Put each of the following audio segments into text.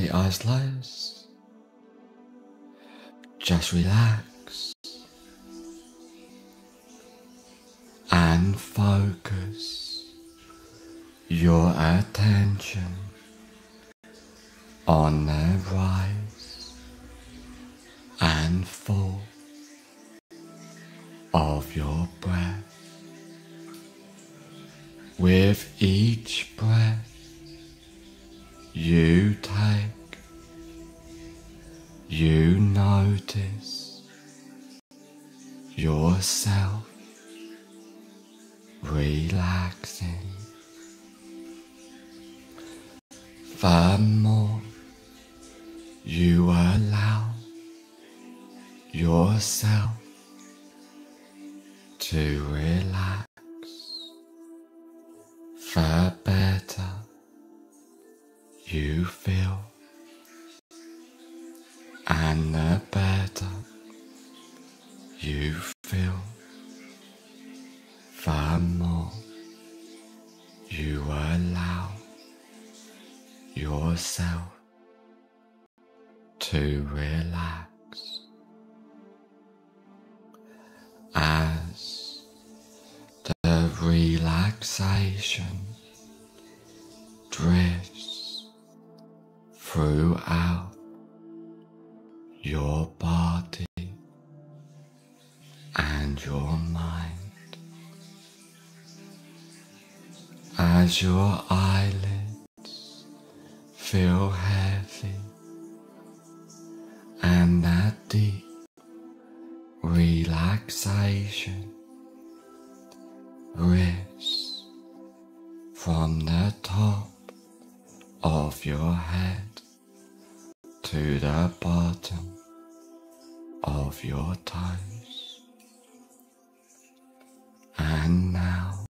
the eyes closed. Just relax and focus your attention on the rise and fall of your breath. With each breath you take, you notice yourself relaxing. The more you allow yourself to relax, the better you feel, and the better you feel, the more. You allow yourself to relax as the relaxation drifts throughout your body and your mind. As your eyelids feel heavy and that deep relaxation rifts from the top of your head to the bottom of your toes. And now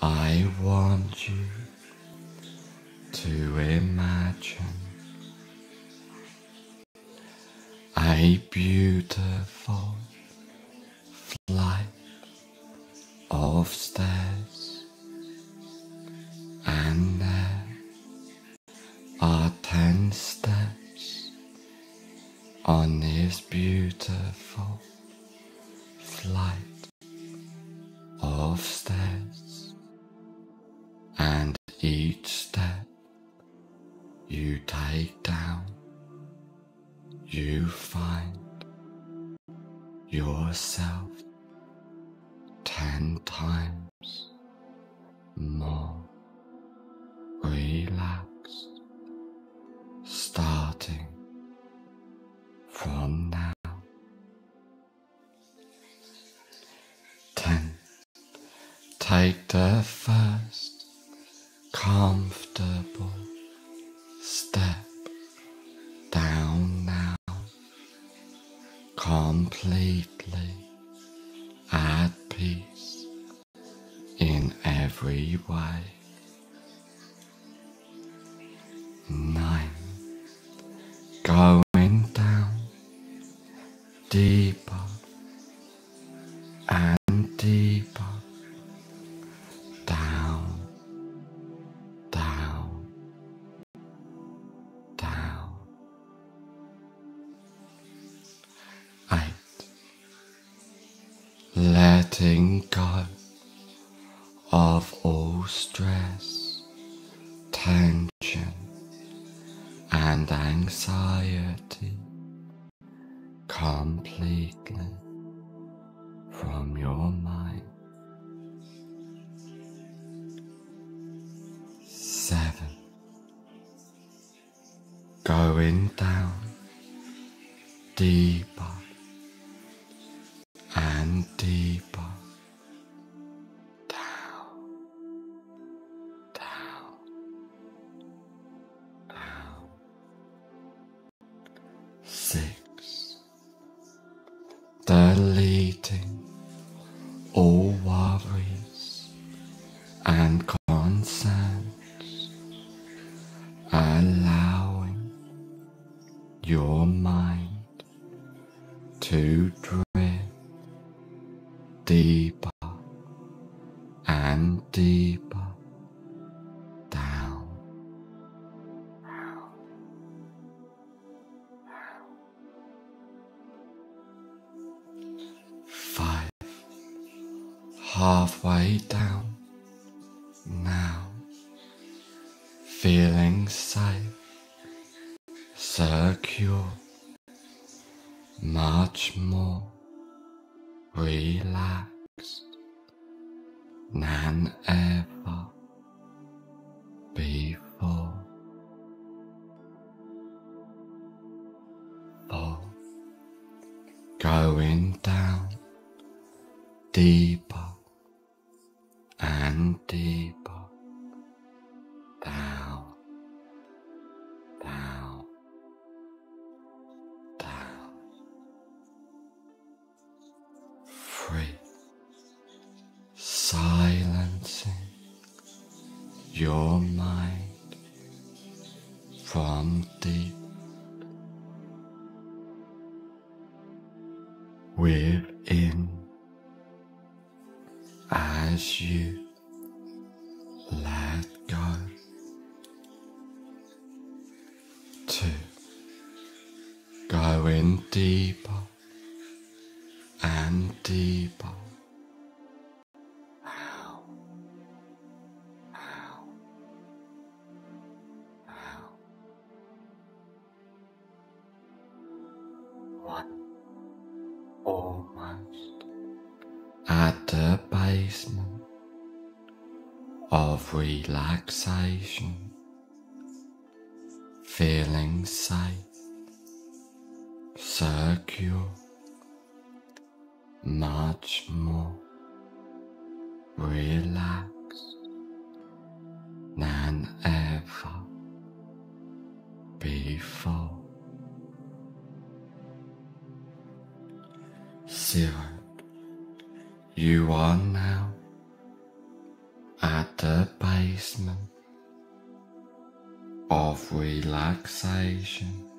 I want you to imagine a beautiful flight of stairs, and are ten steps on this beautiful flight of stairs, and each step you take down you find yourself ten times more relaxed, starting from now. Ten. Take the first comfortable step down now completely at peace in every way. halfway down. your mind from deep. Within as you let go to going deeper and deeper. relaxation.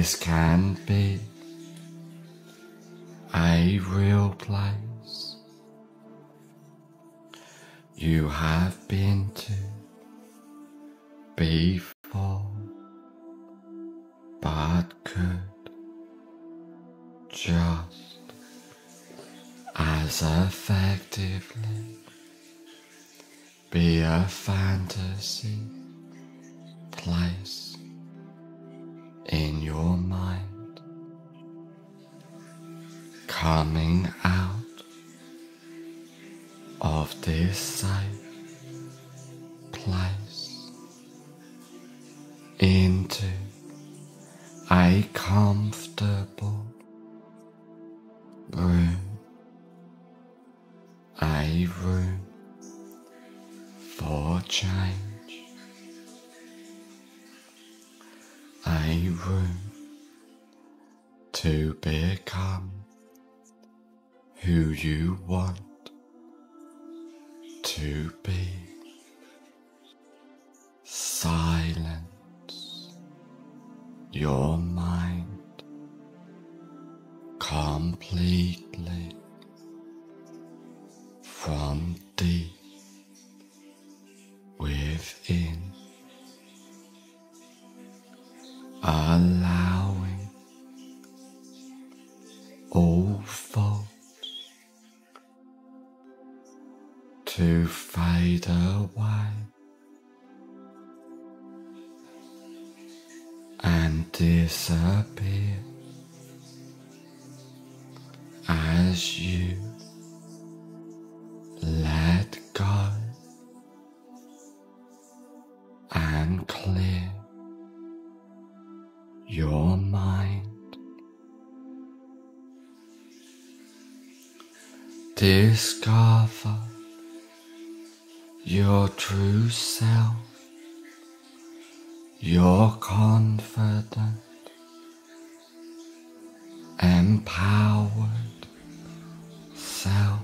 This can be a real place you have been to. to become who you want. Discover your true self, your confident, empowered self.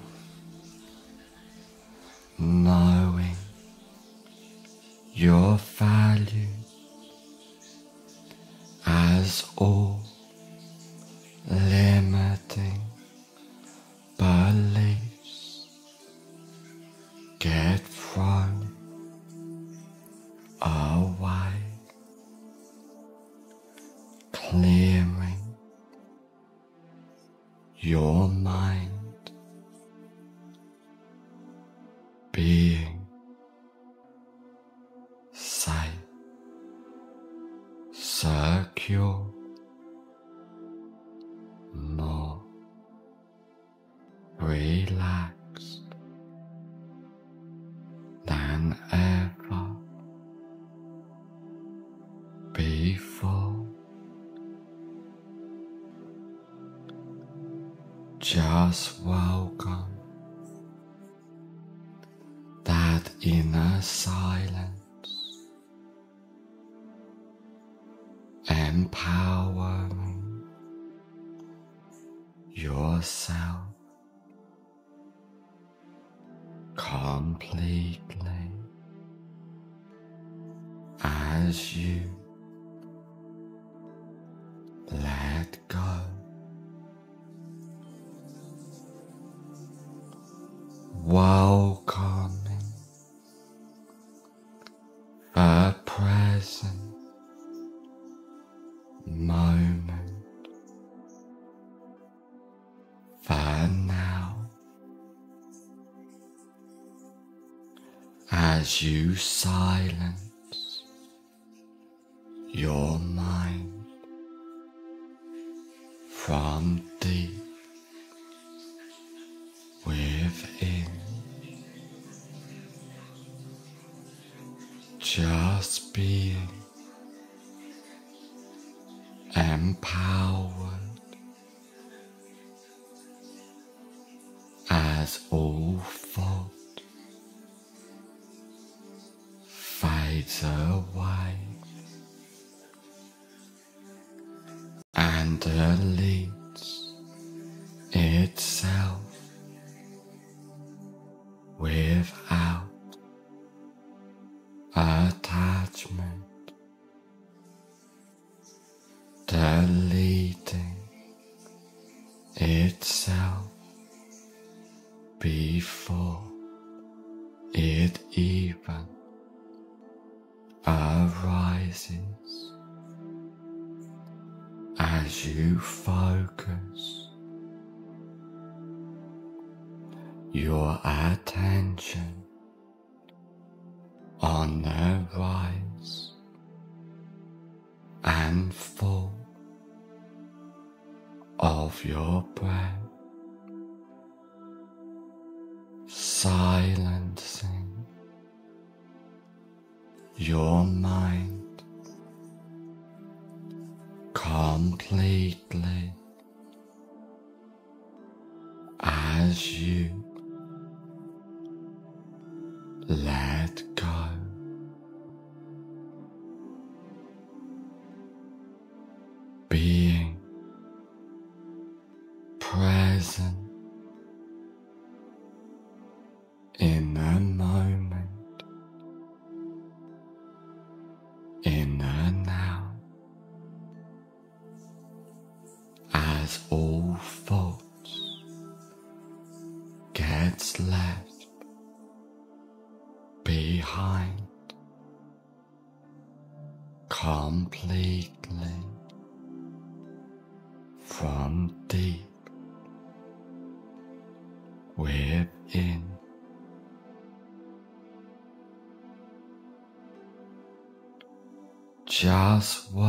as you silence your tenderly. you focus your attention on the rise and fall of your breath. completely from deep within. Just what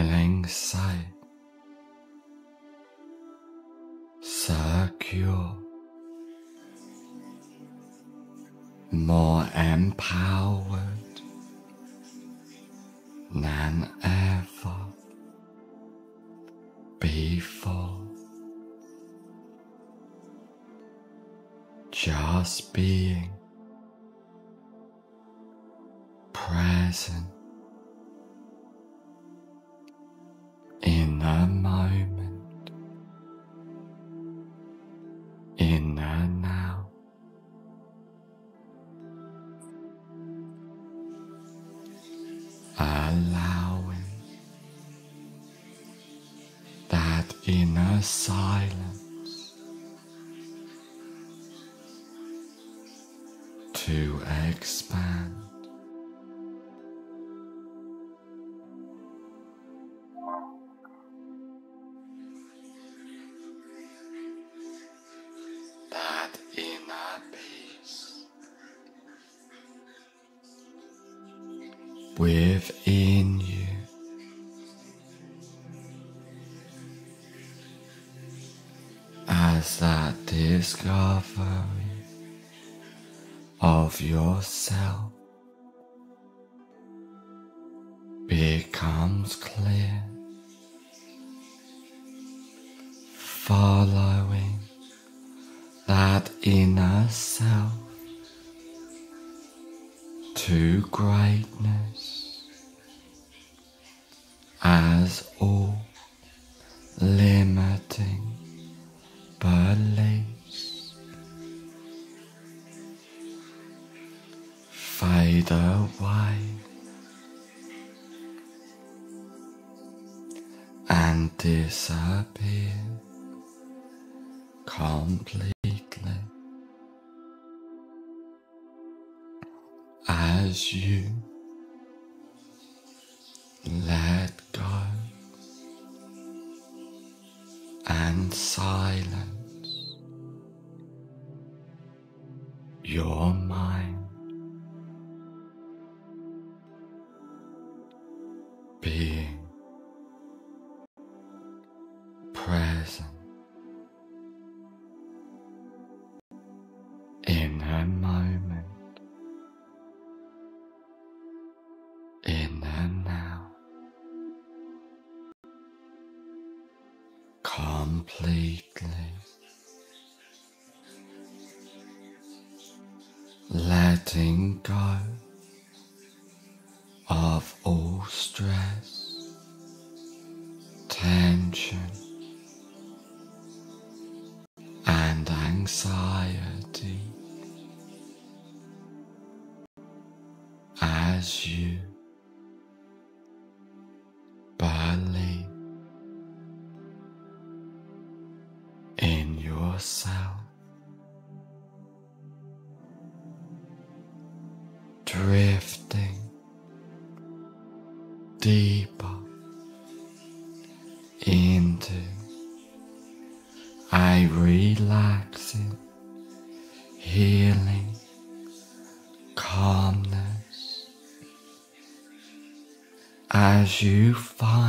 Sight, Secure, more empowered than ever before. Just being present. within you. As that discovery of yourself becomes clear. As you fall.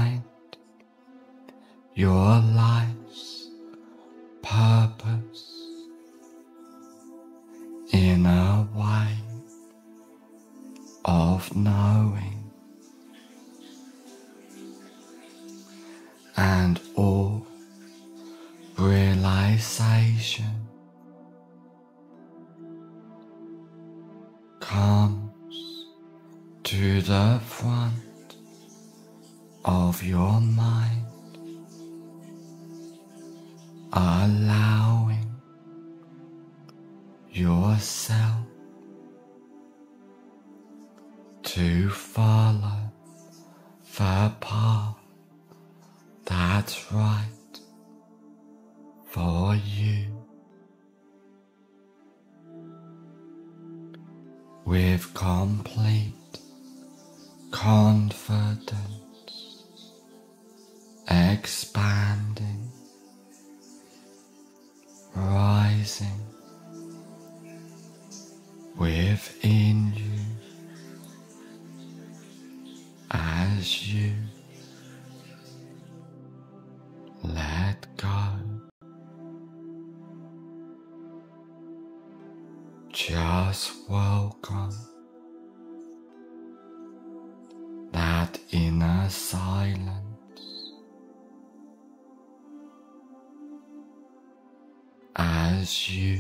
You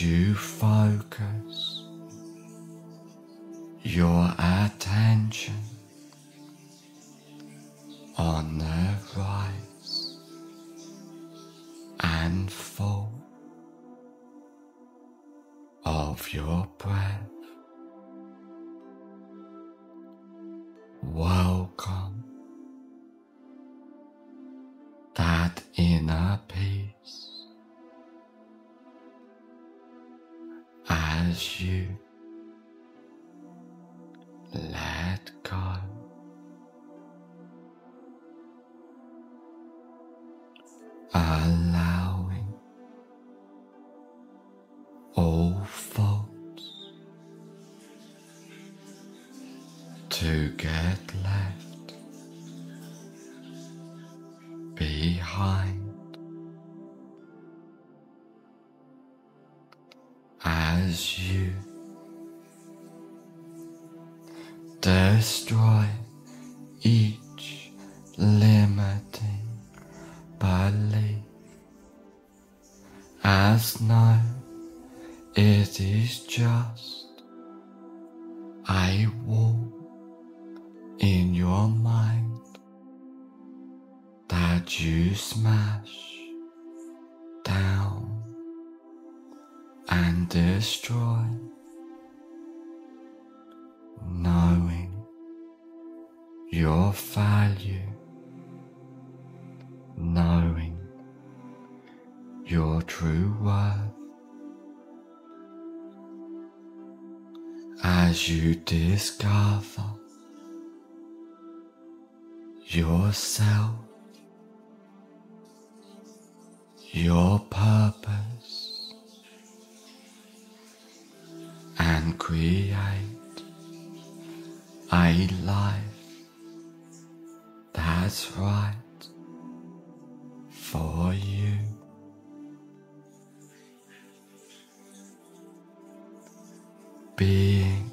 you focus your attention on the you. Destroy each limiting belief. As now it is just. A wall destroy, knowing your value, knowing your true worth. As you discover yourself, your purpose, and create a life that's right for you. Being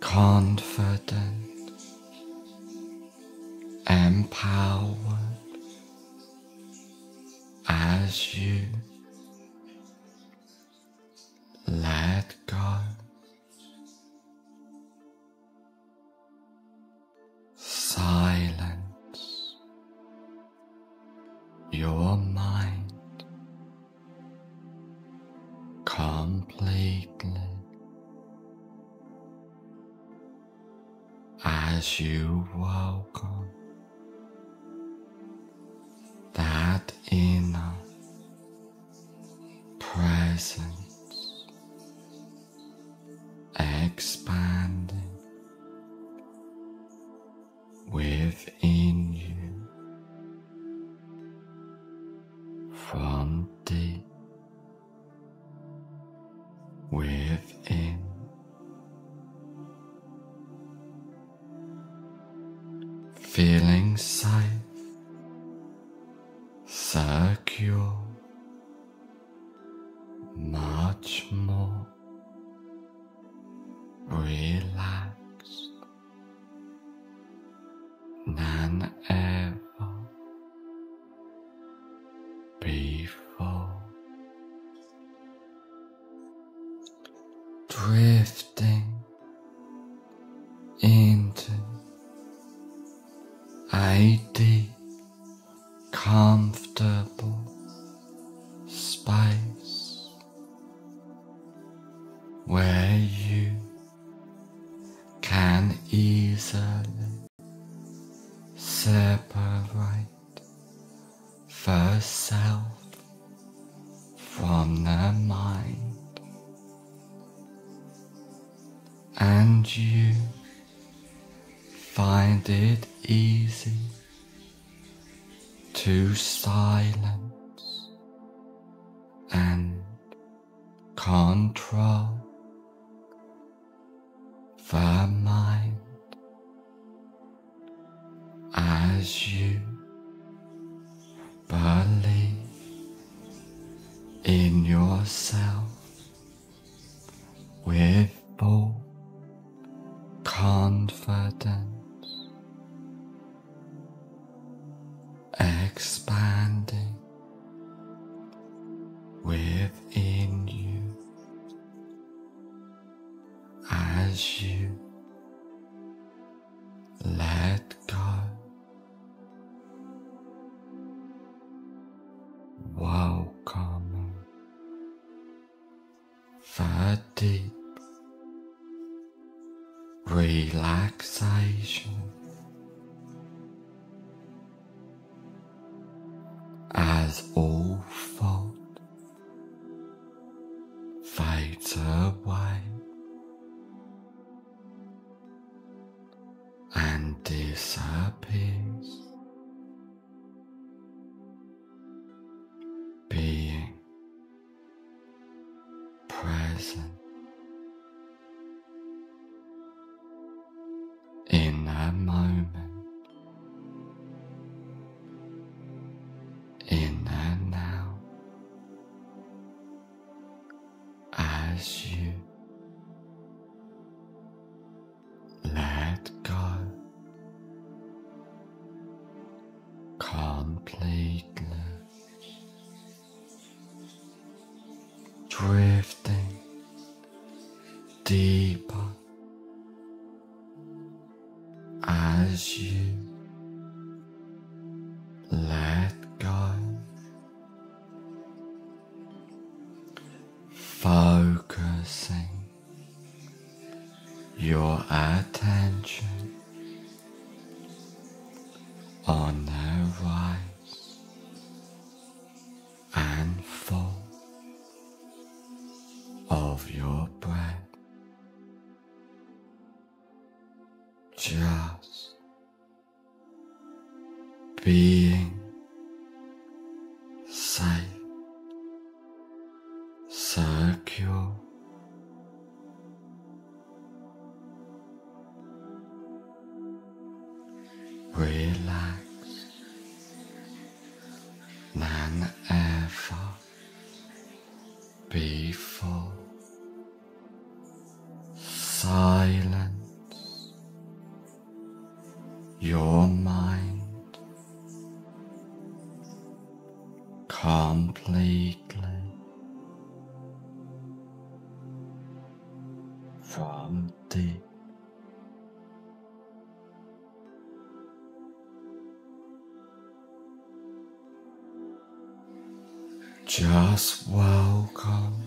confident, empowered as you let go. around you find it easy to silence and control the mind. focusing your attention. completely from deep just welcome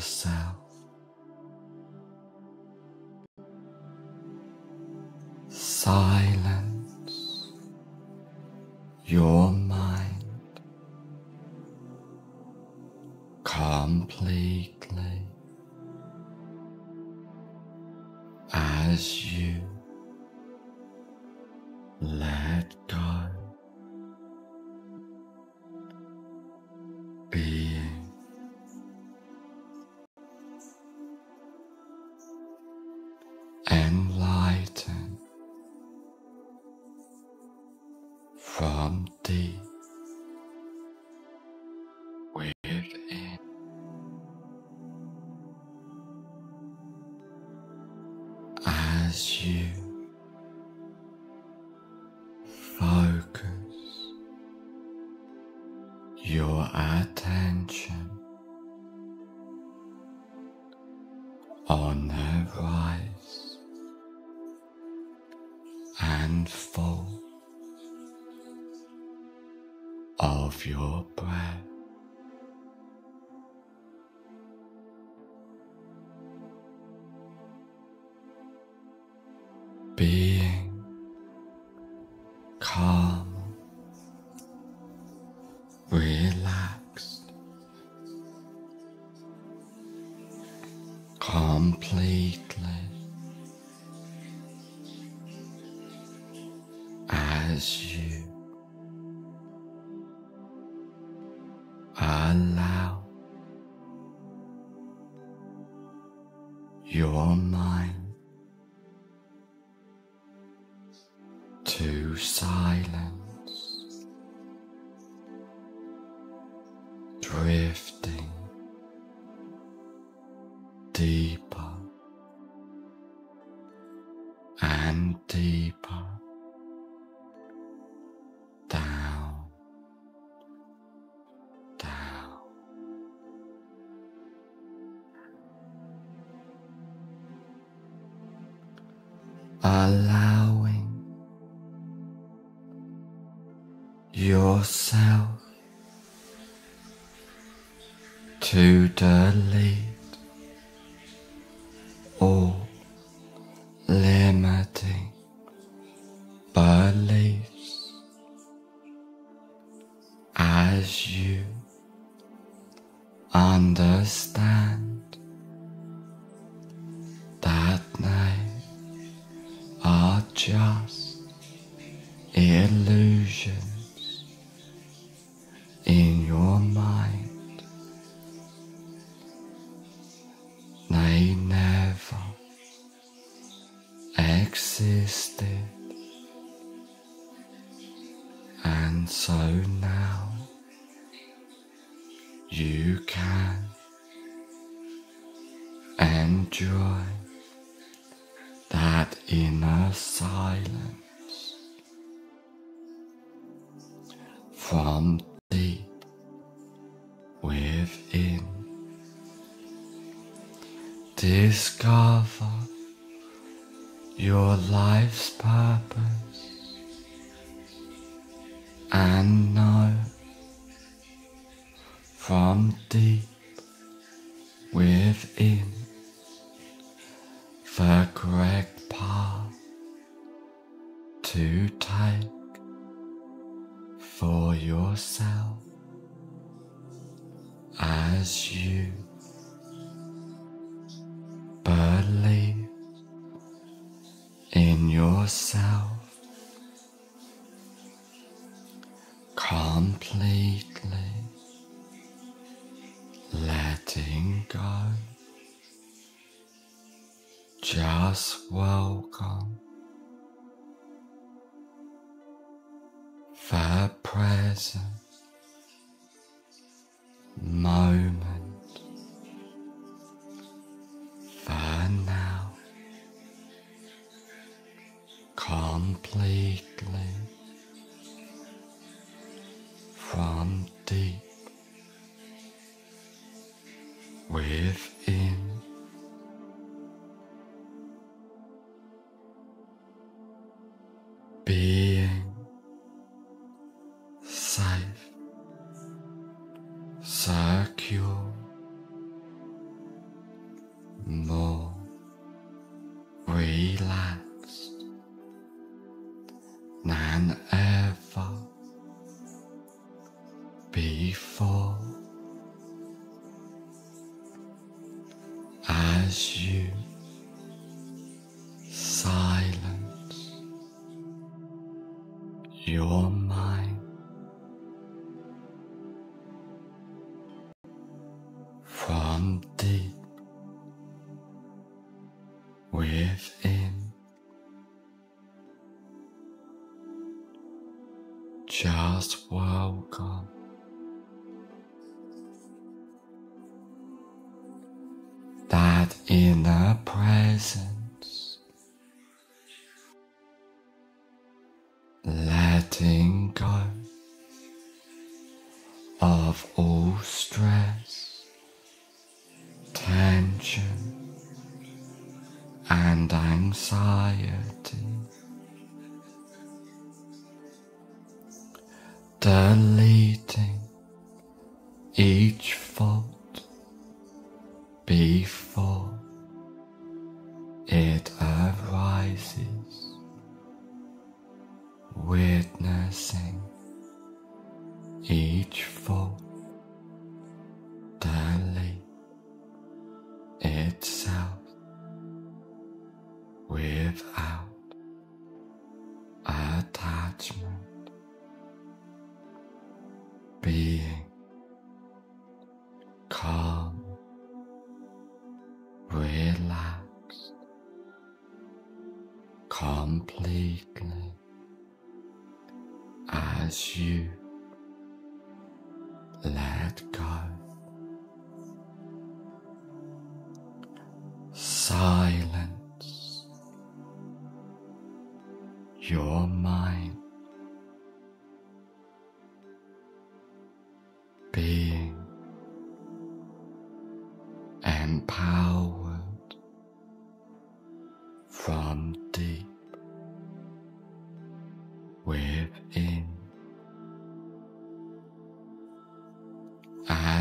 yourself. your attention on the rise and fall of your breath. allowing yourself to delete yourself completely letting go. Just welcome you. just. That inner presence, letting go of all stress, tension, and anxiety. desolating.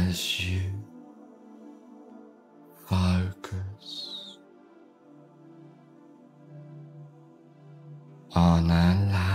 as you focus on allowing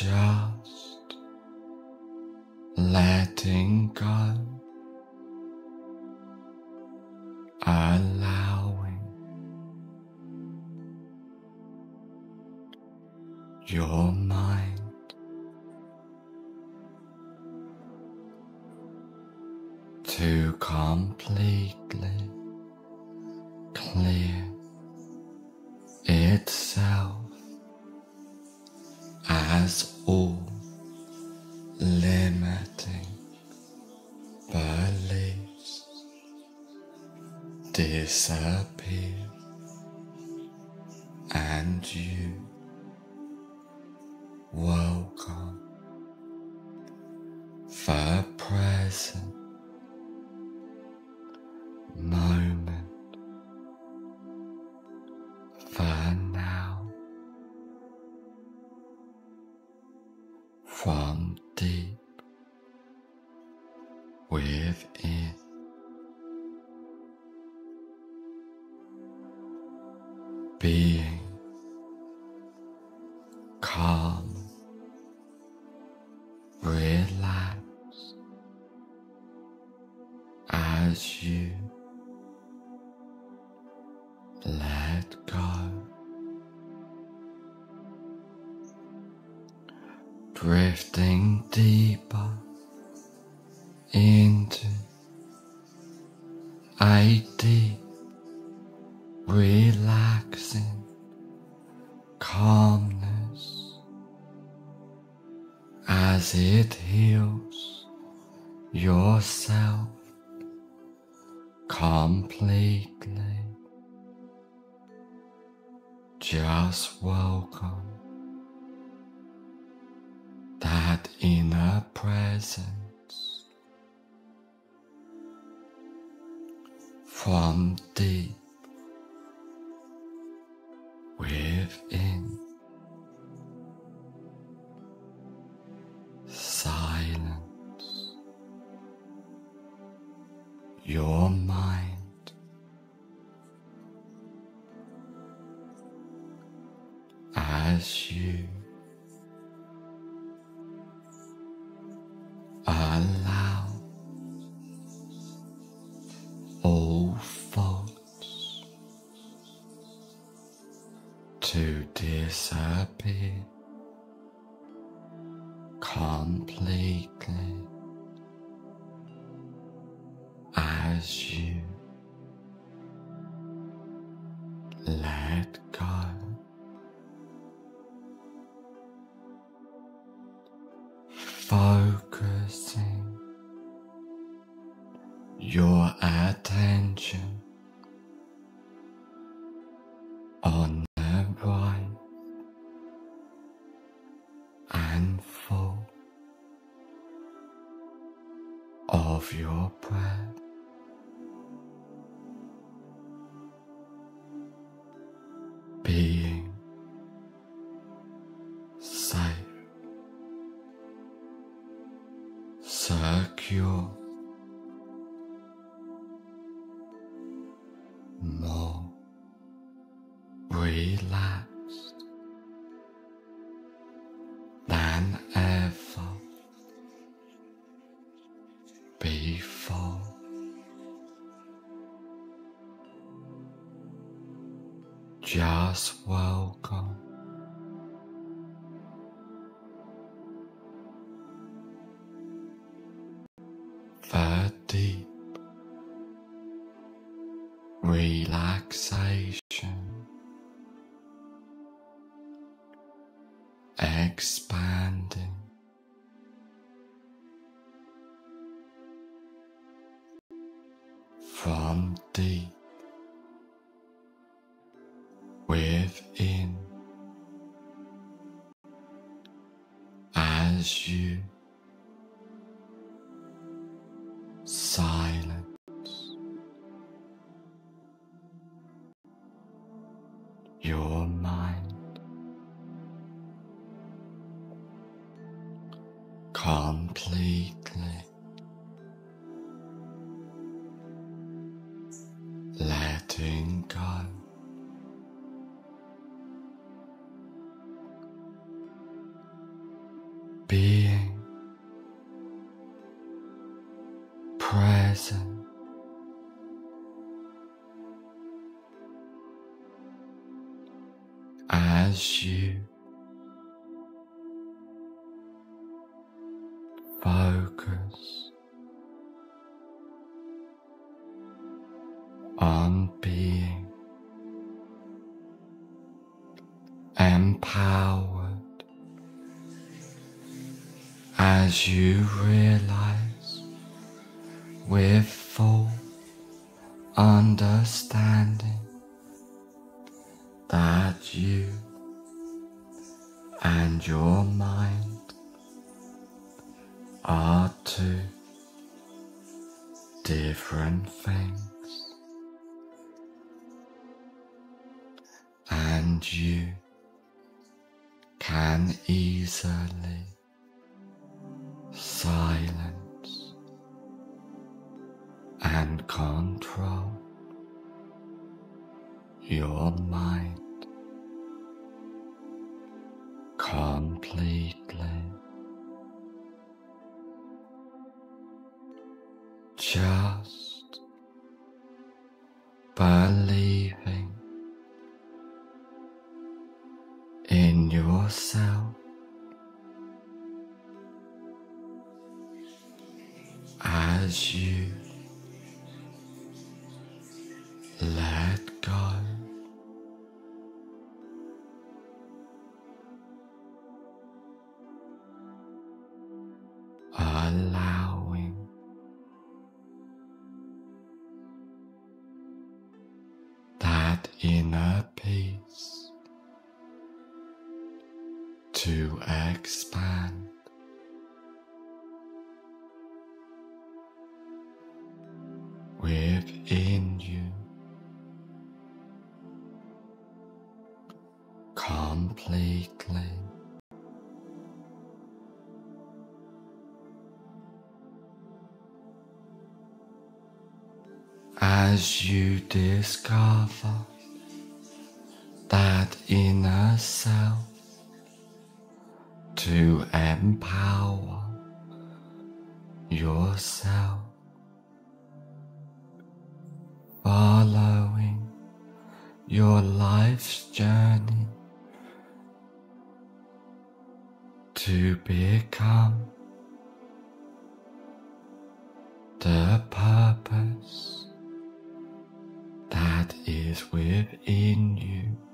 是啊 ça drifting deeper into a deep relaxation. your attention on the bright and full of your breath. just welcome. completely. as you realize. to expand. Within you, completely. As you discover that inner self to empower yourself, following your life's journey to become the purpose that is within you.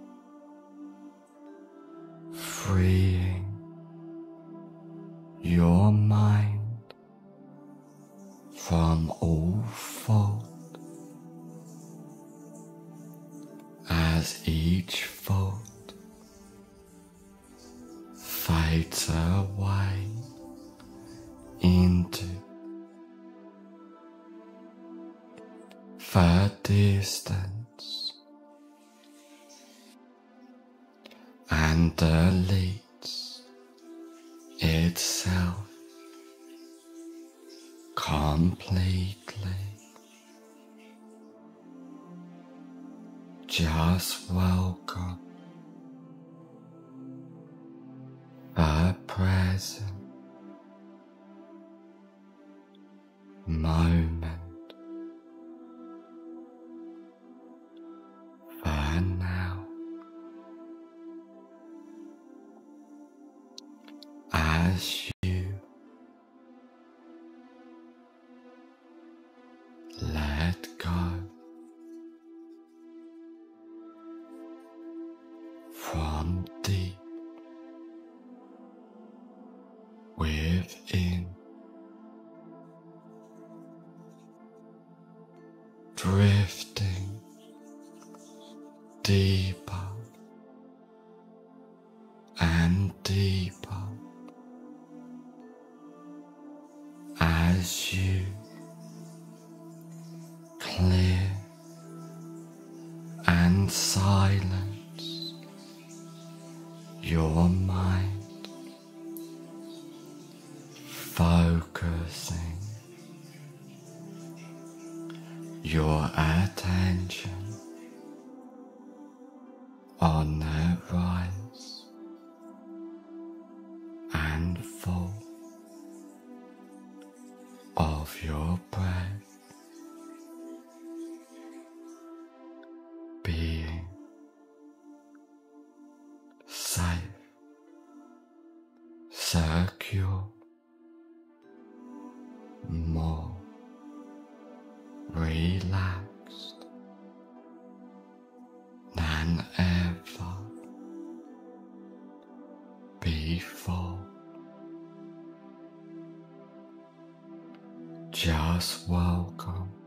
Boswell. your attention. Just welcome.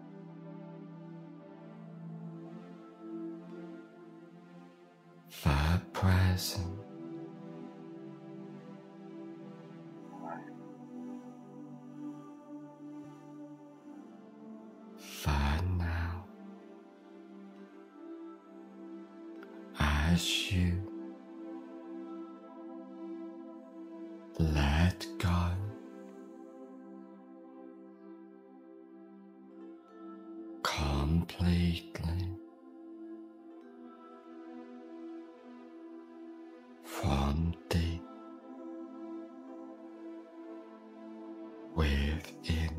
breath in.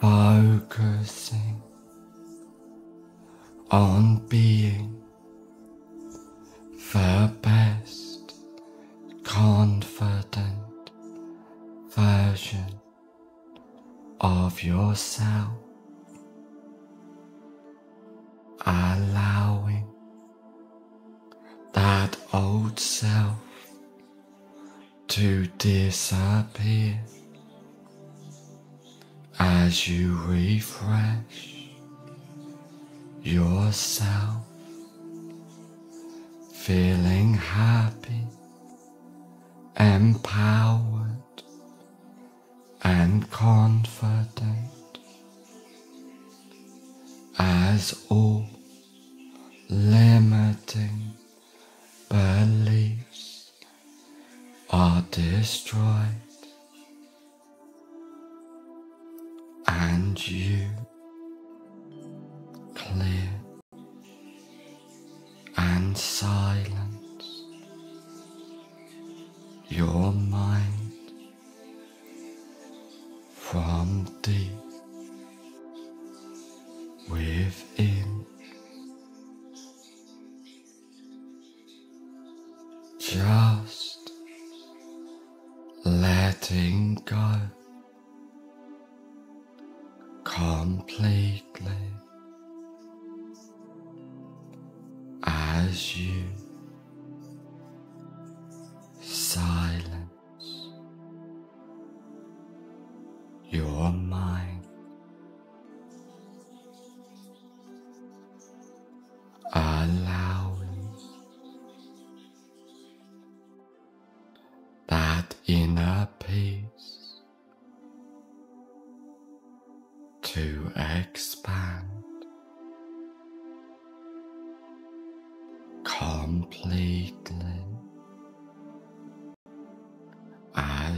Focusing on being. Cheers.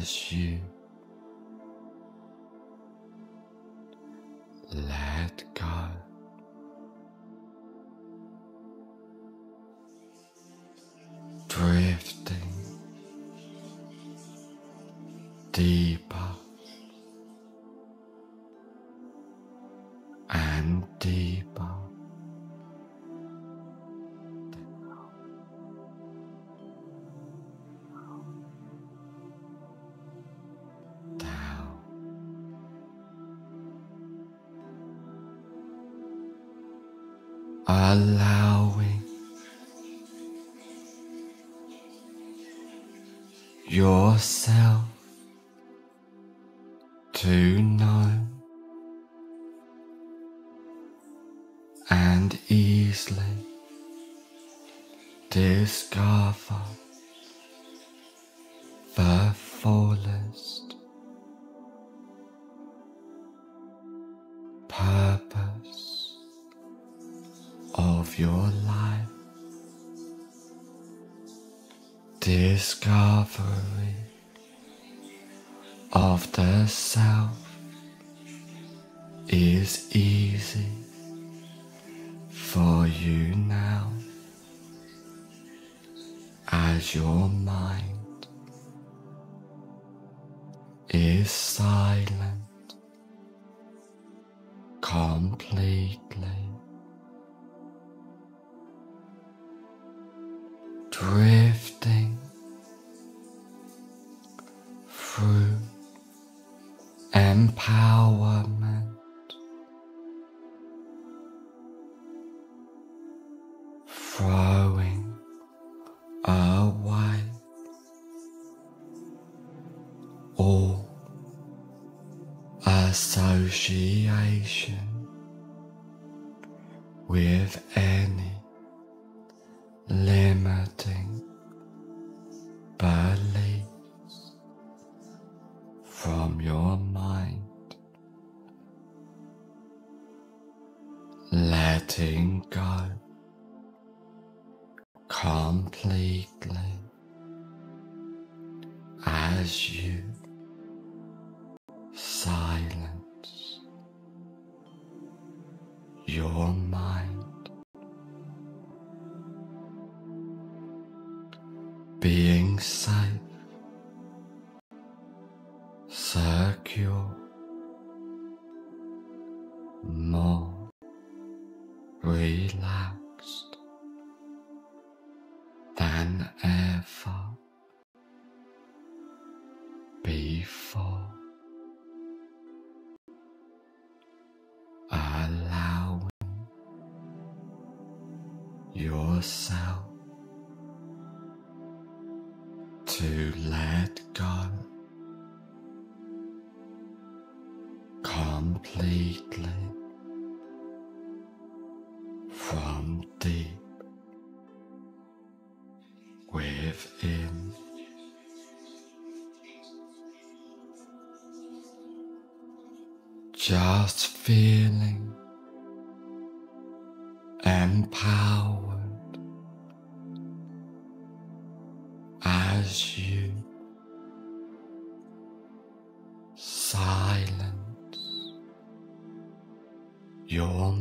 虚 allowing yourself power. letting go. Completely. As you. Silence. Your mind, being safe. yourself to let go completely from deep within. Just feeling empowered. you silence. Your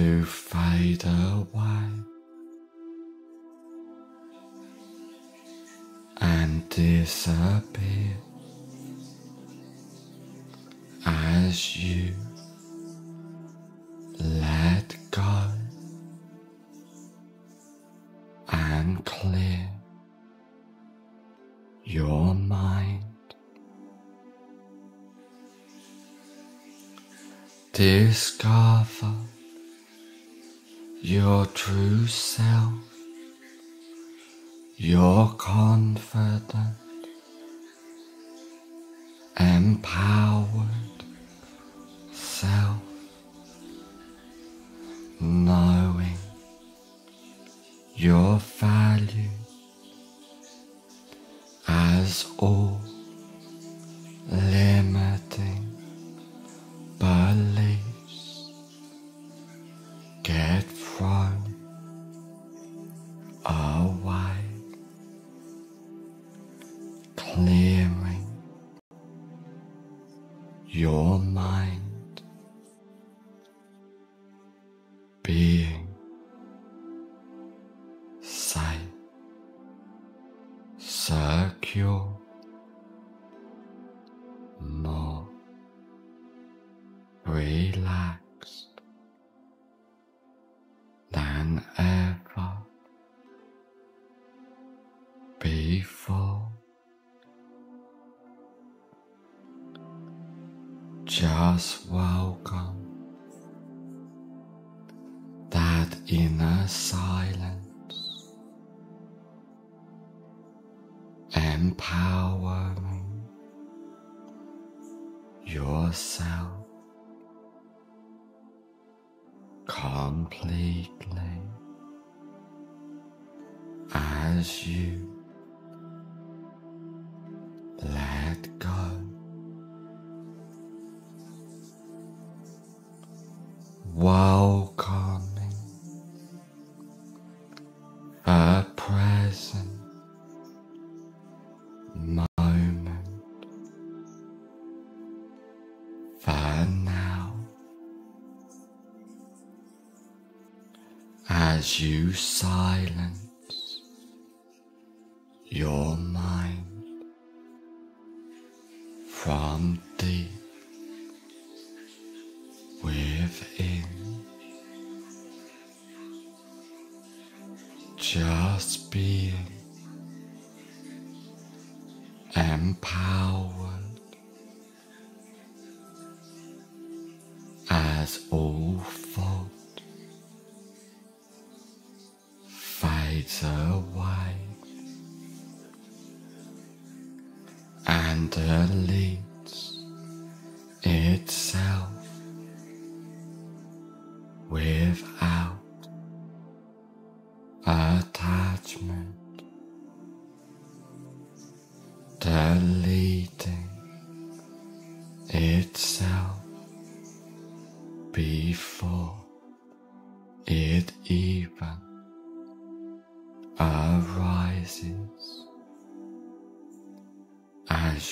to fade away and disappear as you let go and clear your mind. Discard just welcome that inner silence. Empowering yourself completely as you as you silence your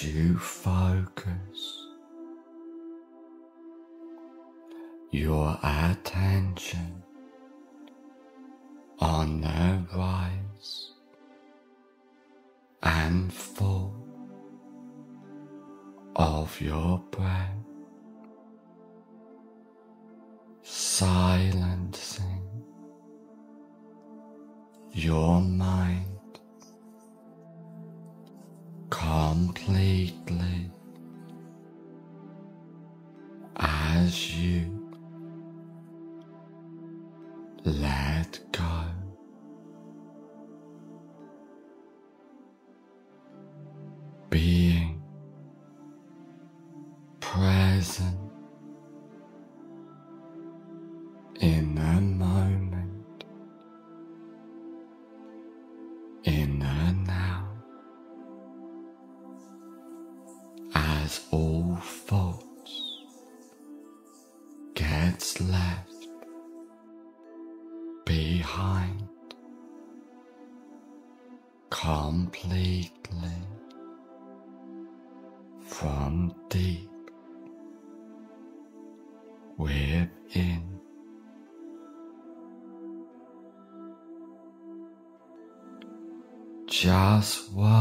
you focus. Your attention on the rise and fall of your breath, silencing your mind completely from deep within. Just welcome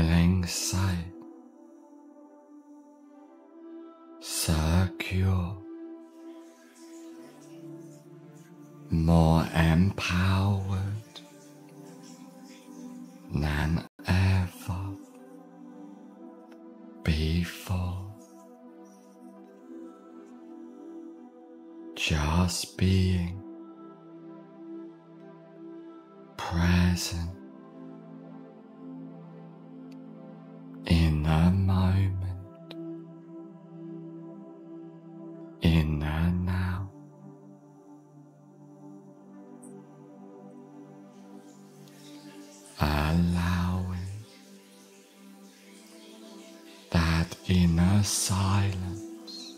Safe, secure, more empowered silence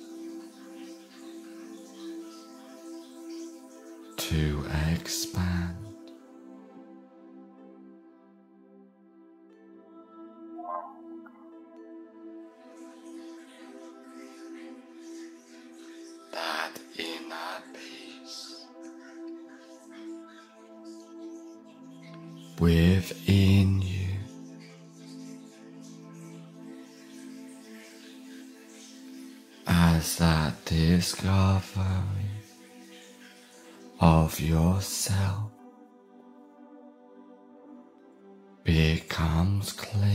to expand. That inner peace within discovery of yourself becomes clear,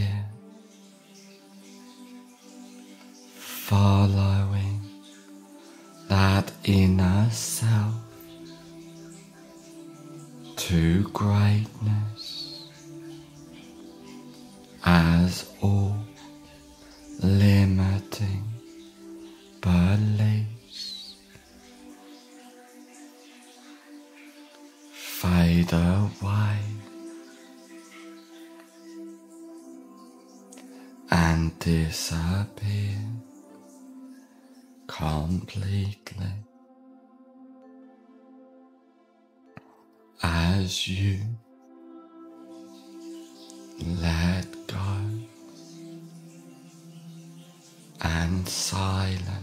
you let go and silence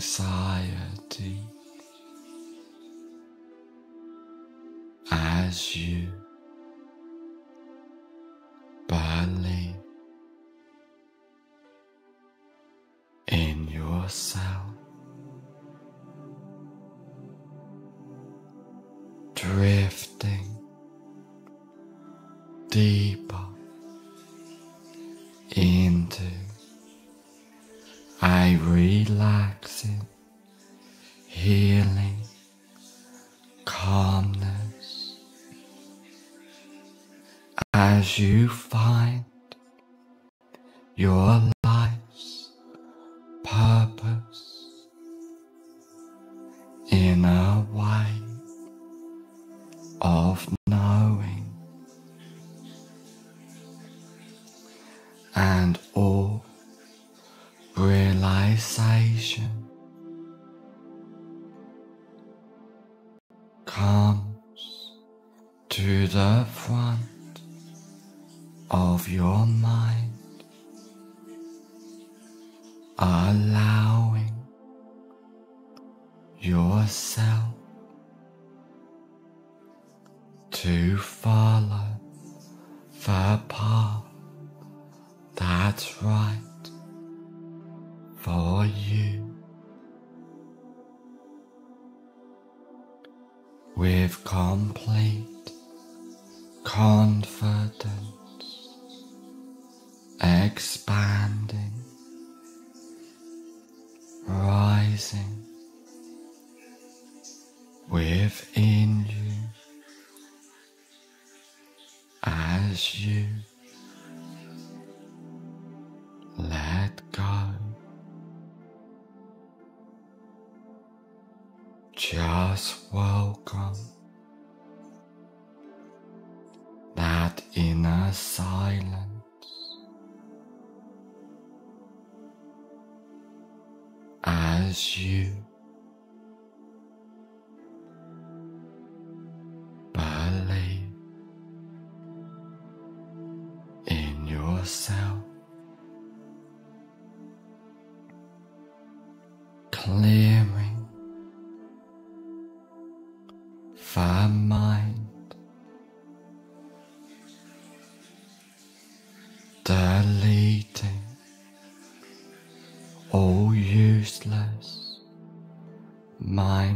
anxiety. As you you find your as you let go. Just welcome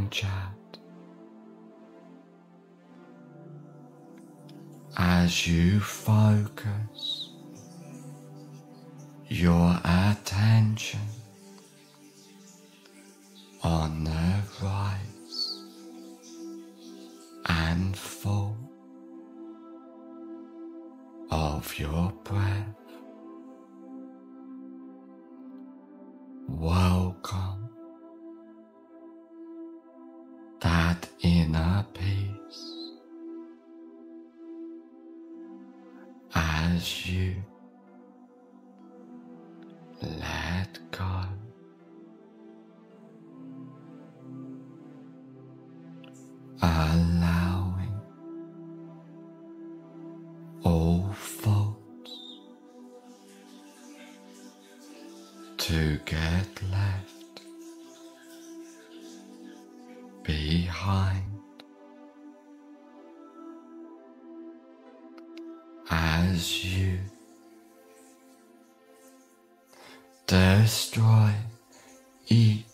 and chat. As you focus your attention on the right destroy each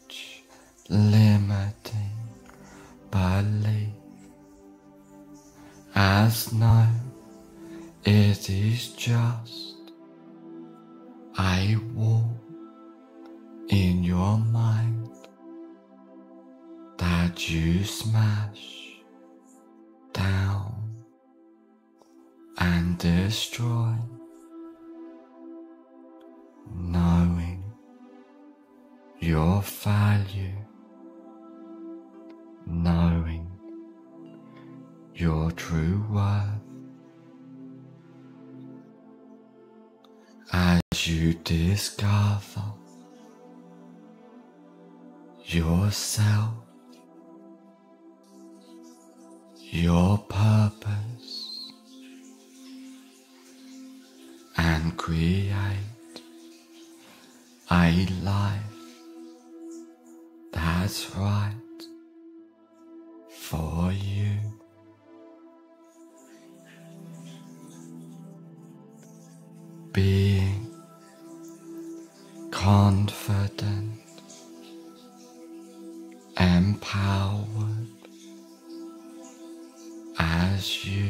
your value, knowing your true worth. As you discover yourself, your purpose, and create a life that's right. For you. Being confident, empowered as you.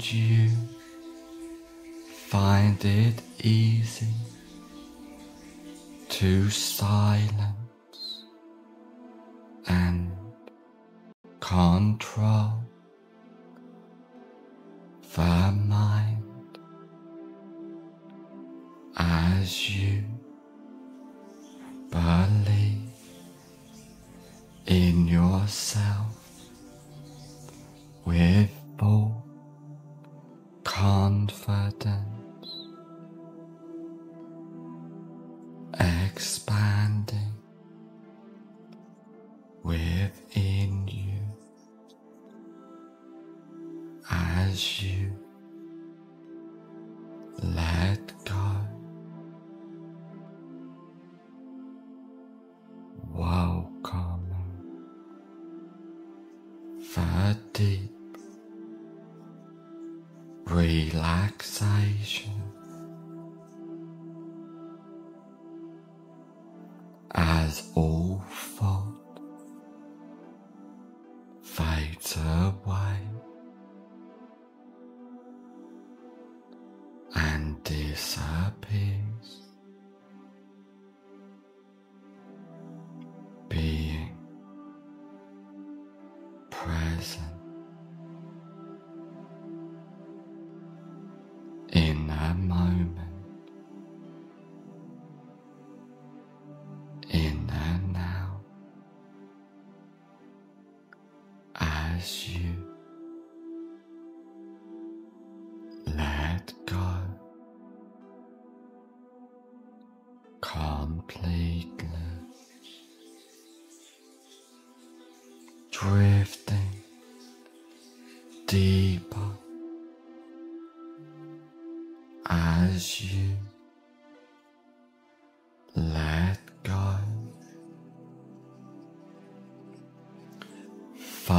around you. Find it easy to silence and control. The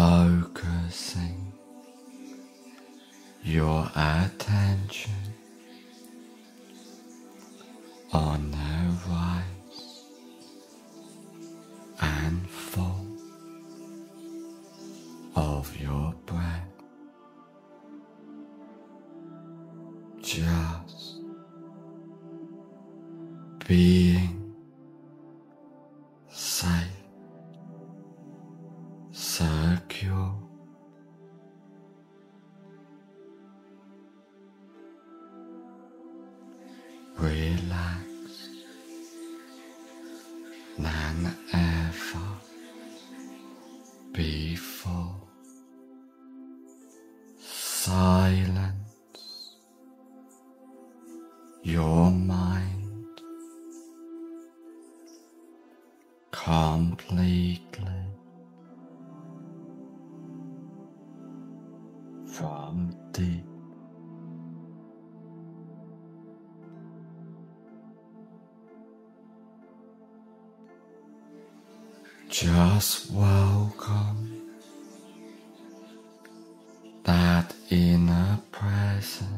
focusing your attention. completely from deep. Just welcome that inner presence.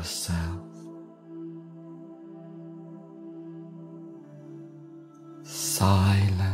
yourself. Silent.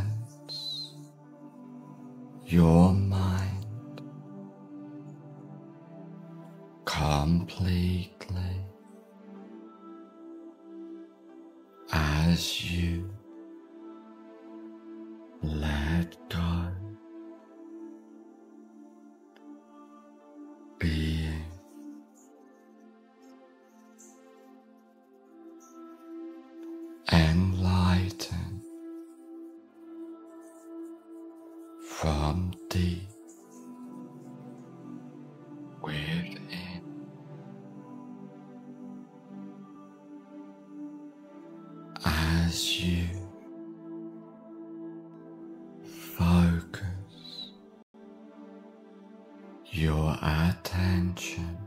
attention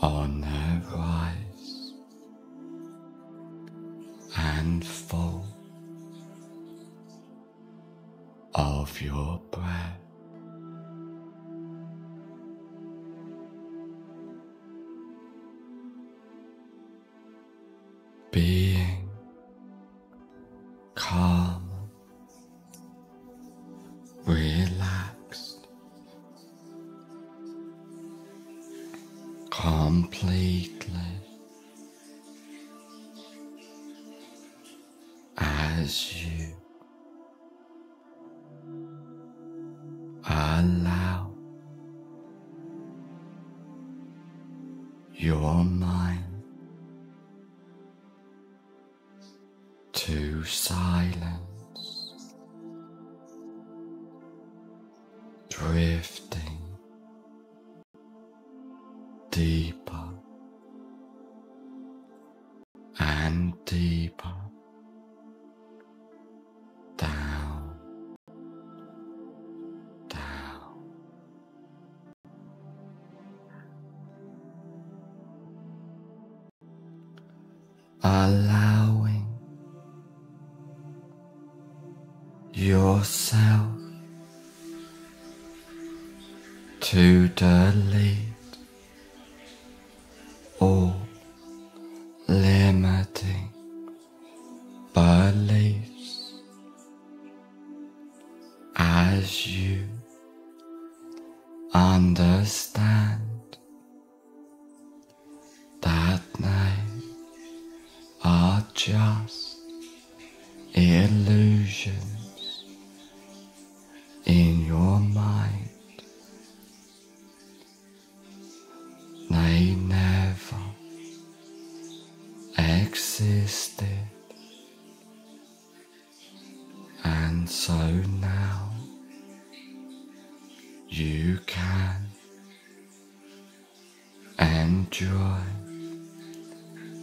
on the rise and fall of your completely. As you to delete.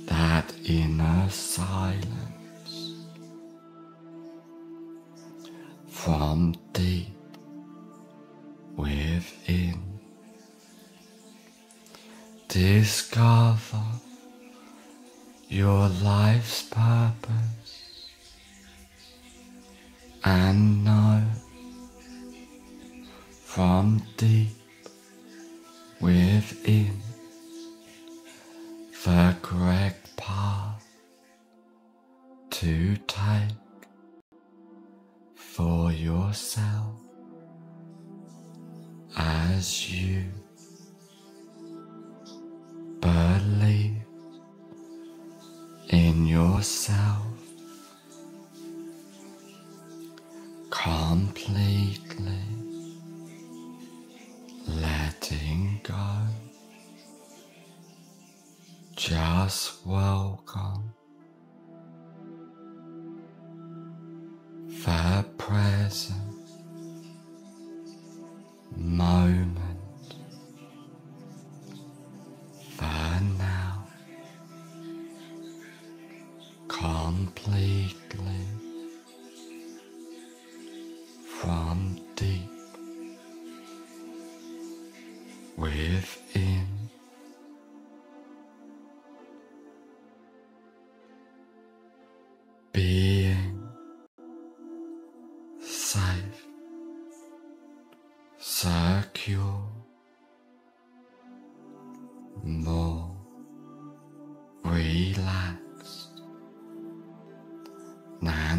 that inner silence from deep within. Discover your life's purpose and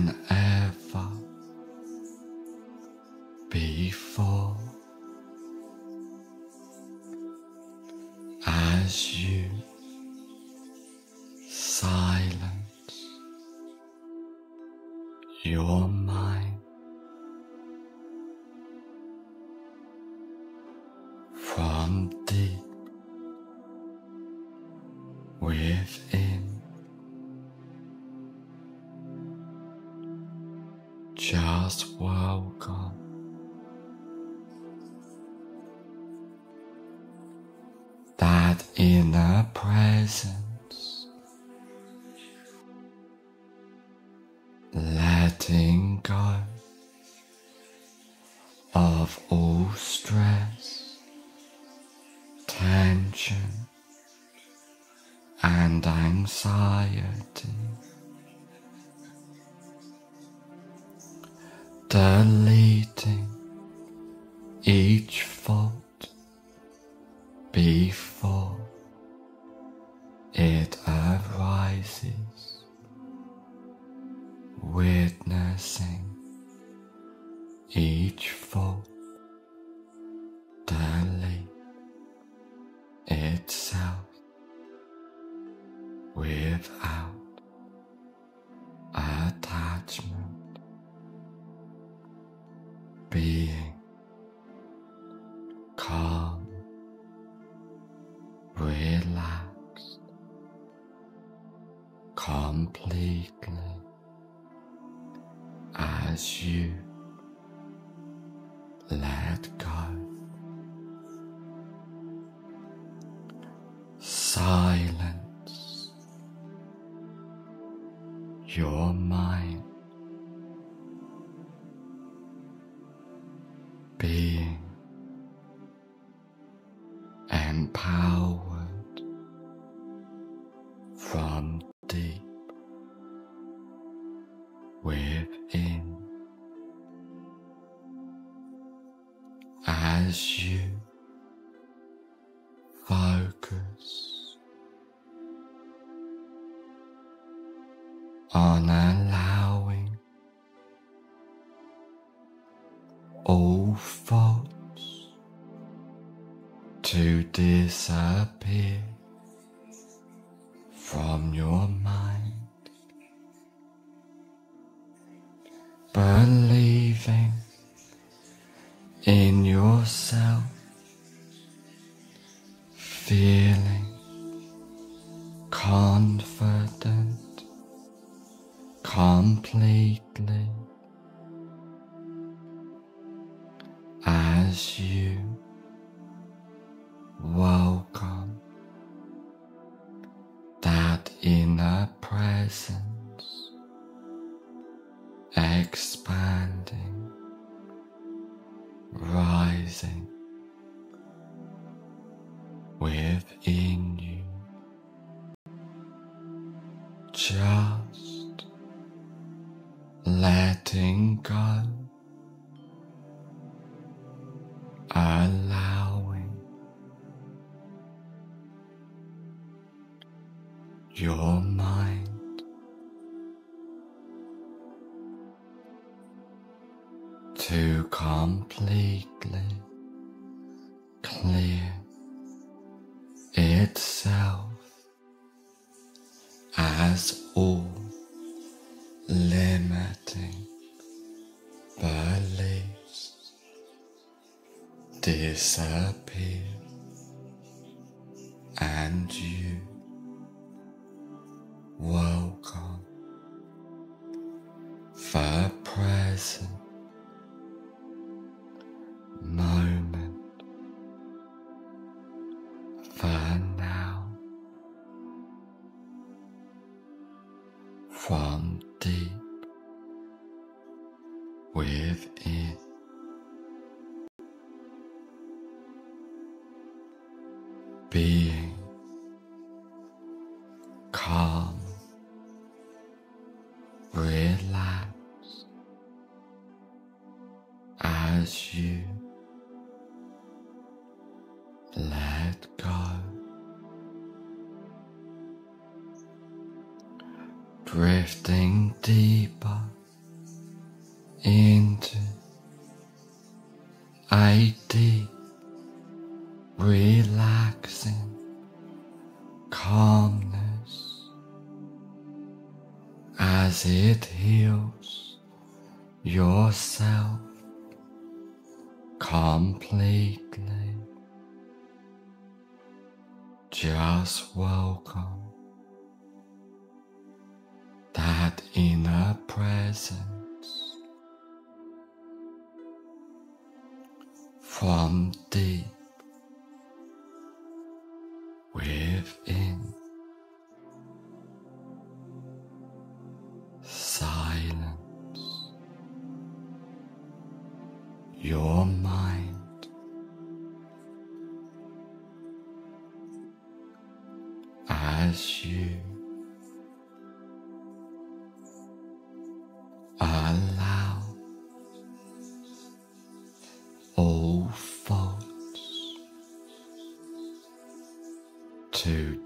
and uh, just welcome. That inner presence, letting go of all stress, tension, and anxiety. Deleting. Your mind. Being empowered from deep within as you นะ gently completely clear itself as all limiting beliefs disappear and you drifting deeper in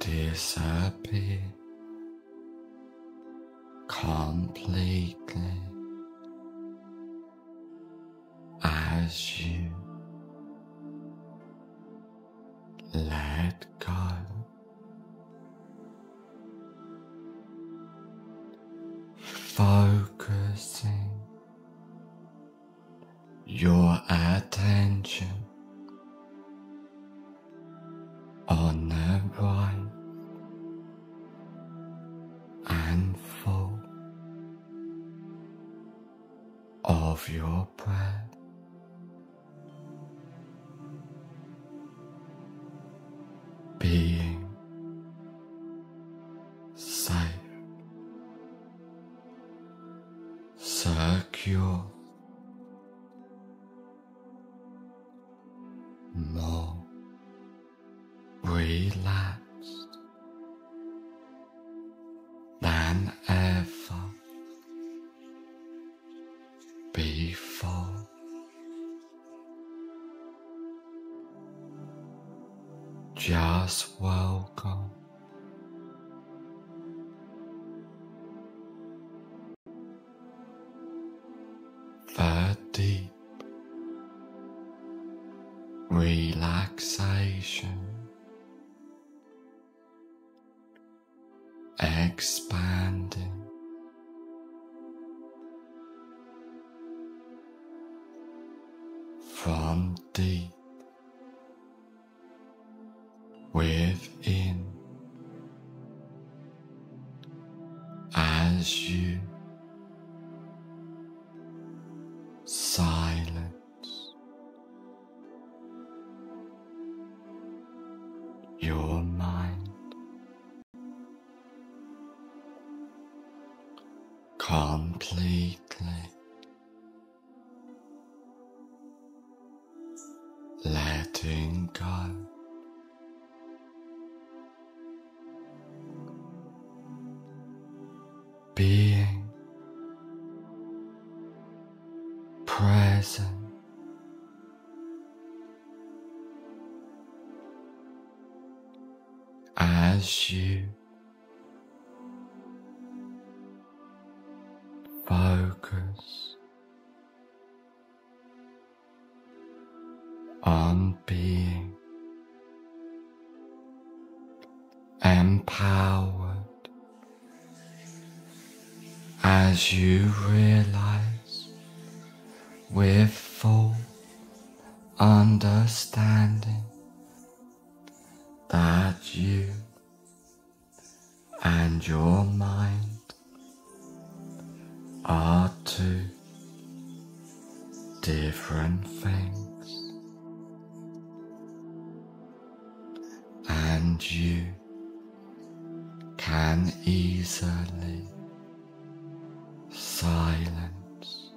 disappear completely. just welcome. completely. Letting go. Being present. As you focus on being empowered. As you realize with full understanding. Can easily silence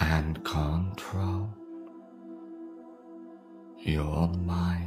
and control your mind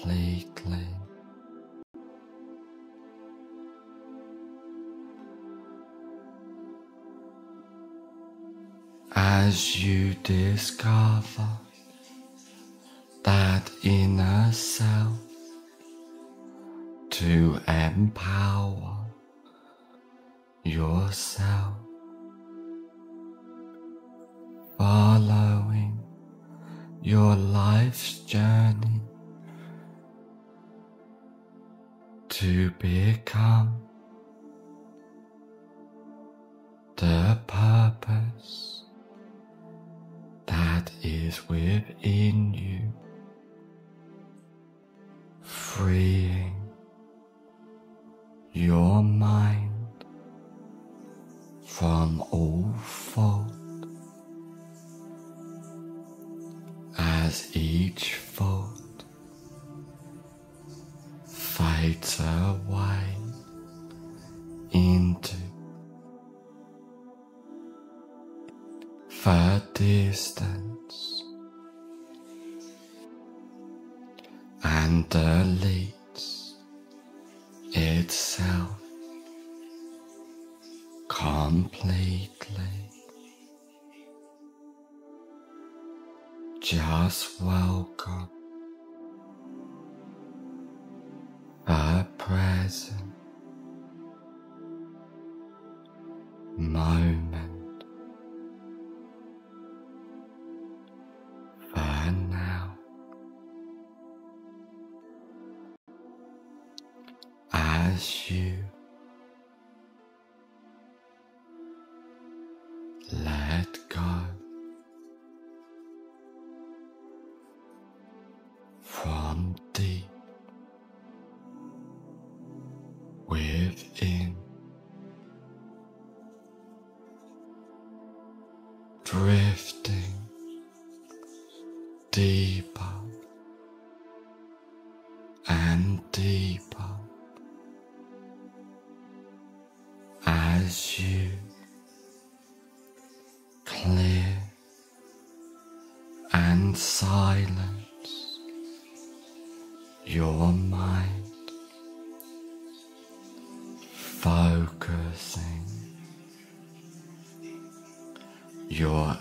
completely. As you discover that inner self to empower yourself following your life's journey to become the purpose that is within you, freeing your silence. Your mind, focusing. Your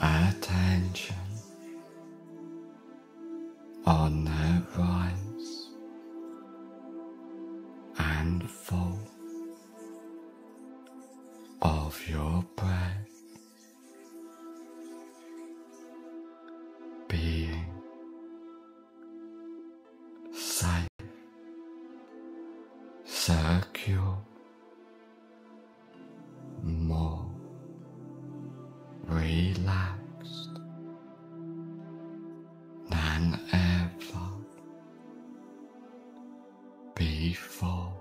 grateful.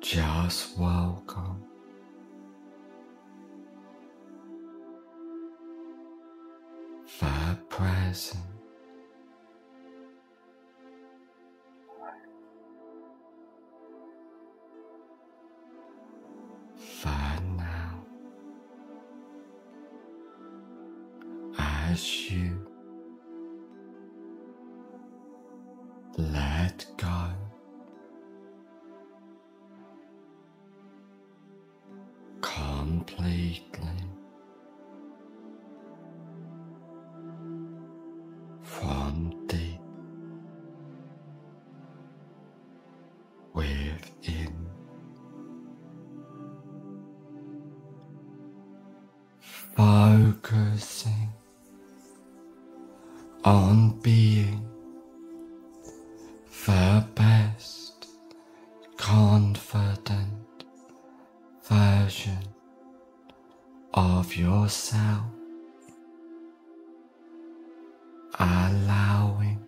Just welcome. The present. On being the best confident version of yourself, allowing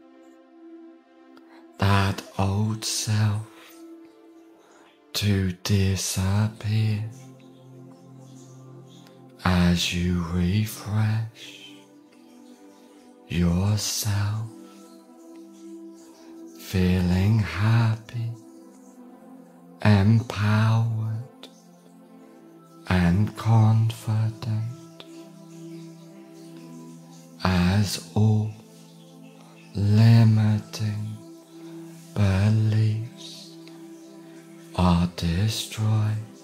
that old self to disappear as you refresh yourself feeling happy, empowered, and confident. As all limiting beliefs are destroyed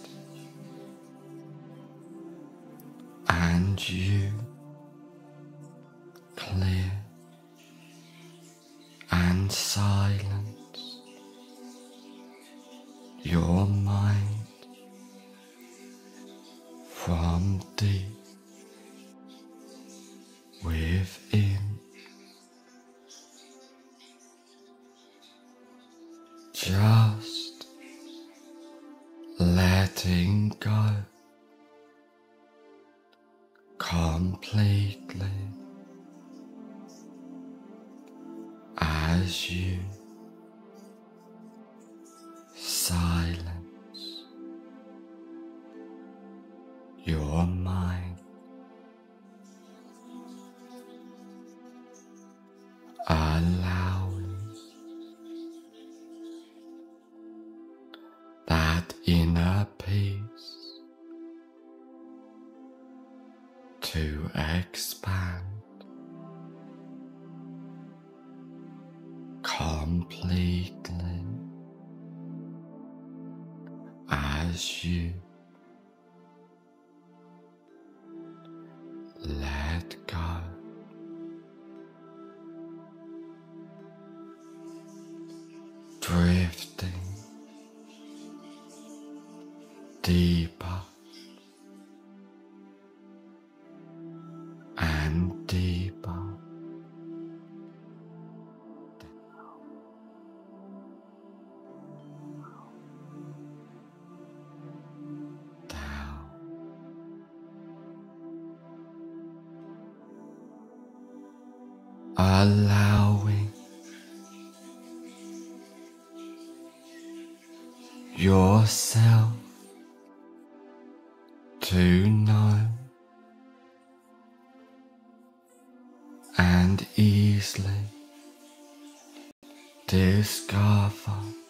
deeper and deeper. Allowing yourself easily discover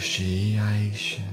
谁爱谁？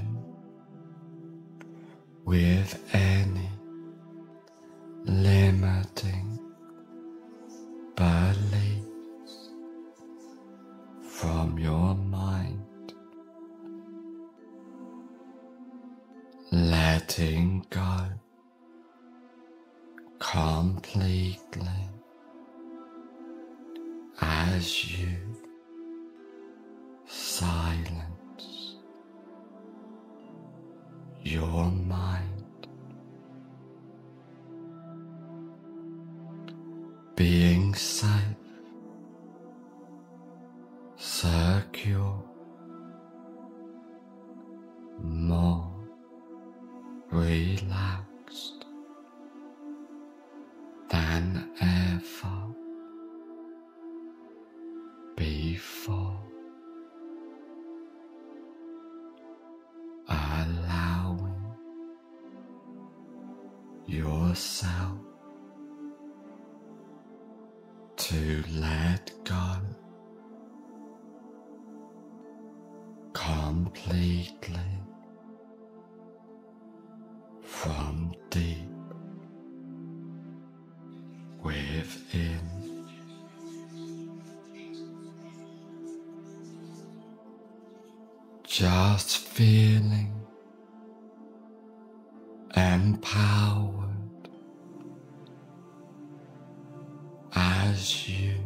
yourself to let go completely from deep within. Just feeling empowered you.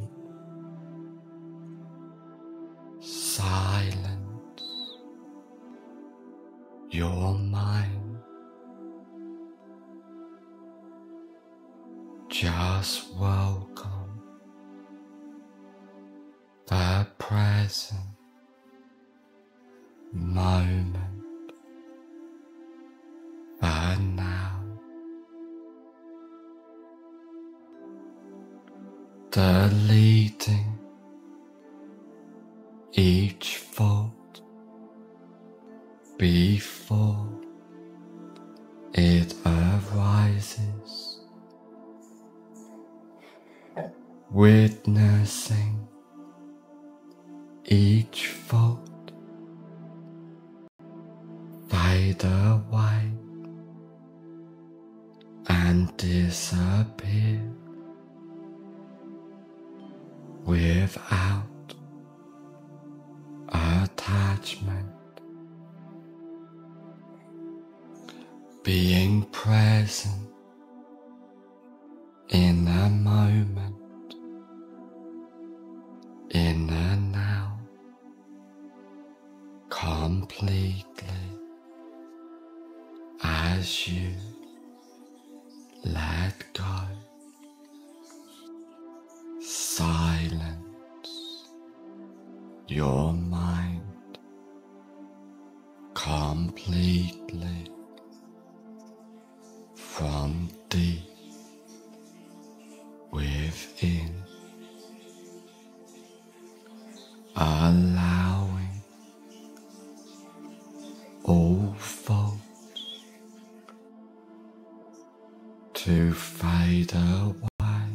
to fade away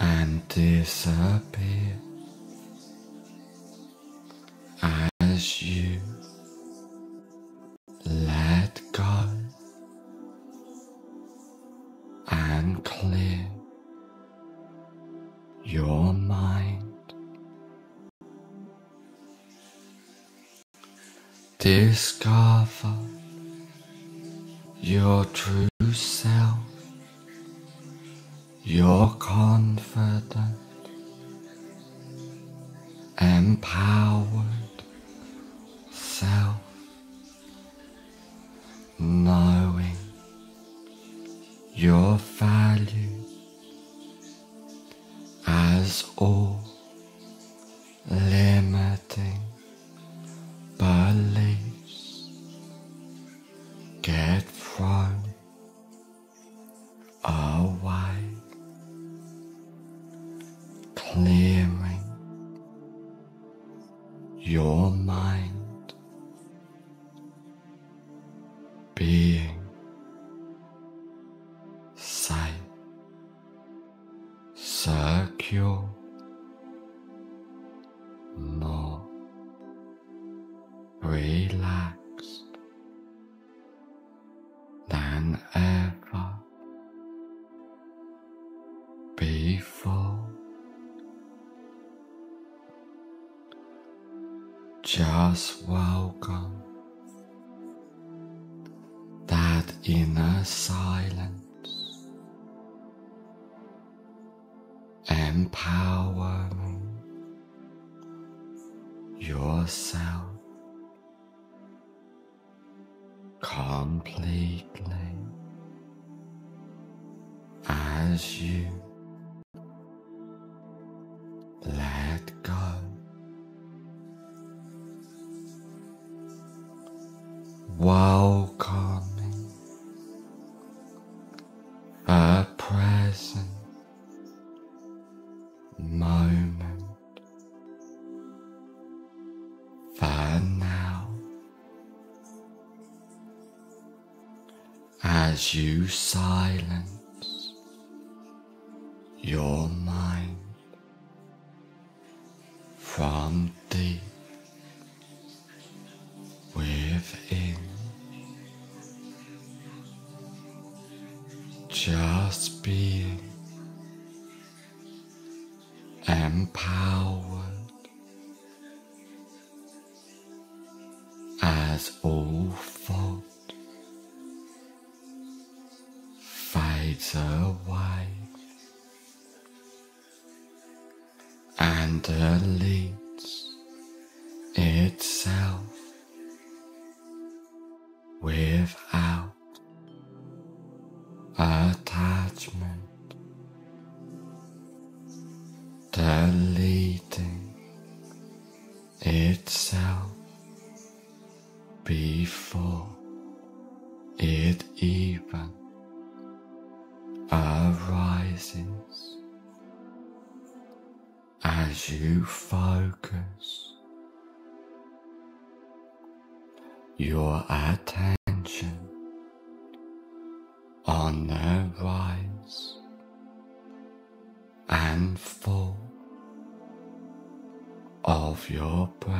and disappear as you let go and clear your mind. This. Just welcome that inner silence, Welcoming the present moment for now. As you silence your as you focus your attention on the rise and fall of your breath,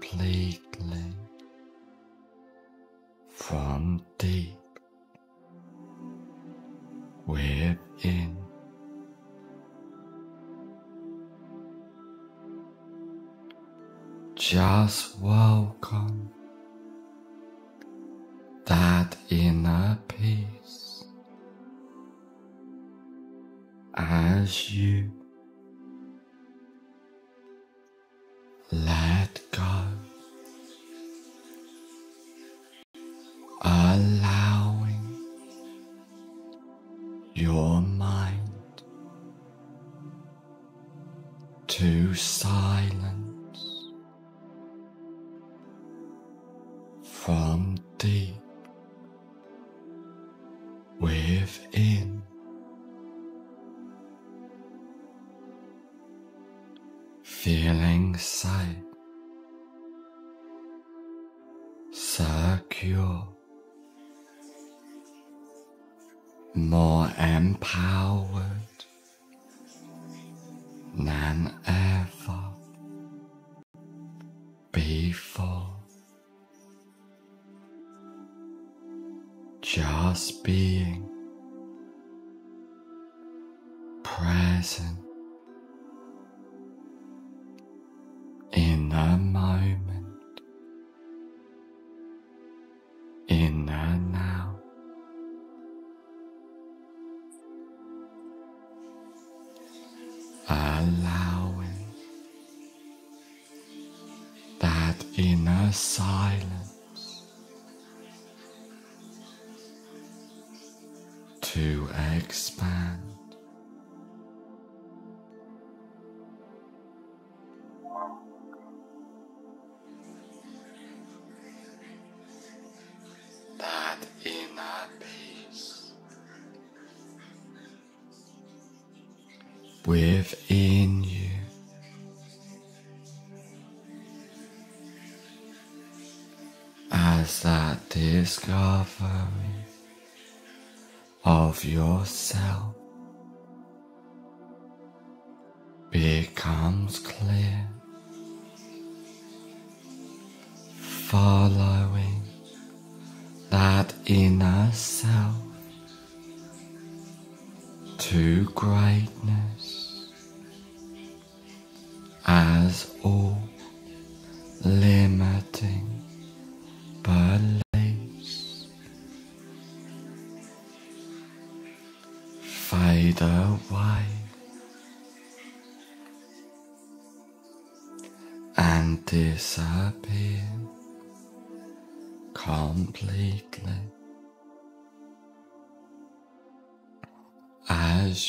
completely from deep within. Just welcome Safe, secure, more empowered than ever within you. As that discovery of yourself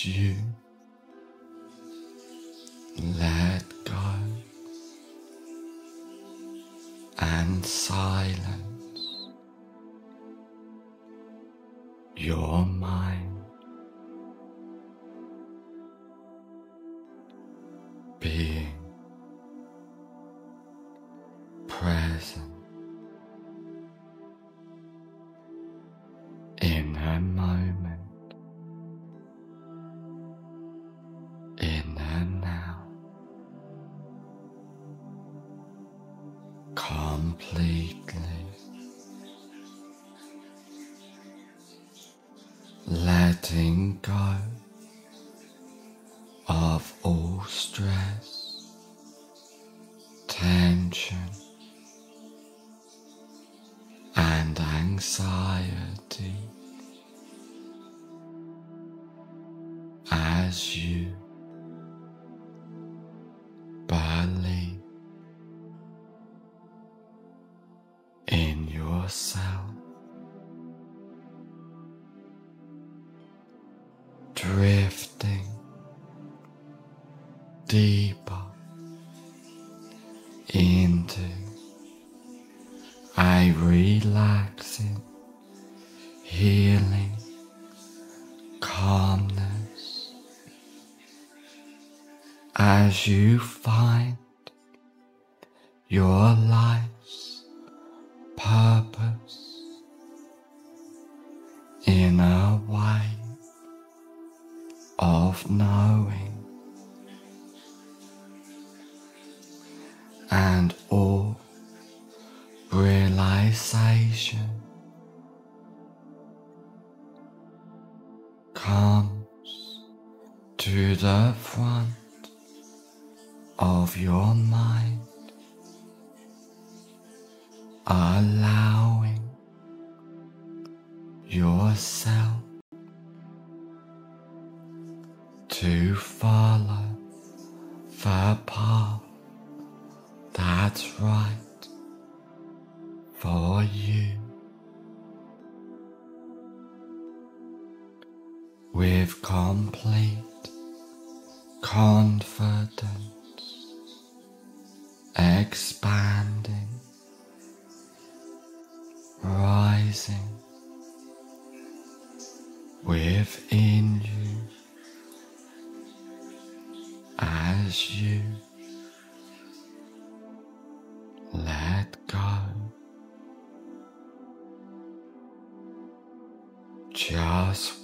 you let go and silence your anxiety. As you as you find your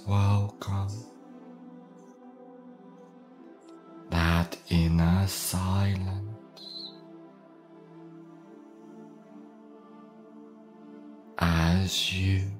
welcome. That inner silence. As you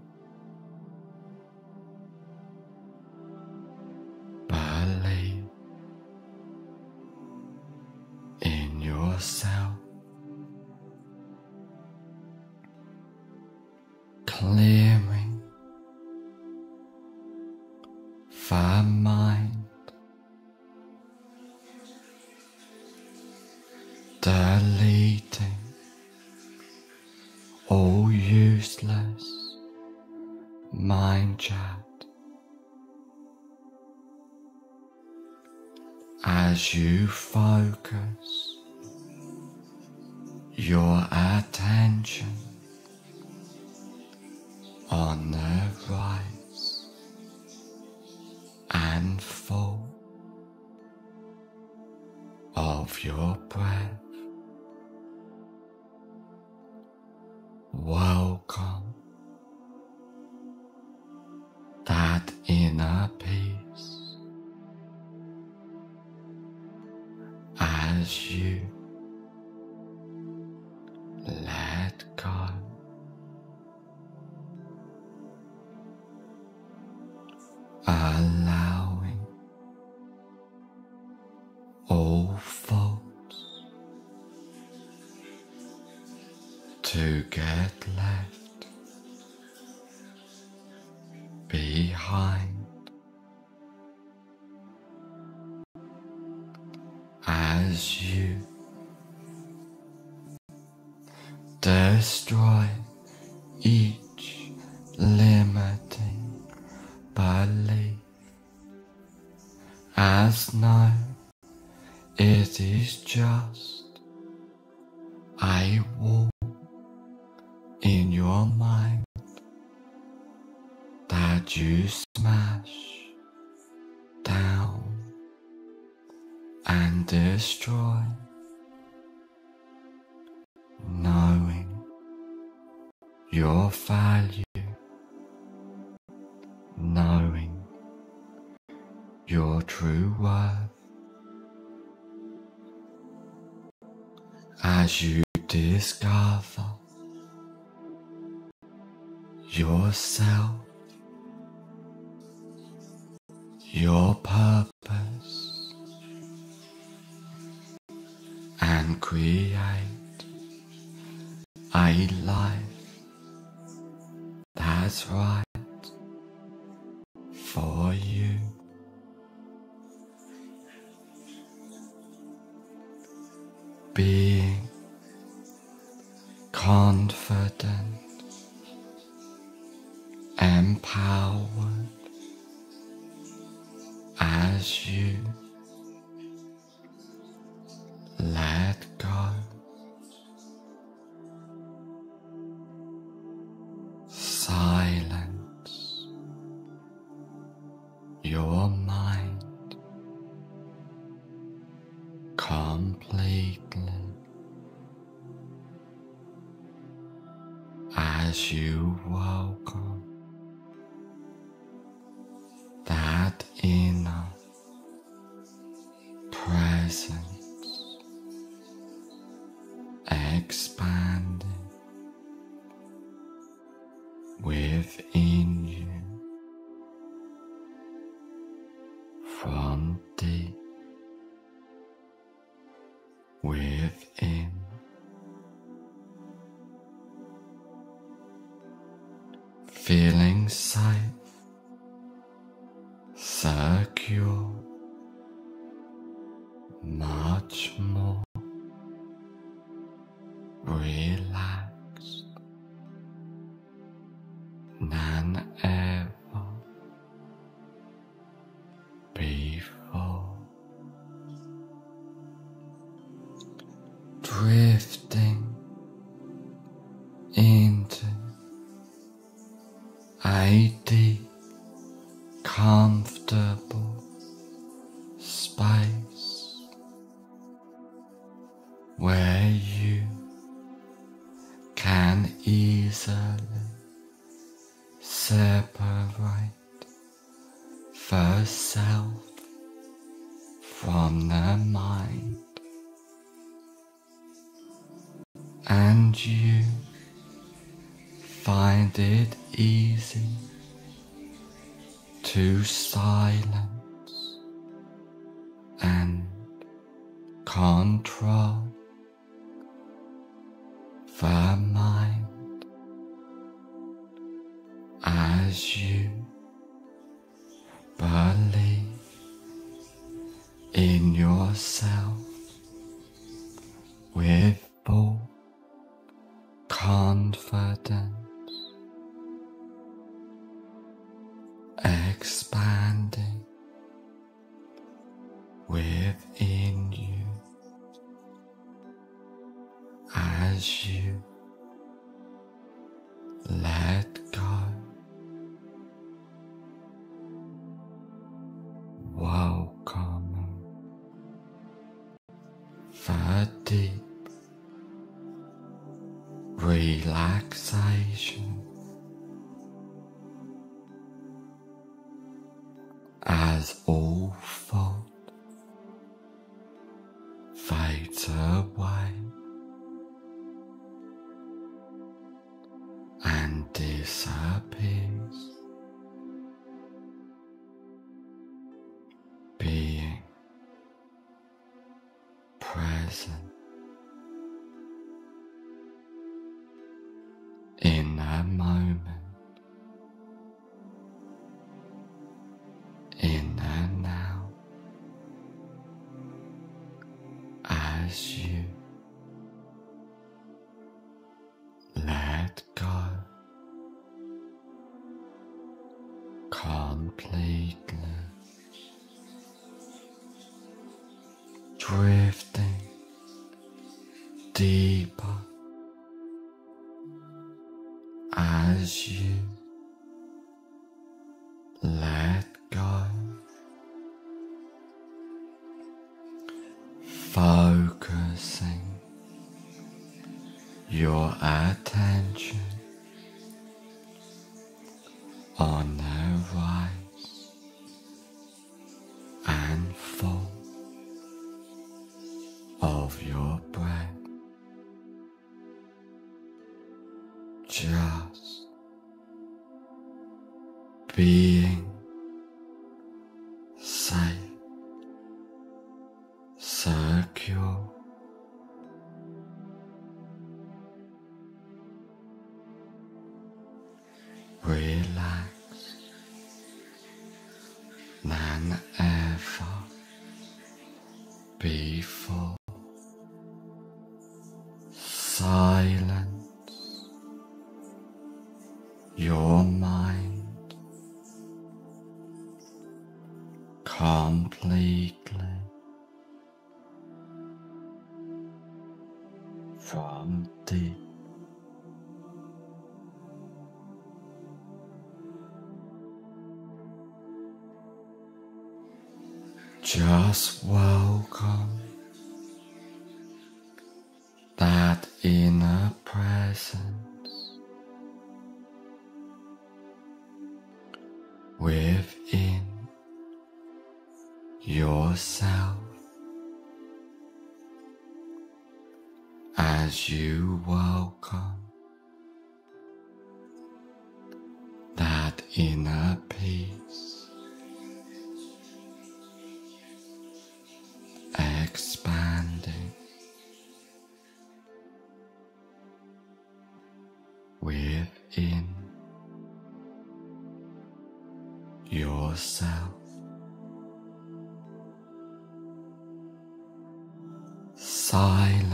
as you focus your attention on the destroy each limiting belief. As now it is just a wall in your mind that you smash down and destroy, your value, knowing your true worth. As you discover yourself, your purpose, and create a life that's right for you. Within. Feeling safe, you find it easy to silence and control? The present. In that moment, in that now, as you let go. Completely drift I tell. liberté. Just welcome yourself. Silent.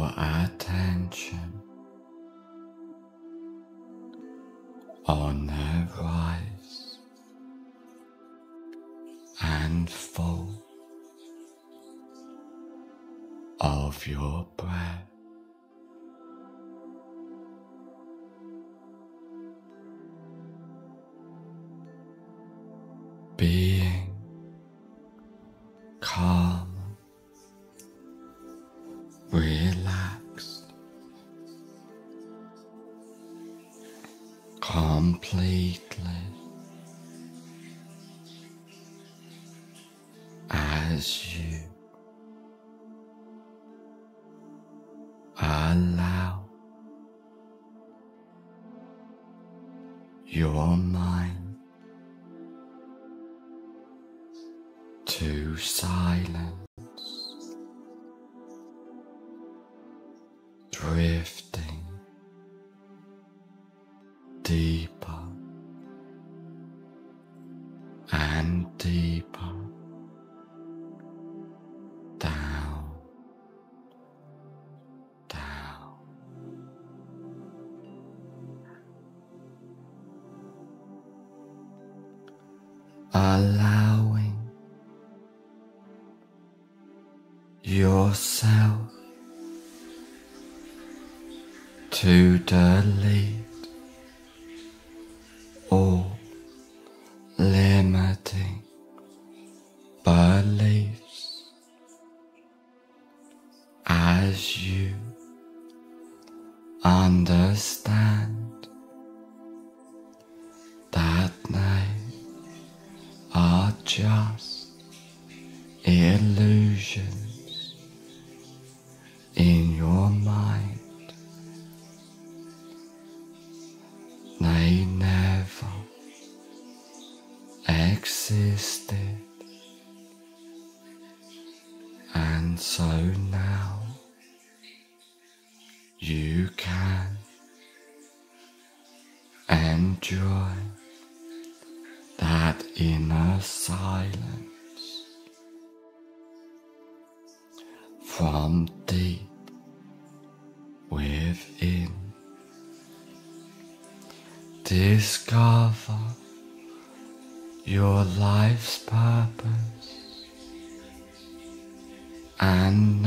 your attention on the rise and fall of your breath. completely as you allow your mind. allowing yourself to delete Discover your life's purpose and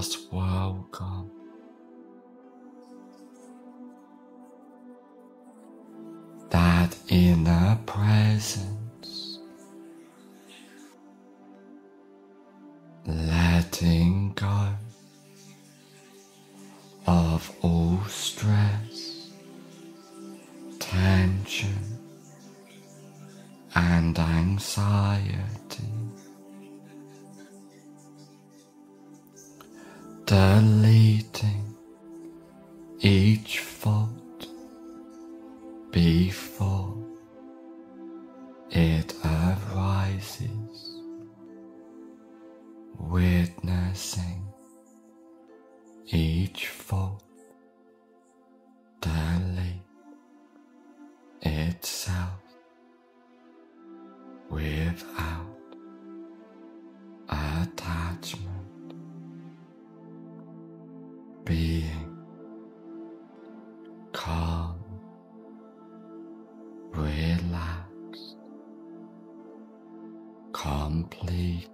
just welcome. That inner presence. Completely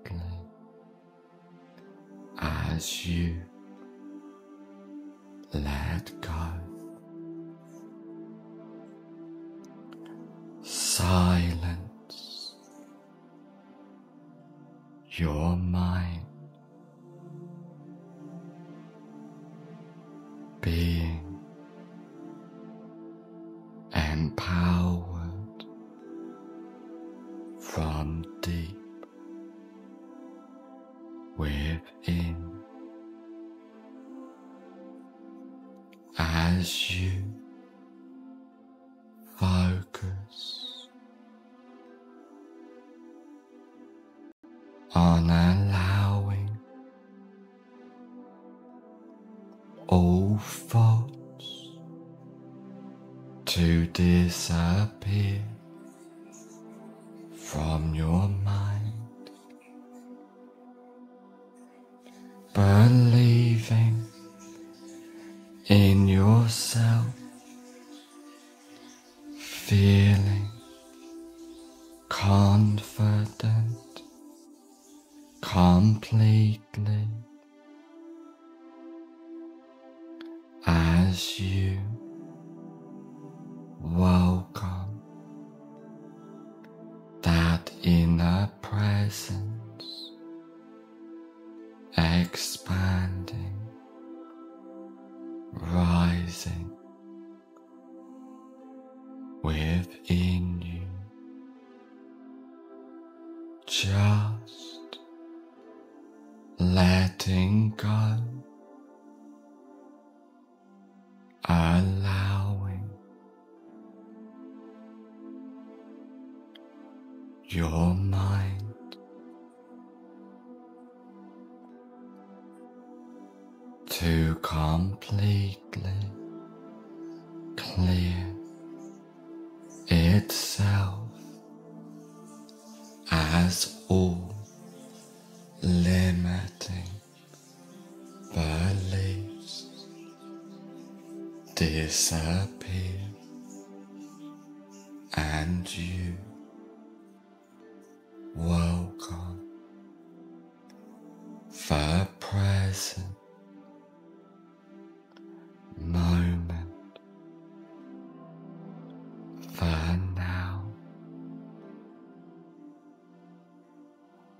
as you let go. Silence your mind on letting go, allowing your disappear and you welcome the present moment for now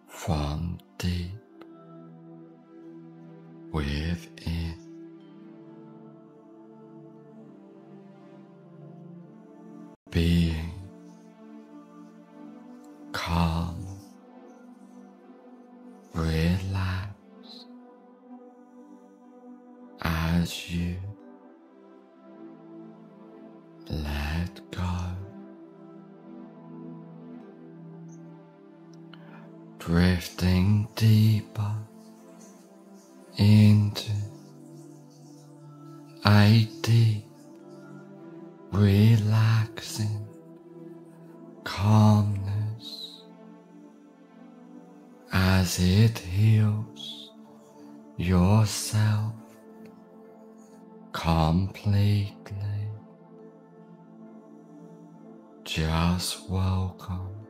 from deep within. Drifting deeper into a deep, relaxing calmness as it heals yourself completely. Just welcome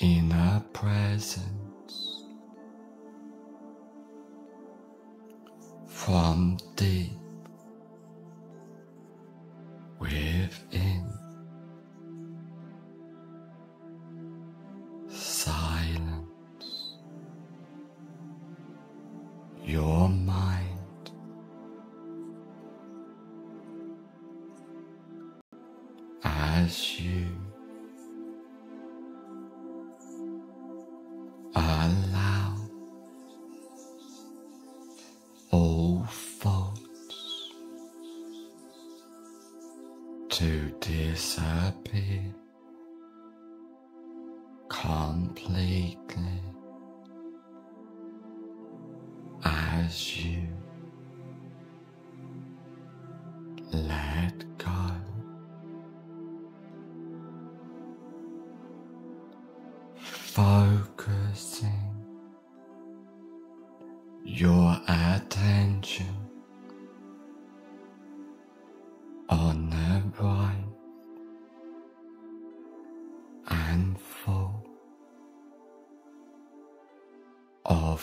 inner presence. From deep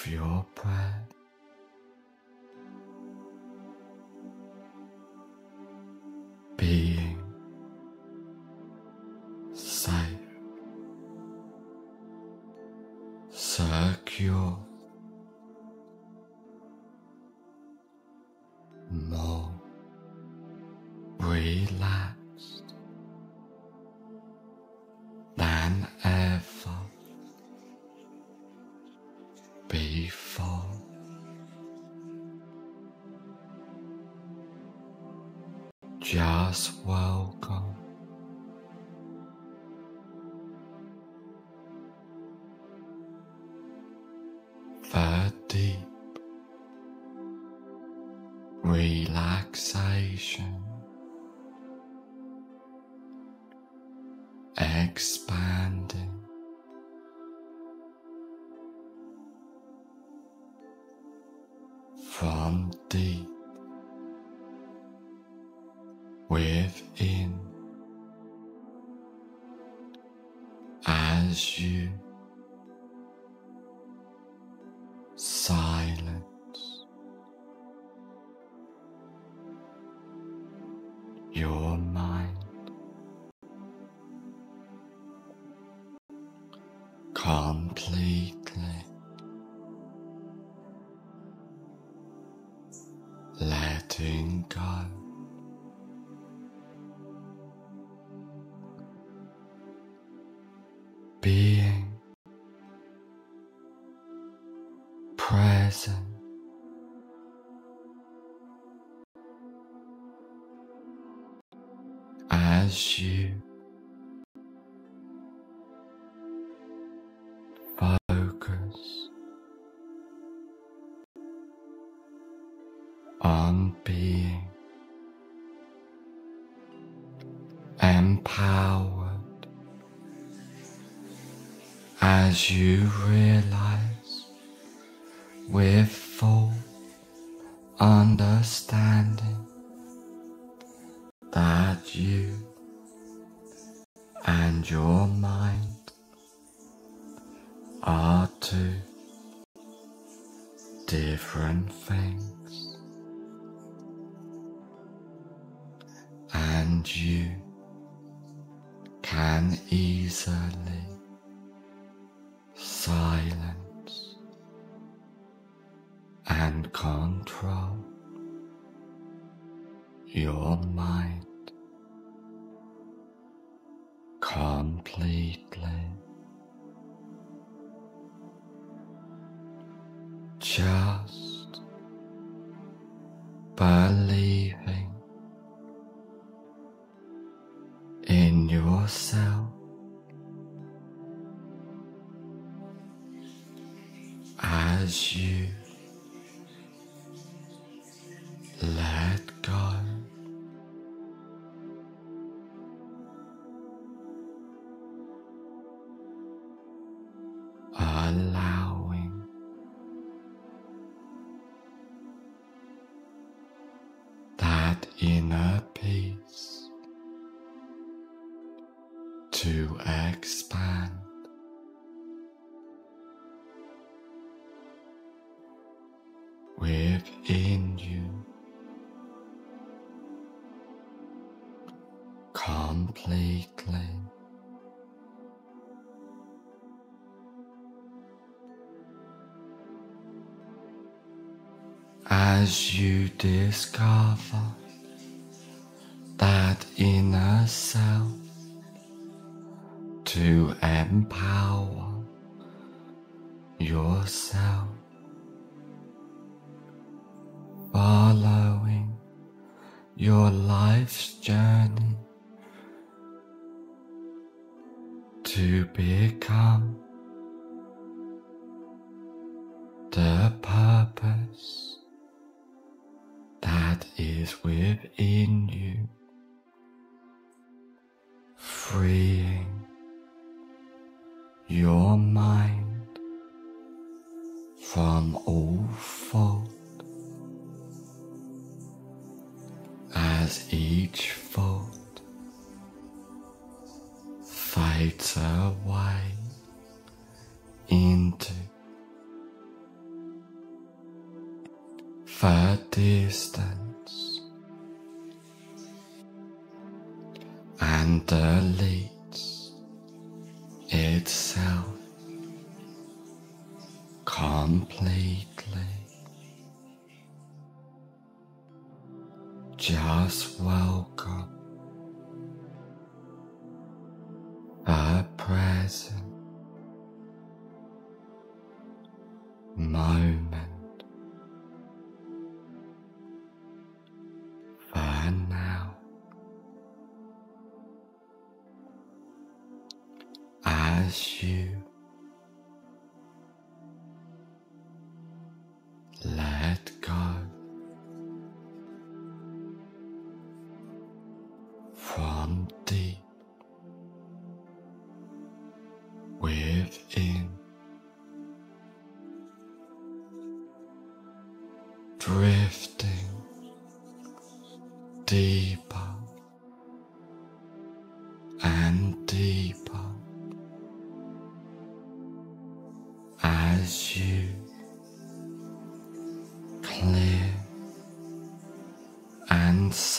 your breath. Being safe, secure, more relaxed Just welcome. The deep relaxation you focus on being empowered. As you realize expand within you completely. As you discover that inner self to empower yourself, following your life's journey to become the purpose that is within you,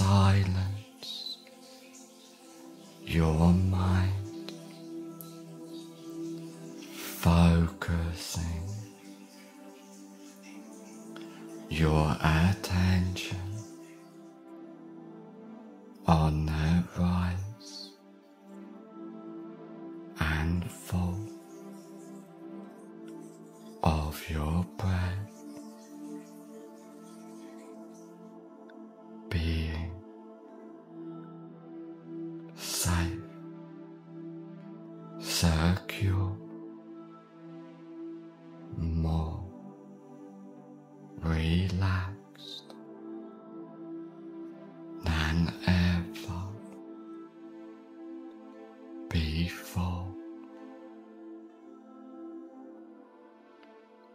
silence your mind, focusing your attention. fall.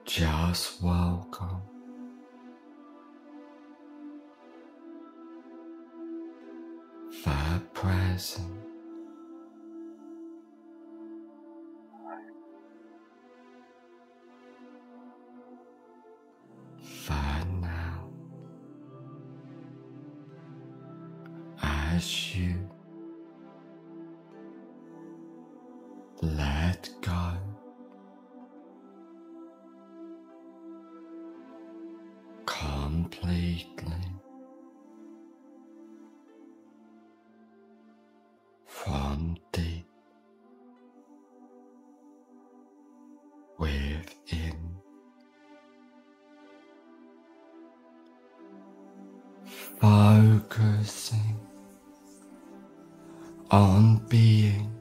Just welcome. That present. focusing on being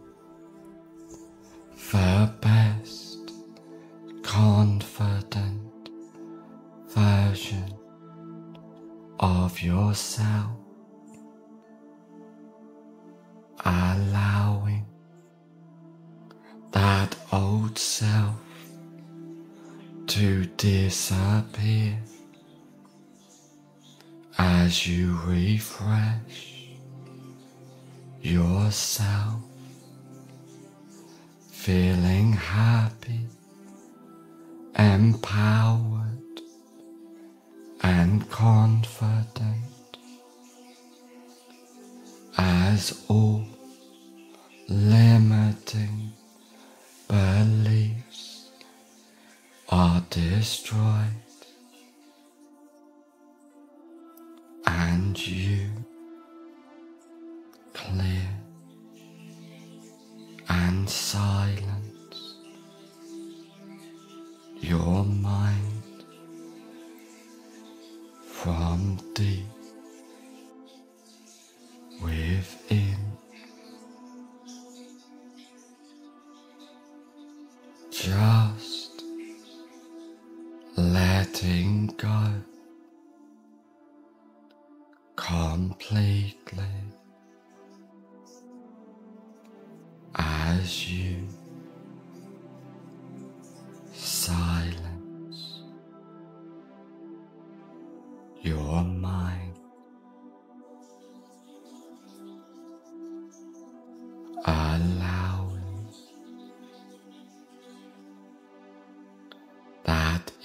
the best.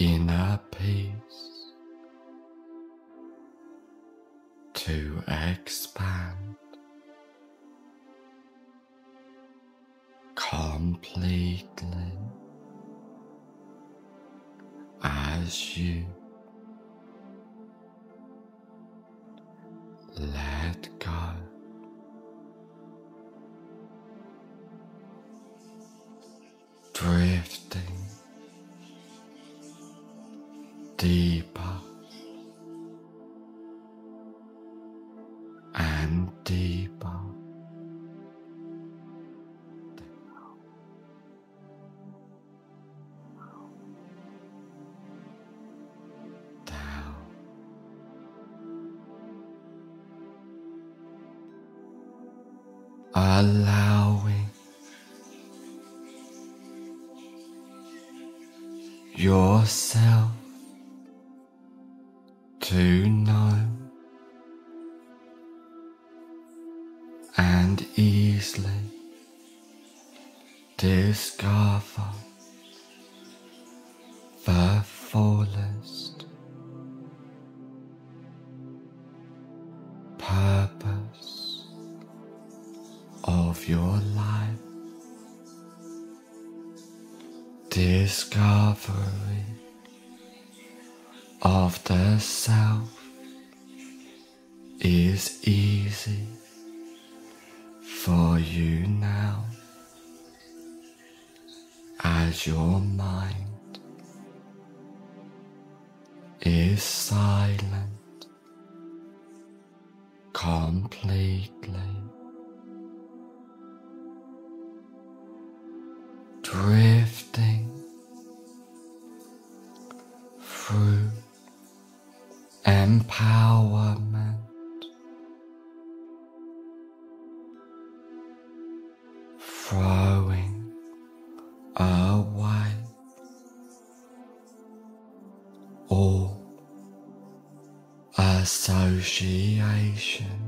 inner peace to expand completely as you yourself to know and easily discover association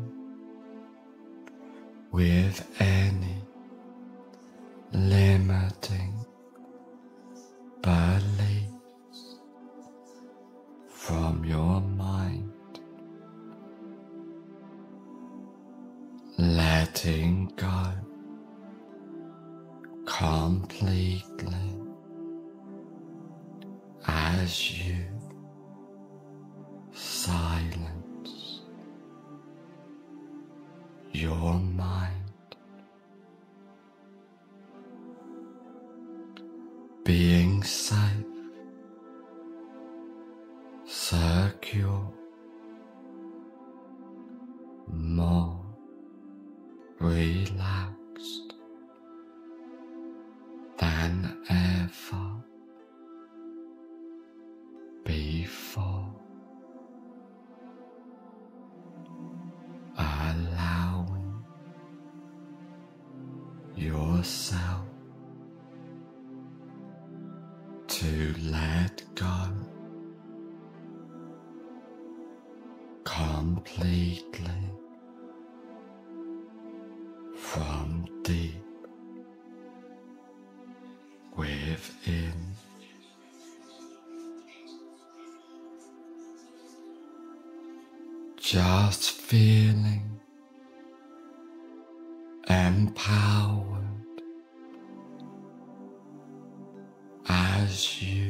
side. completely from deep within. Just feeling empowered as you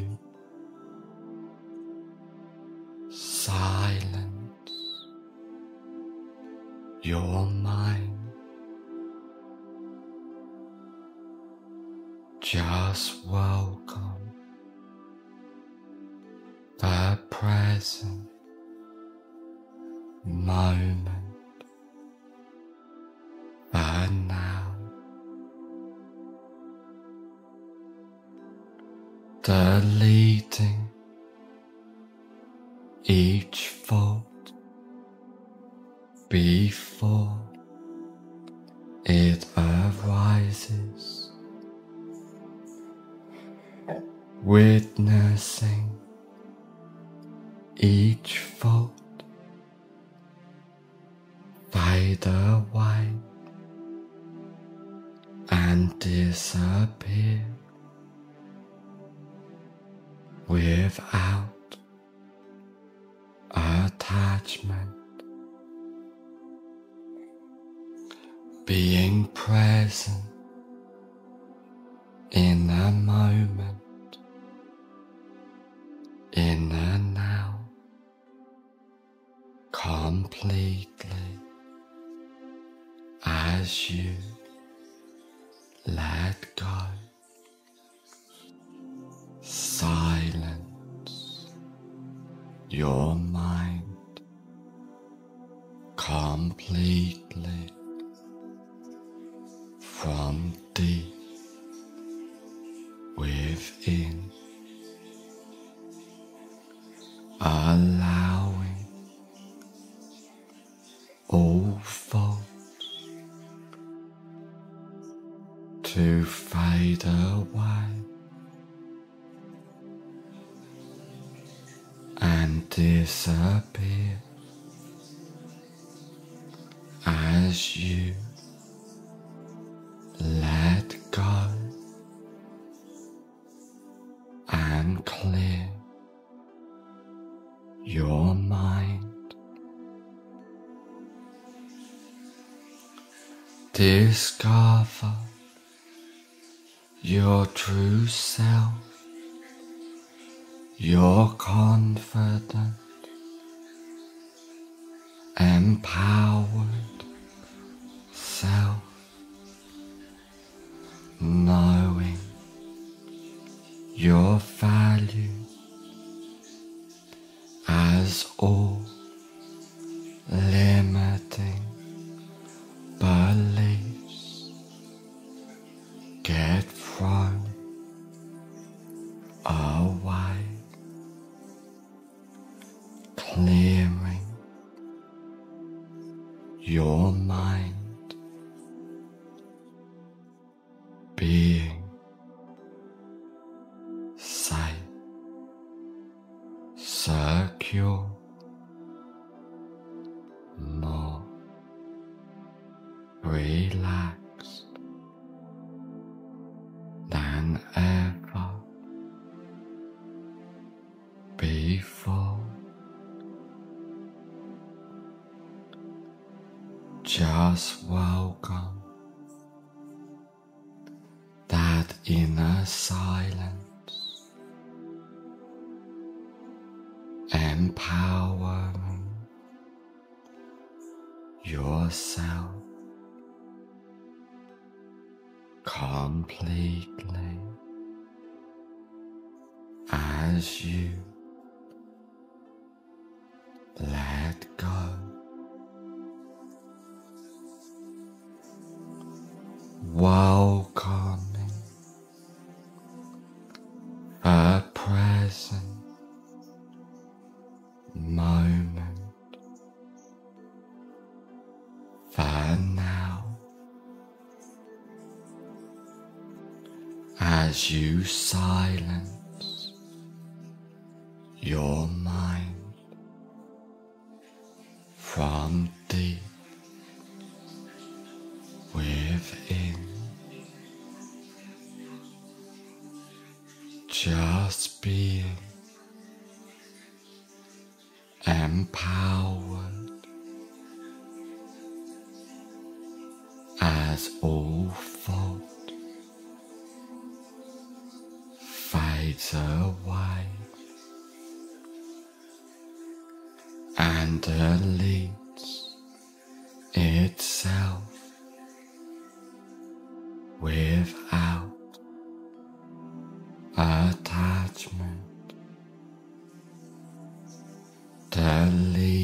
to fade away and disappear as you let go and clear your mind. Discover your true self, your confident, empowered self, knowing your value as all limiting as you silence your deletes itself without attachment, deleting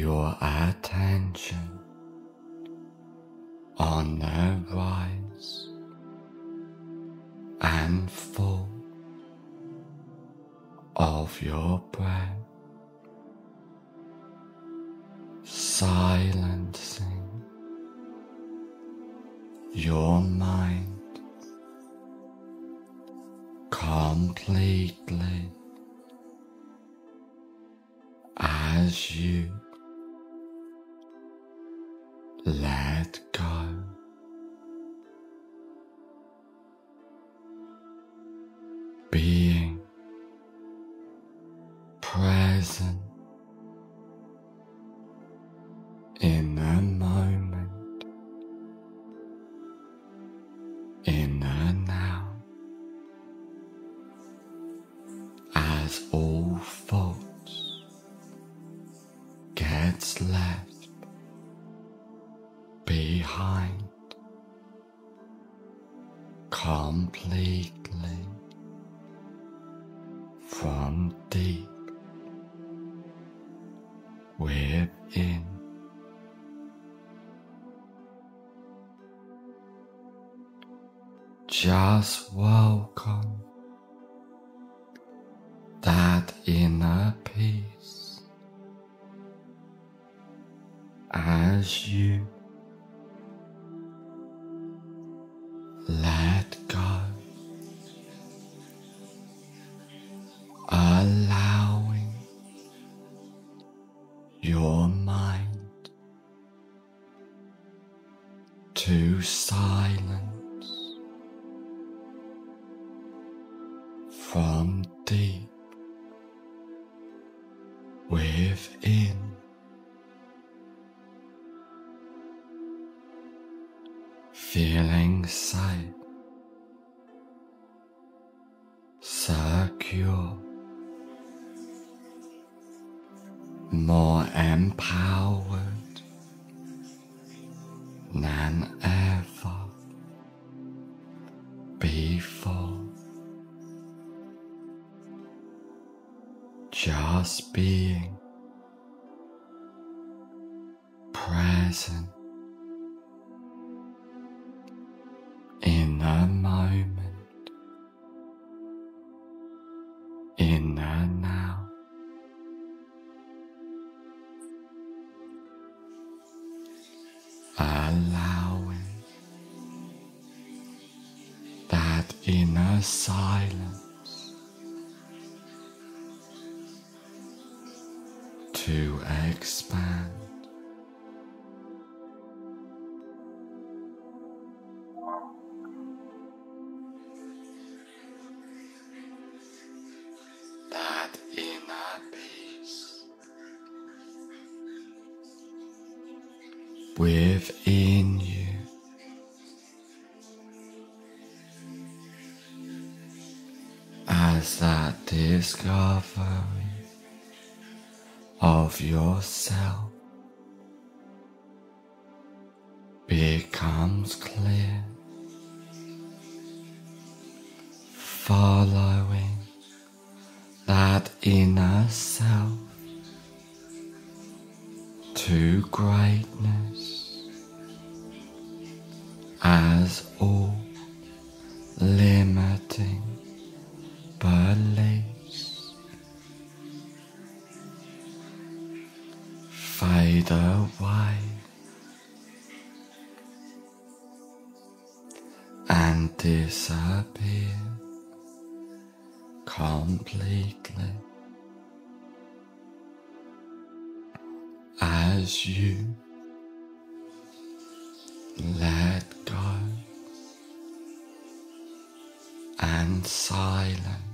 your attention on the rise and fall of your breath, silencing your completely from deep within. Just what feeling side, secure, more empowered. The silence to expand. That inner peace within. discovery of yourself. completely. As you let go and silence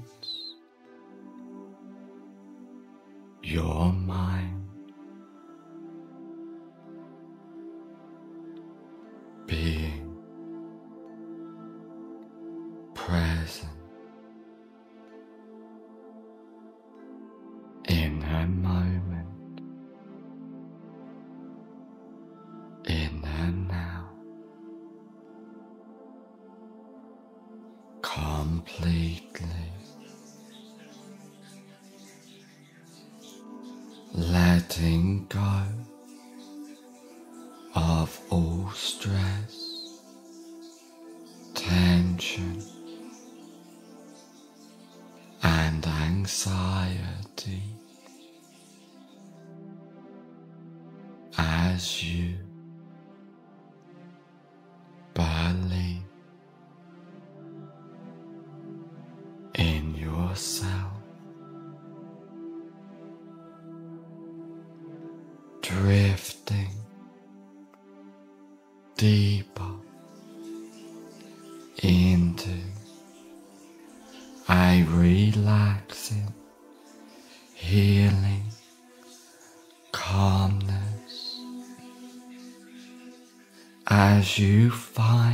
as you find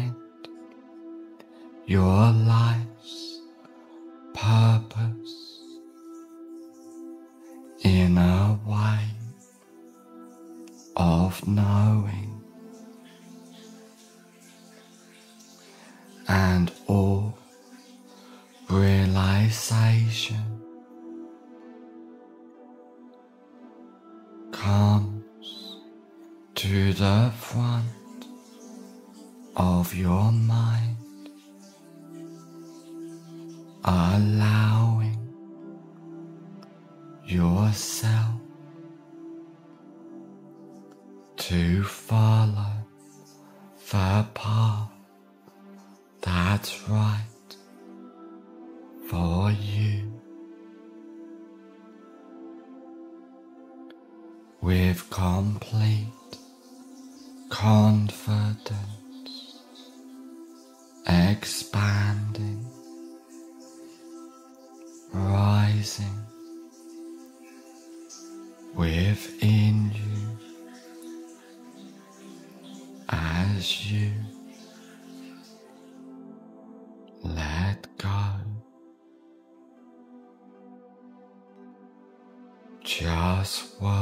us while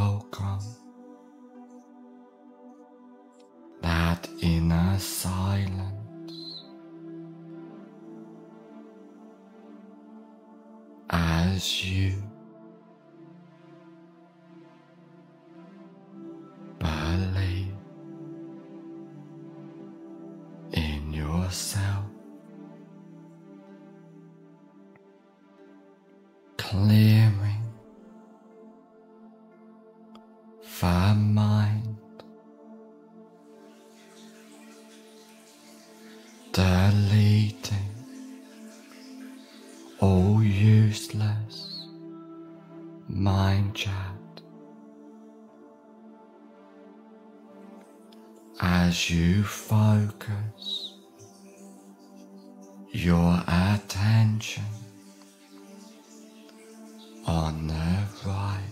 as you focus your attention on the right.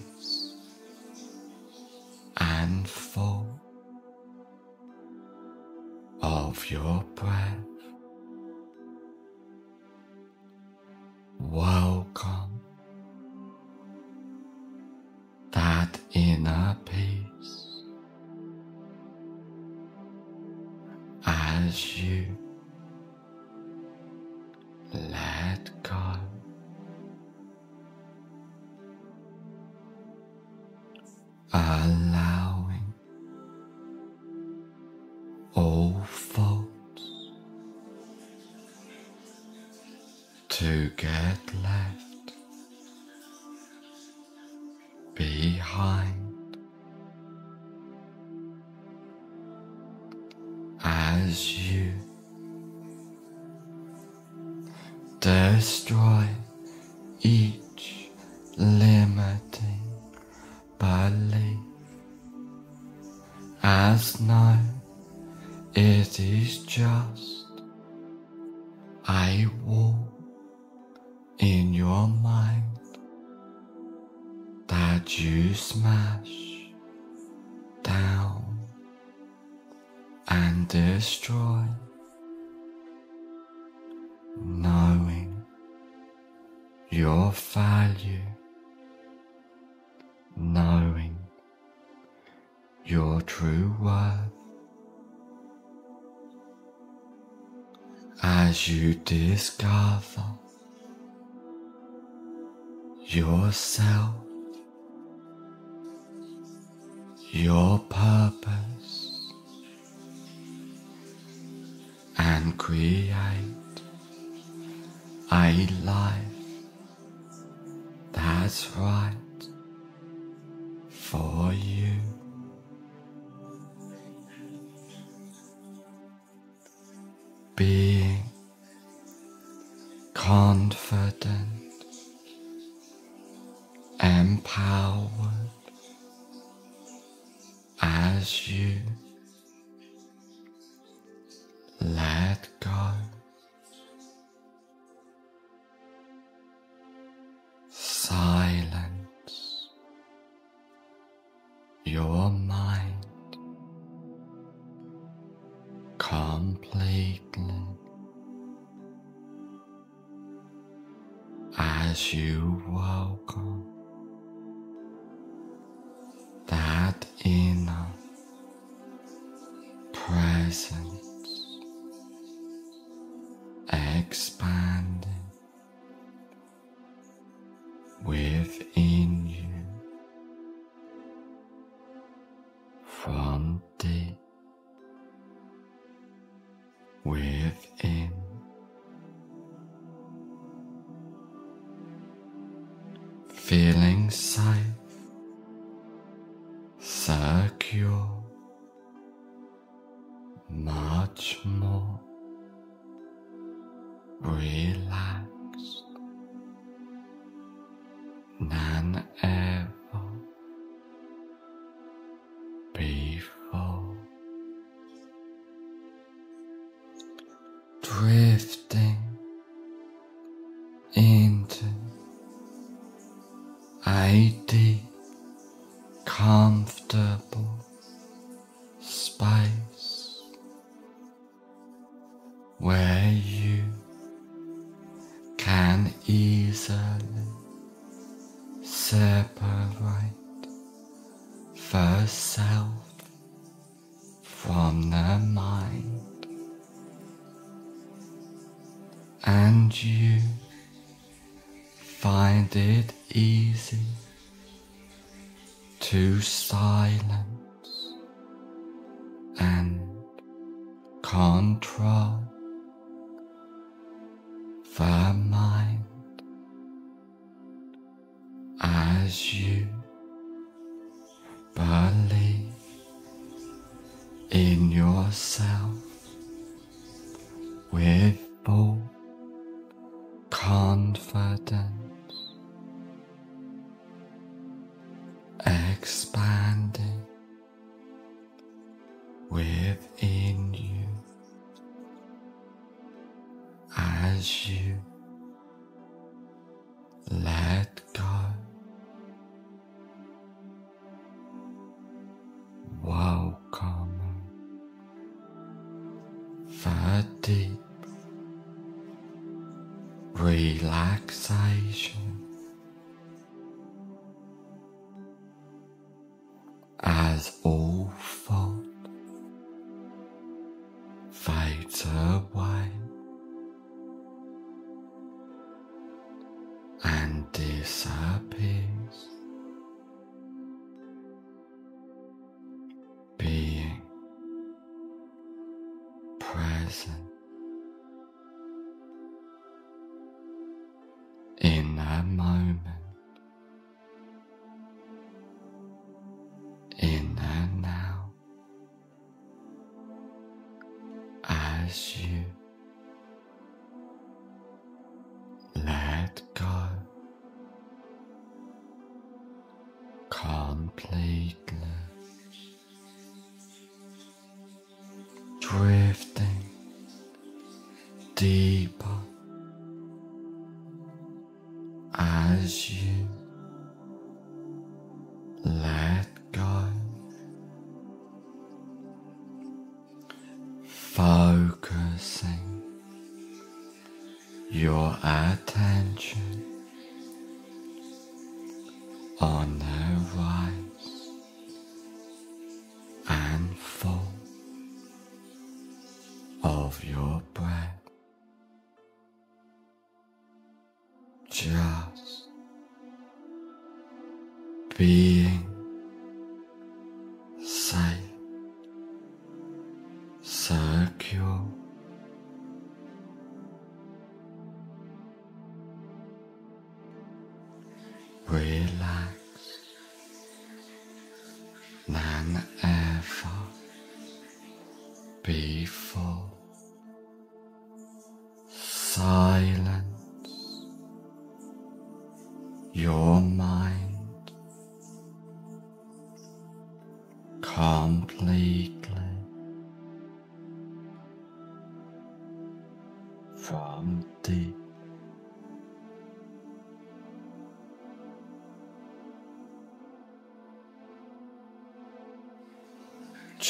destroy, knowing your value, knowing your true worth. As you discover yourself, your purpose, and create a life that's right for you. Being confident, empowered as you feeling sight. eighty comfortable space where you can easily separate the self from the mind. And you find it easy to silence and control the mind as you believe in yourself with as you let go. Focusing your attention on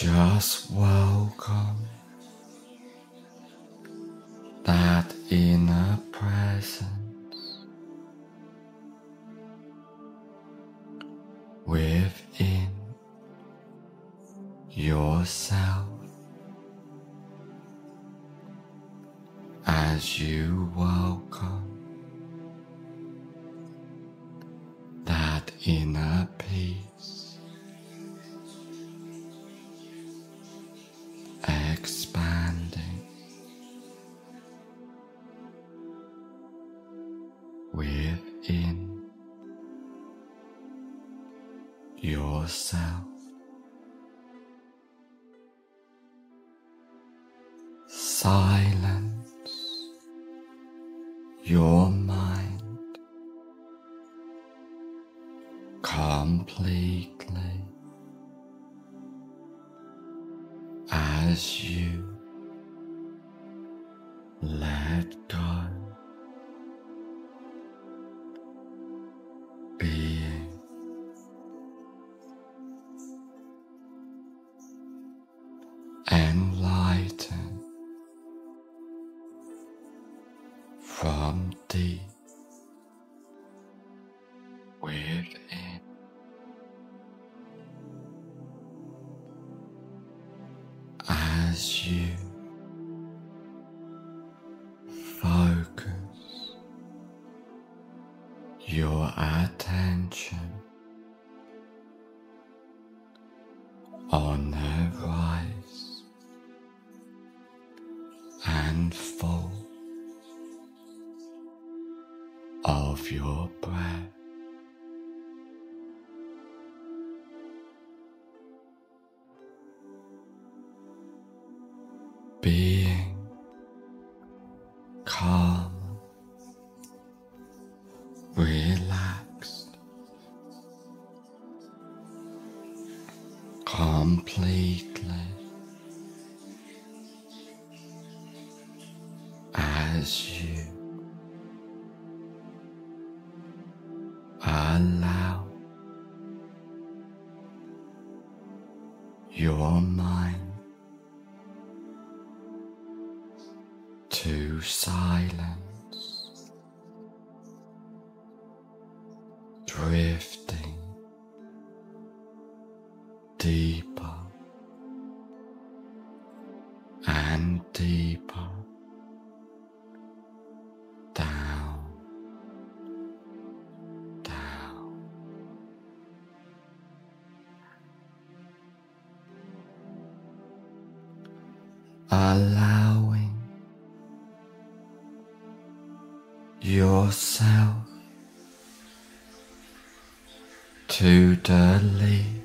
Just welcome that inner presence within yourself as you welcome that inner With eh. within. As you focus your attention of your breath. allowing yourself to delete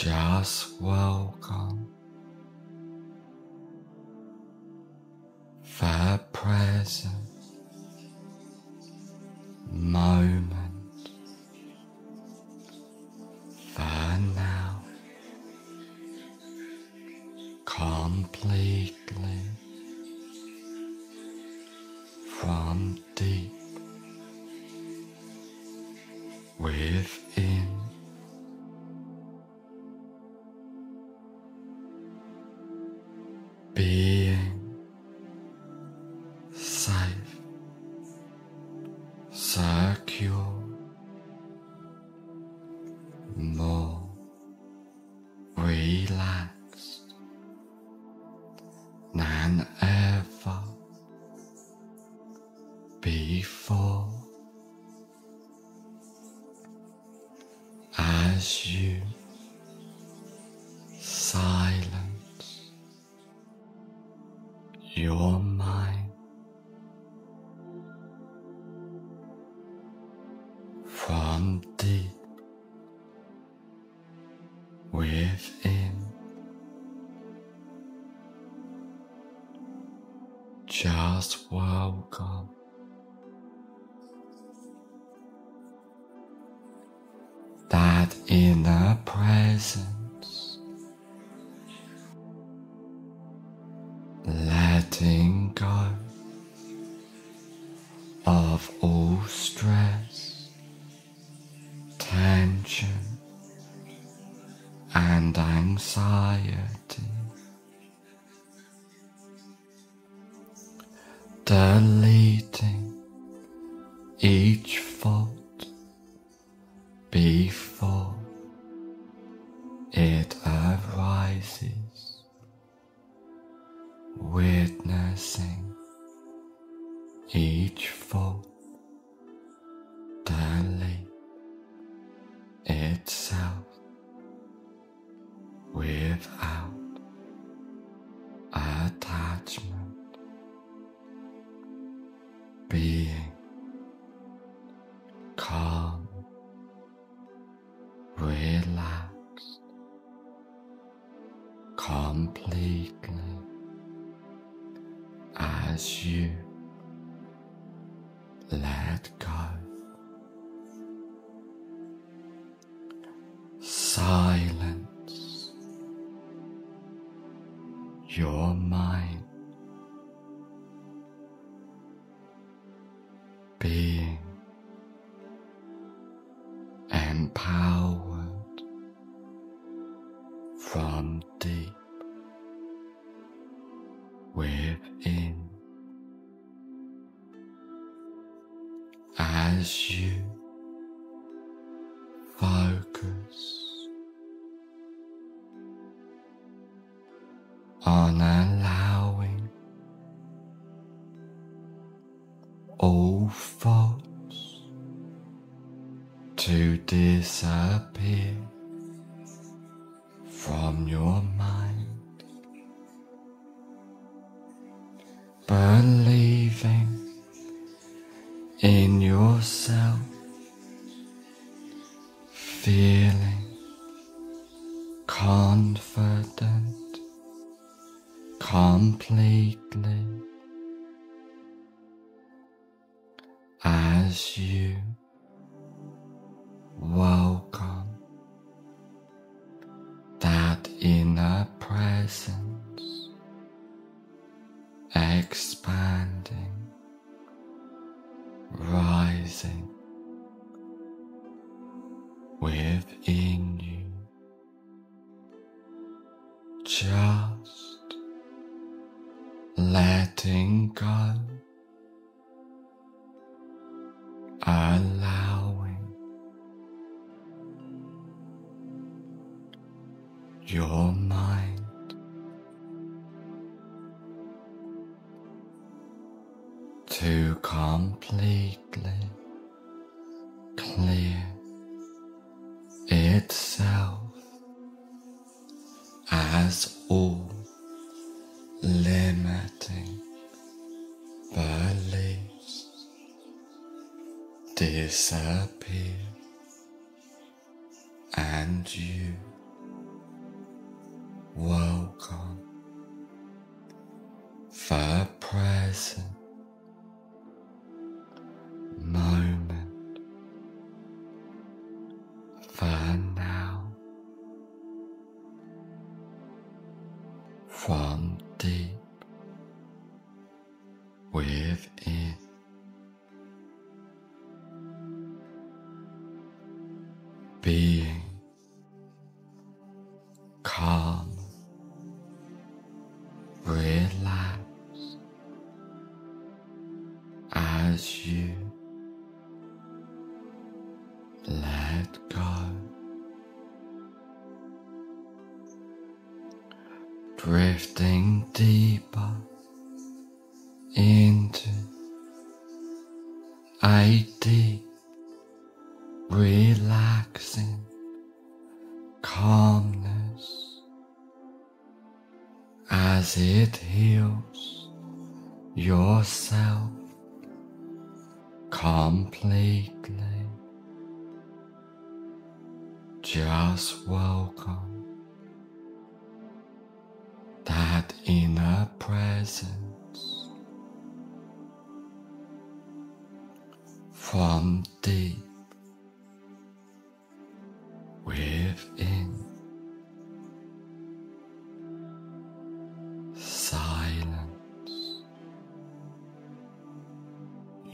just woke Just welcome. That inner presence, letting go of all Deleting as you let go. Silence your mind as you. Focus on allowing all faults to disappear your mind. To completely clear itself as all limiting beliefs disappear and you drifting deep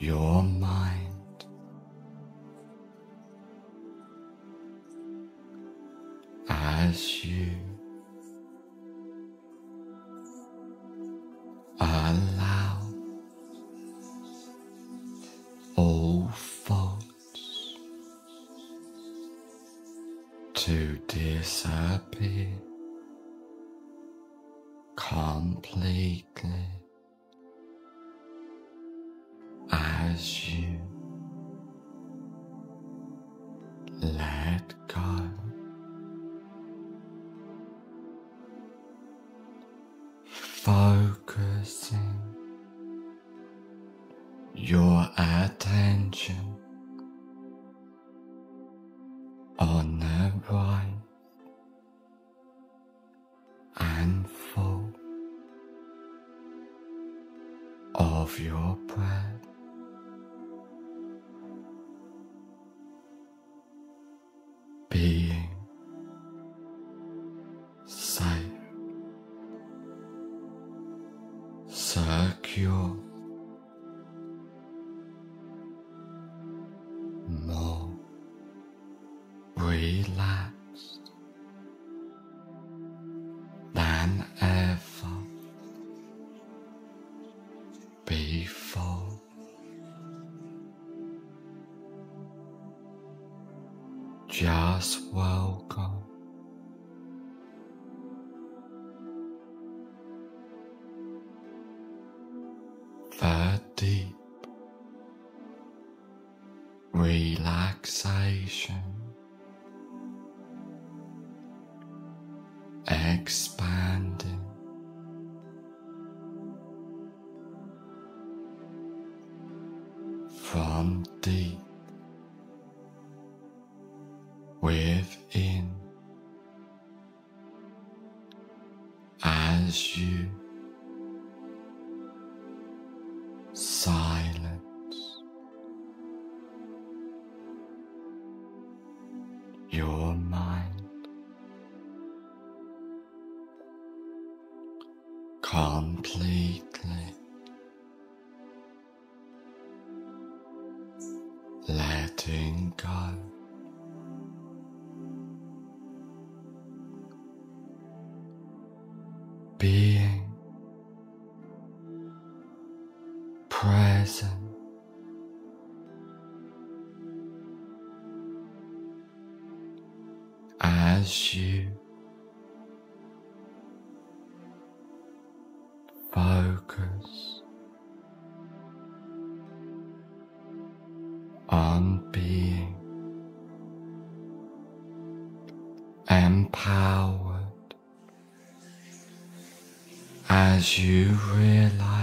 your mind. As you allow all thoughts to disappear completely. just well you. Silence. Your mind, completely. Letting go. as you realize.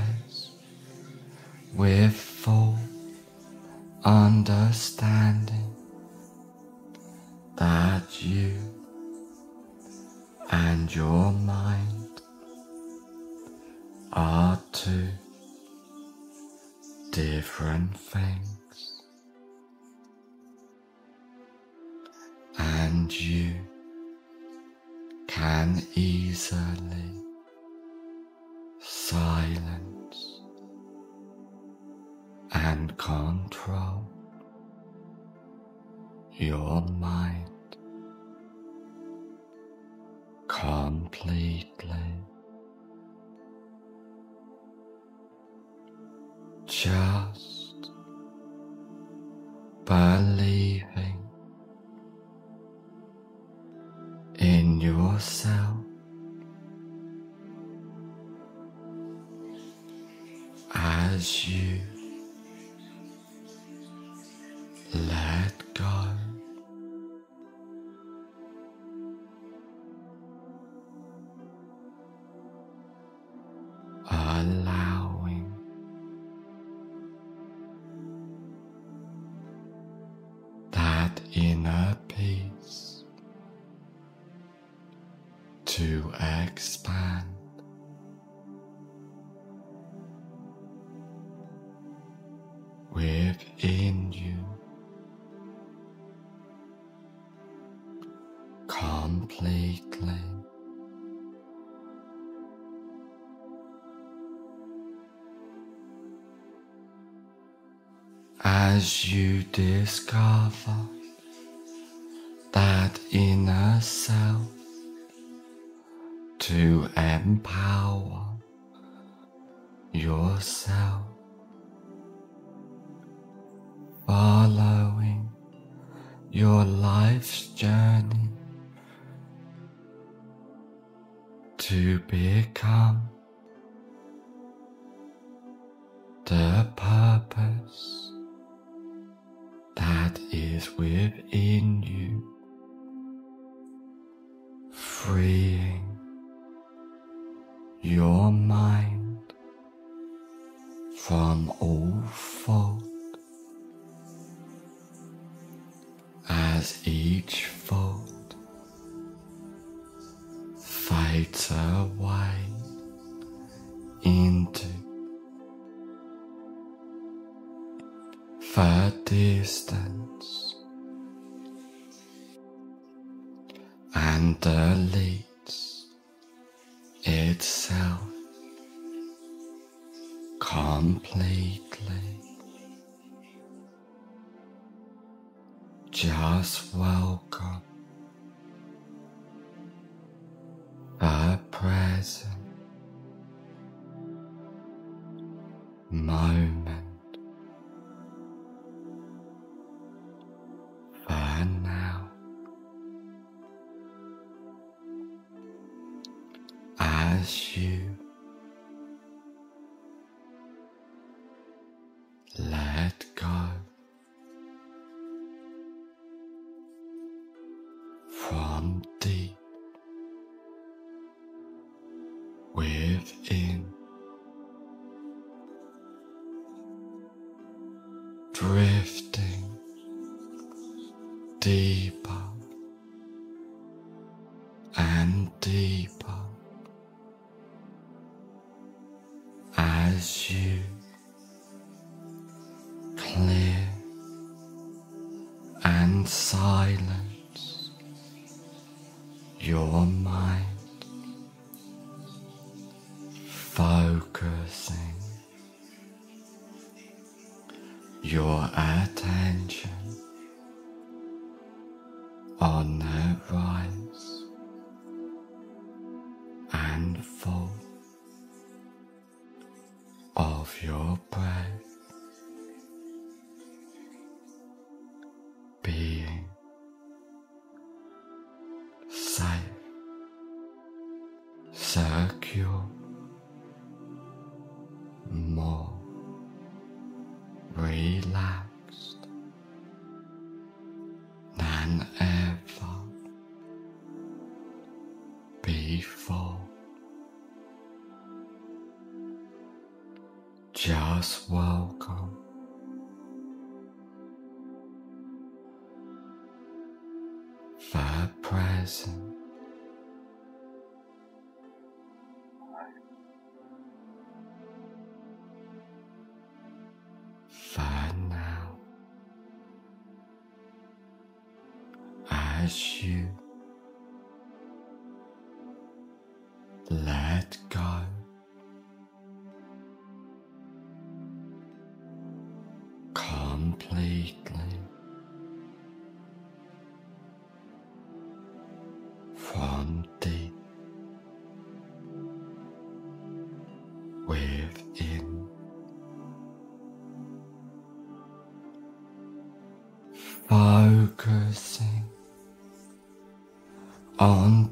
expand. Within you, completely. As you discover that inner self. Power yourself. Roswell circle more. Relaxed. Than ever. Before. Just welcome. The present. focusing on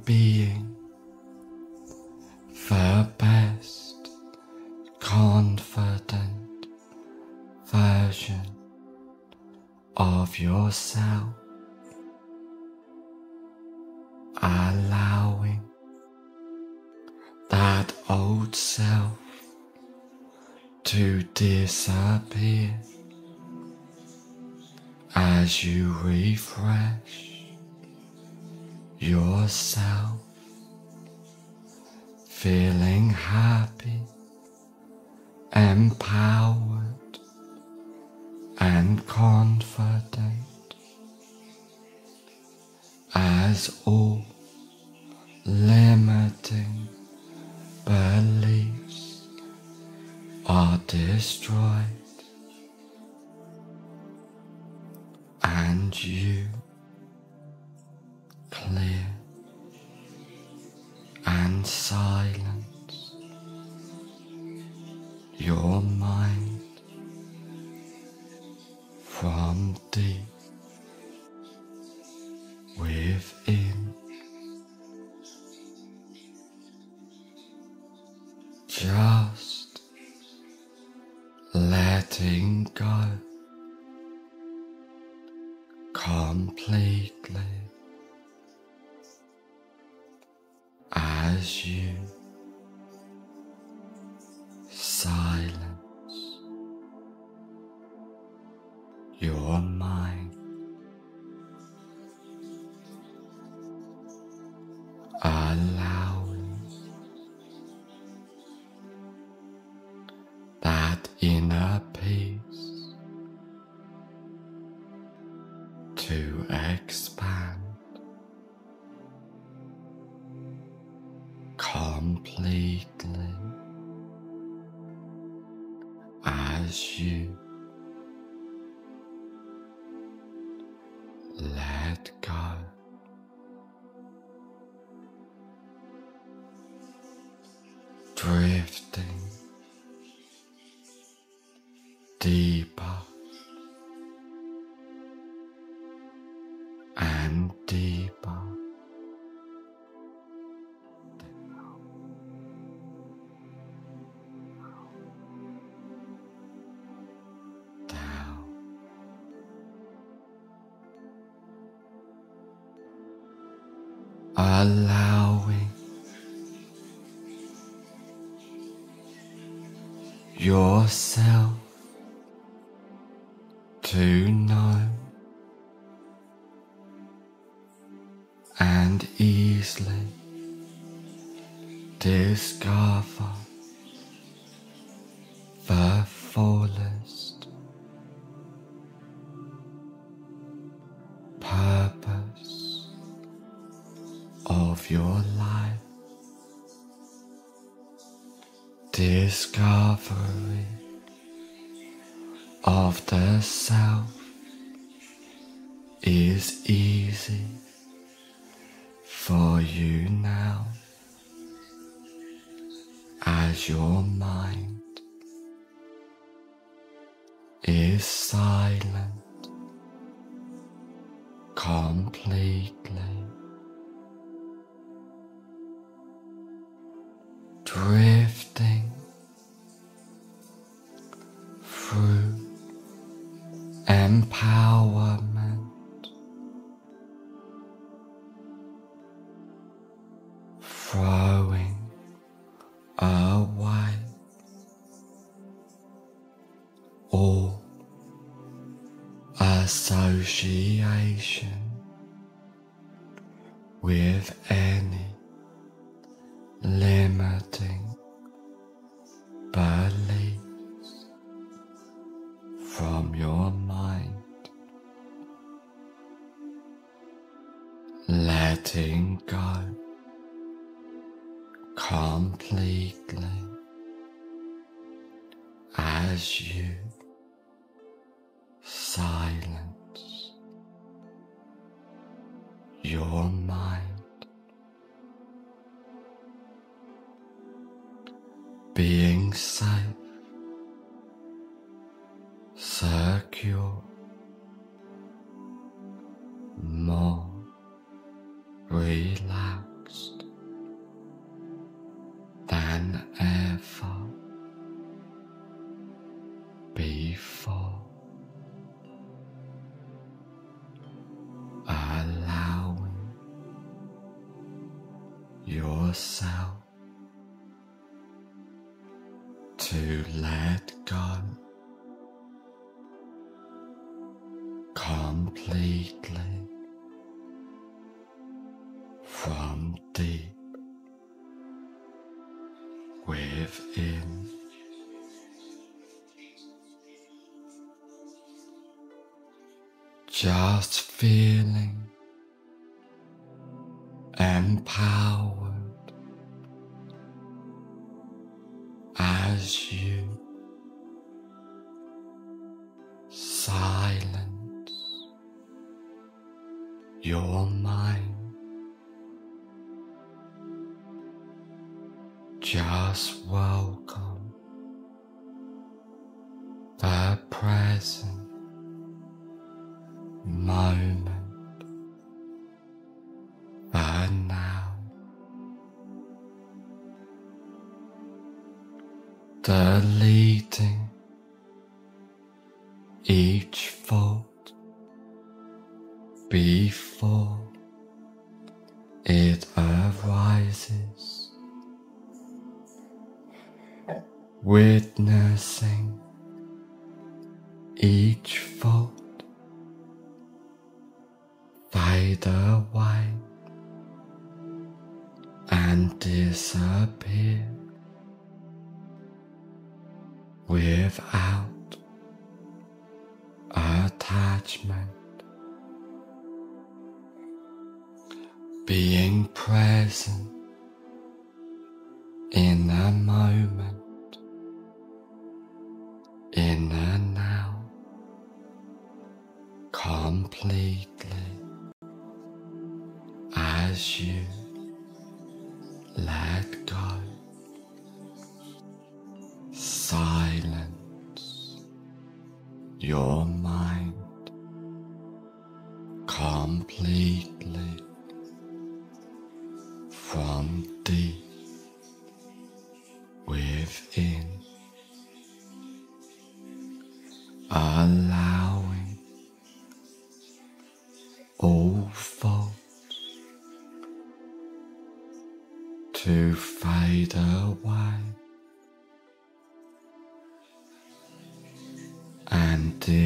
as you refresh yourself, feeling happy. as you let go. Drift Allah. discovery of the self is easy for you now as your mind being silent. in. Just feeling empowered as you silence your moment and now. Deleting each fault.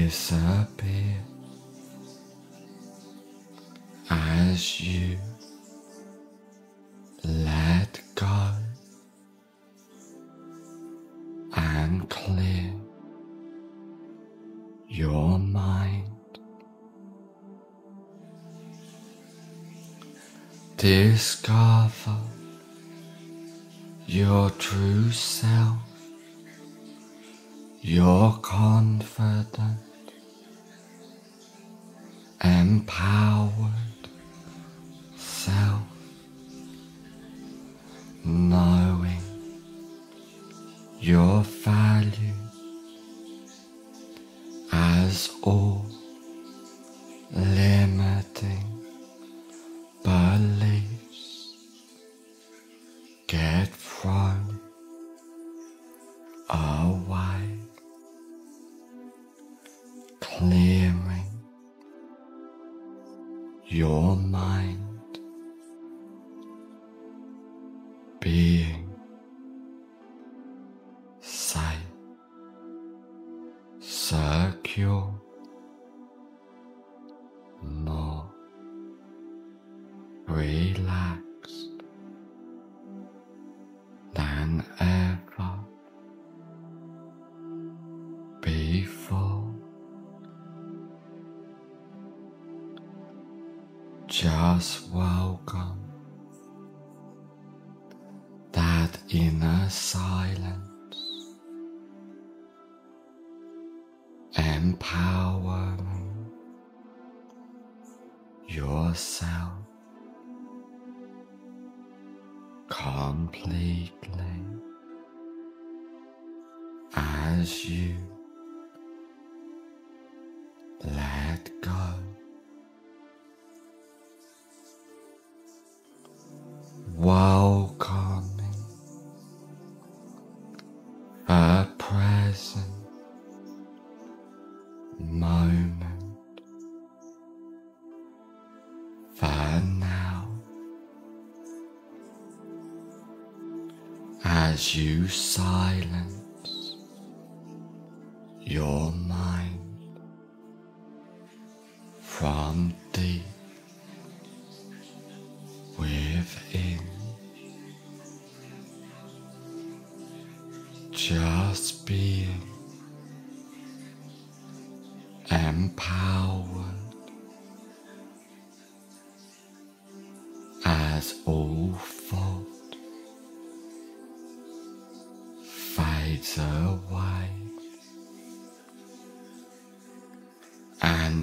disappear as you let go and clear your mind. Discover your true self, your confidence empowered self knowing your family as you silence.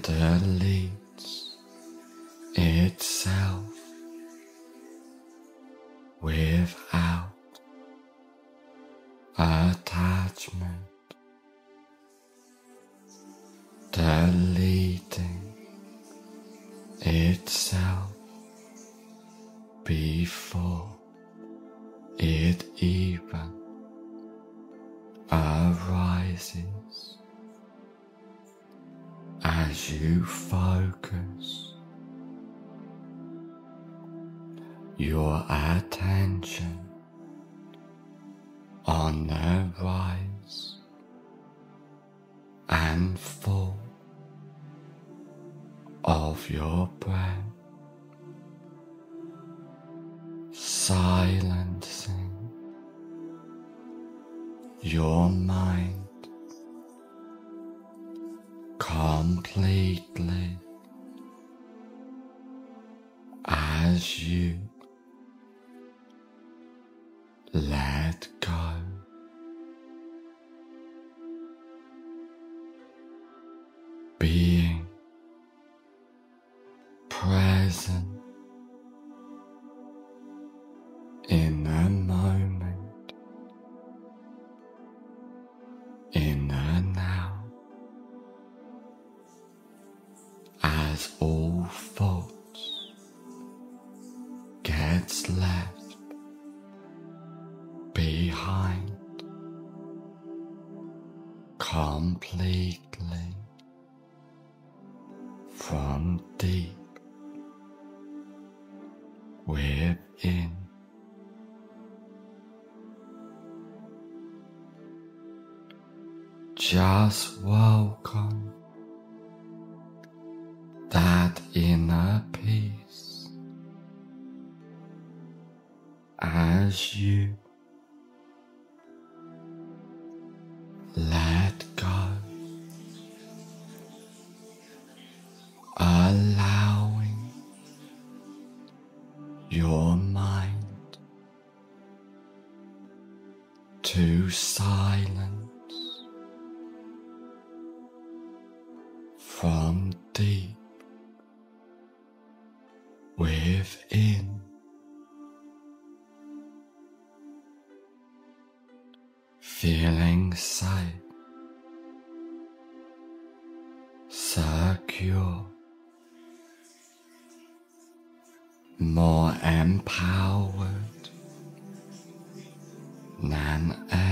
underlays itself without attachment. Delete as you focus your attention on the rise and fall of your breath. completely from deep within. Just feeling sight, secure, more empowered than ever.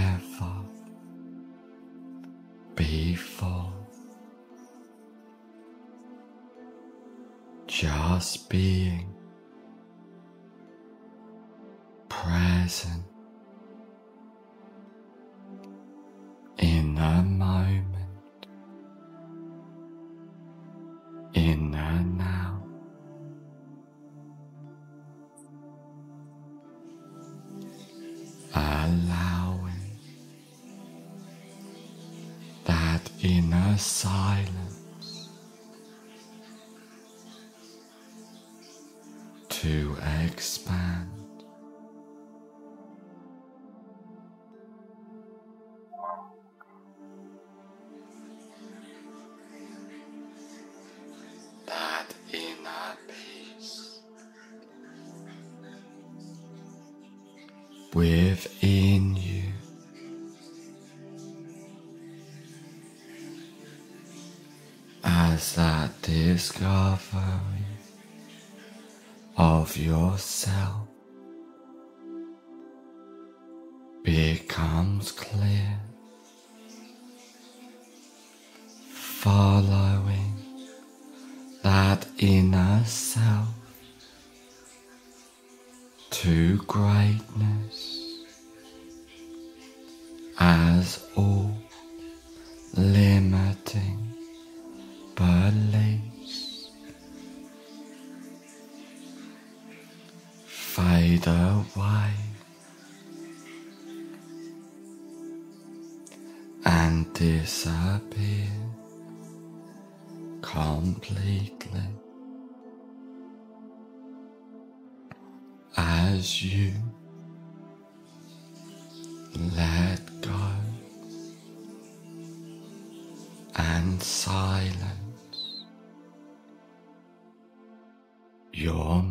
In you. As that discovery of yourself disappear completely. As you let go and silence your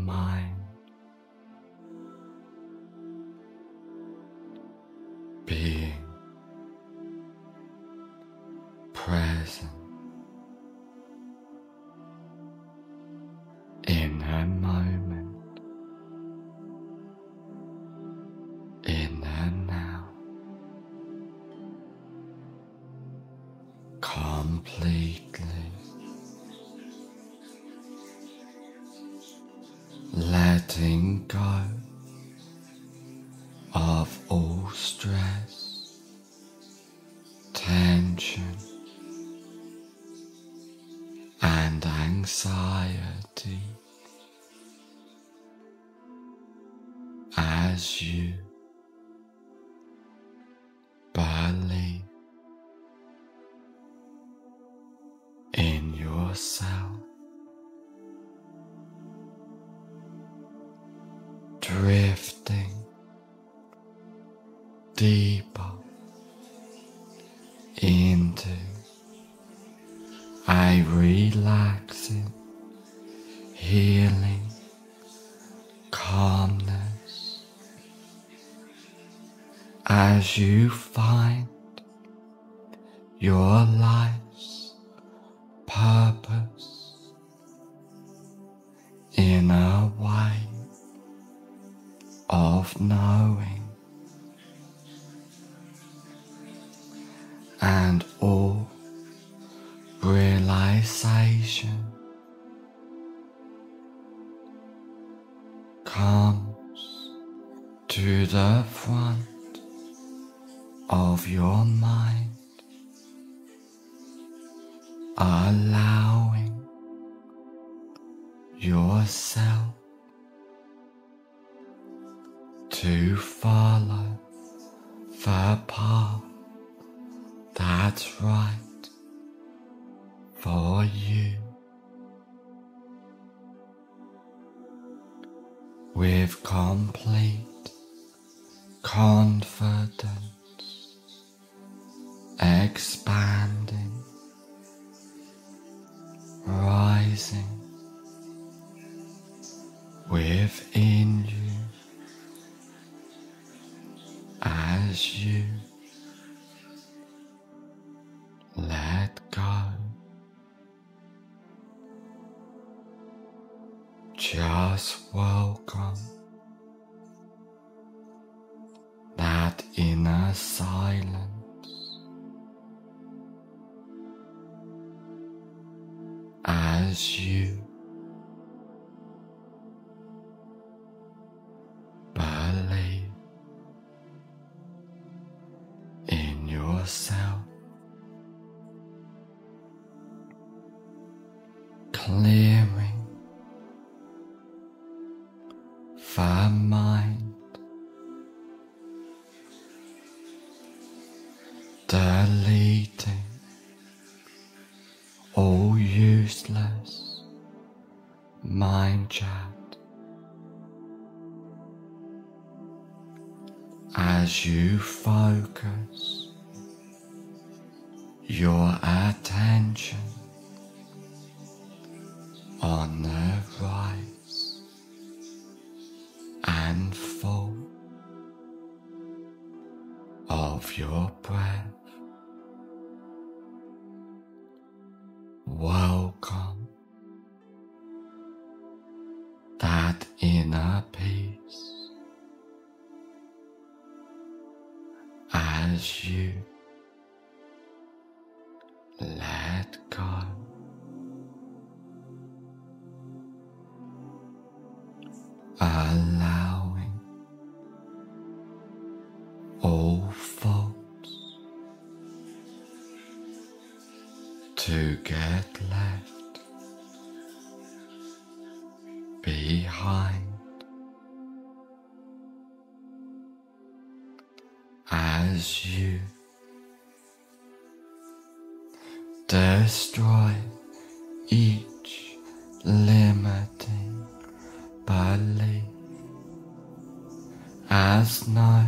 as you balance in yourself. 徐芳。welcome. That inner silence. As you. Believe in yourself. Clear. you focus your attention as you. Destroy each limiting belief. As now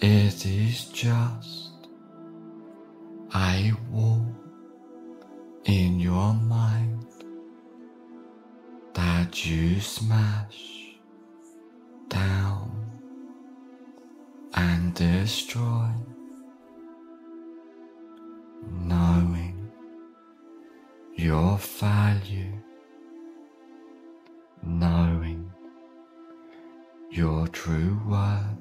it is just. A wall in your mind. That you smash destroy, knowing your value, knowing your true worth.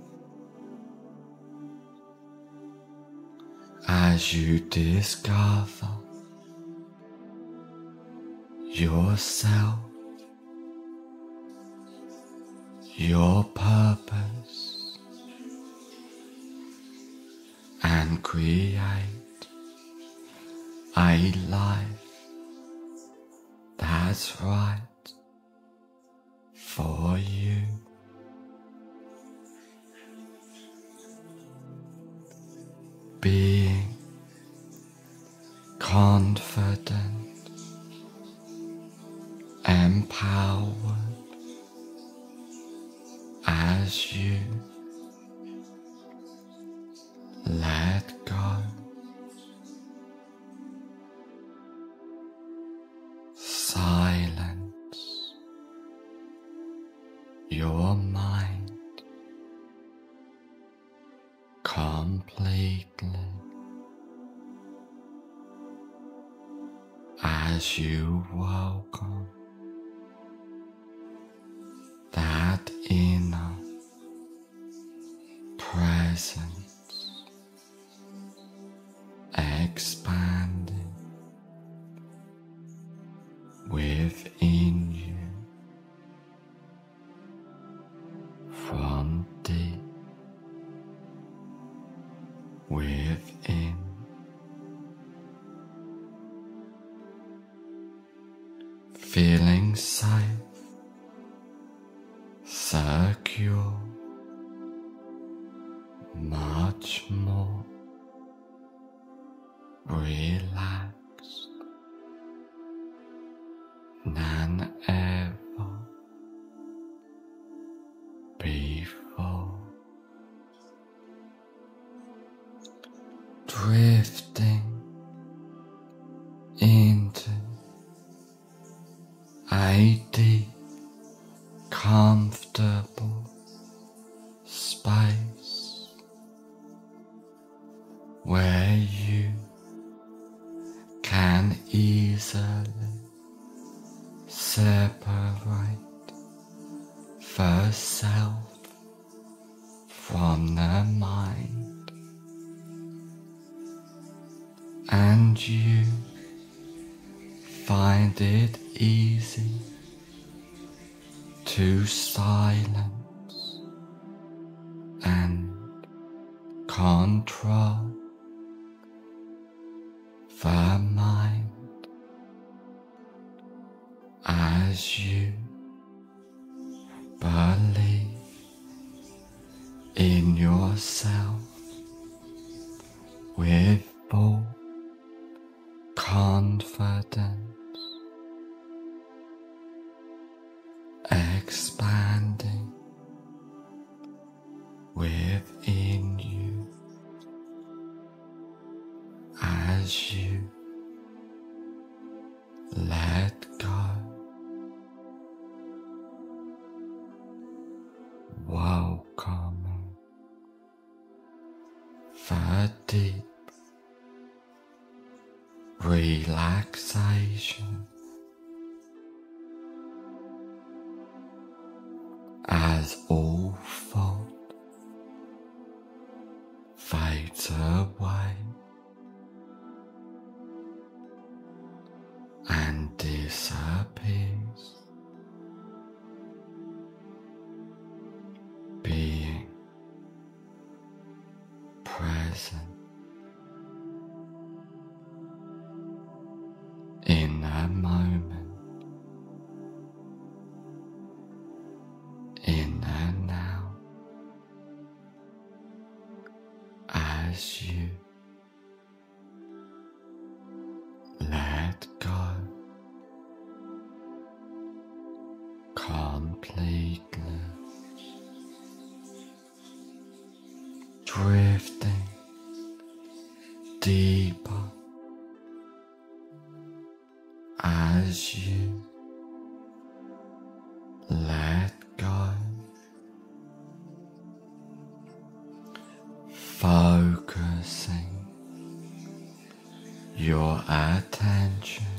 As you discover yourself, your purpose, and create a life that's right for you. Being confident, empowered as you deep, comfortable space relaxation deeper as you let go, focusing your attention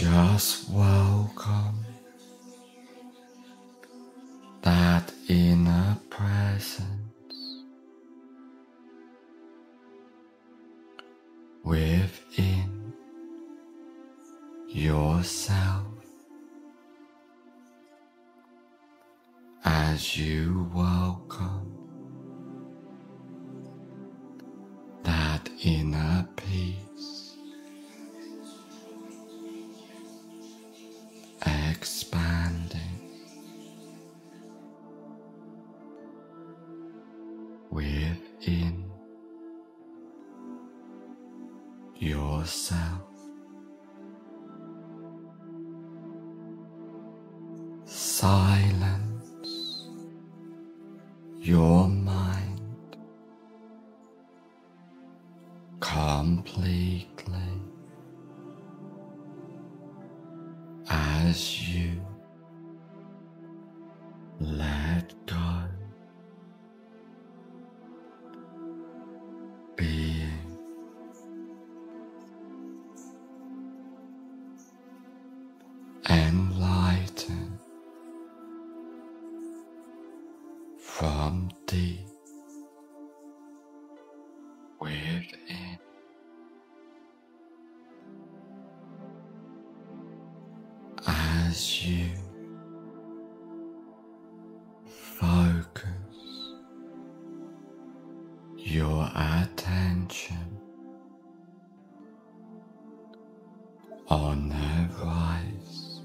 just welcome that inner presence within yourself as you welcome yourself. Attention on the rise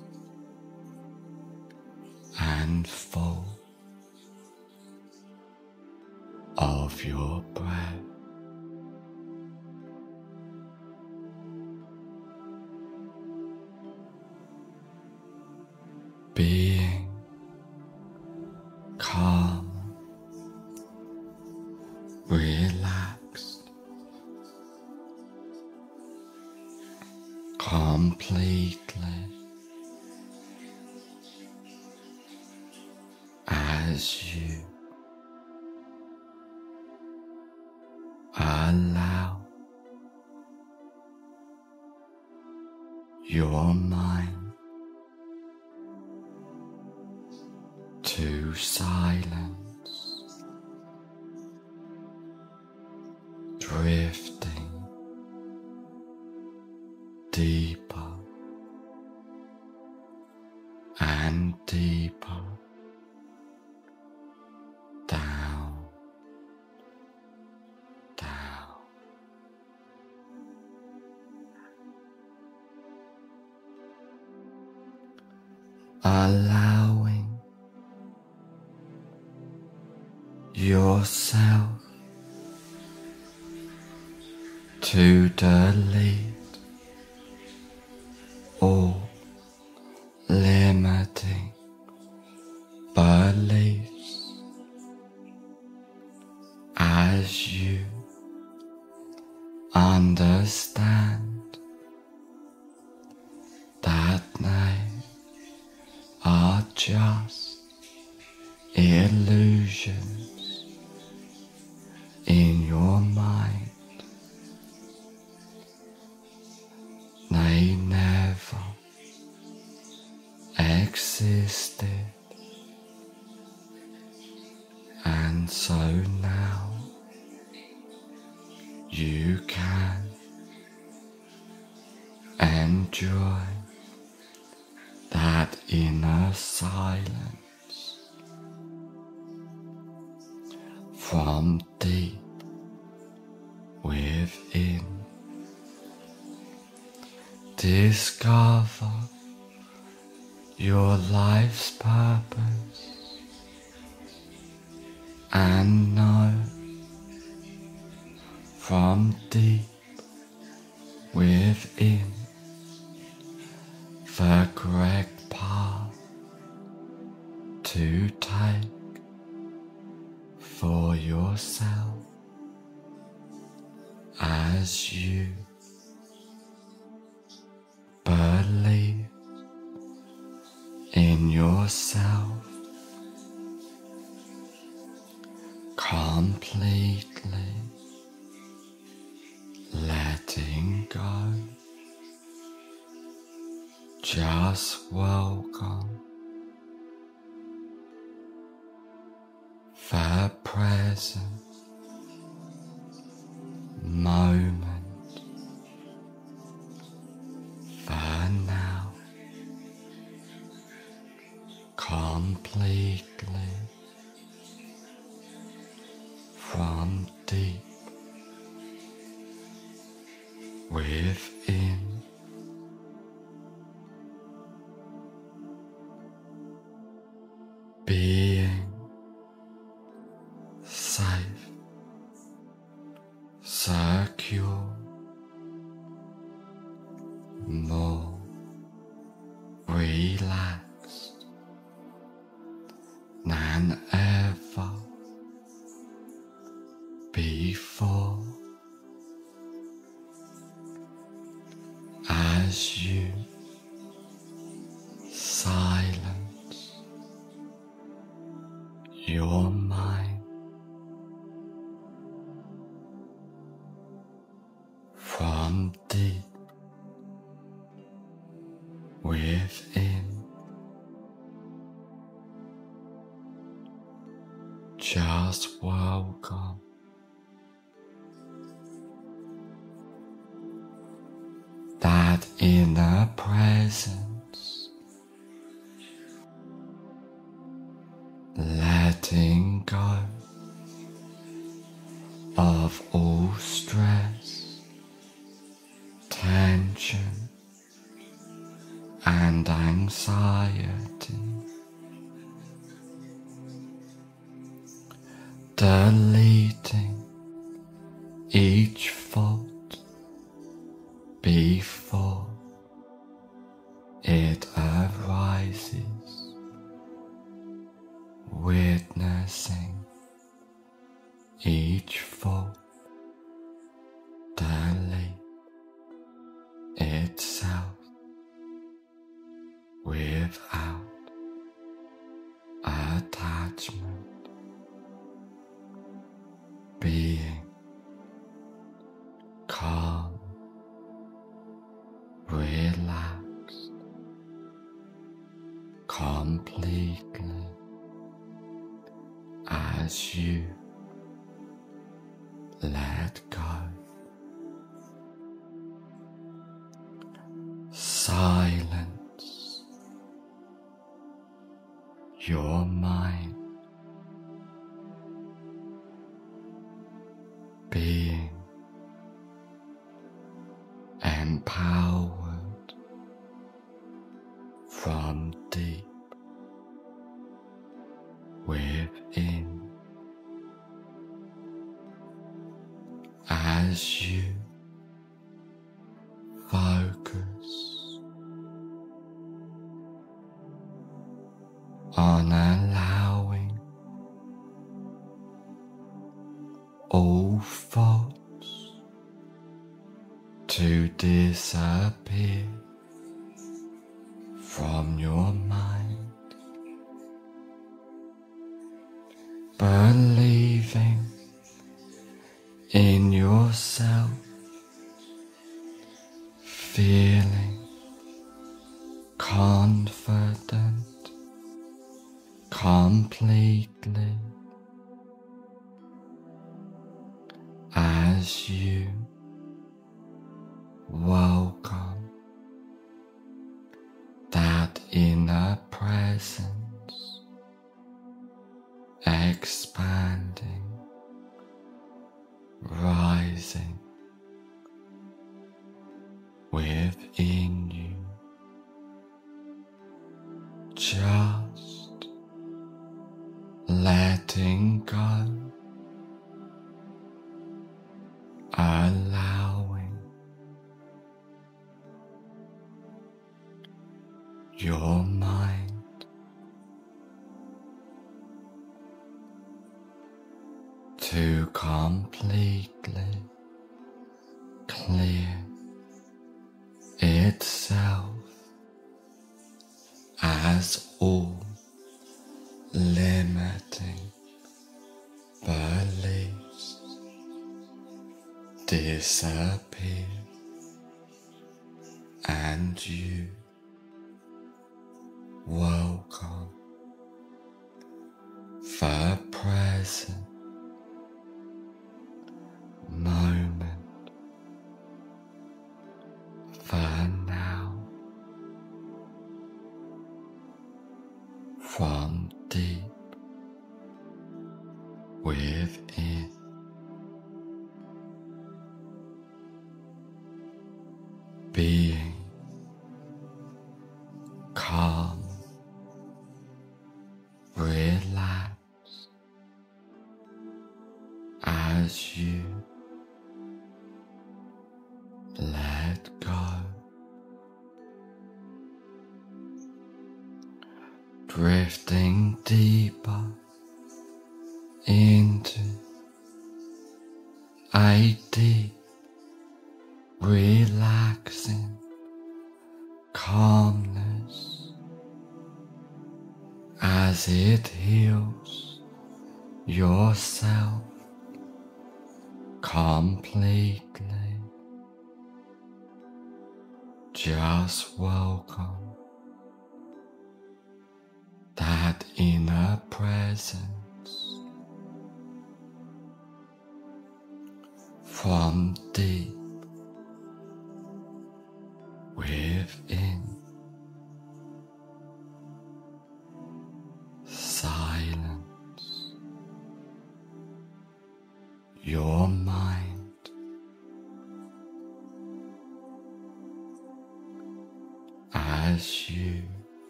and fall of your completely as you allow your mind to silence, allowing yourself to delete discover your life's path. as welcome. The present moment, the now, completely. yo of all stress, tension, and anxiety. Deleting as you focus on allowing all thoughts to disappear from your mind. itself as all limiting beliefs disappear and you drifting deeper into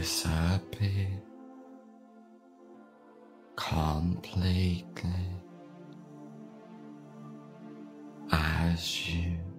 disappear completely as you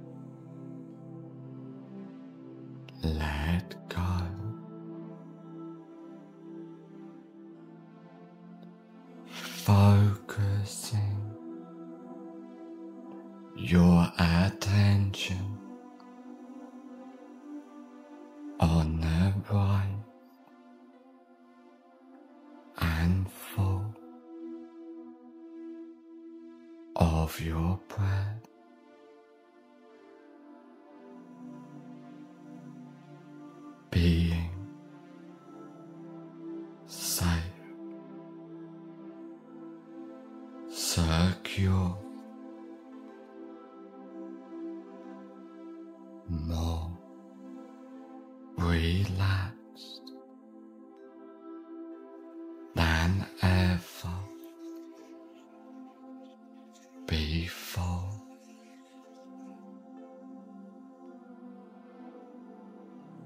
of your breath.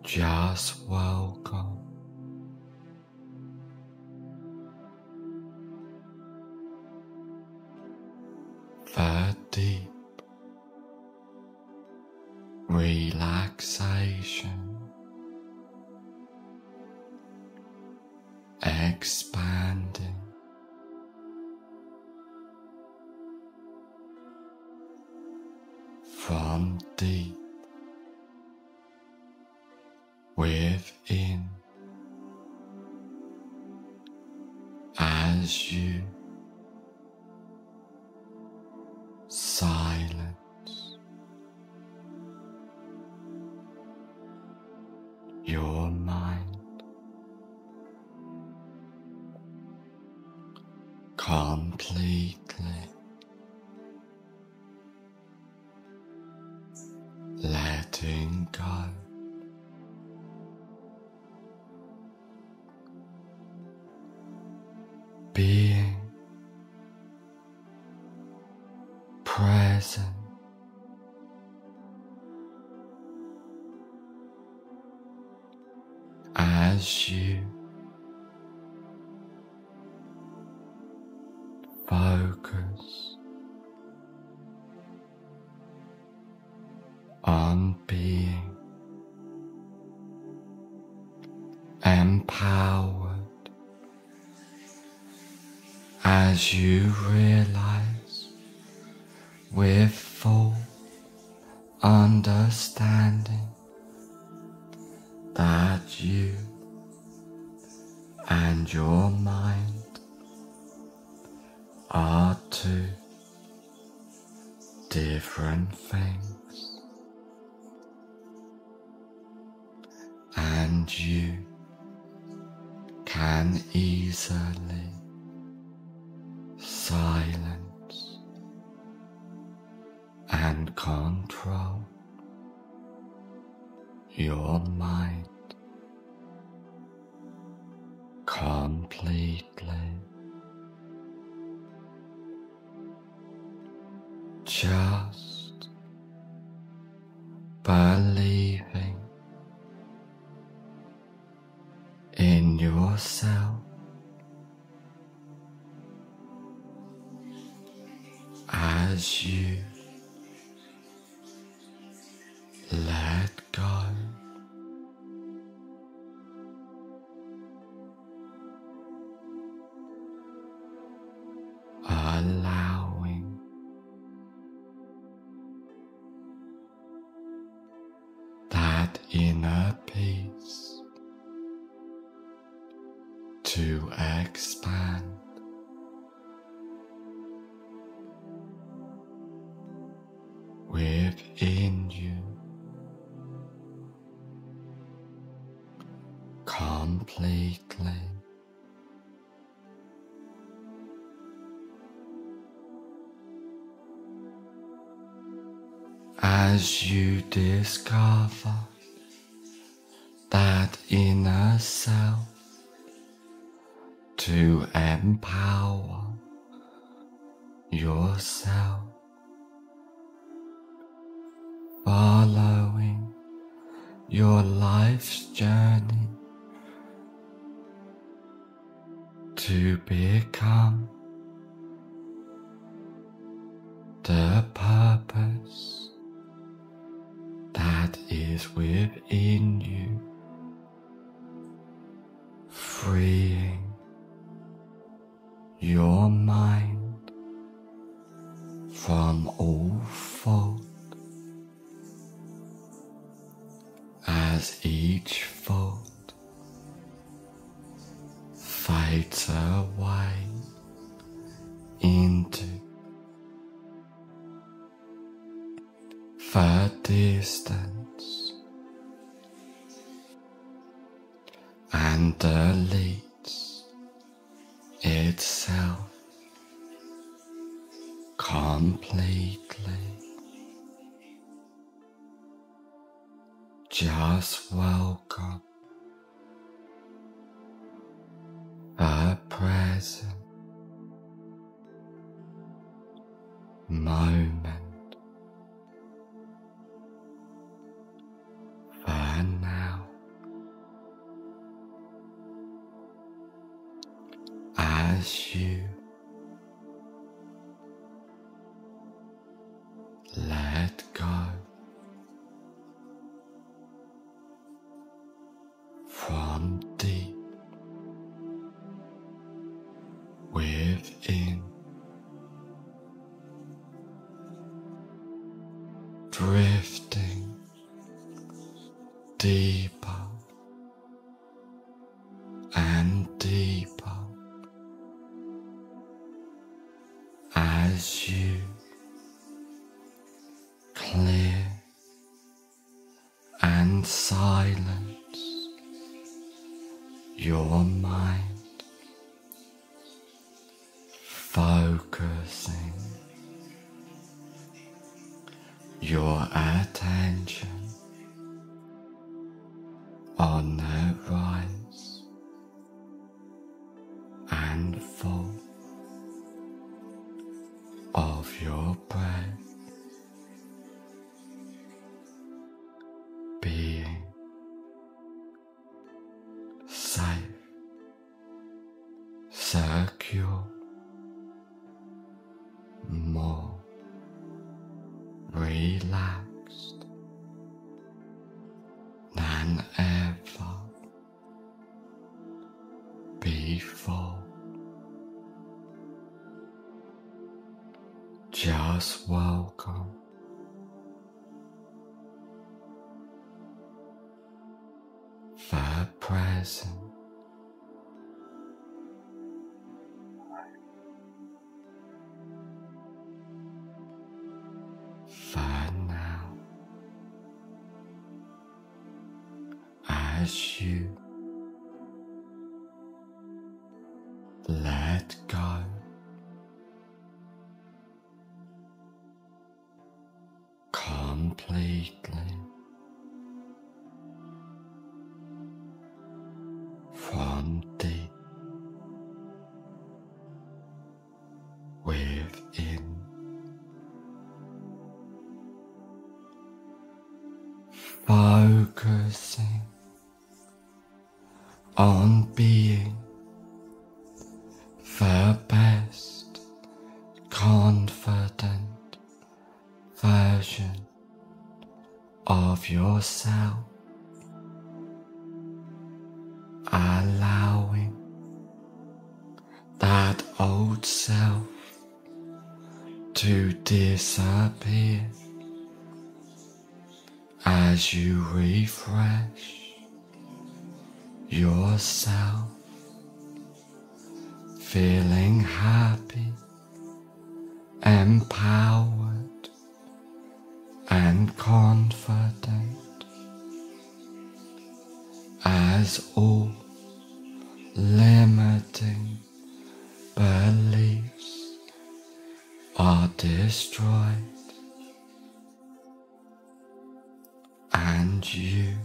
Just welcome. Completely letting go. Being present as you as you realize with to expand within you completely. As you discover that inner self to empower yourself. Following your life's journey to become the purpose that is within you, freeing your mind silence your mind. just welcome. The present. on being the best confident version of yourself, allowing that old self to disappear as you refresh yourself, feeling happy, empowered, and confident. As all limiting beliefs are destroyed, and you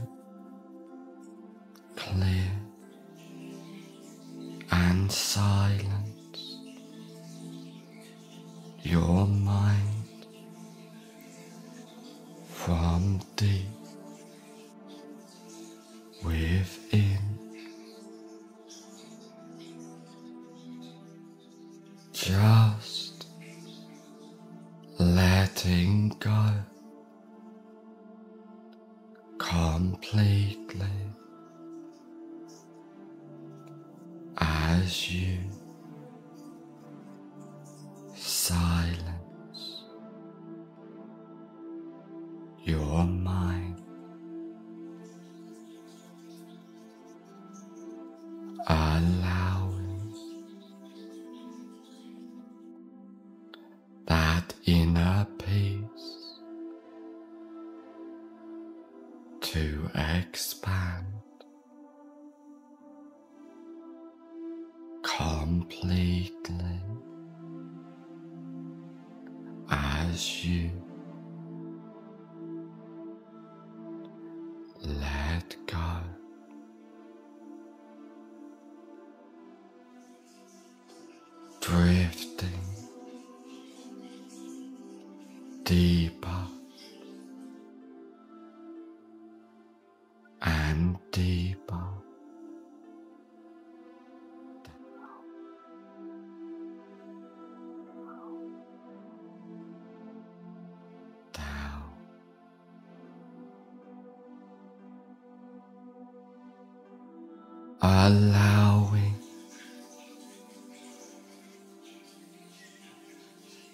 allowing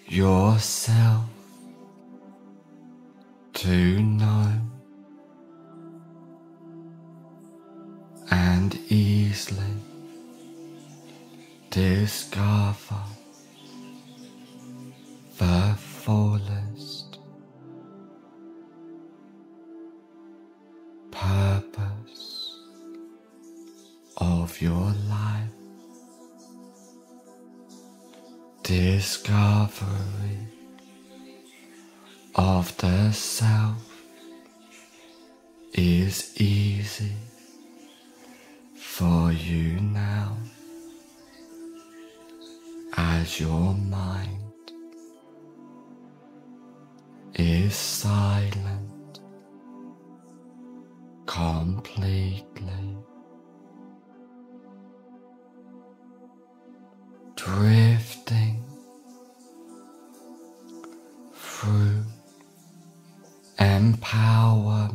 yourself power.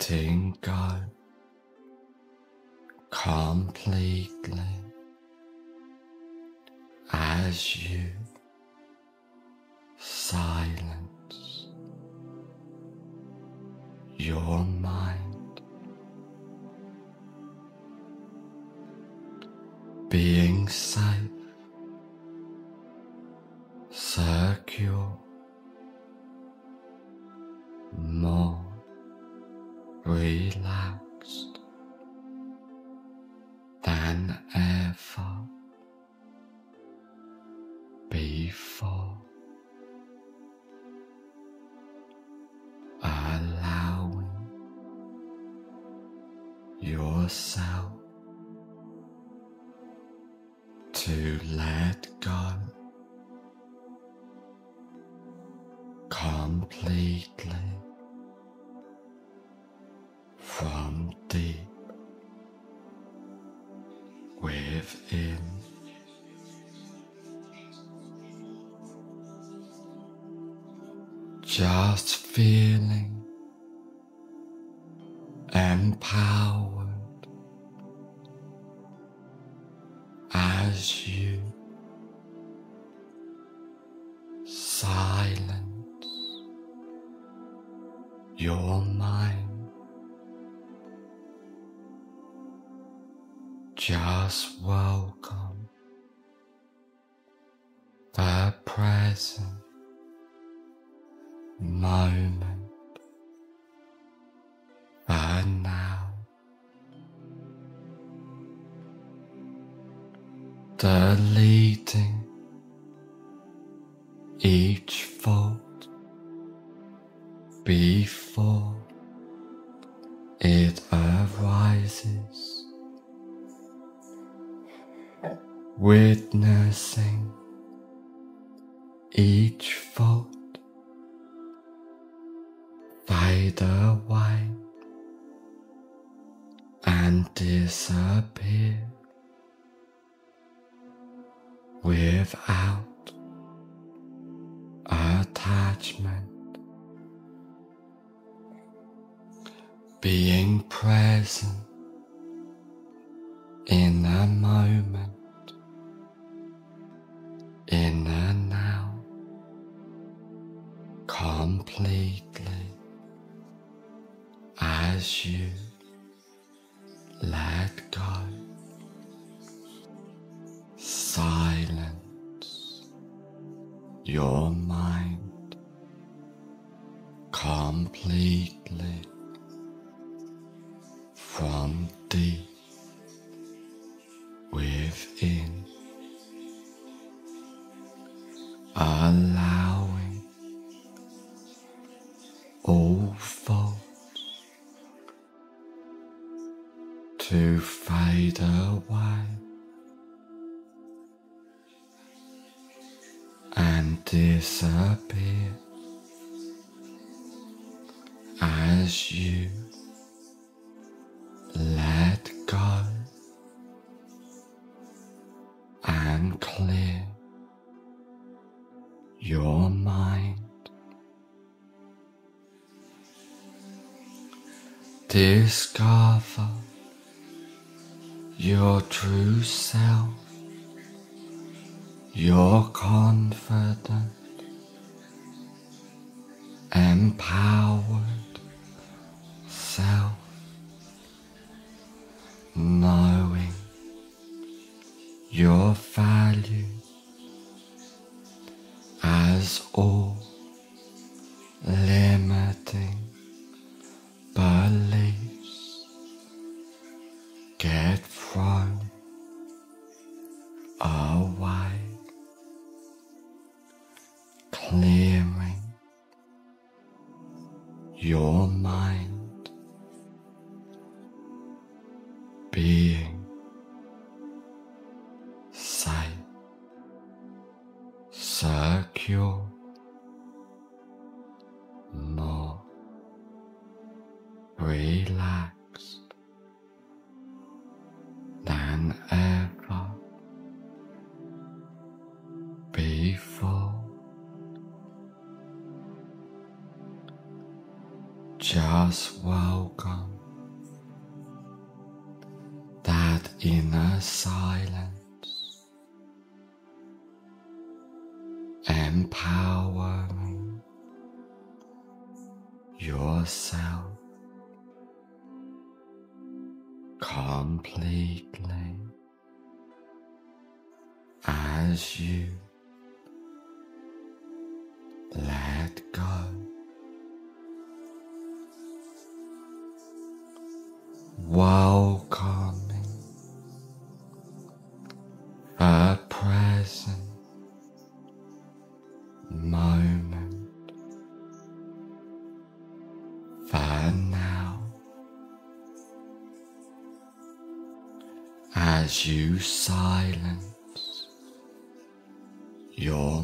letting go completely as you yourself to let go completely from deep within. Just feeling empowered. as you. Silence. Your disappear as you let go and clear your mind. Discover your true self, your confident, empowered Just welcome that inner silence, empowering yourself completely as you as you silence your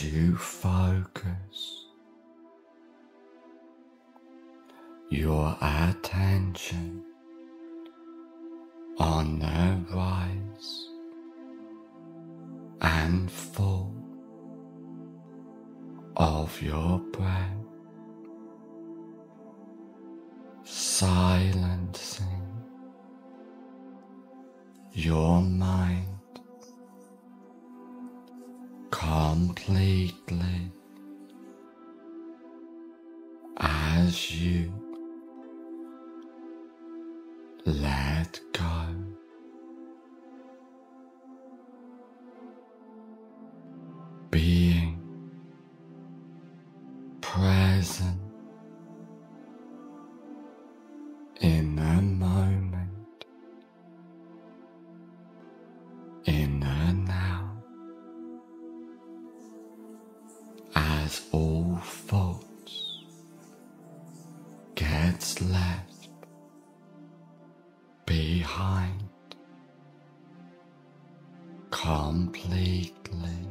you focus your attention on the rise and fall of your breath, completely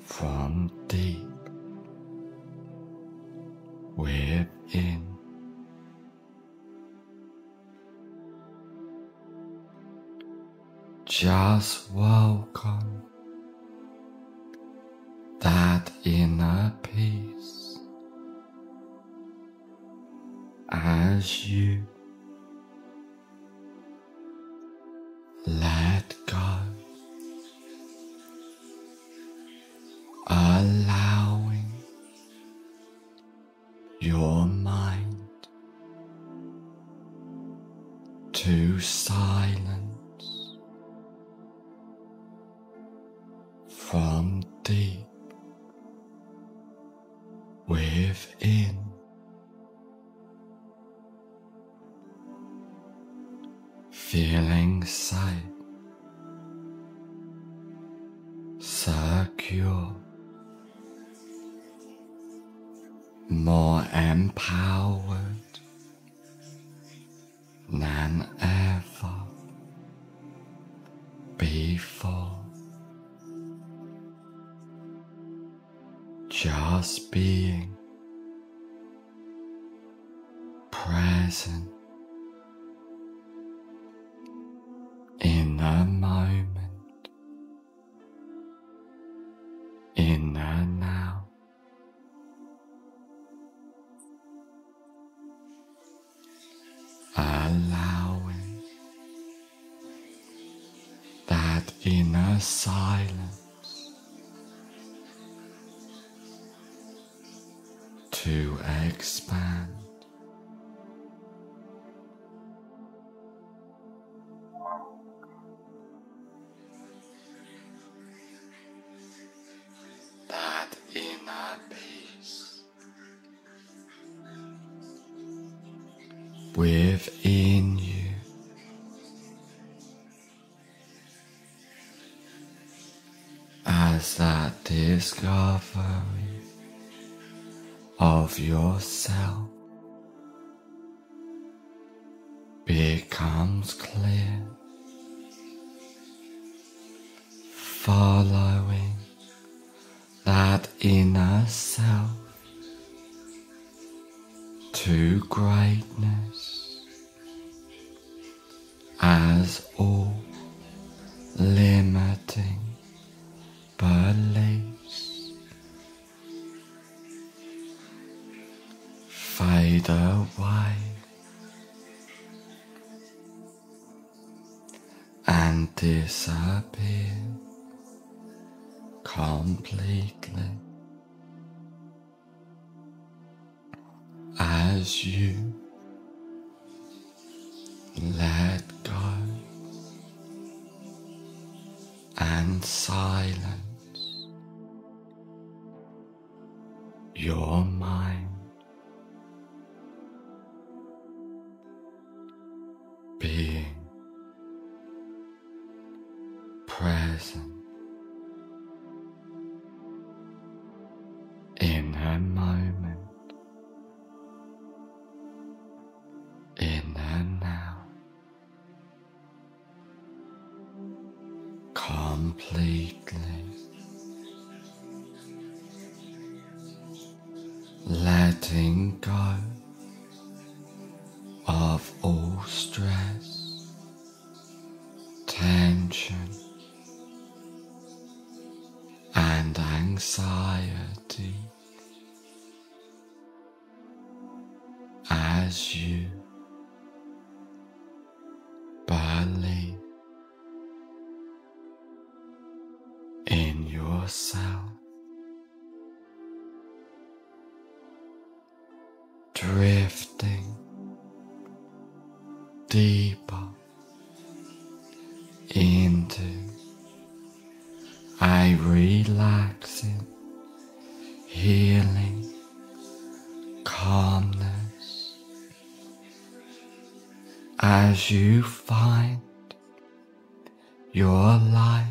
from deep within. Just welcome peaceful. Just being present. silence to expand. a discovery of yourself. disappear completely. As you let go and silence anxiety. as you find your life.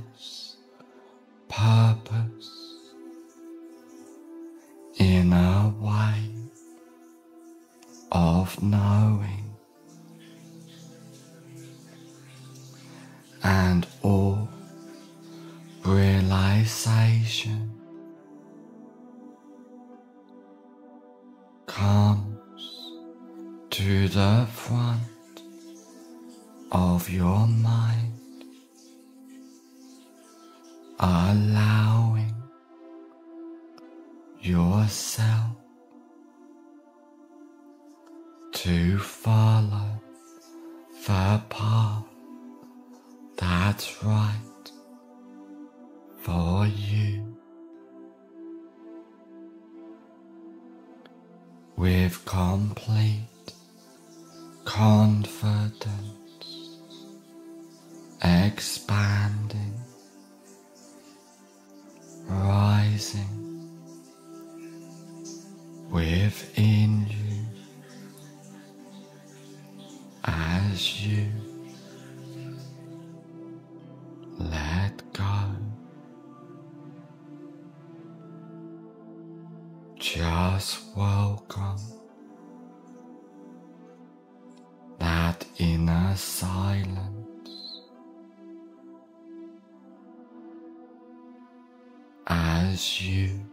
as you.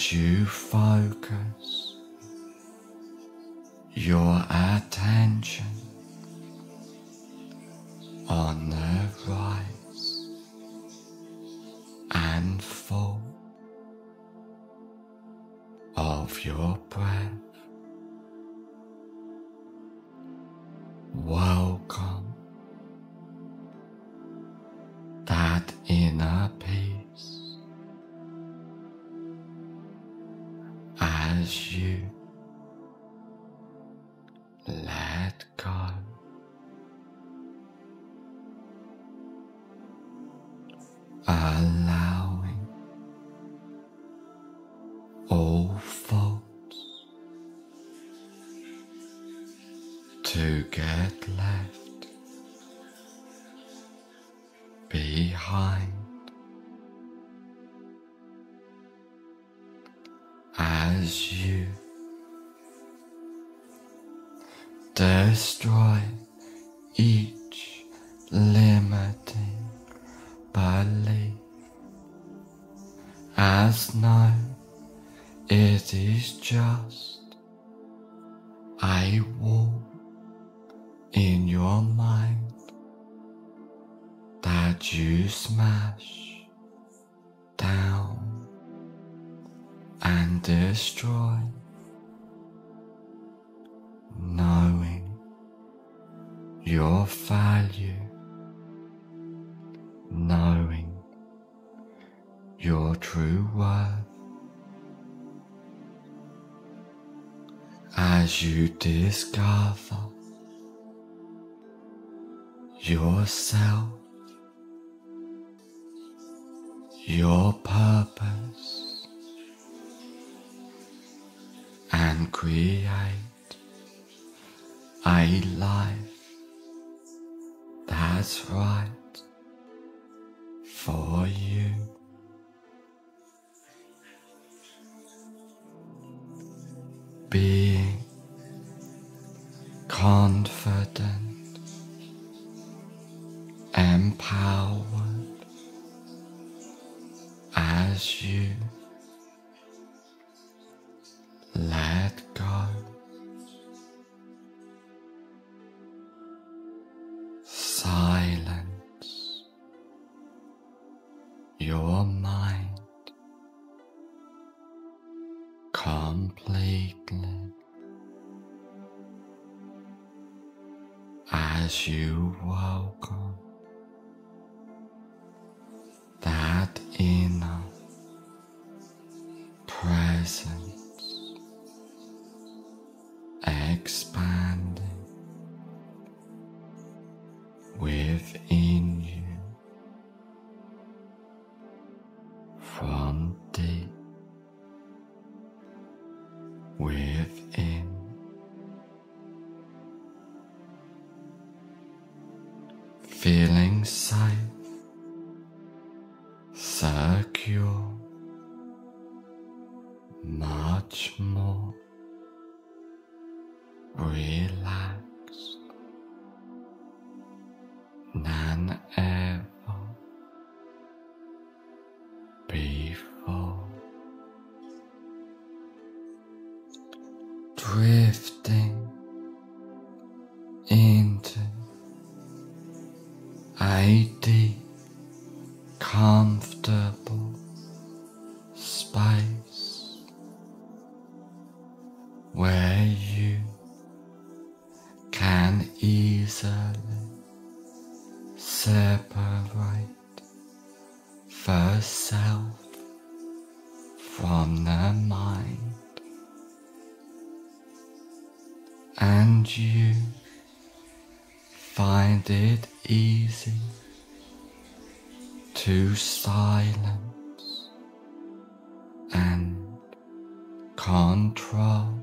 as you focus your attention on the rise and fall of your breath. as you. Destroy each yourself, your purpose, and create a life that's right for you. Being confident empowered as you let and you find it easy to silence and control.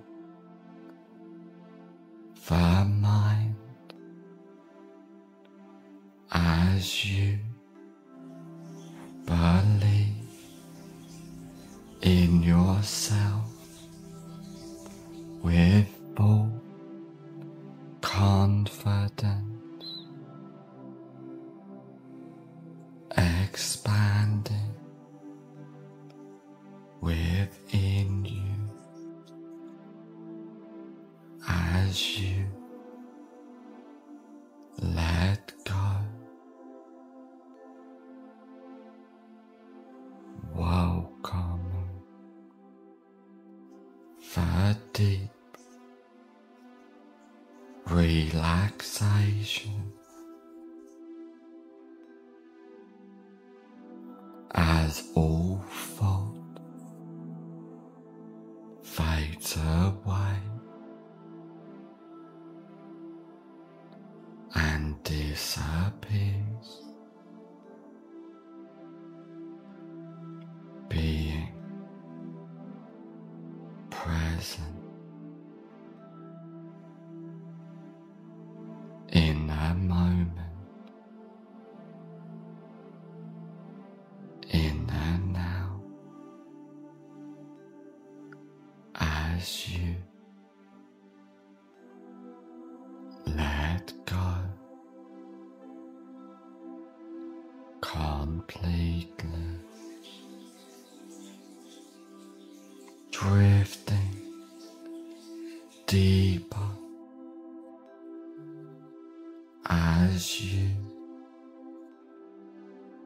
as you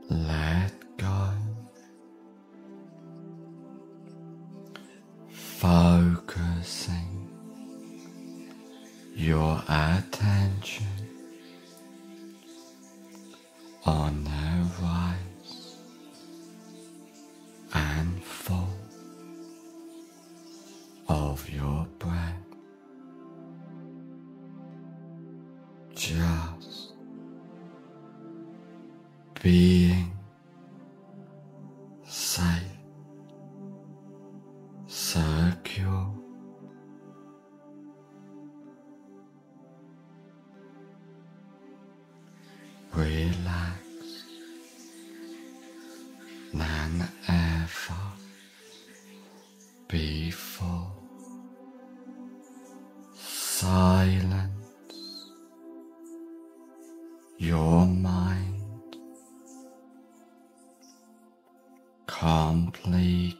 let go. Focusing your attention on the rise and fall of your completely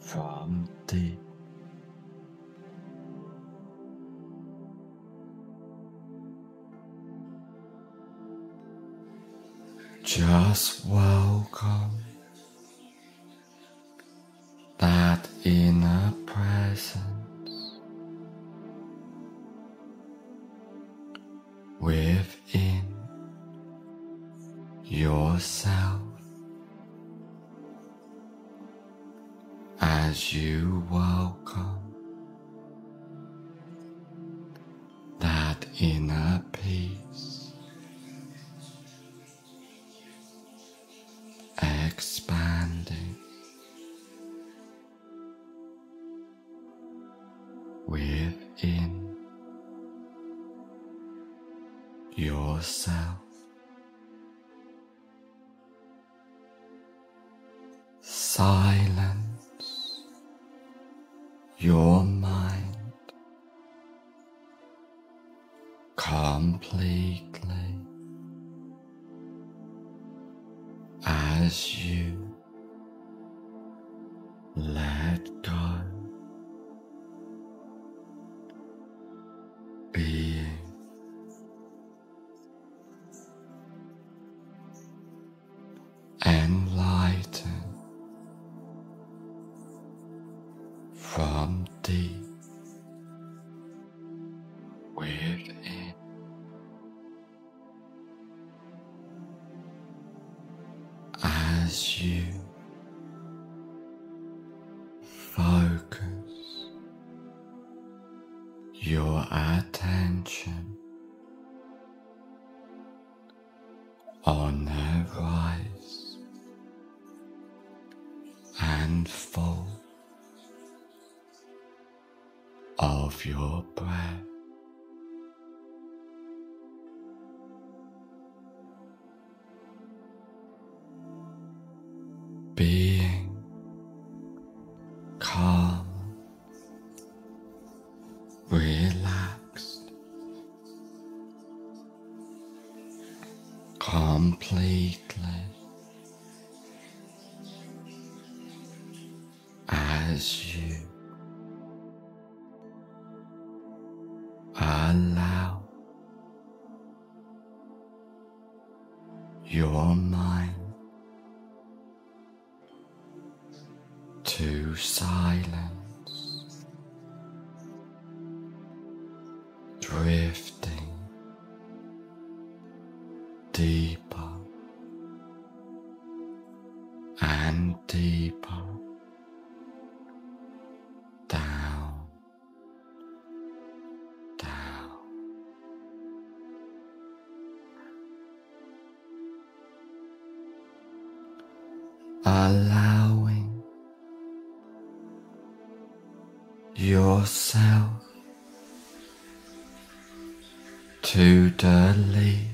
from deep. Just yourself. Silence your of your breath. Your mind. allowing yourself to delete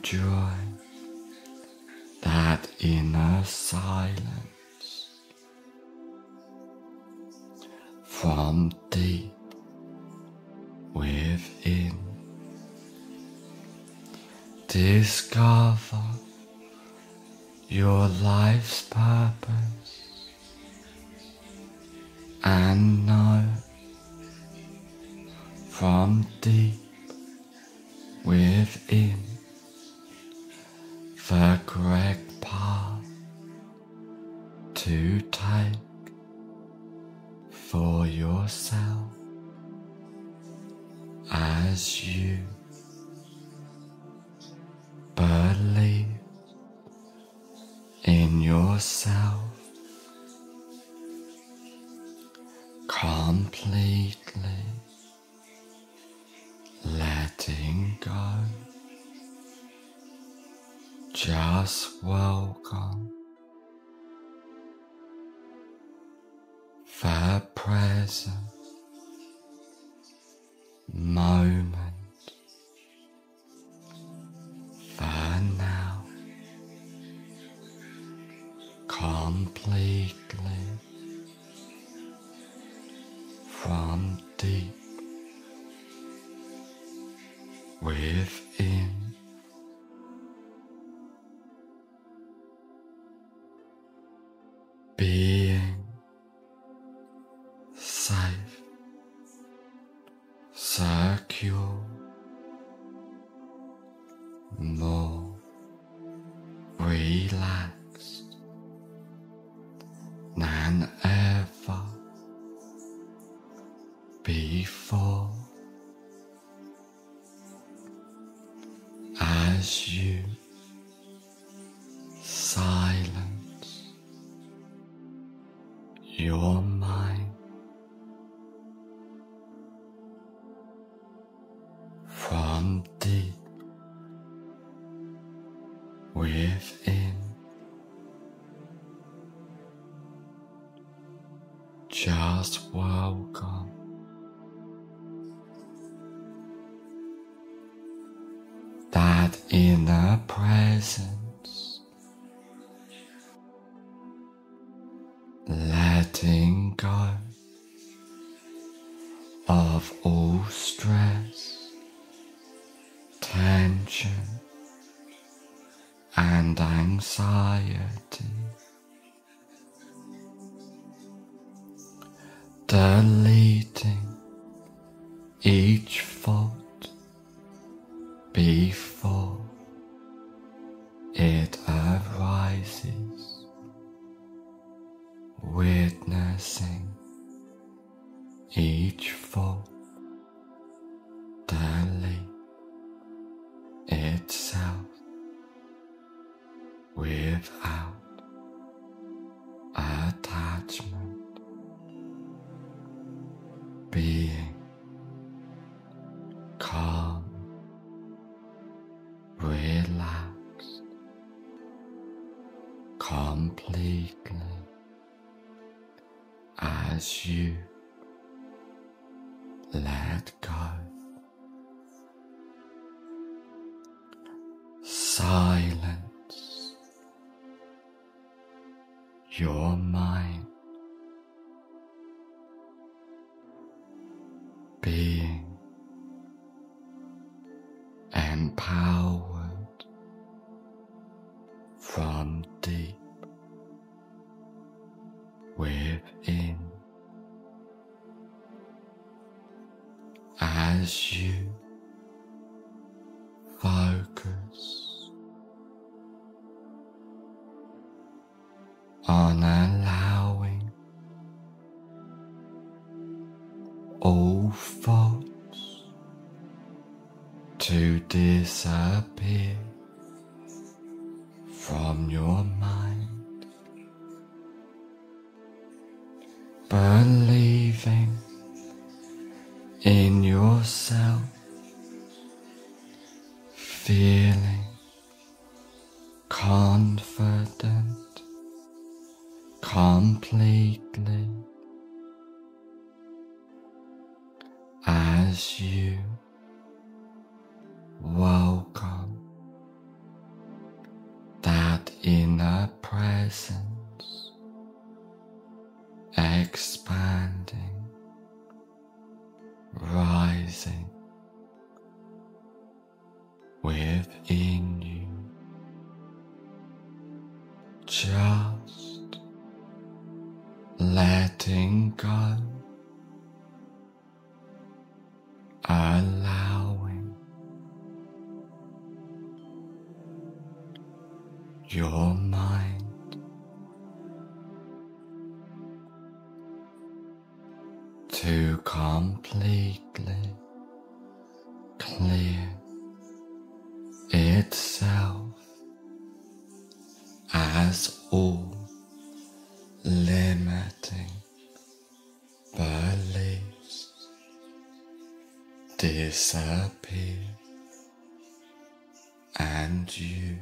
enjoy that inner silence from deep within. Discover your life's path. just welcome the present. as you silence your mind from deep within. Just welcome. letting go of all stress, tension, and anxiety. Delete Hare disappear. disappear. And you.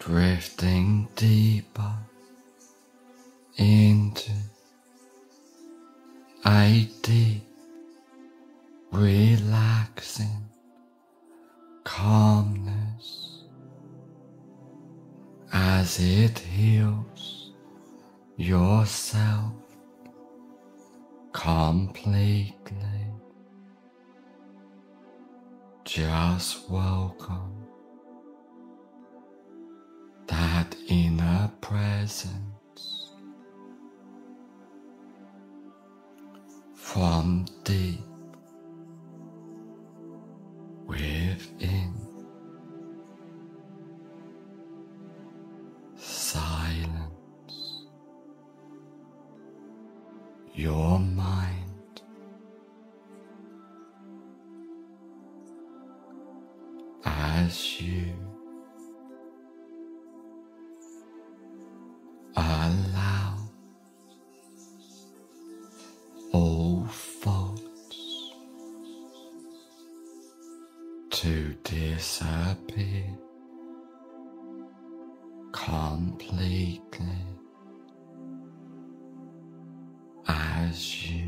drifting deeper. to disappear completely as you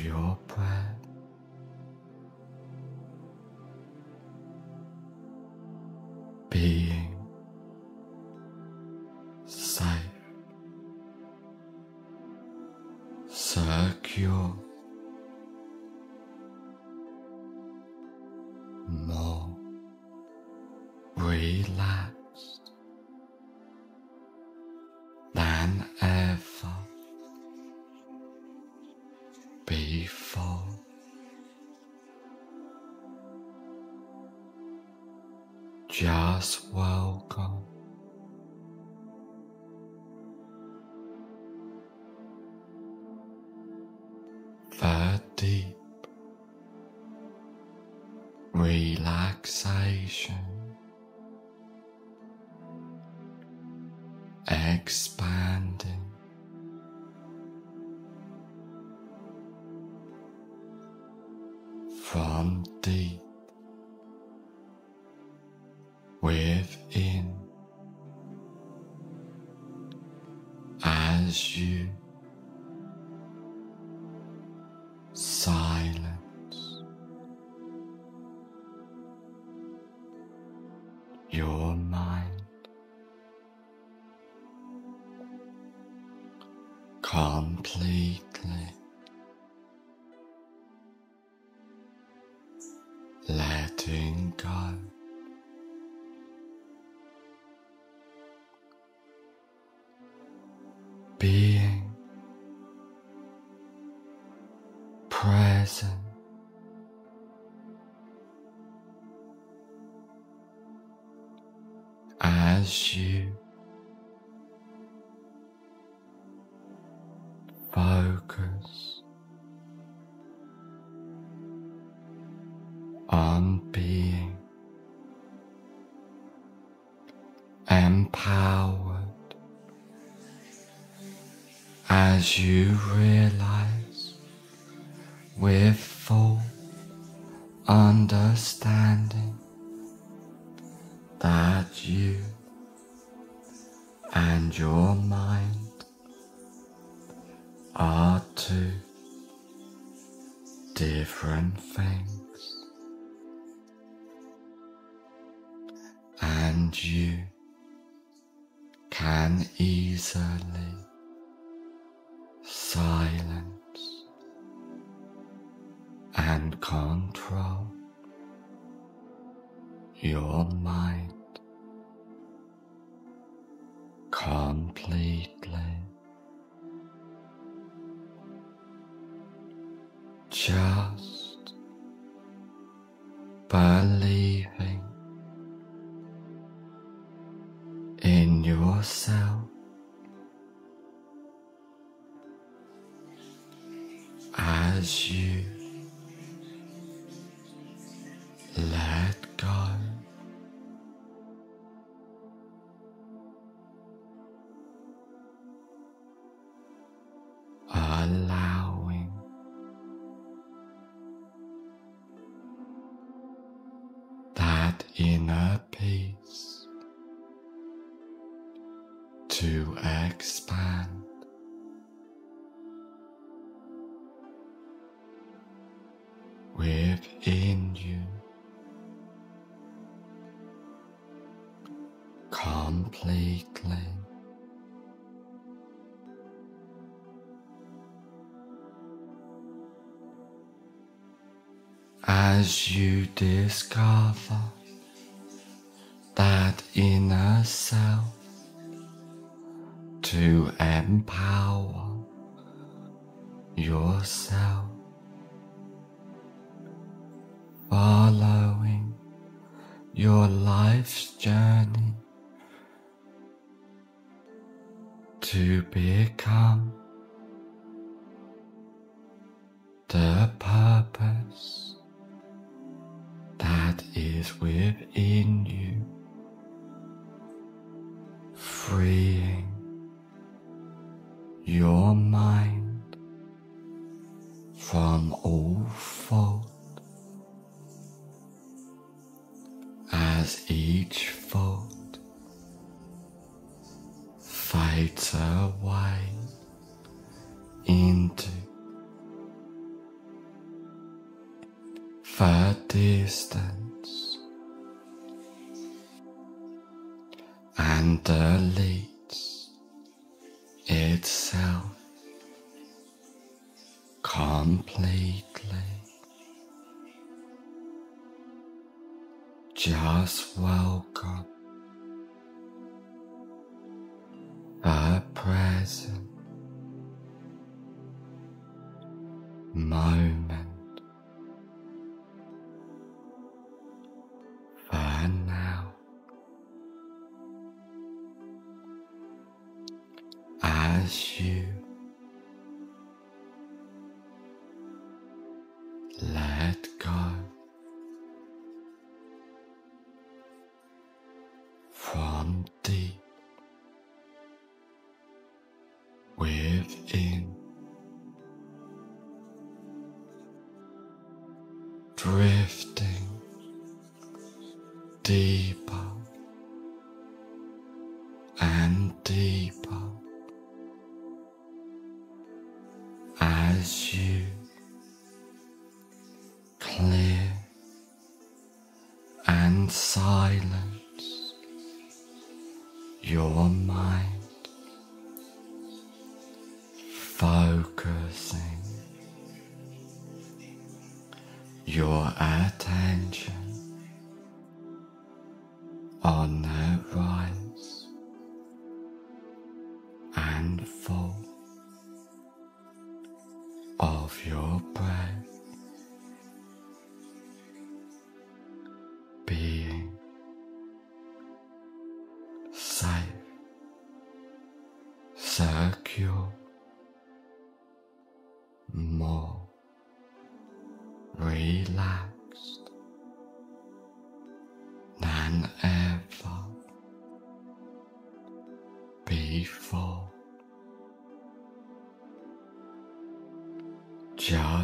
your plan. just welcome. completely. Letting go. Being present. As you as you realize. As you. Let go. Allowing. That inner peace As you discover that inner self to empower yourself following your life's journey to become the Welcome drifting deeper and deeper as you clear and silence your your attention on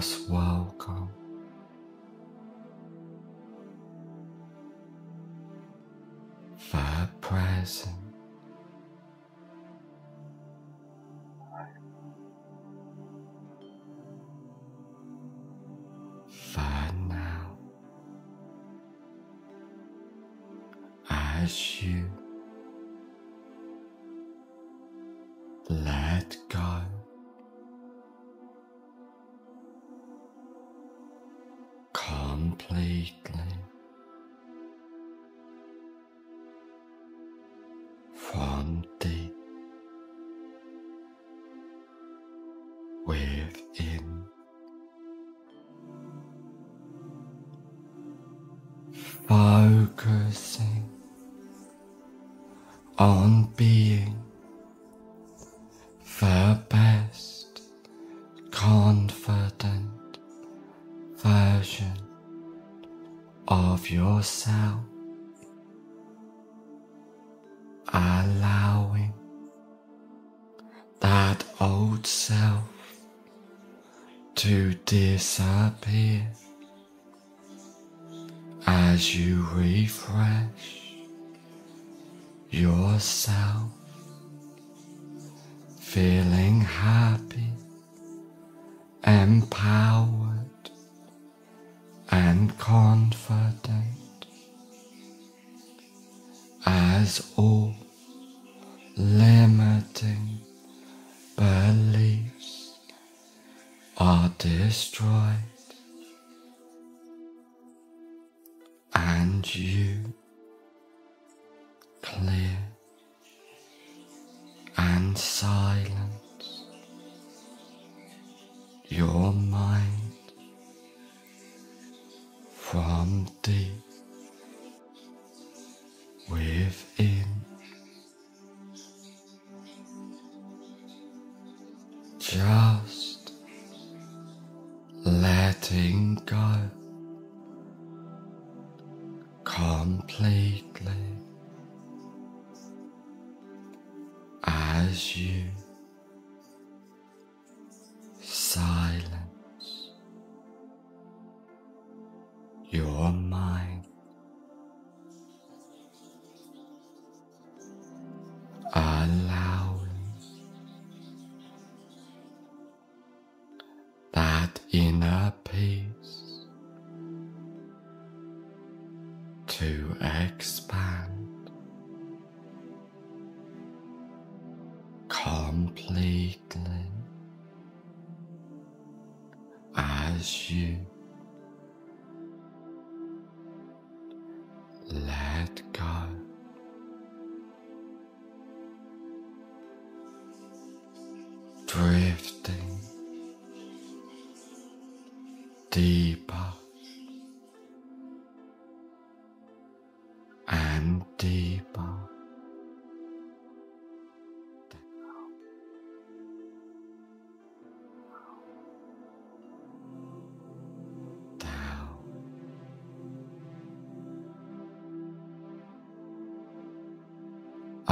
Just welcome the present. For now, as you Focusing on being just letting go. Completely. As you Exhale. become deeper.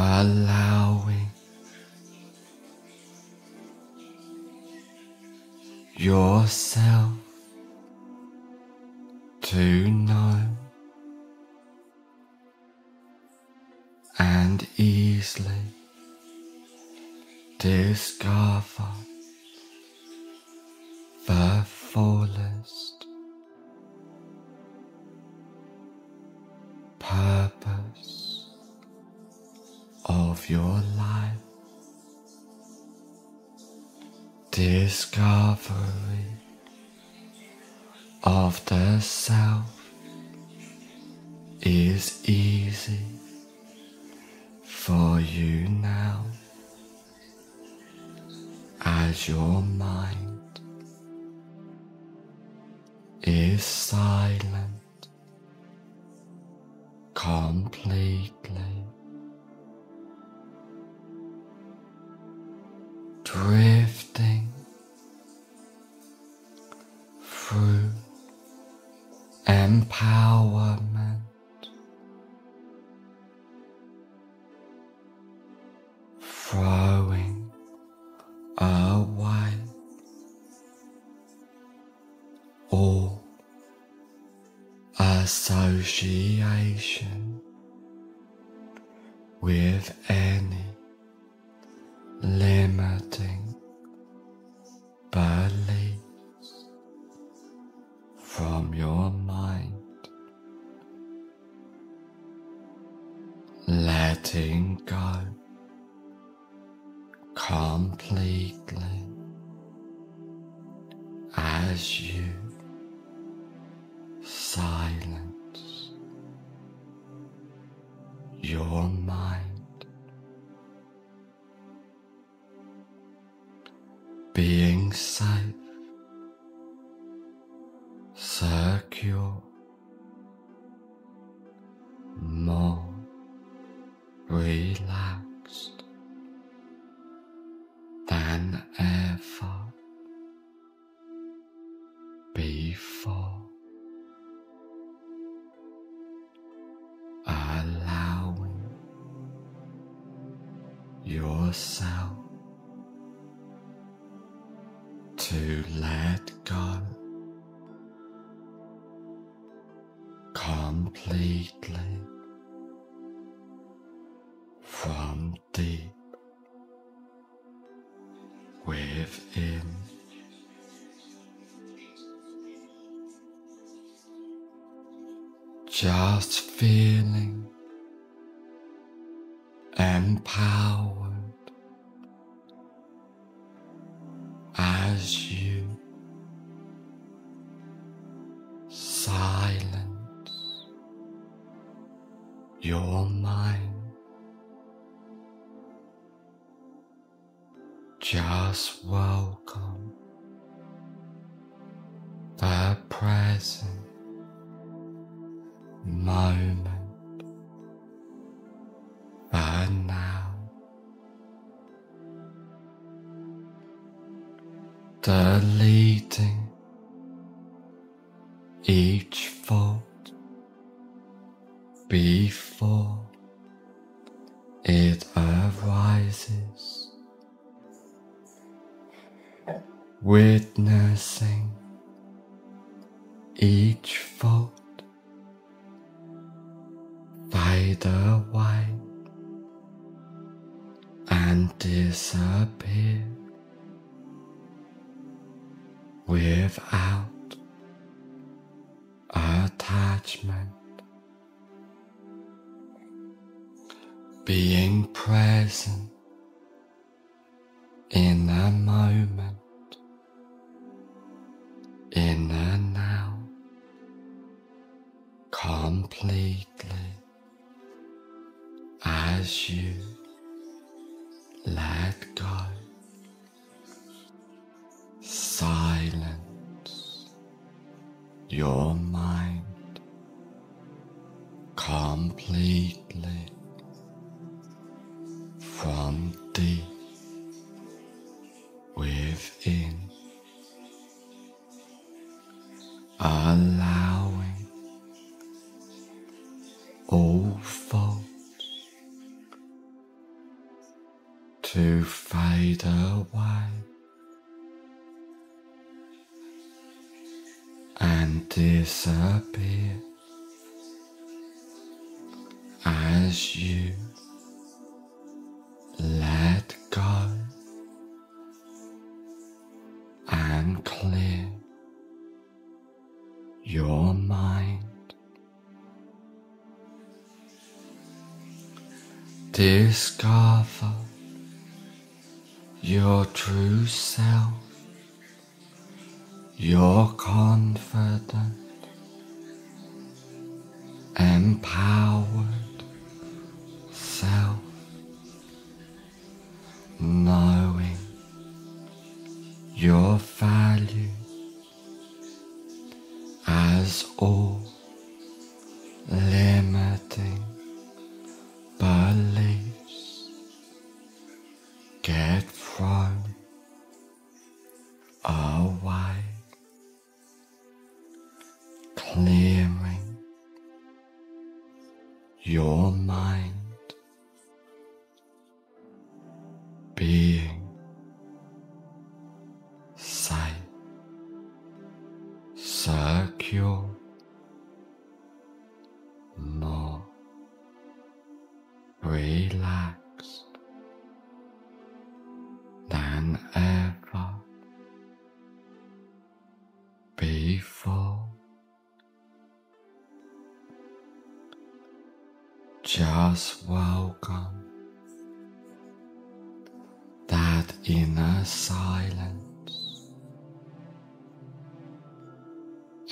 allowing yourself your mind is silent completely, drifting through empowerment. your mind. yourself to let go completely from deep within. Just feeling empowered. 喜悦。feet and disappear as you let go and clear your mind. Discover just welcome that inner silence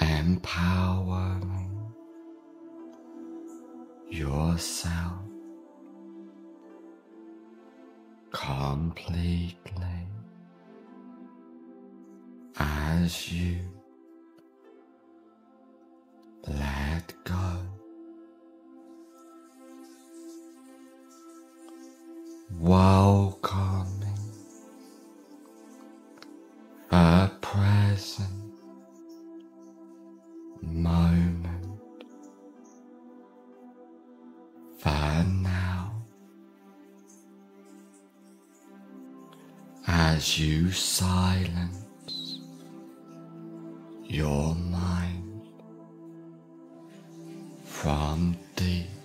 empowering yourself completely as you as you silence your mind from deep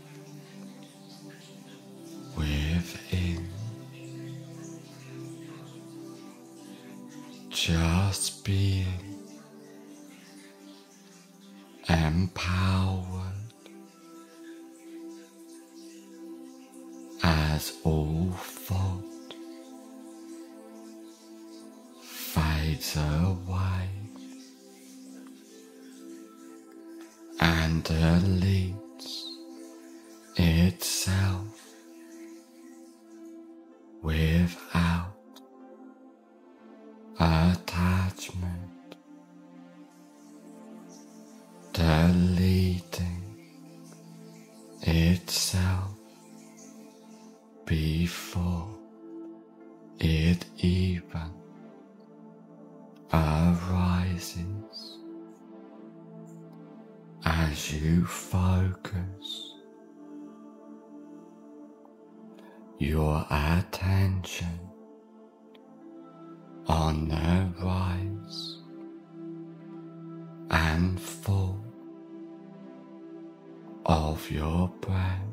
your attention on the rise and fall of your breath,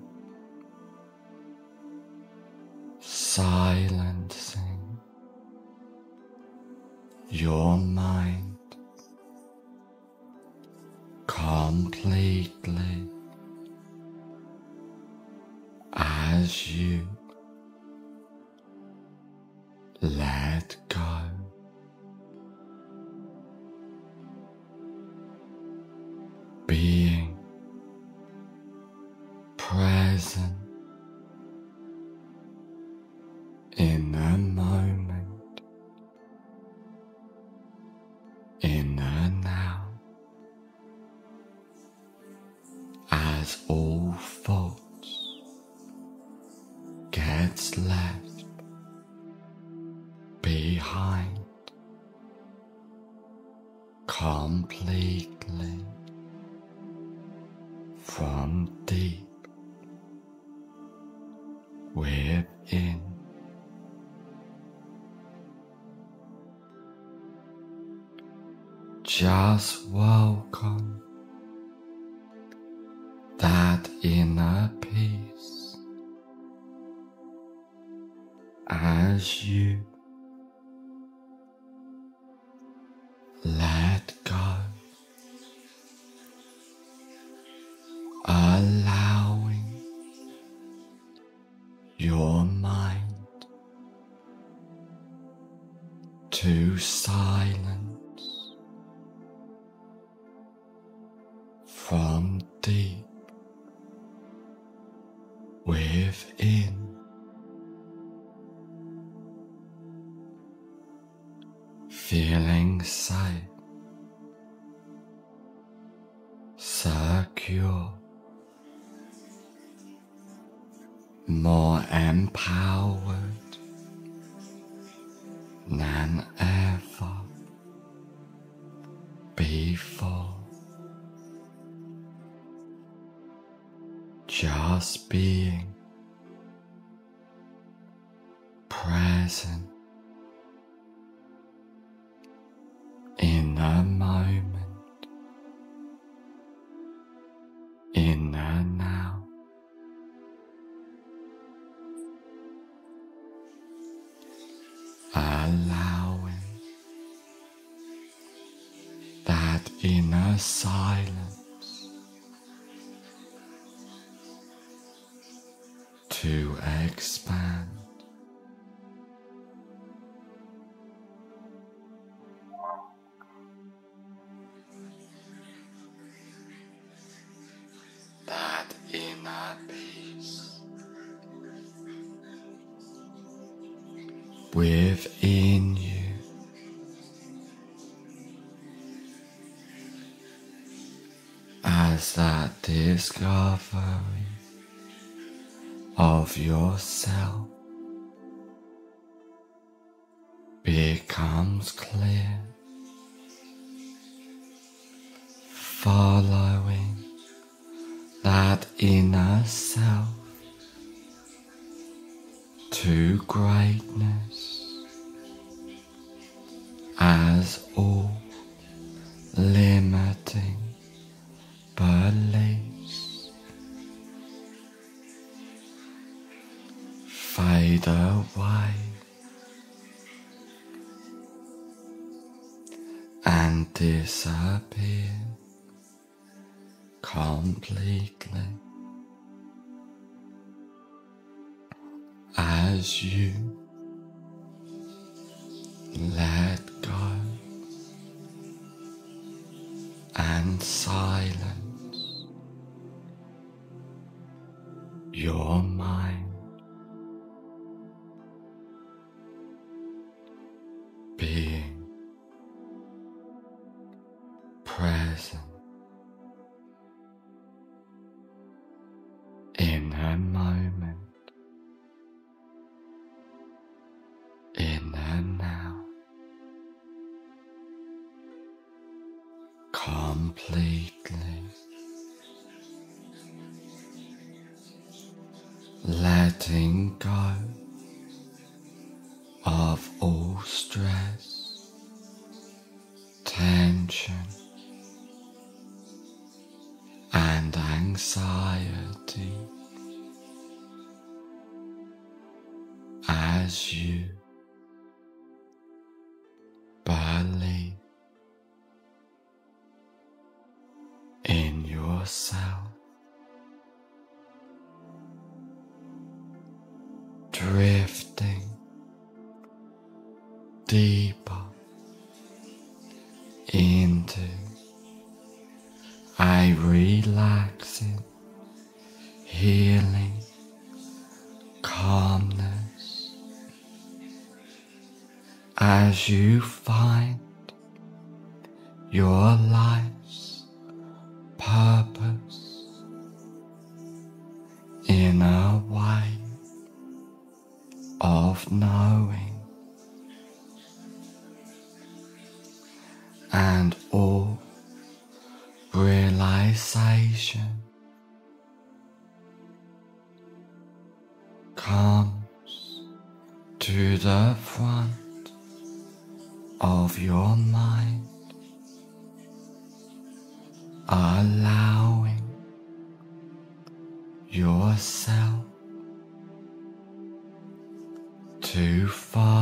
completely from deep within. Just welcome Just being present in the moment, in the now. Allowing that inner silence to expand. That inner peace within you. As that discovery of yourself disappear completely. As you letting go of all stress, tension, and anxiety as you believe in yourself. drifting deeper into a relaxing, healing calmness. As you find allowing yourself to fall.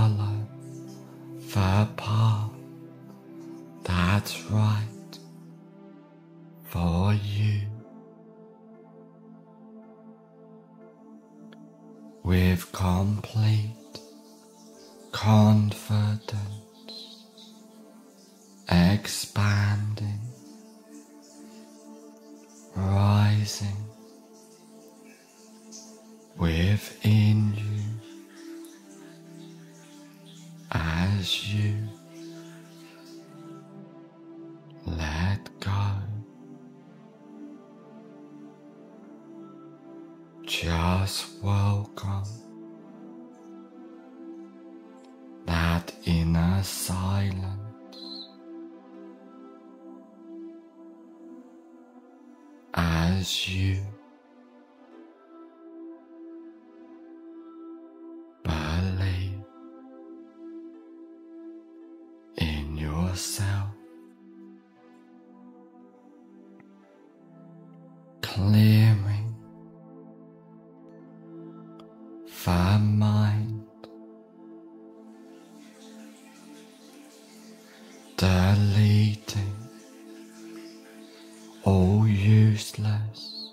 useless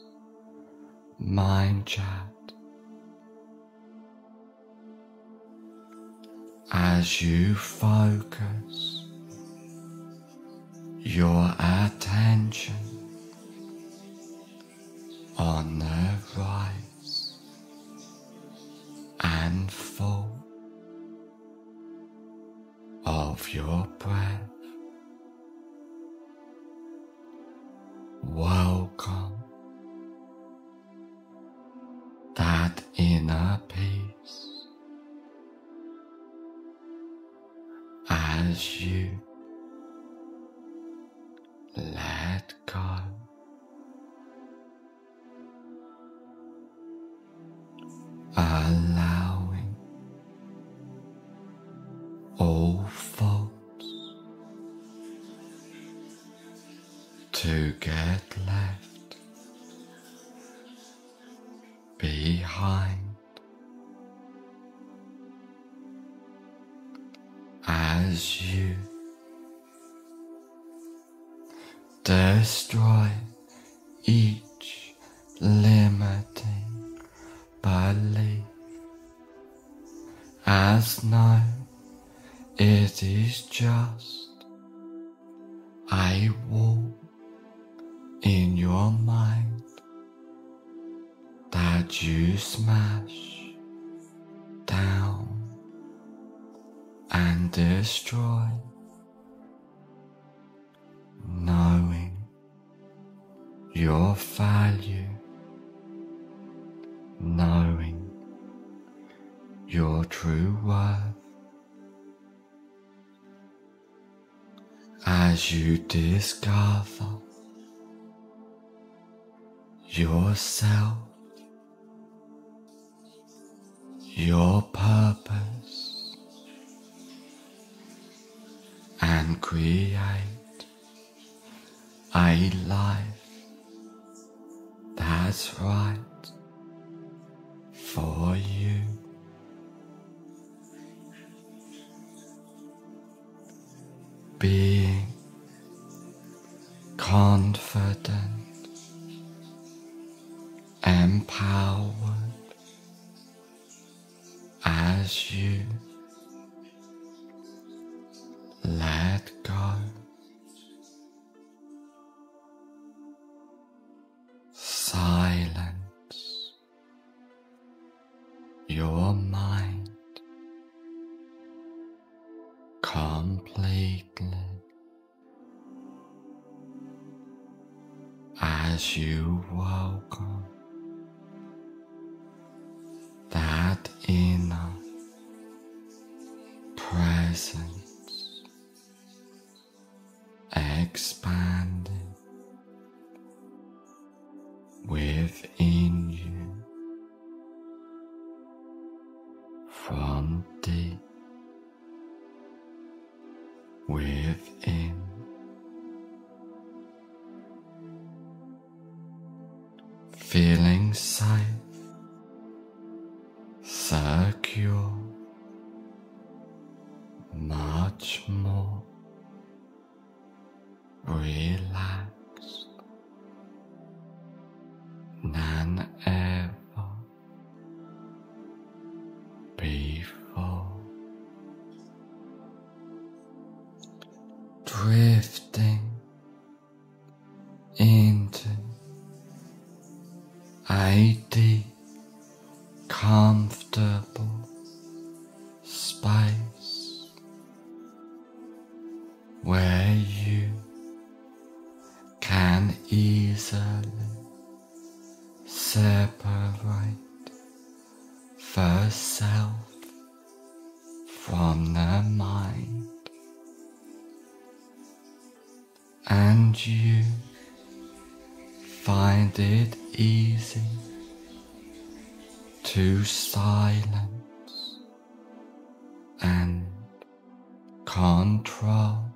mind chat. As you focus your attention on the right is just a wall in your mind that you smash down and destroy, knowing your value, discover yourself, your purpose, and create a life that's right for you. Being confident, empowered as you a deep, comfortable space where you can easily separate the self from the mind. And you find it easy to silence and control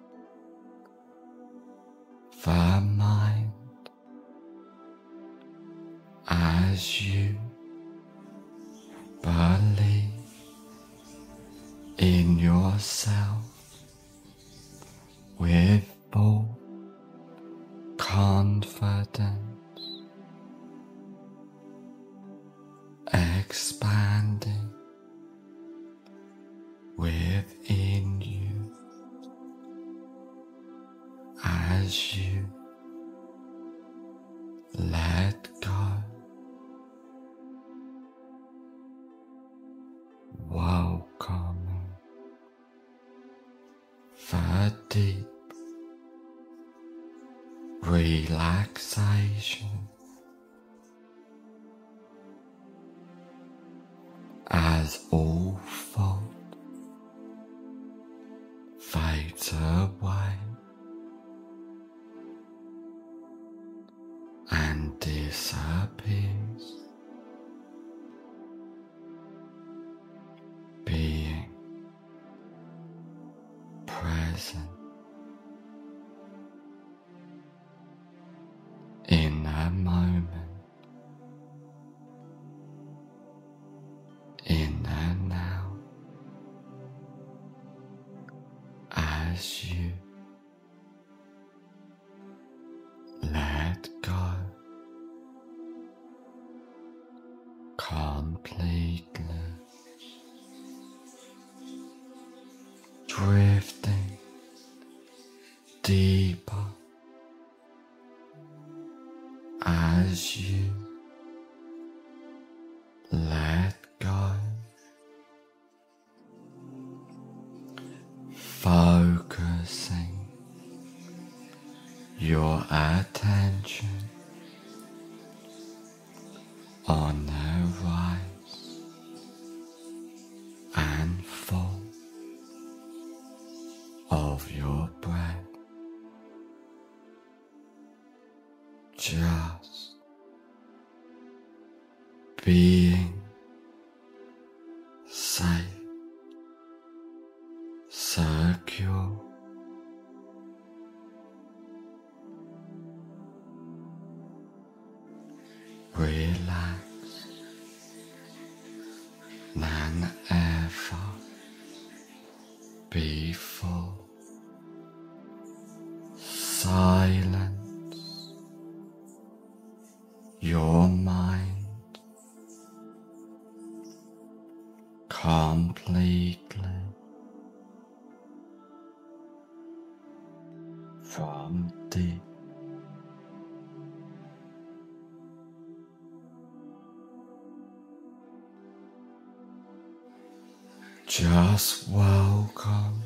as you. Let go completely drifting deeper as you completely from deep. Just welcome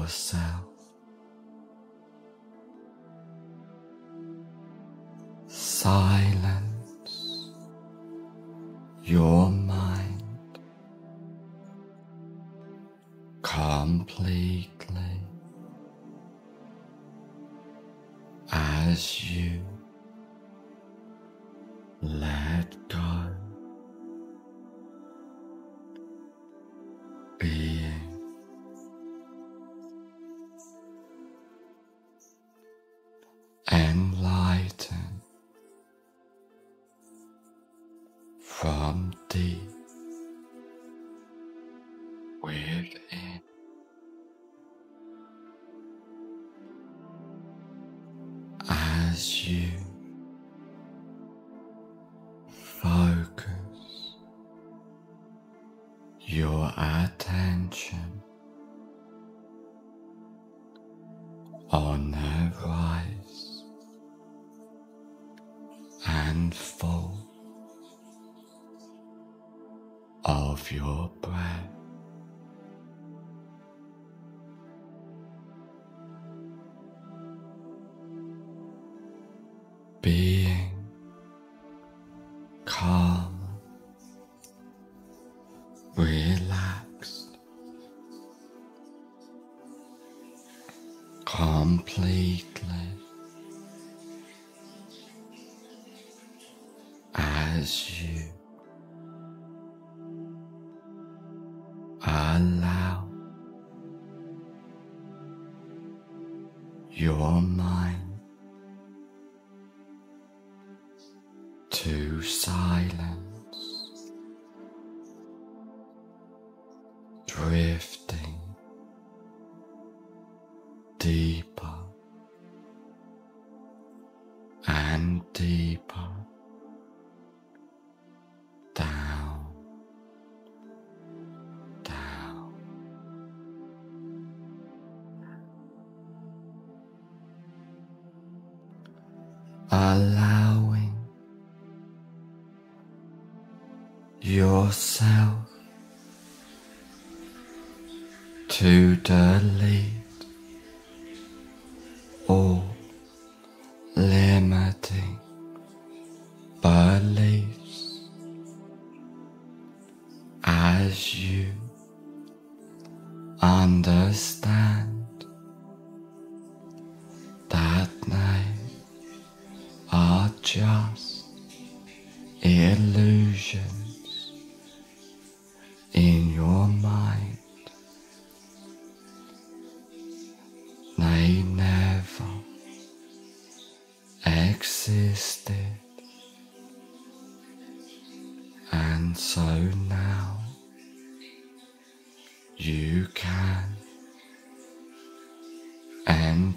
yourself. Silence your attention. On the rise and fall of your completely as you allow your mind Allowing yourself to delete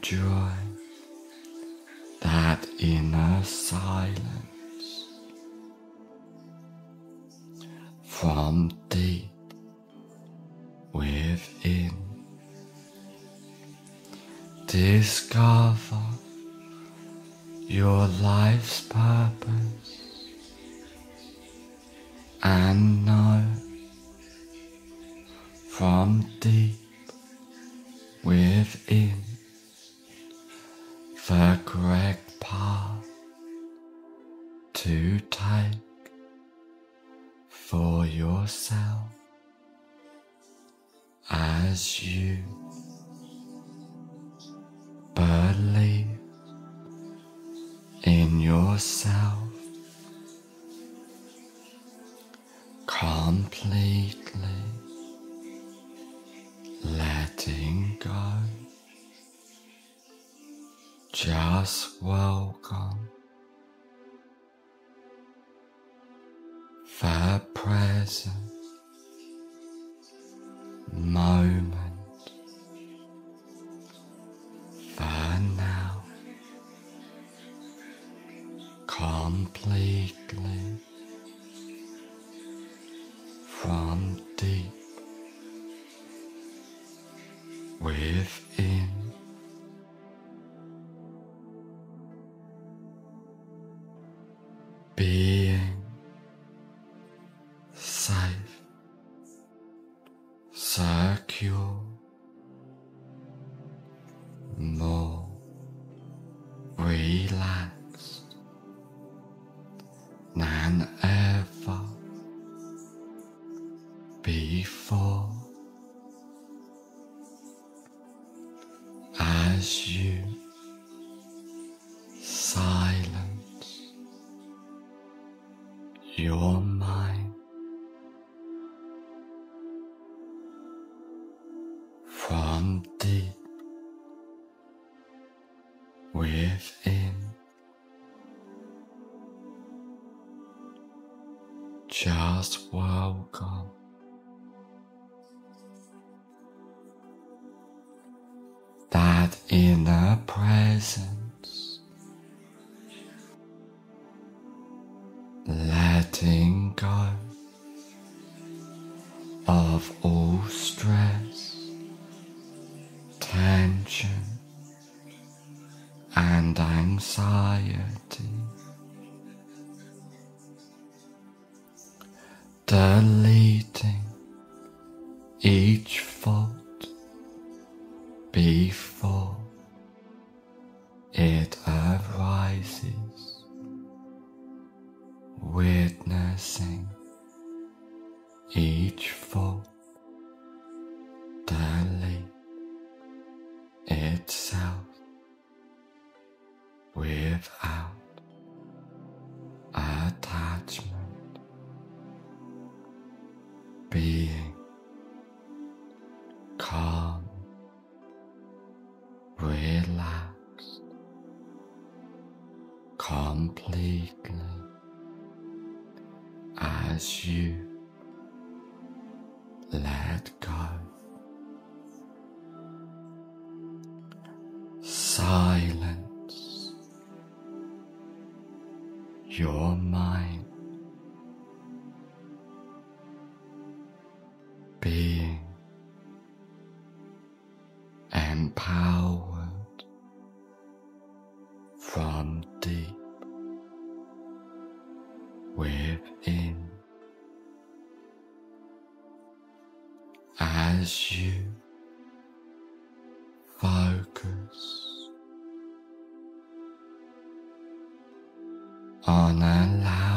Joy. that inner silence from deep within. Discover your life's purpose as you silence your mind from deep within. Just welcome. presence, letting go of all stress, tension, and anxiety. The as you. Focus on allowing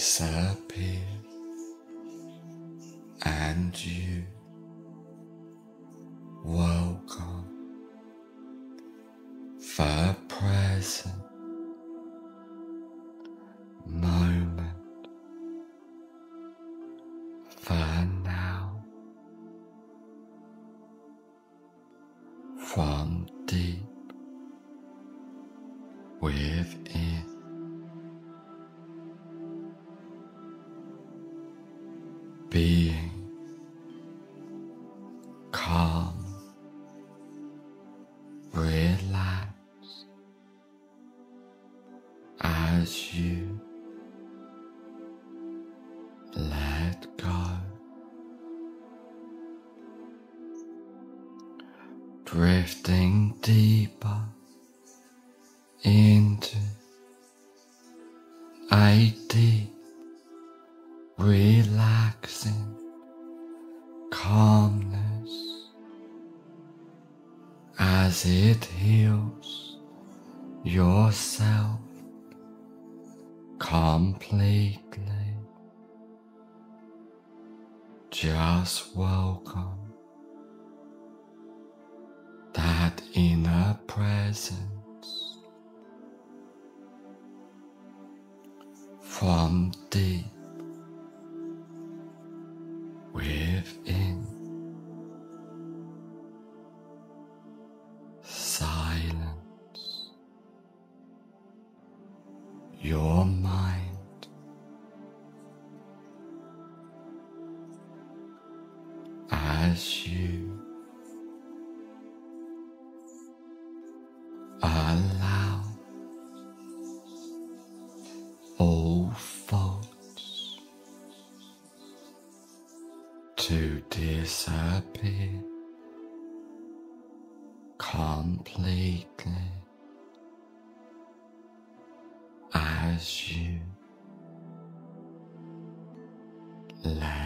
disappears and you drifting deeper in. Disappear happy completely as you let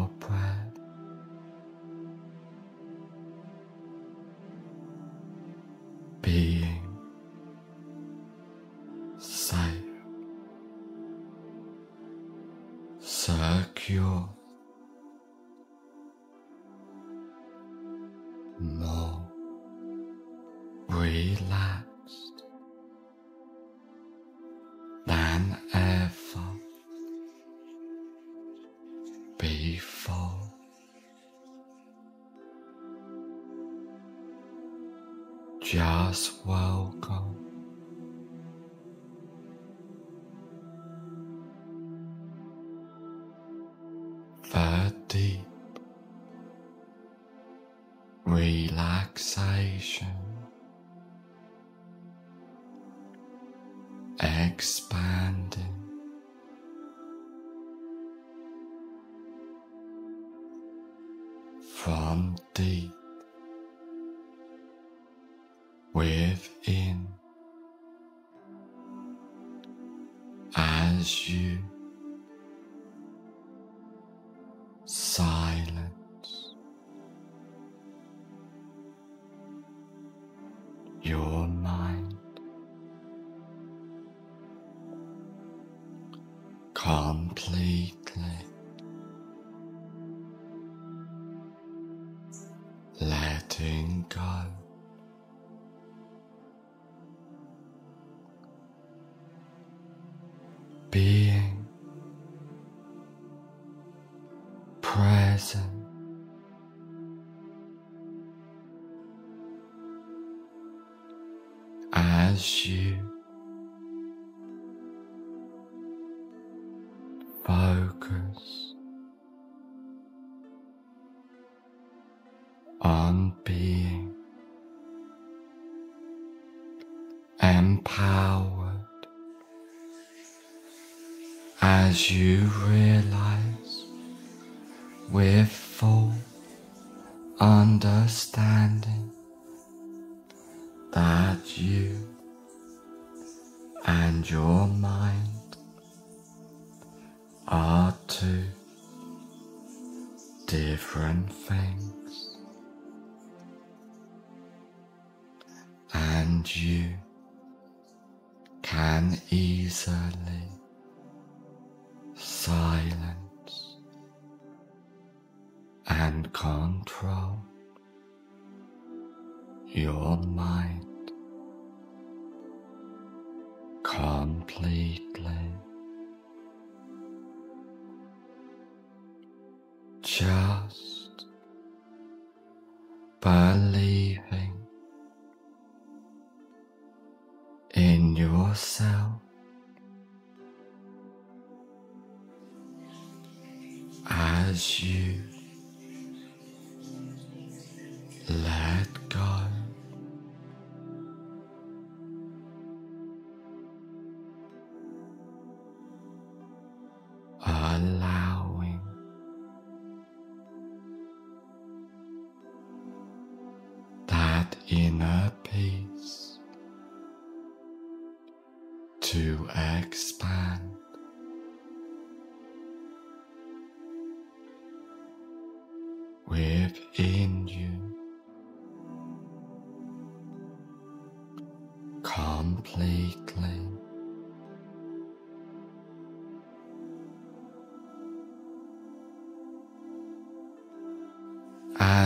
Oh. just welcome. completely. Letting go. Being present. as you on being, empowered. As you realize with full understanding that you and your mind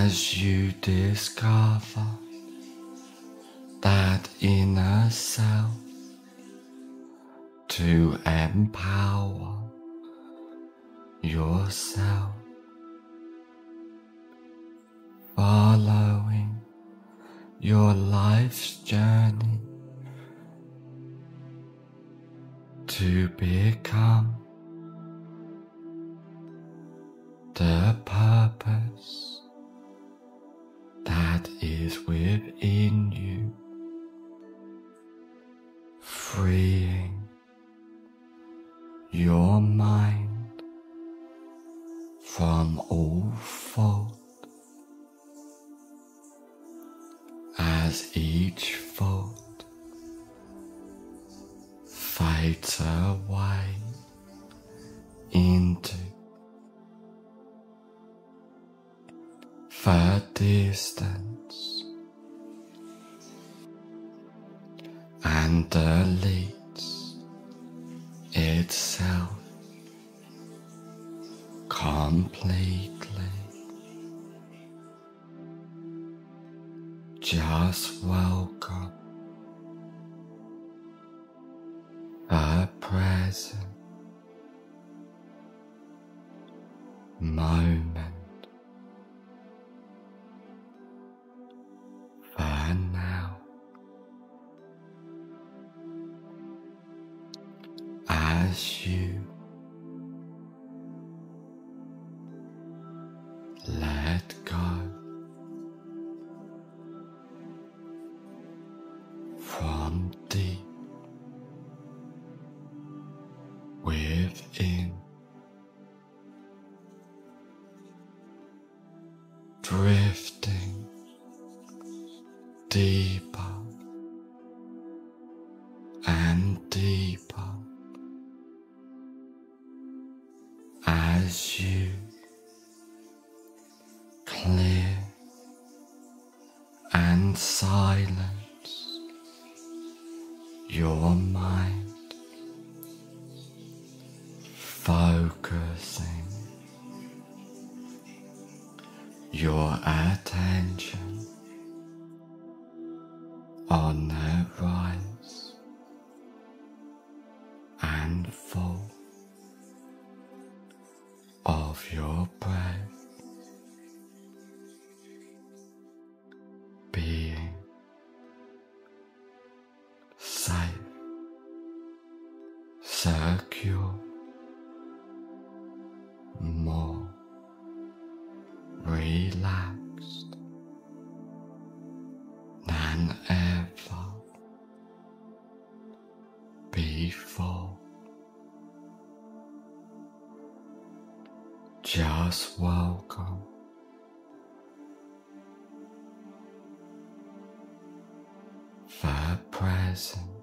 as you discover that inner self to empower yourself, following your life's journey to become the and silence. Your mind, focusing your attention before. Just welcome the present.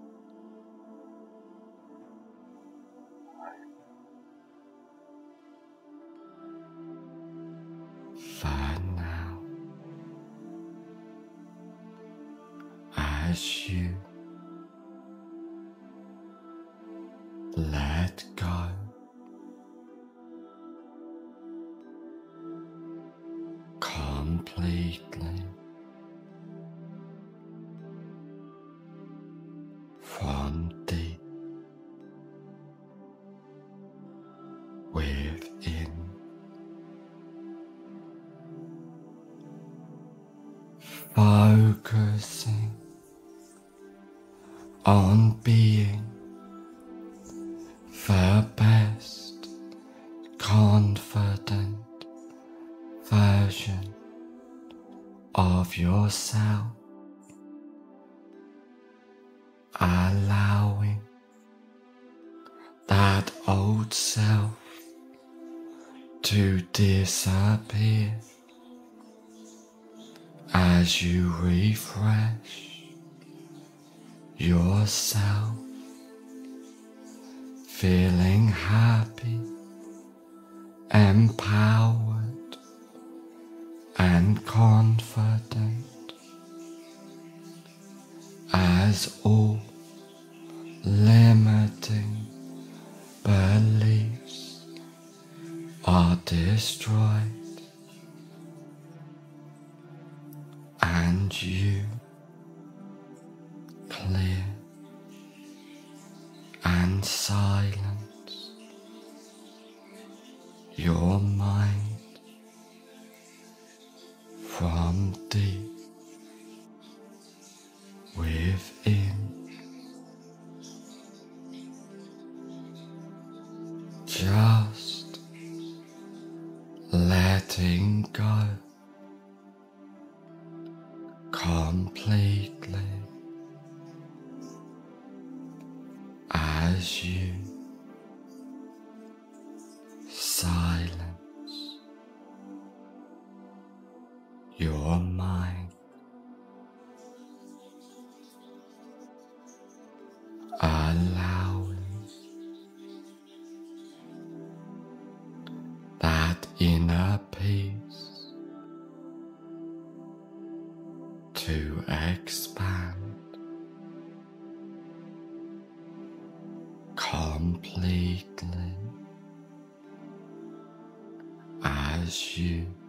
Focusing on being the best confident version of yourself, as you refresh yourself, feeling happy, empowered, and confident. As all limiting beliefs are destroyed you as you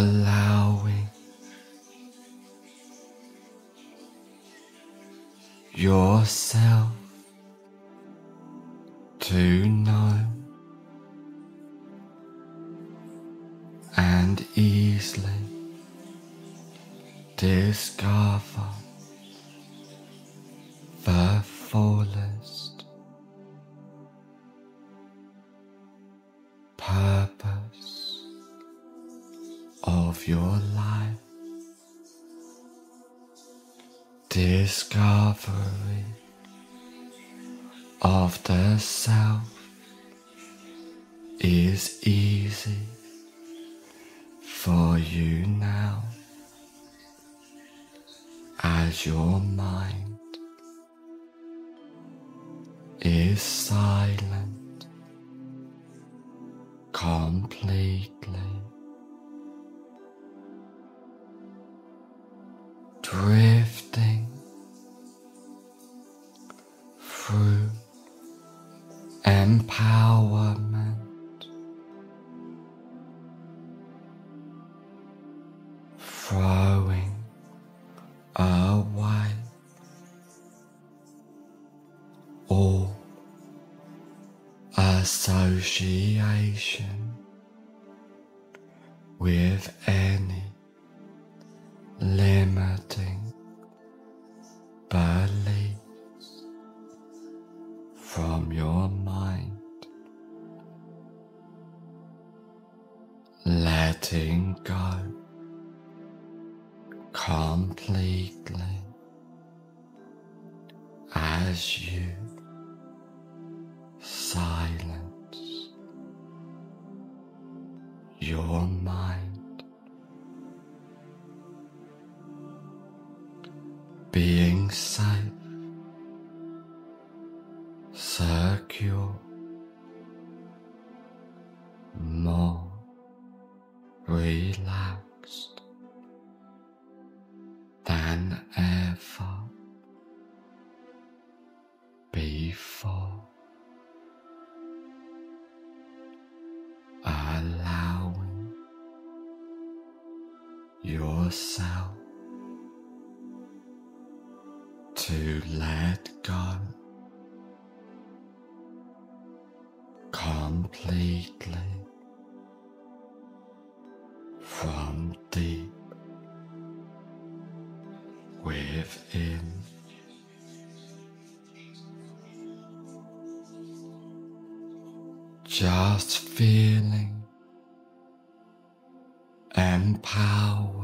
allowing your mind. inspiration. long yourself to let go completely from deep within. Just feeling empowered.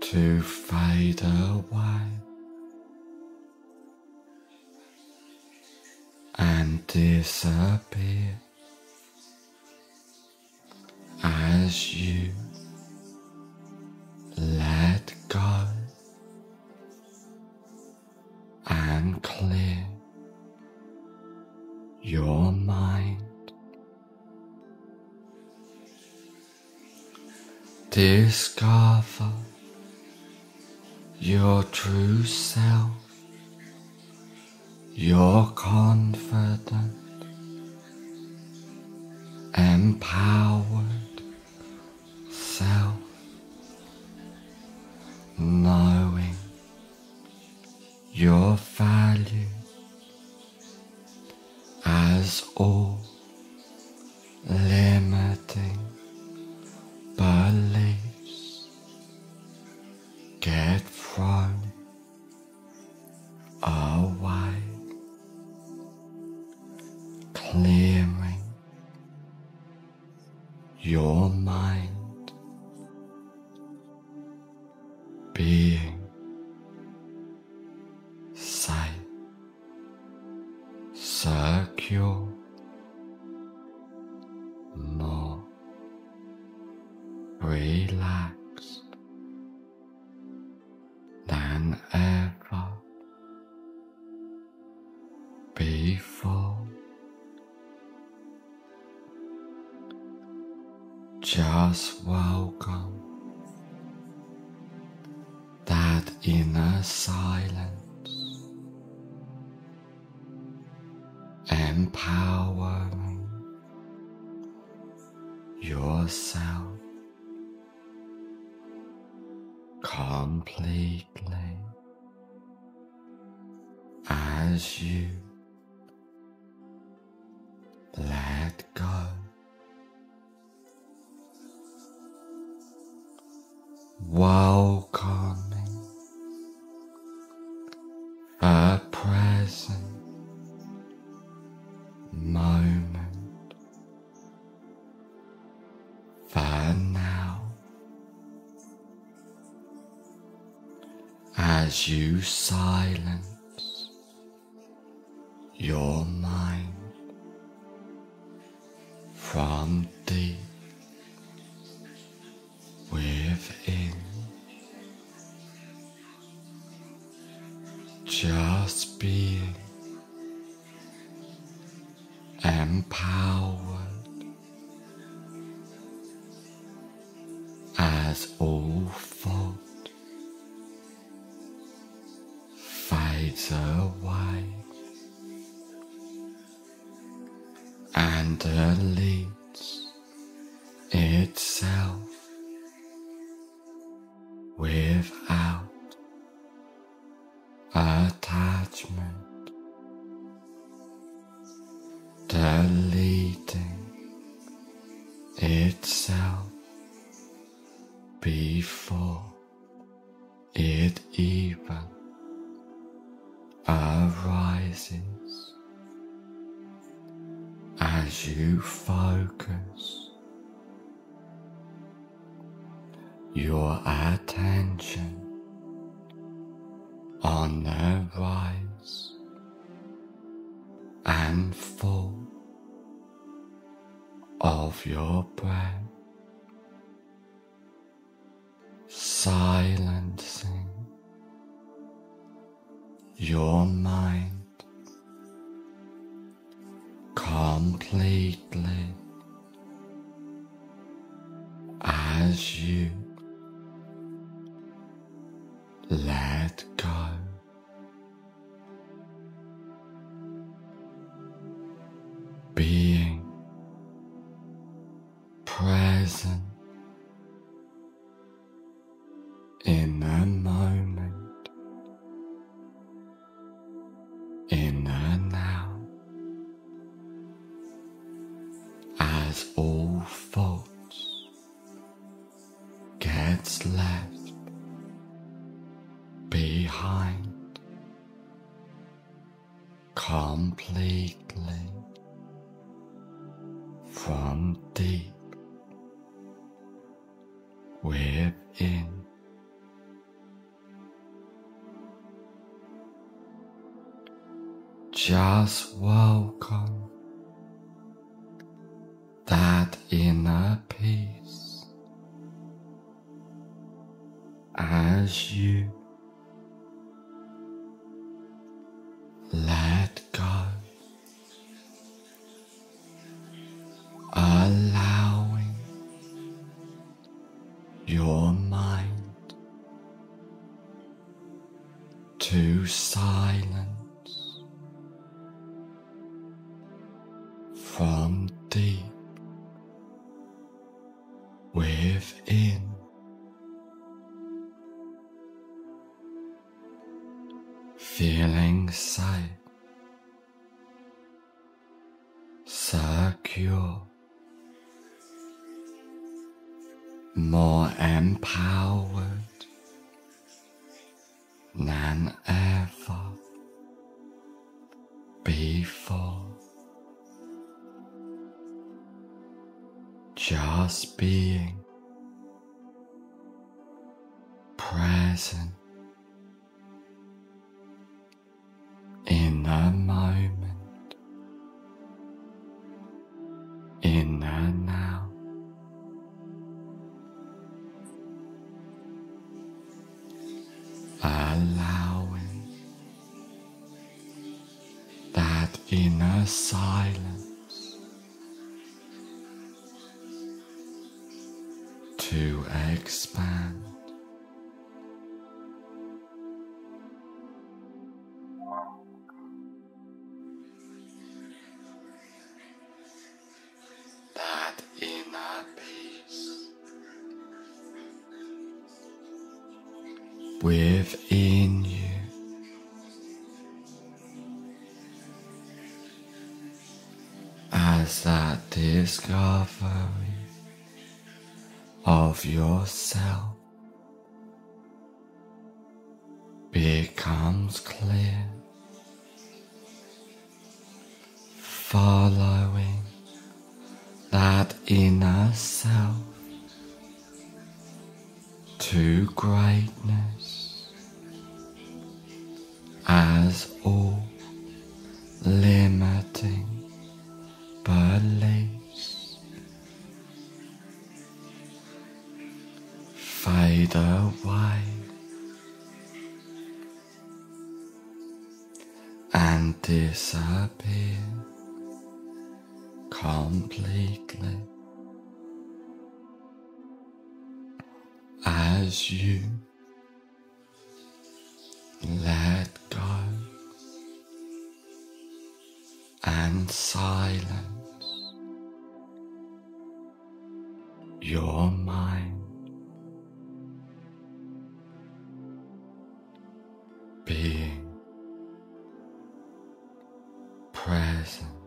to fade away and disappear as you Discover your true self, your confident, empowered as you silence your before it even arises. As you focus your attention on the completely from deep within. Just what more empowered. within you. As that discovery of yourself present.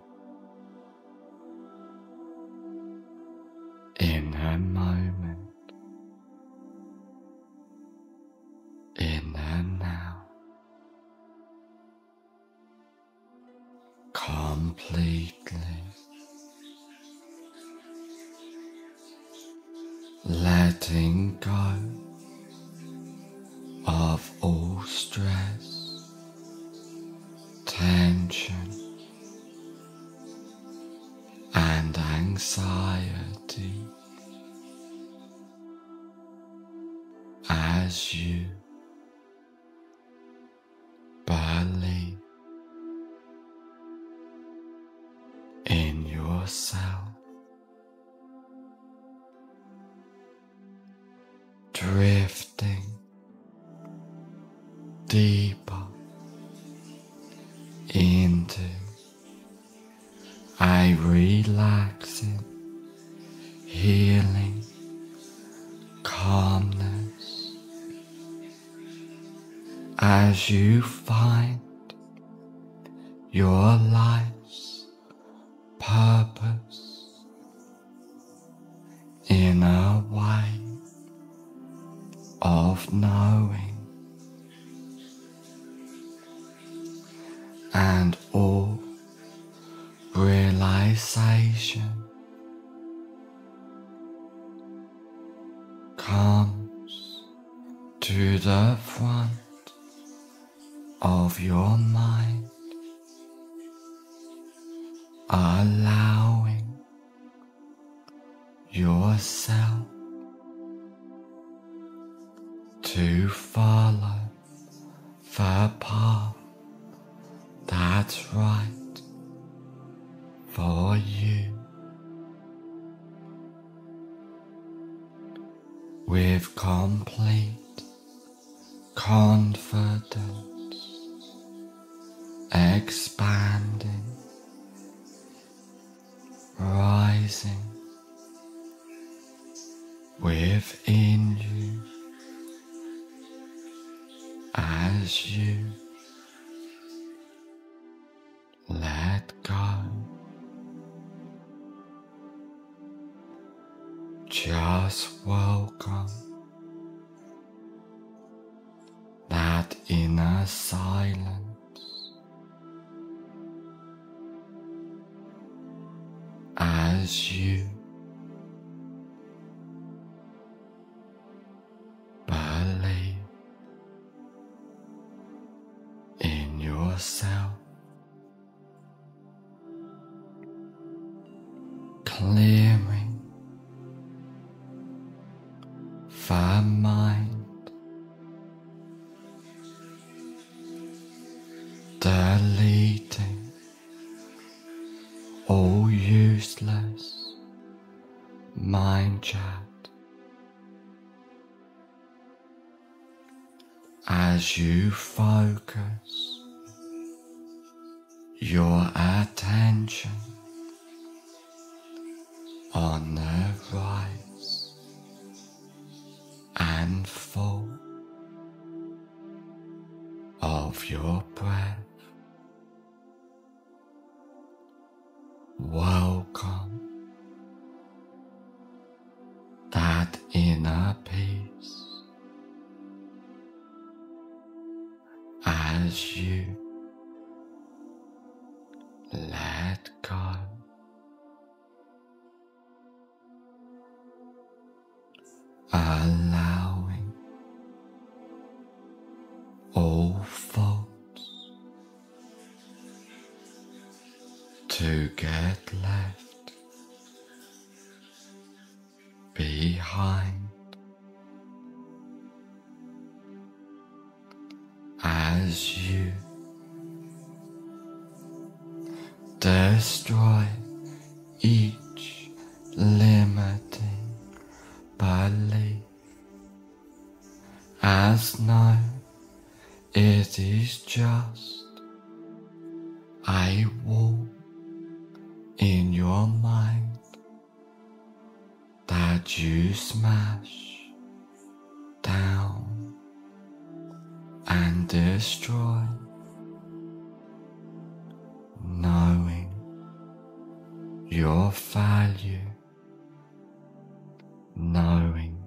anxiety as you you find? As as you focus your attention on the rise destroy each limiting belief. As now, it is just. A wall in your mind that you smash down and destroy, your value, knowing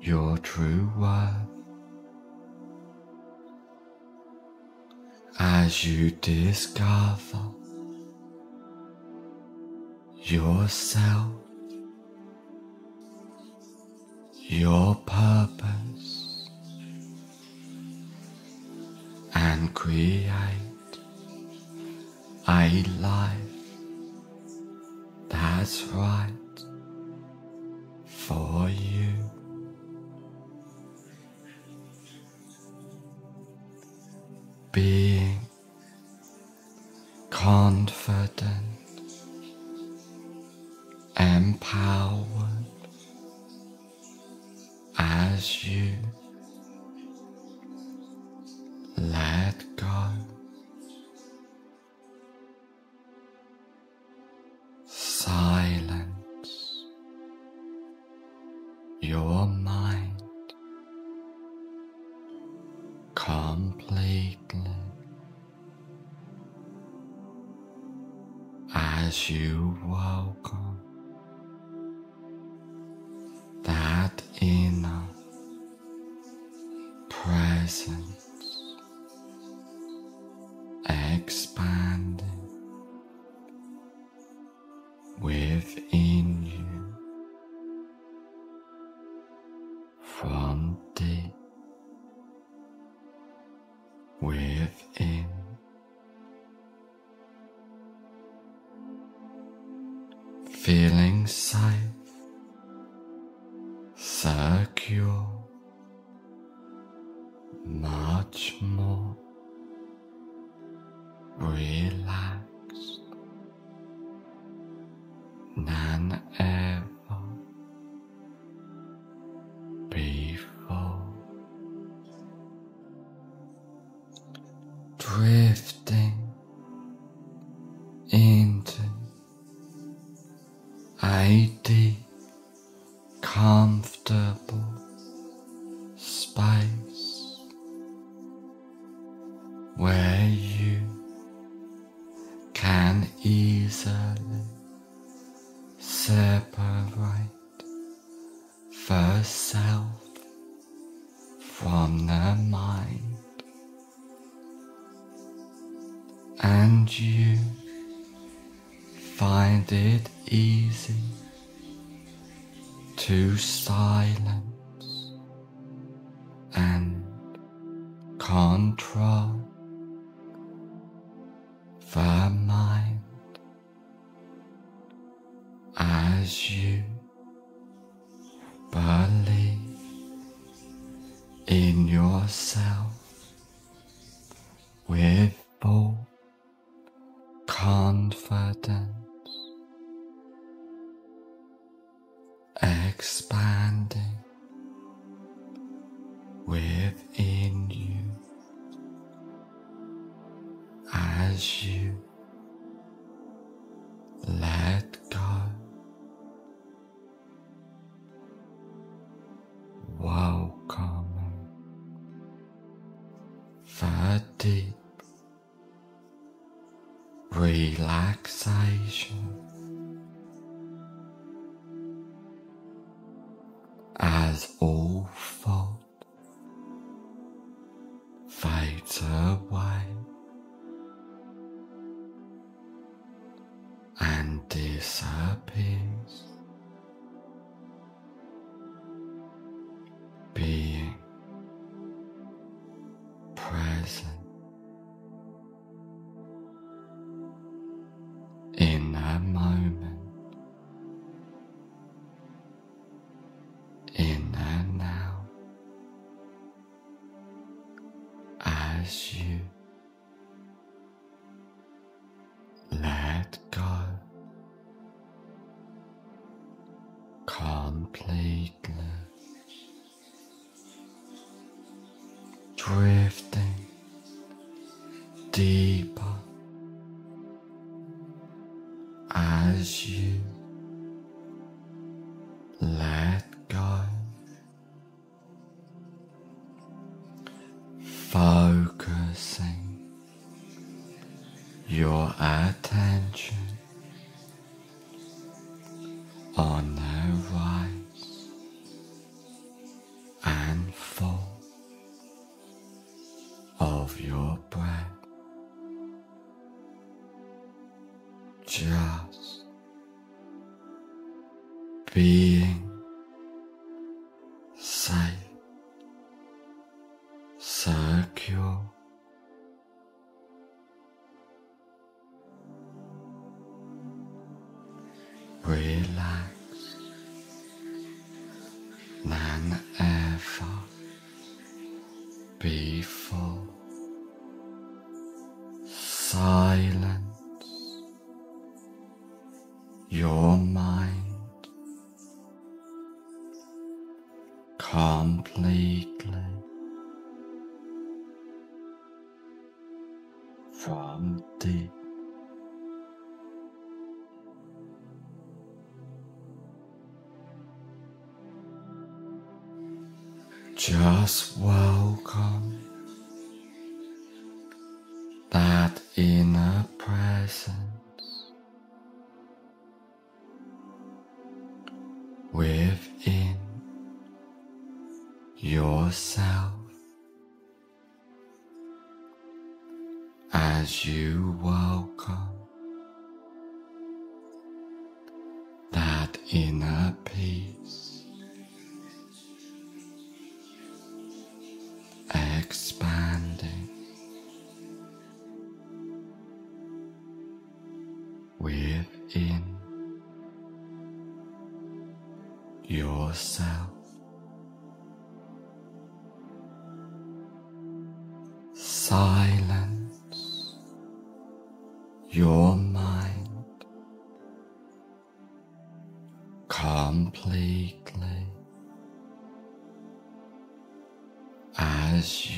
your true worth. As you discover yourself, your purpose, and create a life that's right for you. Being confident, empowered as you let eighty comfortable space where you can easily separate the self from the mind. And you find it easy relaxation. Uh, drifting deeper as you completely from deep. Just one wow. Merci.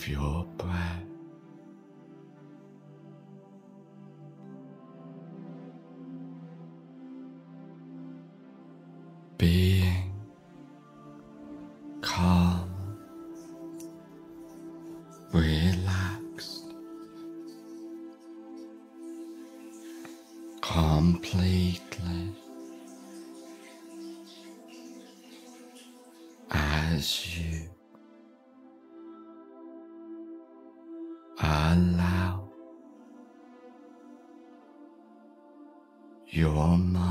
of your breath. Being calm, relaxed, completely. as you on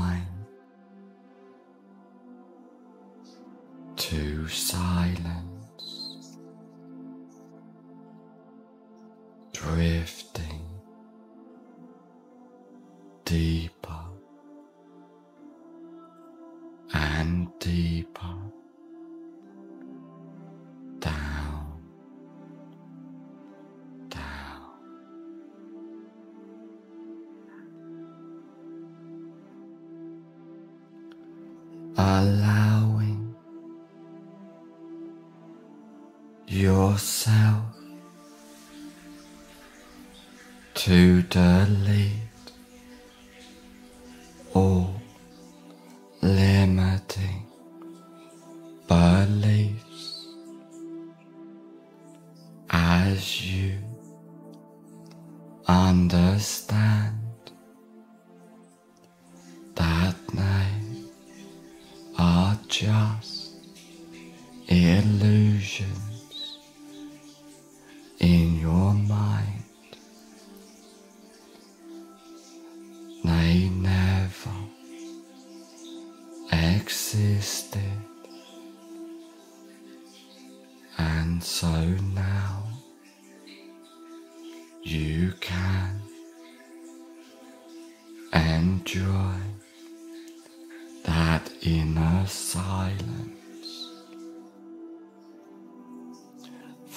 allowing yourself to delete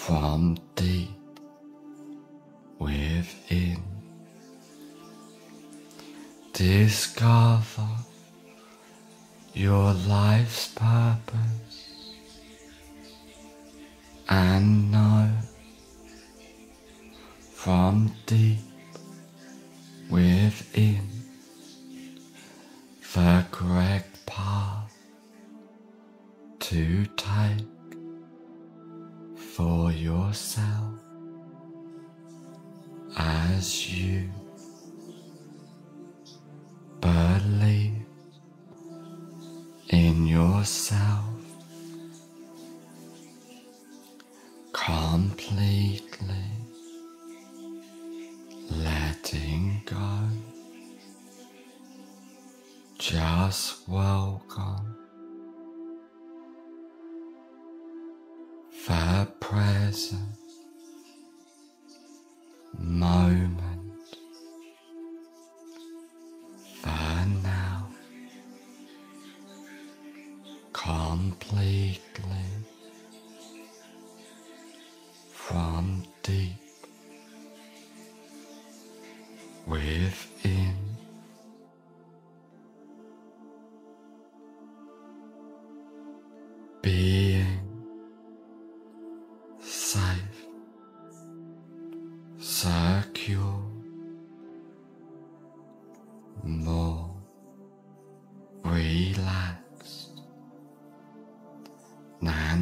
from deep within. Discover your life's purpose and know from deep within the correct path to take yourself as you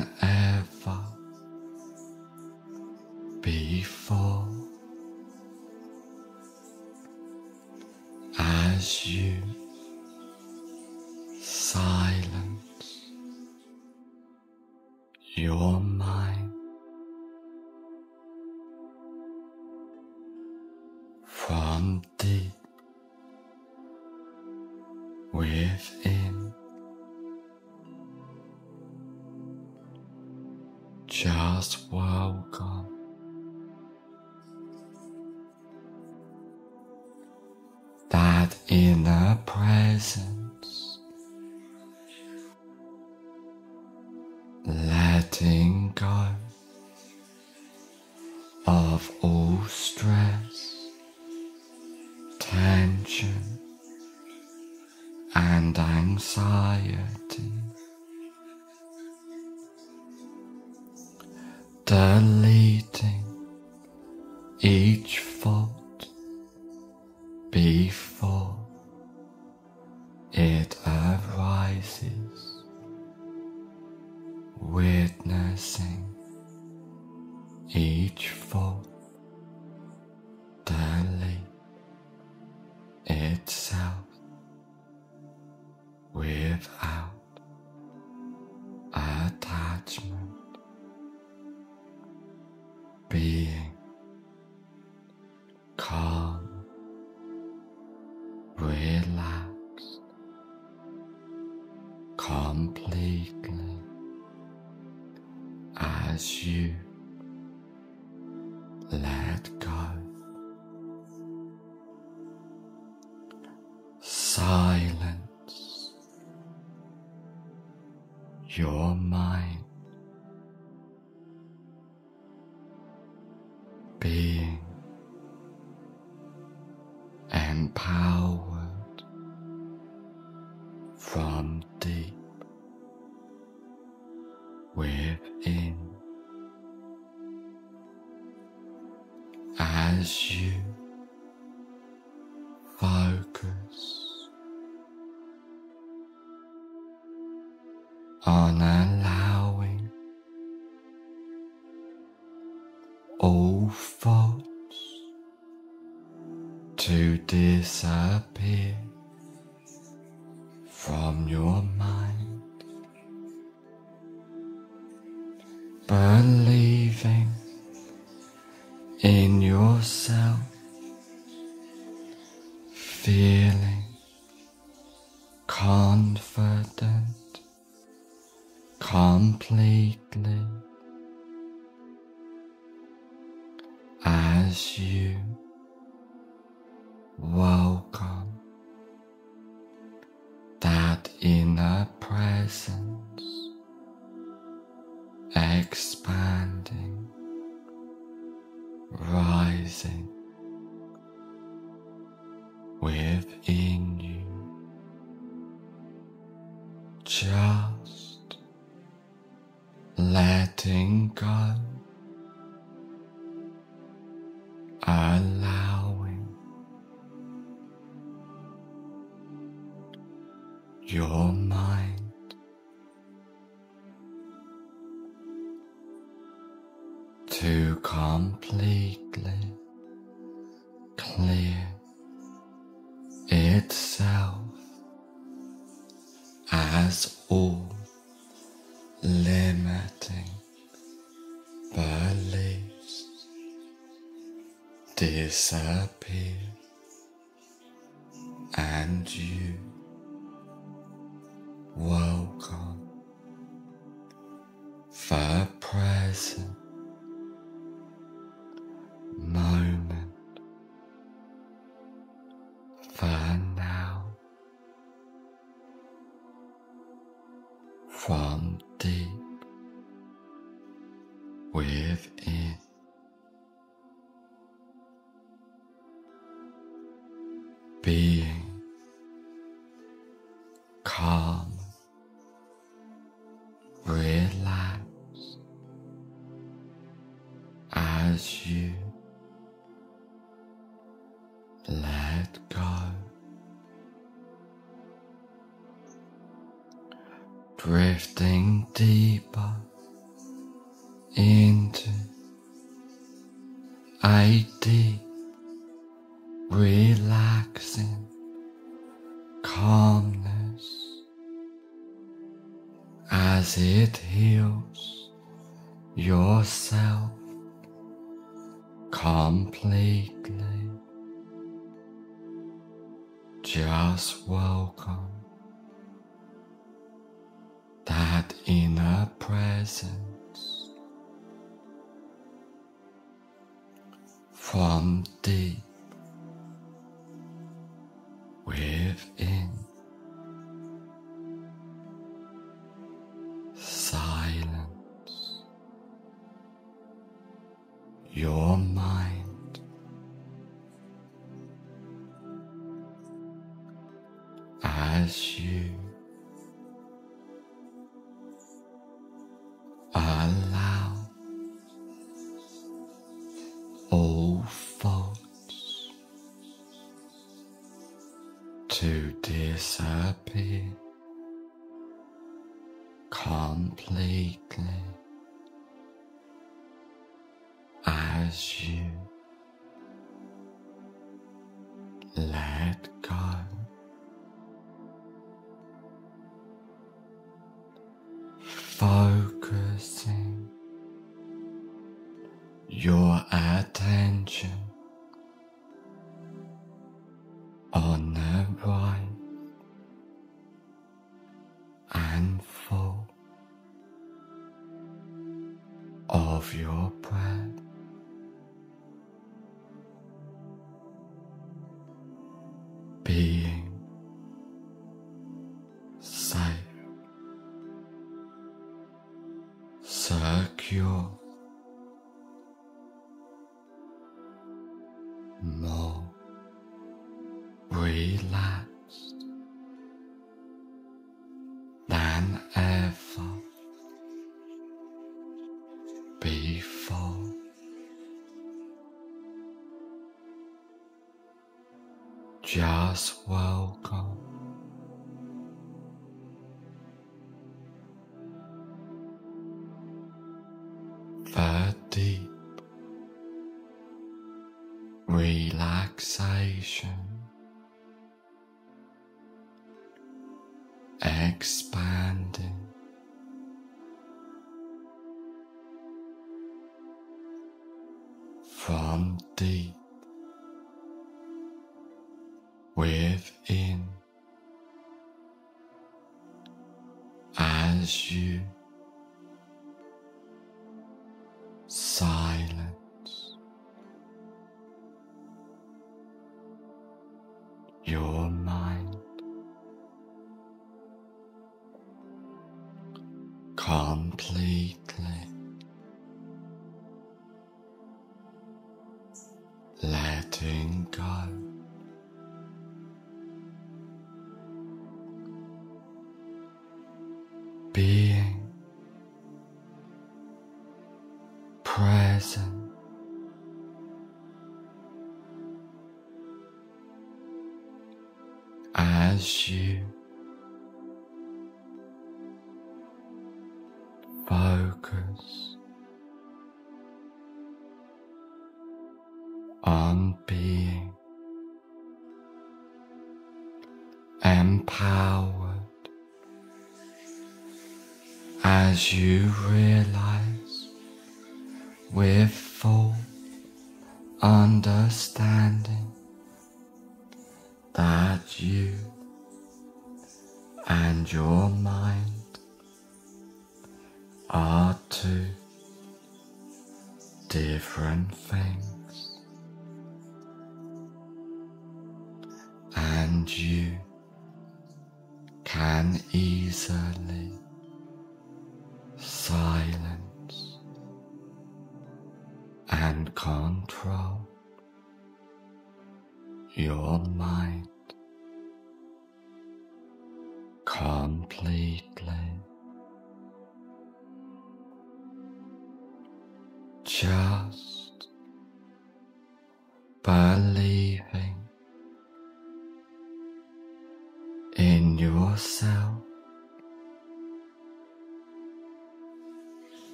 and just welcome. That inner presence, letting go of all stress, tension, and anxiety. Deleting each fault. 是啊。all limiting beliefs disappear and you drifting deeper in disappear completely as you your breath. just welcome. completely. Letting go. Being present. As you as you realize with full understanding.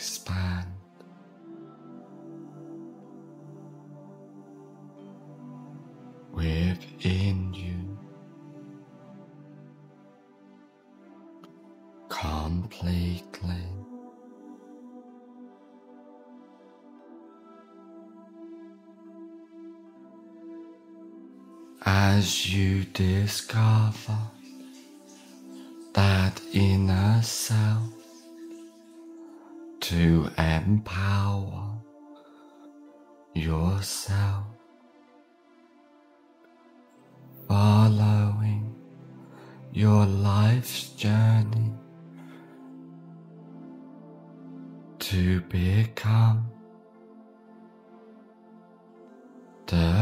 expand. Within you, completely. As you discover that inner self, to empower yourself, following your life's journey to become the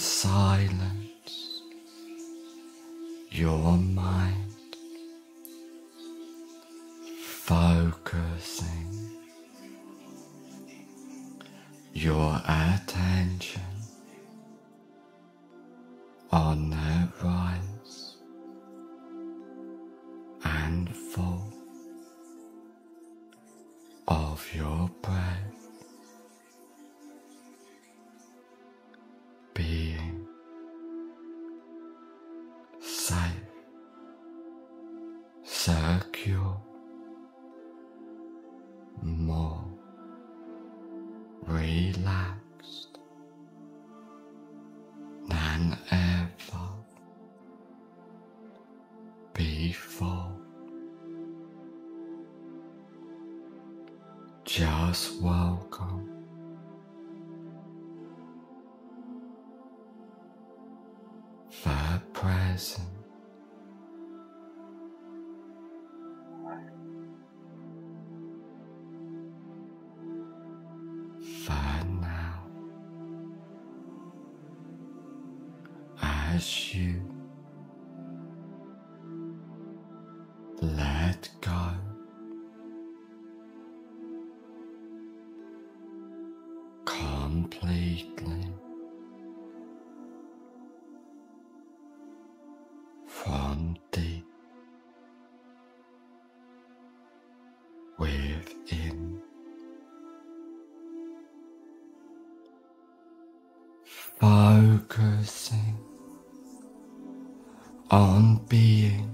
silence your mind. circle more relaxed than ever before. Just welcome focusing on being.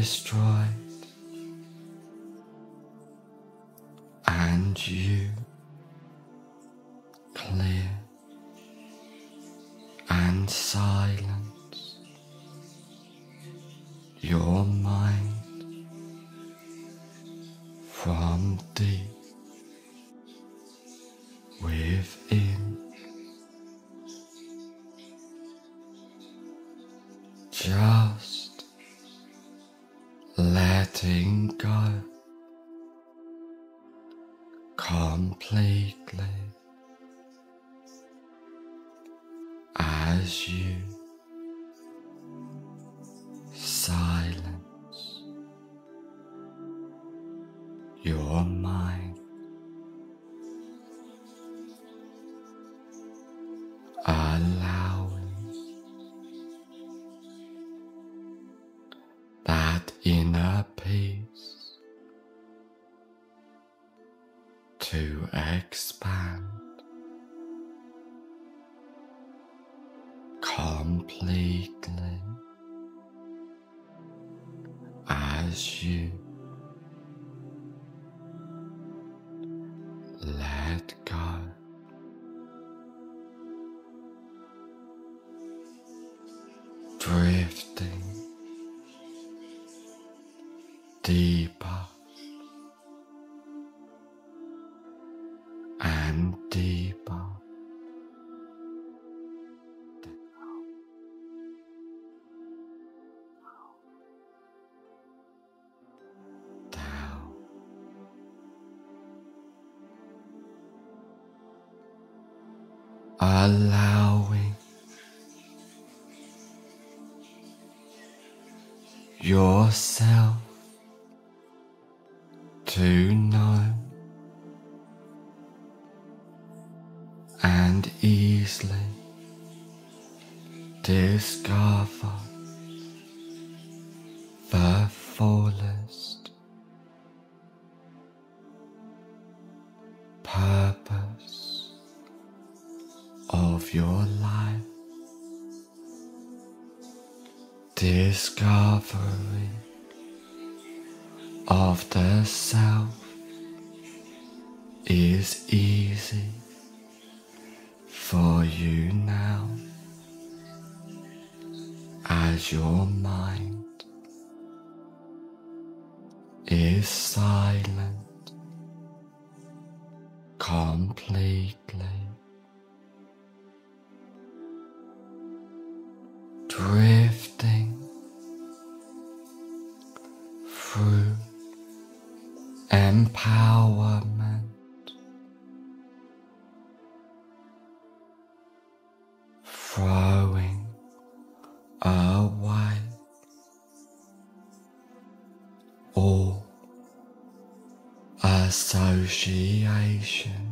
destroy. as you let go. Drifting allowing yourself association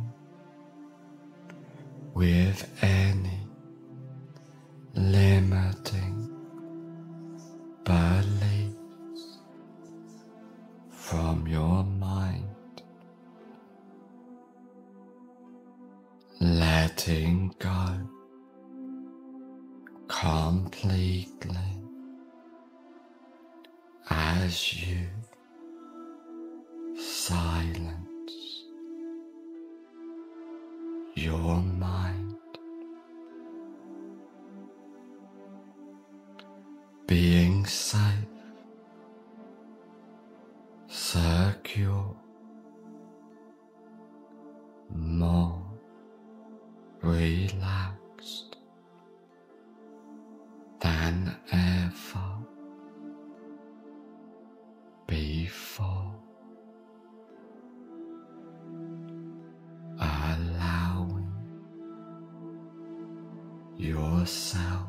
inside circle more relaxed than ever before. Allowing yourself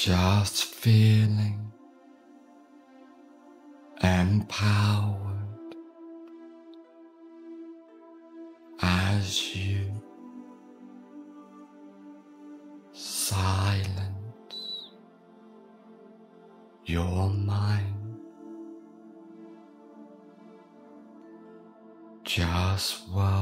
just feeling empowered as you silence your mind just well.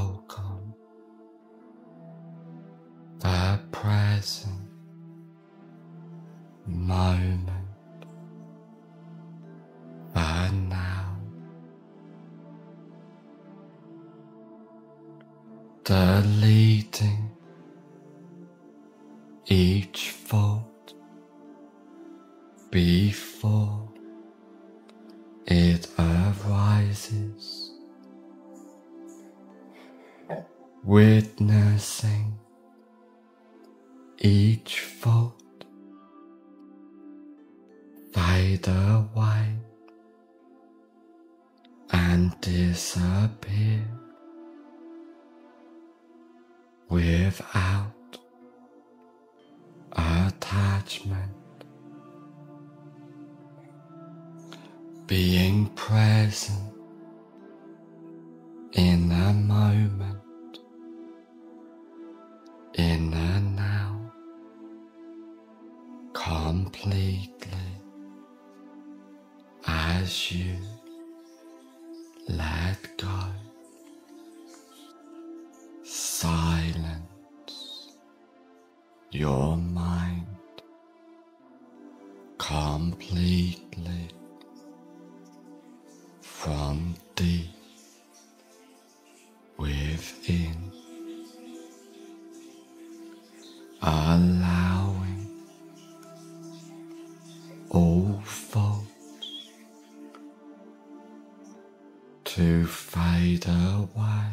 to fade away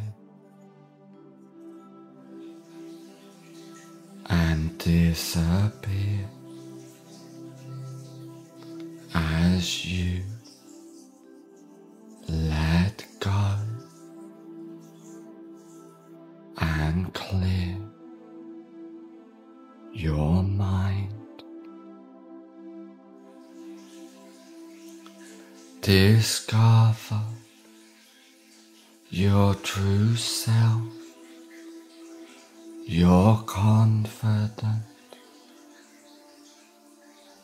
and disappear. As you You're confident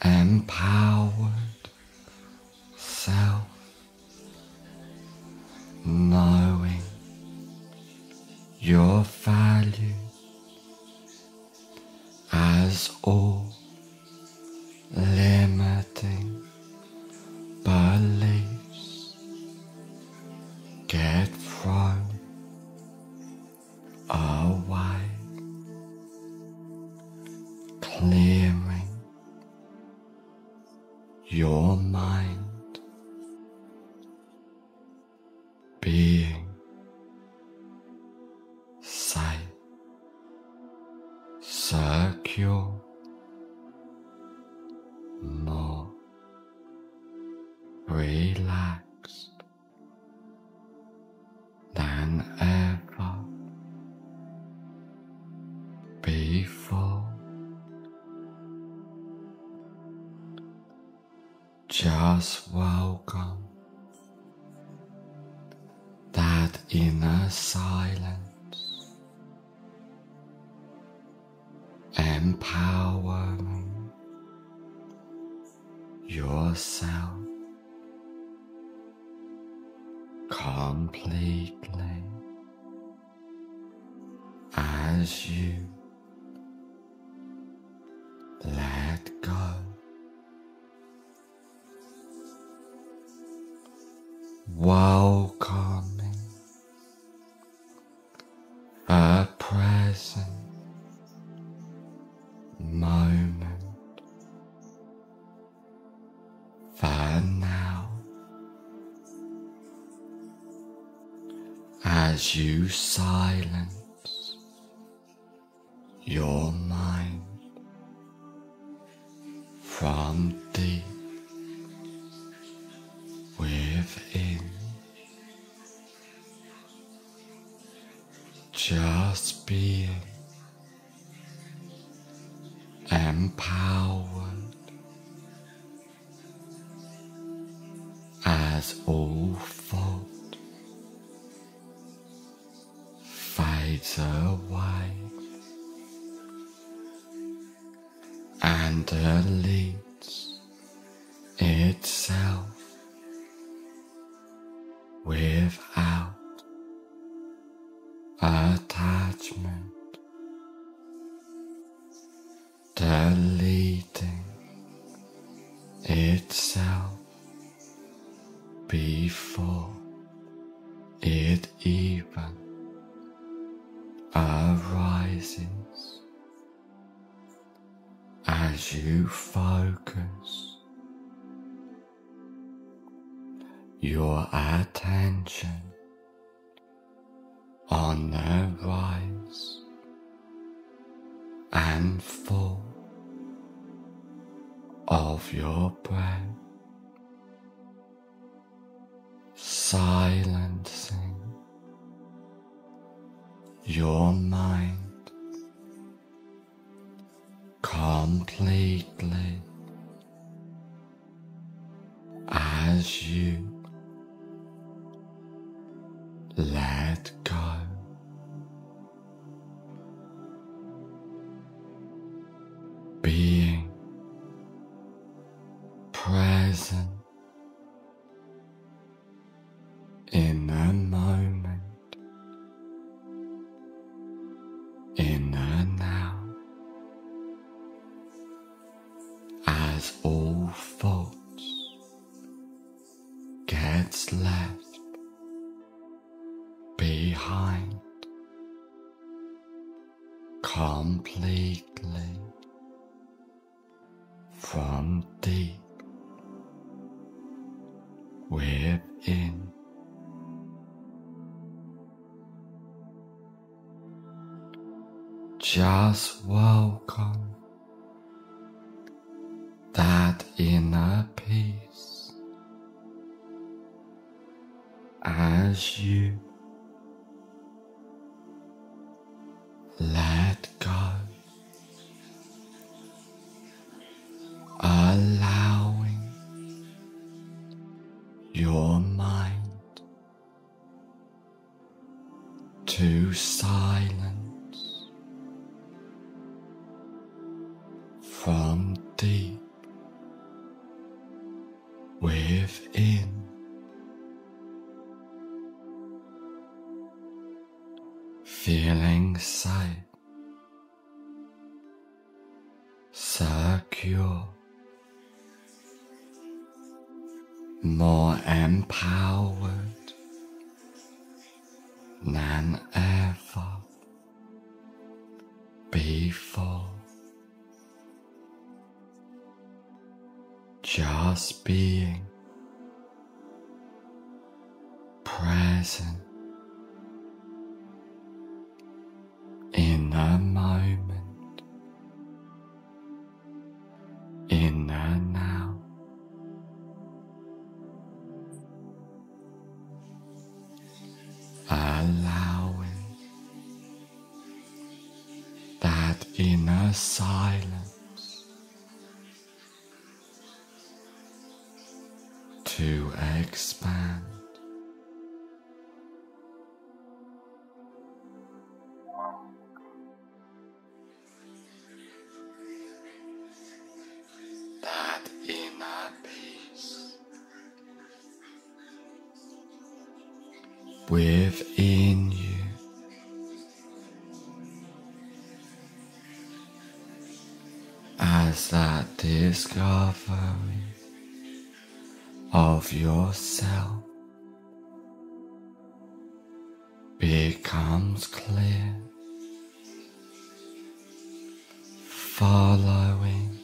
and powerful. was welcome. That inner silence, empowering yourself. Completely. As you you silent. Alley. of your breath. completely. empowered than ever before. Just being present in the moment, in the The silence to expand. That inner peace within of yourself becomes clear, following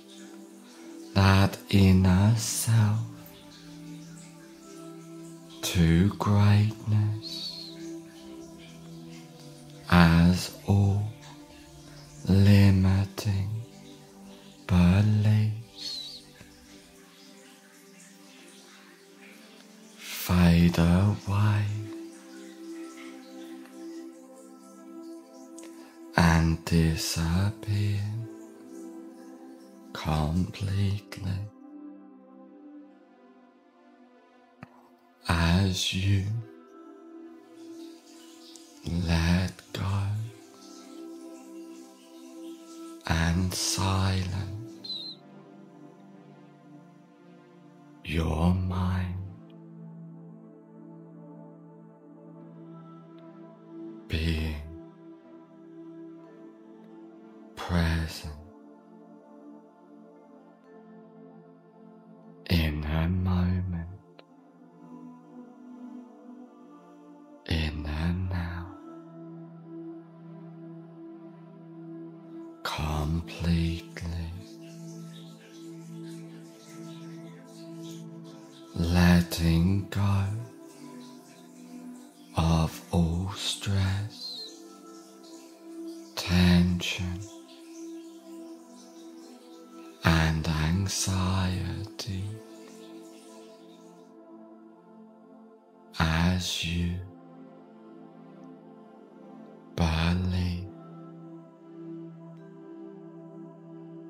that inner self to greatness. anxiety as you barely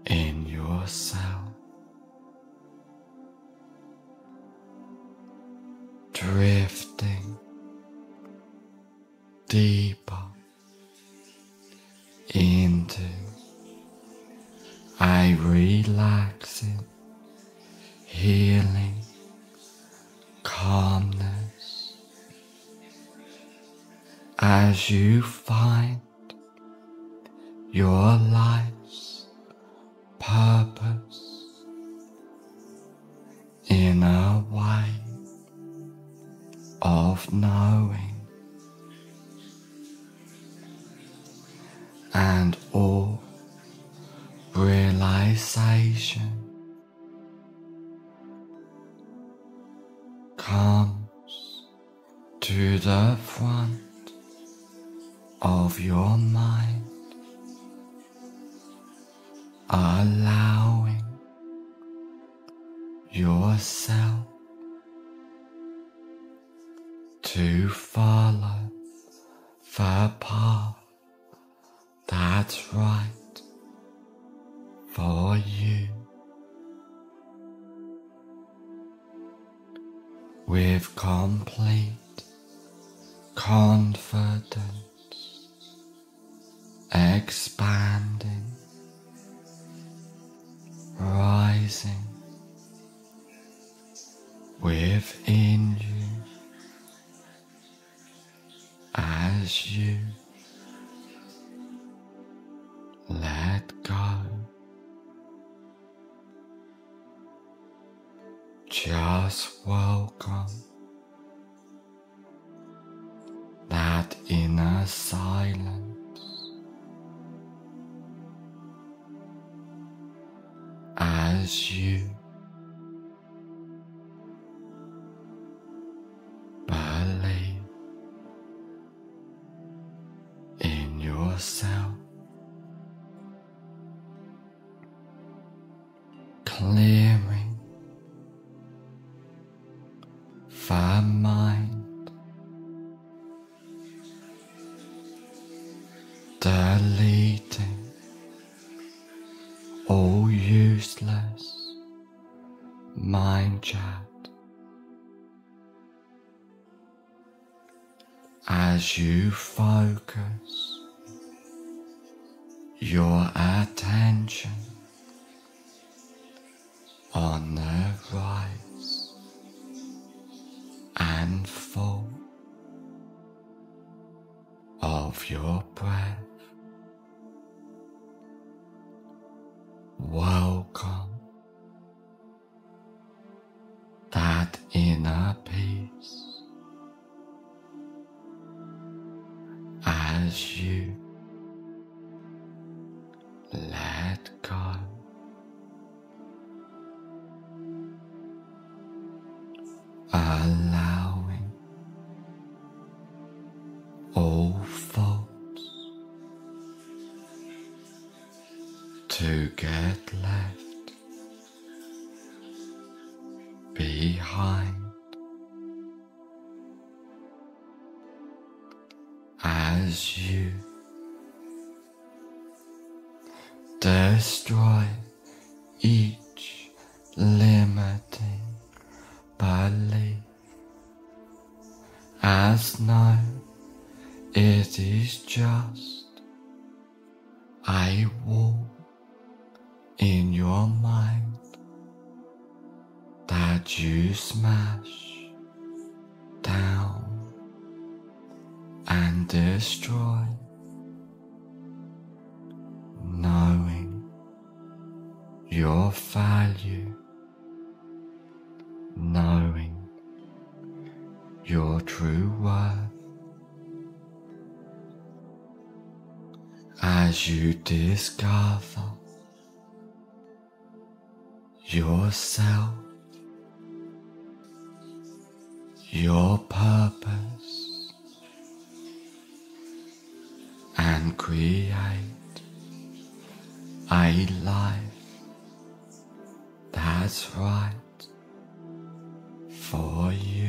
in yourself. Drifting deep 徐发。Just welcome. chat. As you focus your attention on the right as no it is just I wall in your mind that you smash down and destroy, knowing your value, true worth. As you discover yourself, your purpose, and create a life that's right for you.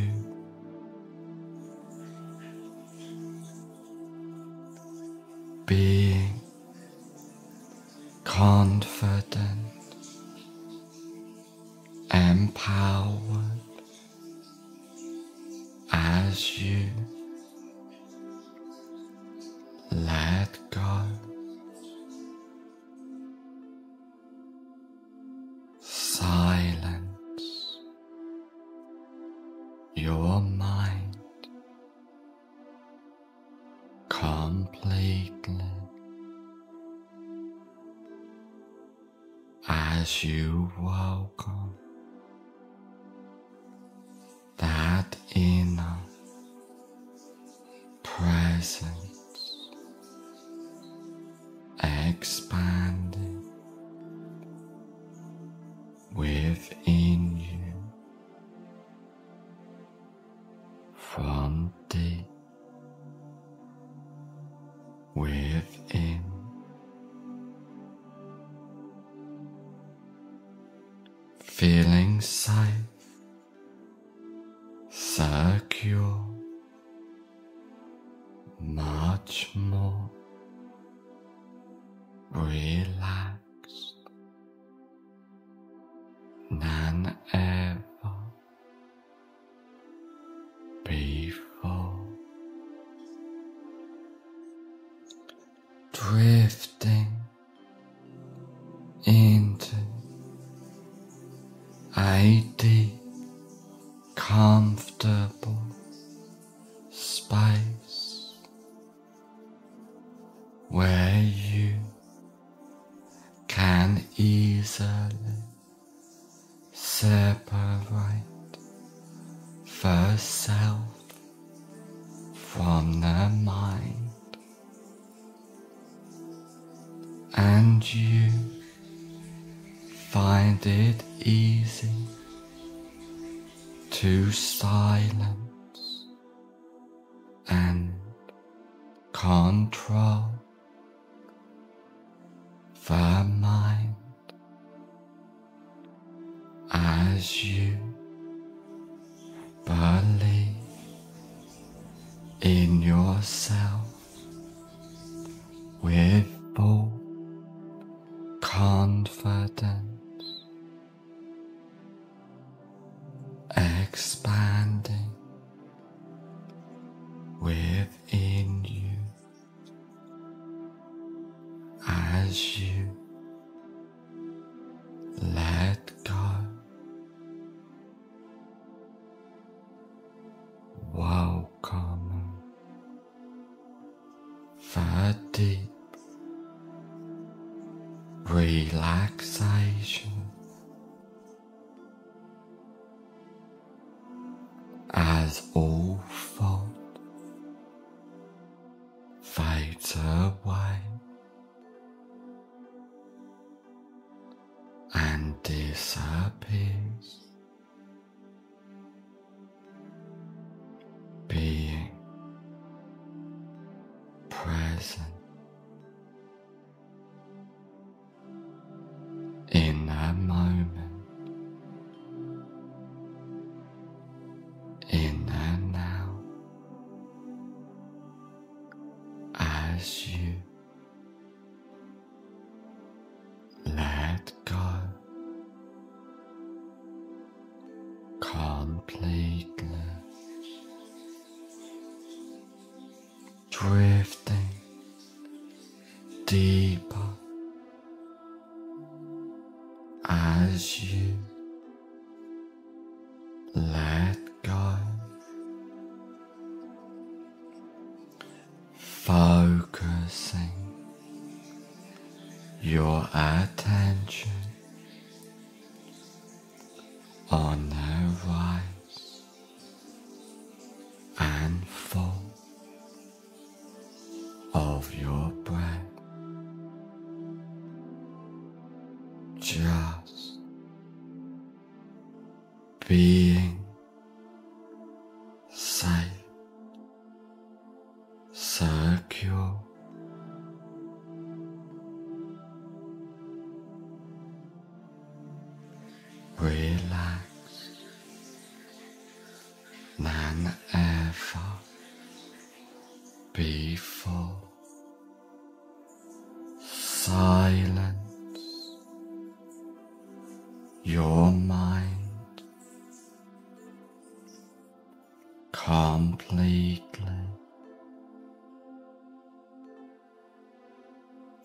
Safe, secure, much more relaxed than ever before. Drifting a relaxation deeper as you completely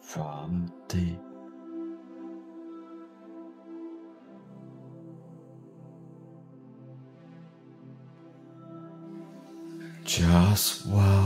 from deep. Just while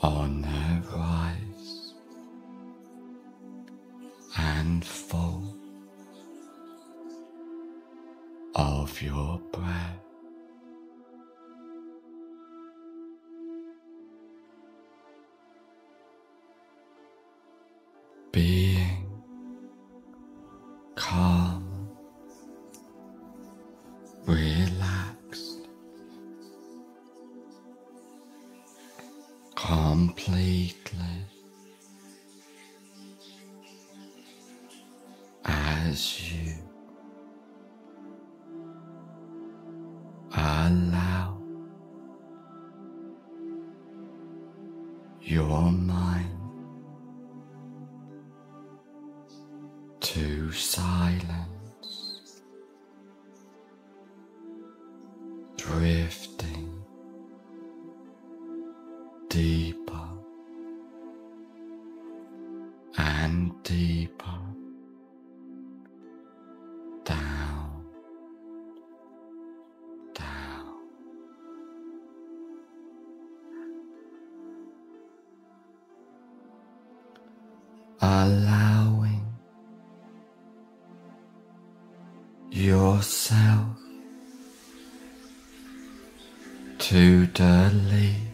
on her rise and fall of your breath. 可惜。allowing yourself to delete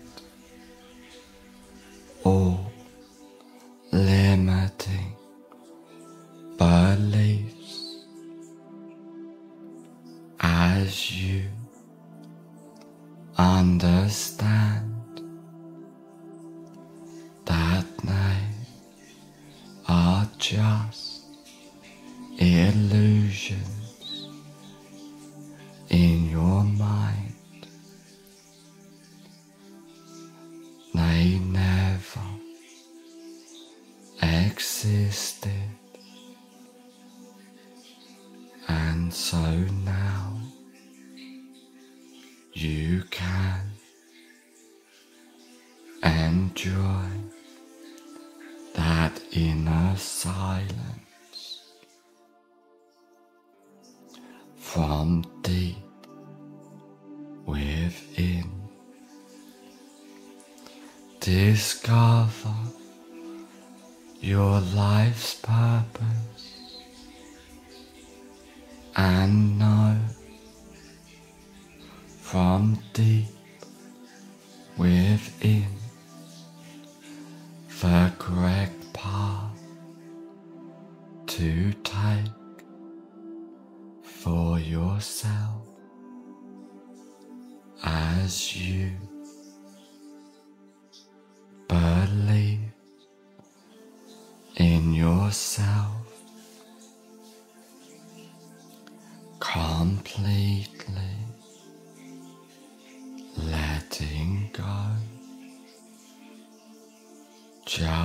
discover your life's path.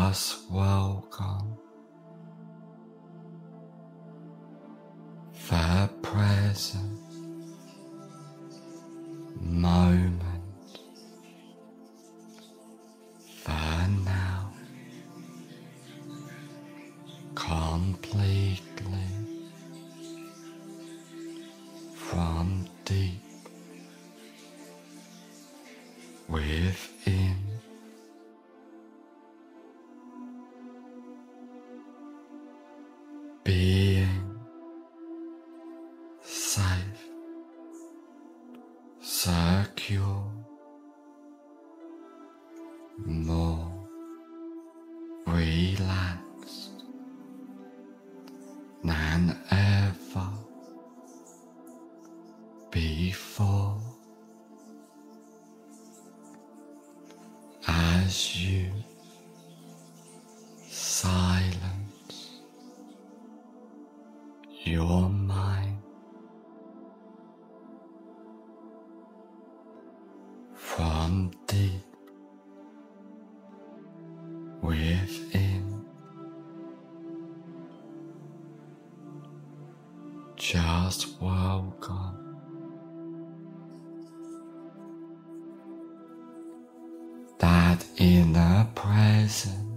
us your mind. From deep within, just welcome. that inner presence.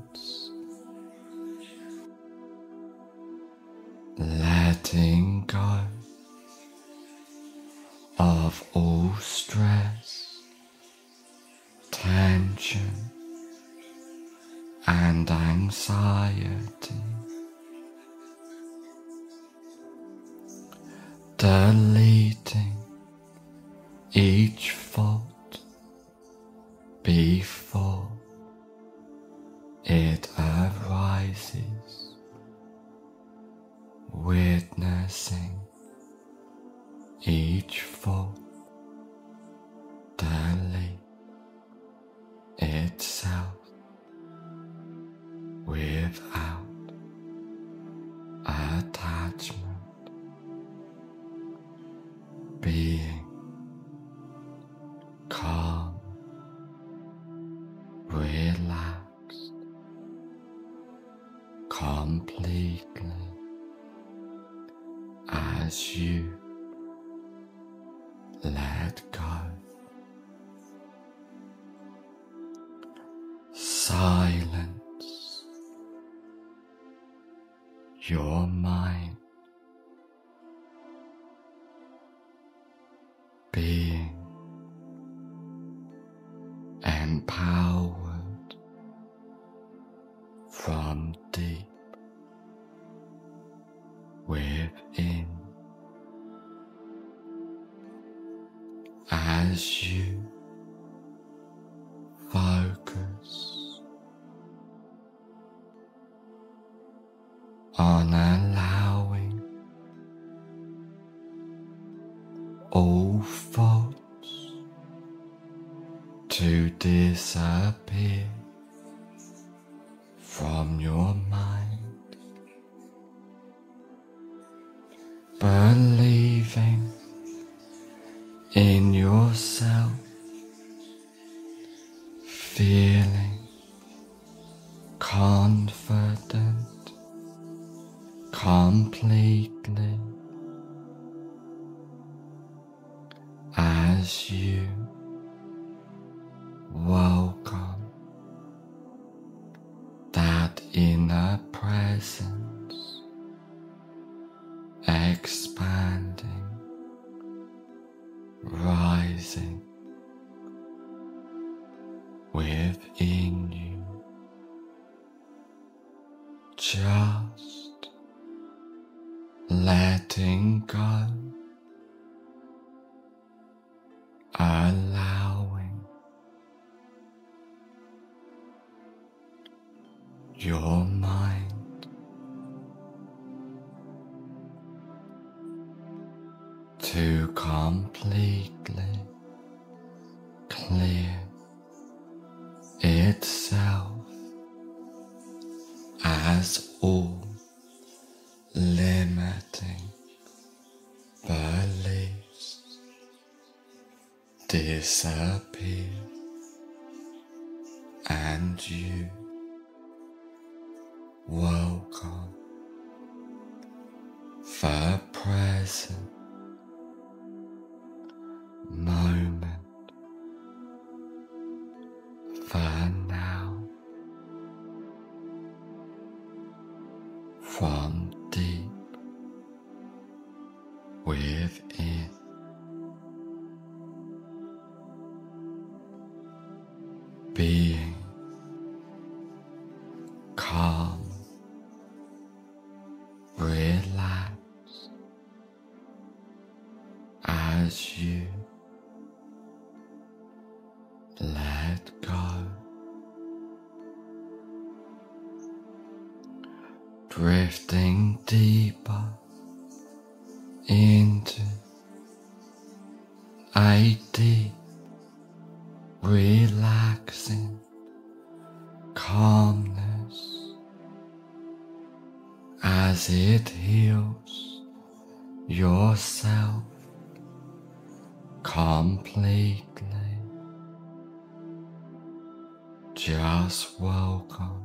Your mind. Being empowered from deep within as you Oh man. disappears and you drifting deeper into a deep, relaxing calmness as it heals yourself completely. Just welcome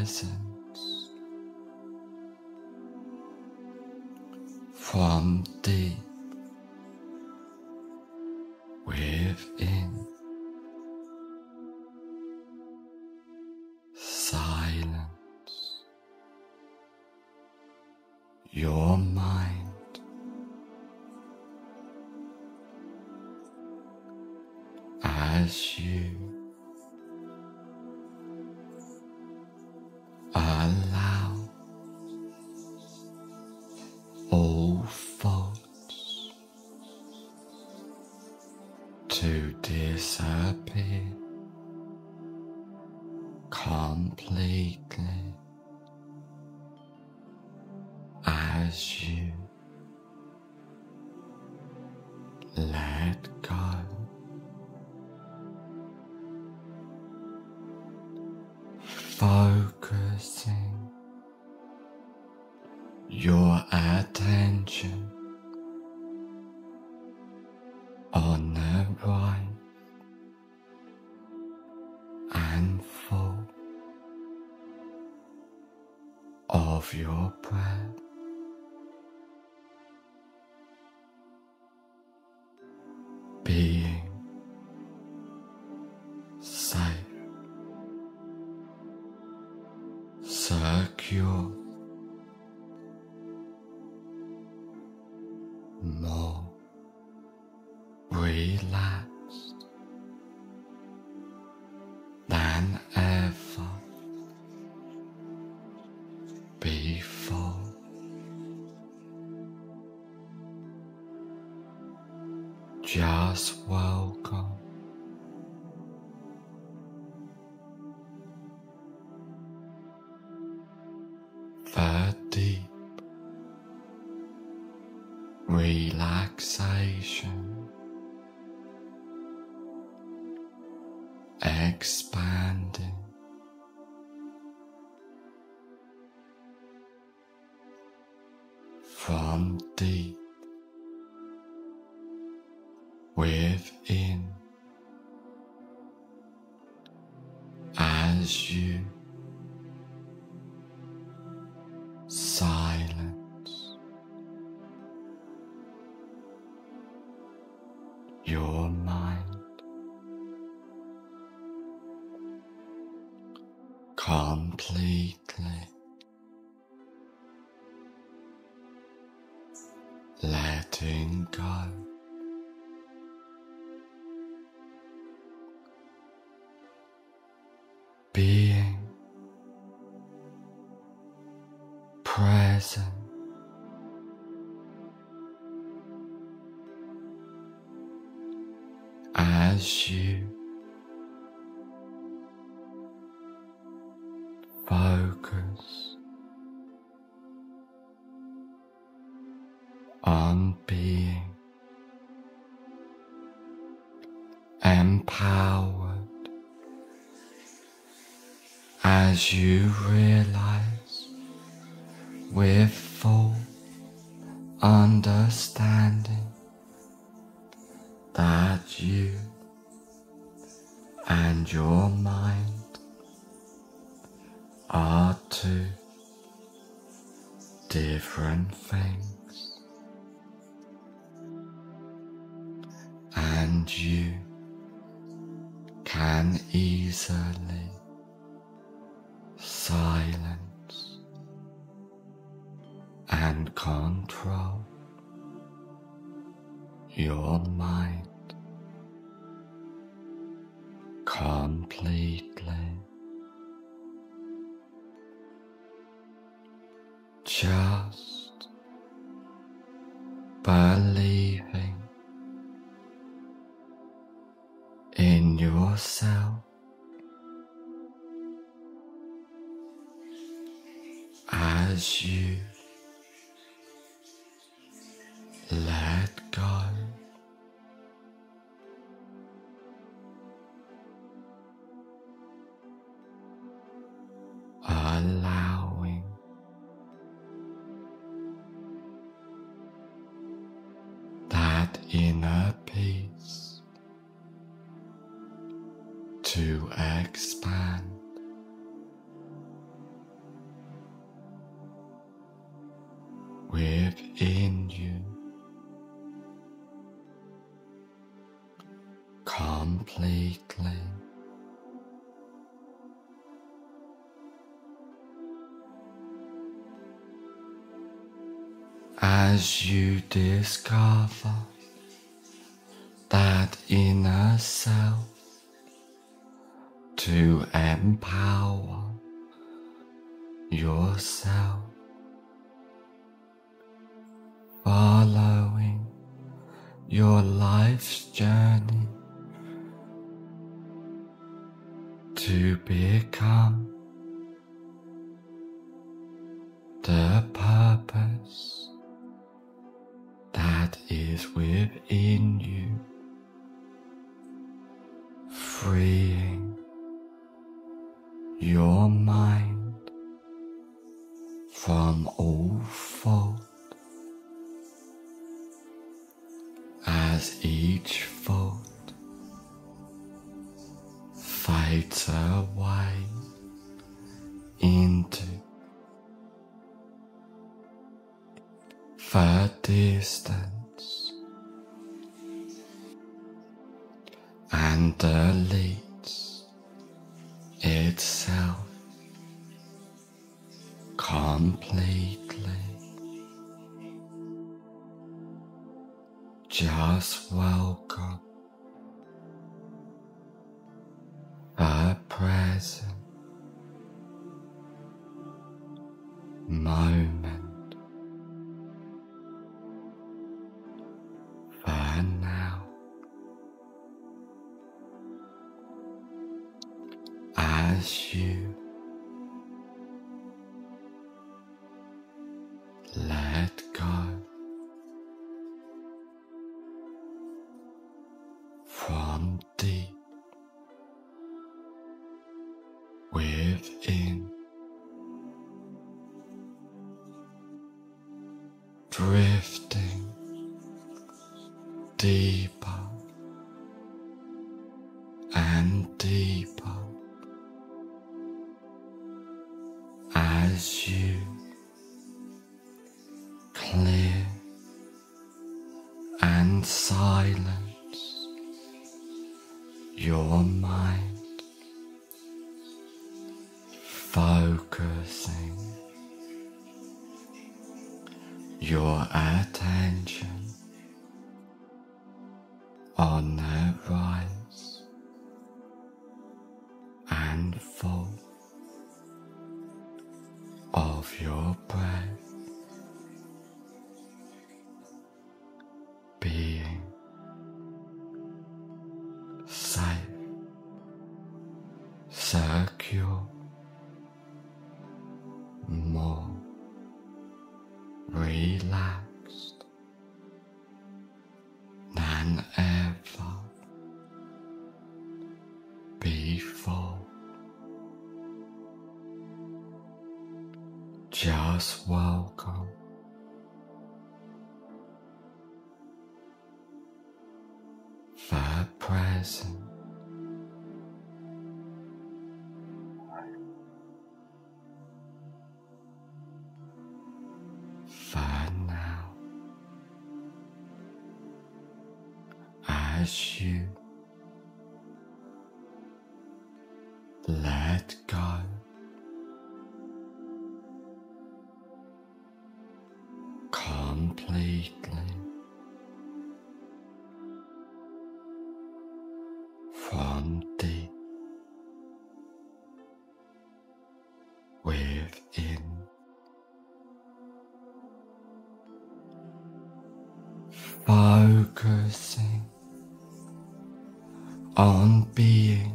presence from thee. your breath. just welcome. Completely. Letting go. Being present. As you as you realize with within you completely. As you discover that inner self to empower yourself following your life's journey to become the purpose that is within you, freeing your mind from all fault as each thought fades away into the distance and deletes itself completely. Just welcome the present moment just welcome. The present. focusing on being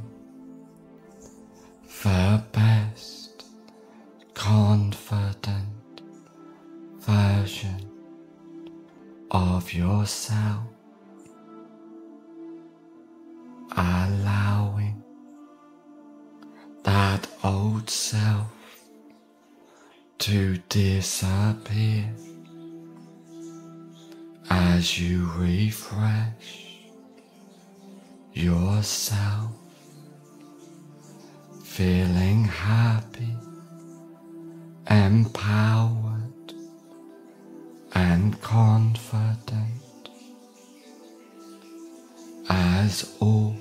yourself feeling happy, empowered, and confident as all.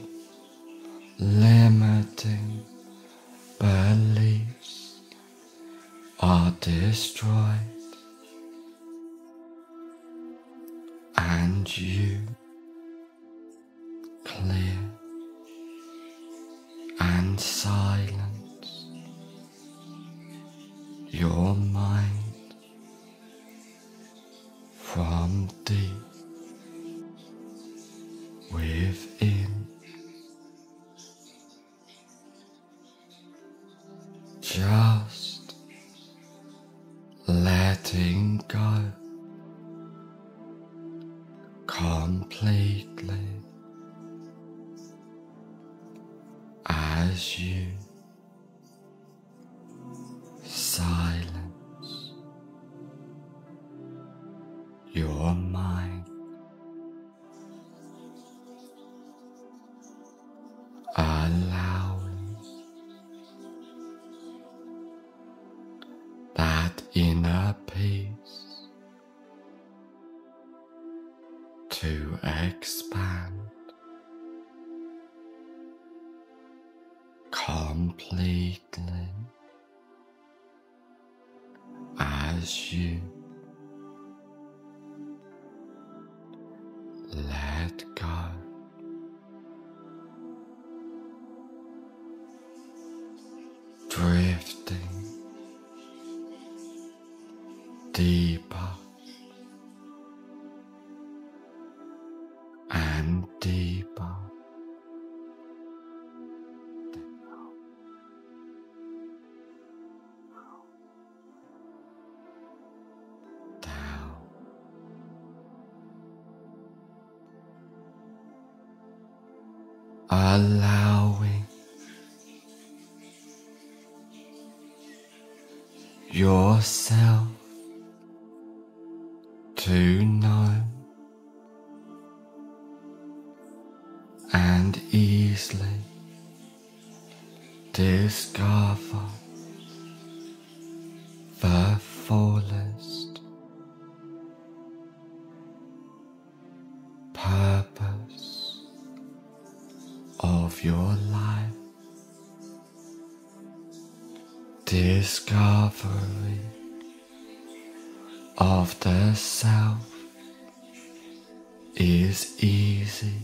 deeper and deeper. Allah. discovery of the self is easy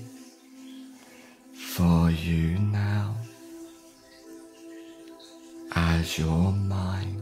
for you now. As your mind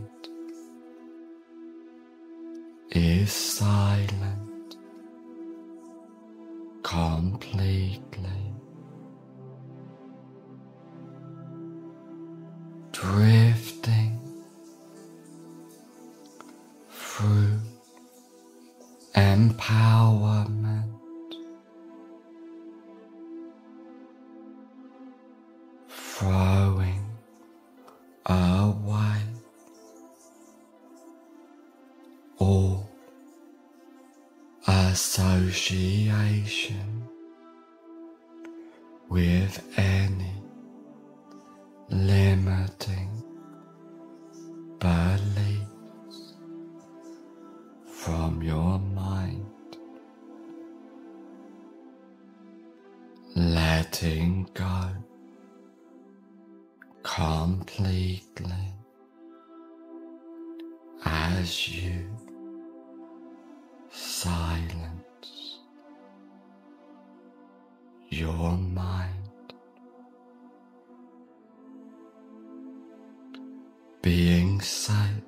being silent.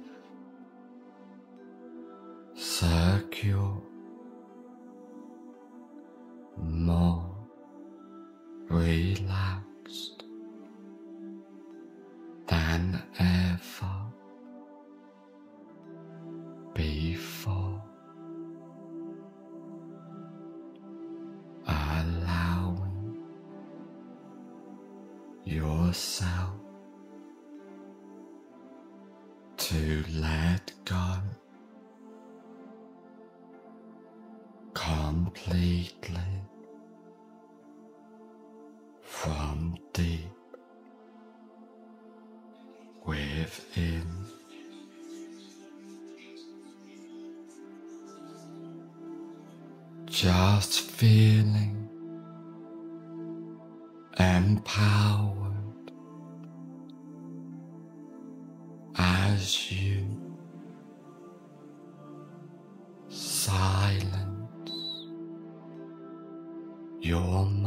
completely from deep within. Just feeling empowered as you your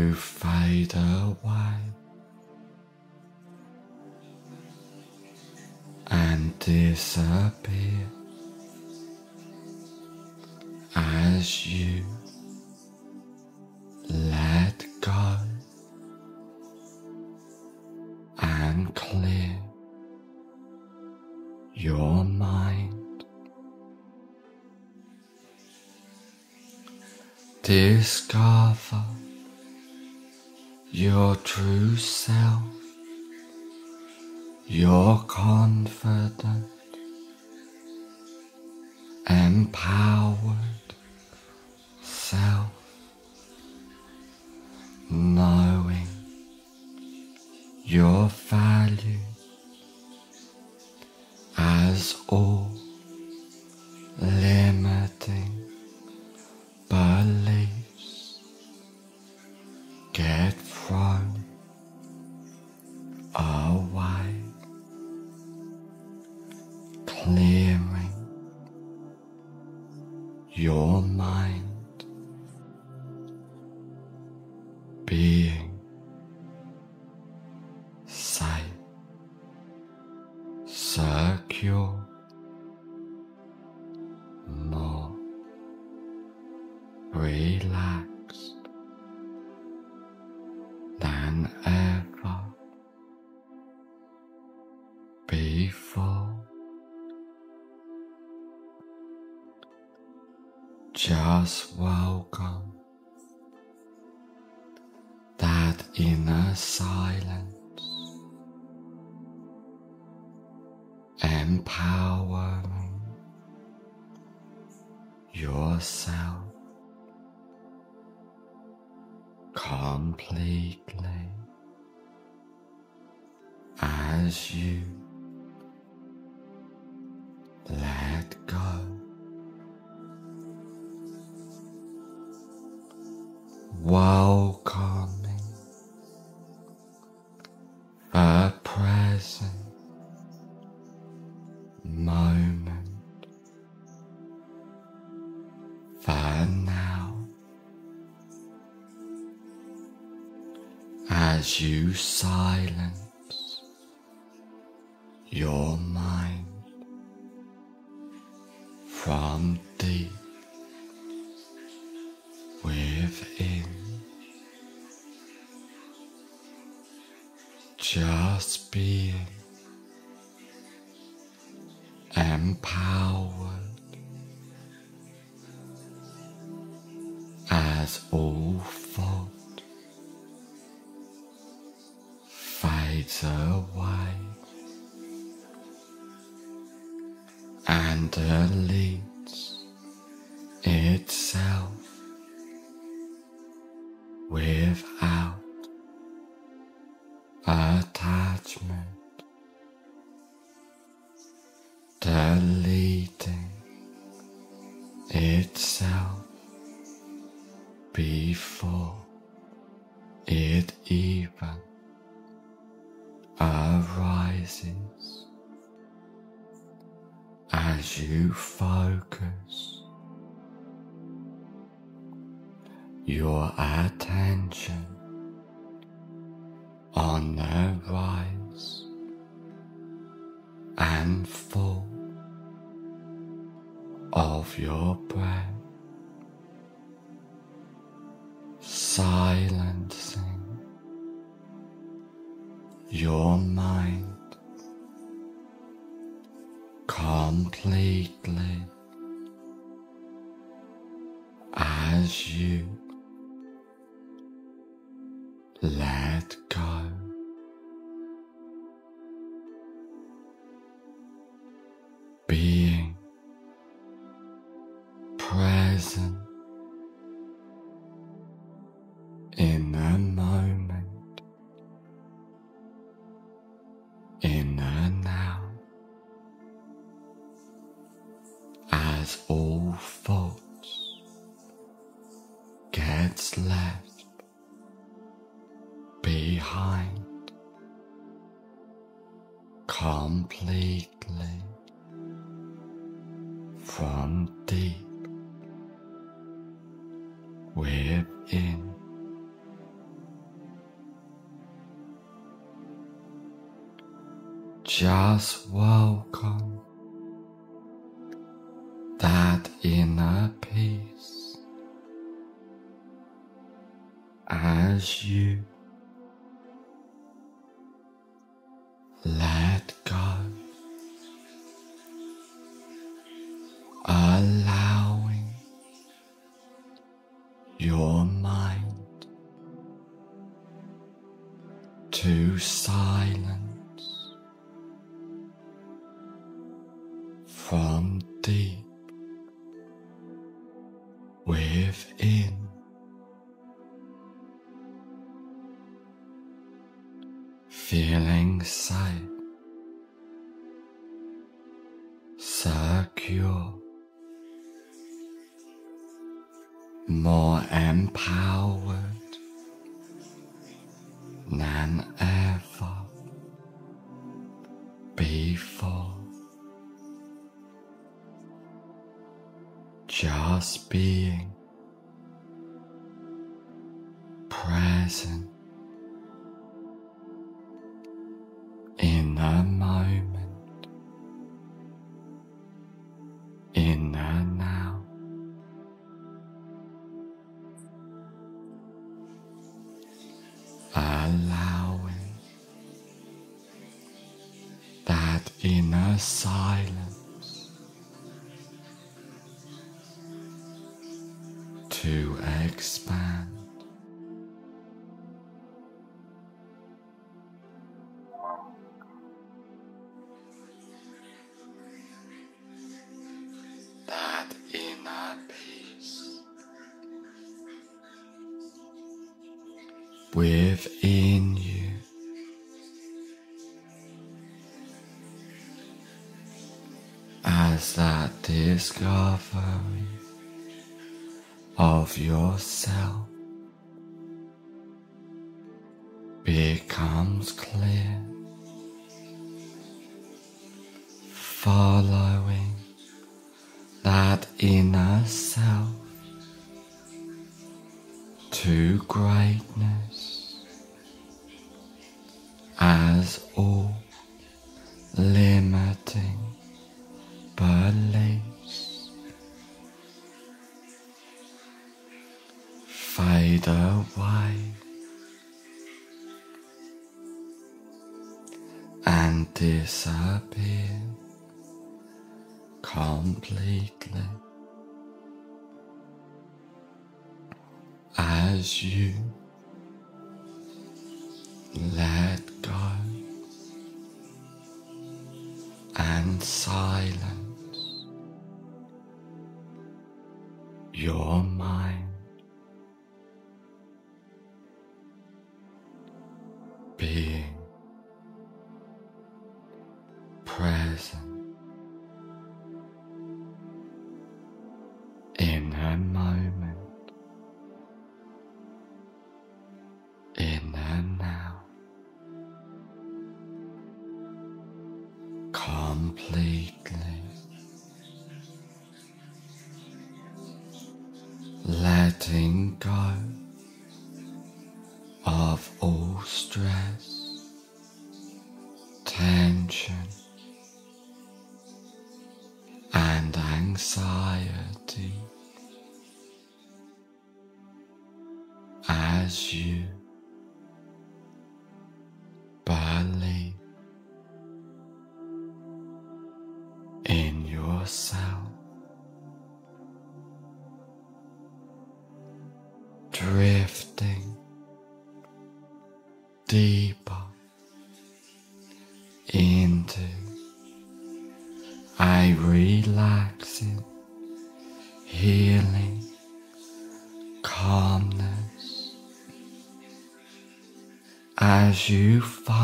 to fade away and disappear as you let go and clear your mind. Discover true self, your confident, empowered Just welcome. That inner silence, empowering yourself. Completely. As you as you silence your mind from even arises. As you focus your attention behind completely from deep within. Just well. silence to expand. That inner peace within discovery of yourself becomes clear. completely as you let go and silence. stress. you fuck.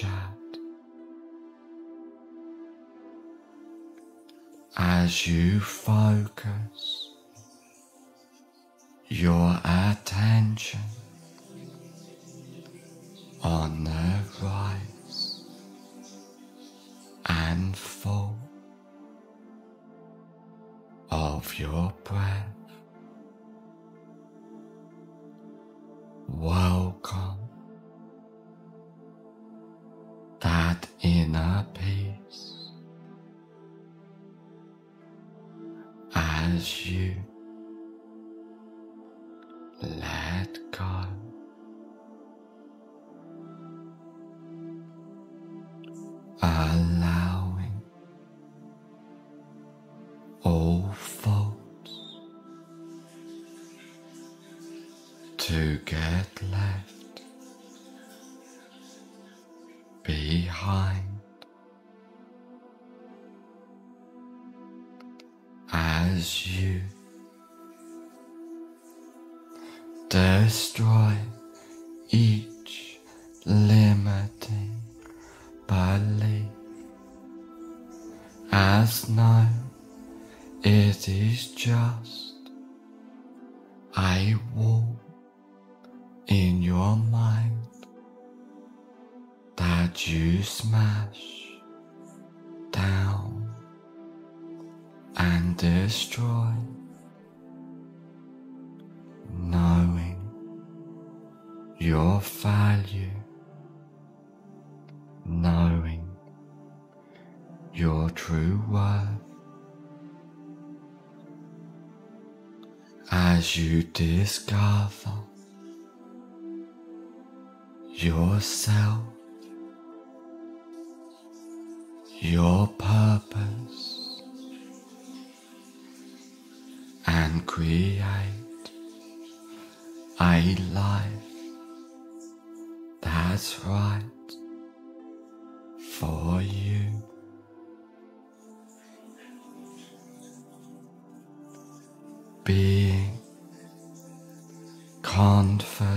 chat. As you focus your attention on the last night. It is just you discover yourself, your purpose, and create a life that's right for you. Pond for.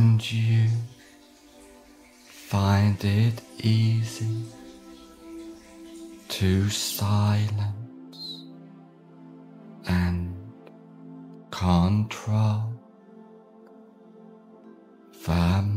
and you find it easy to silence and control. The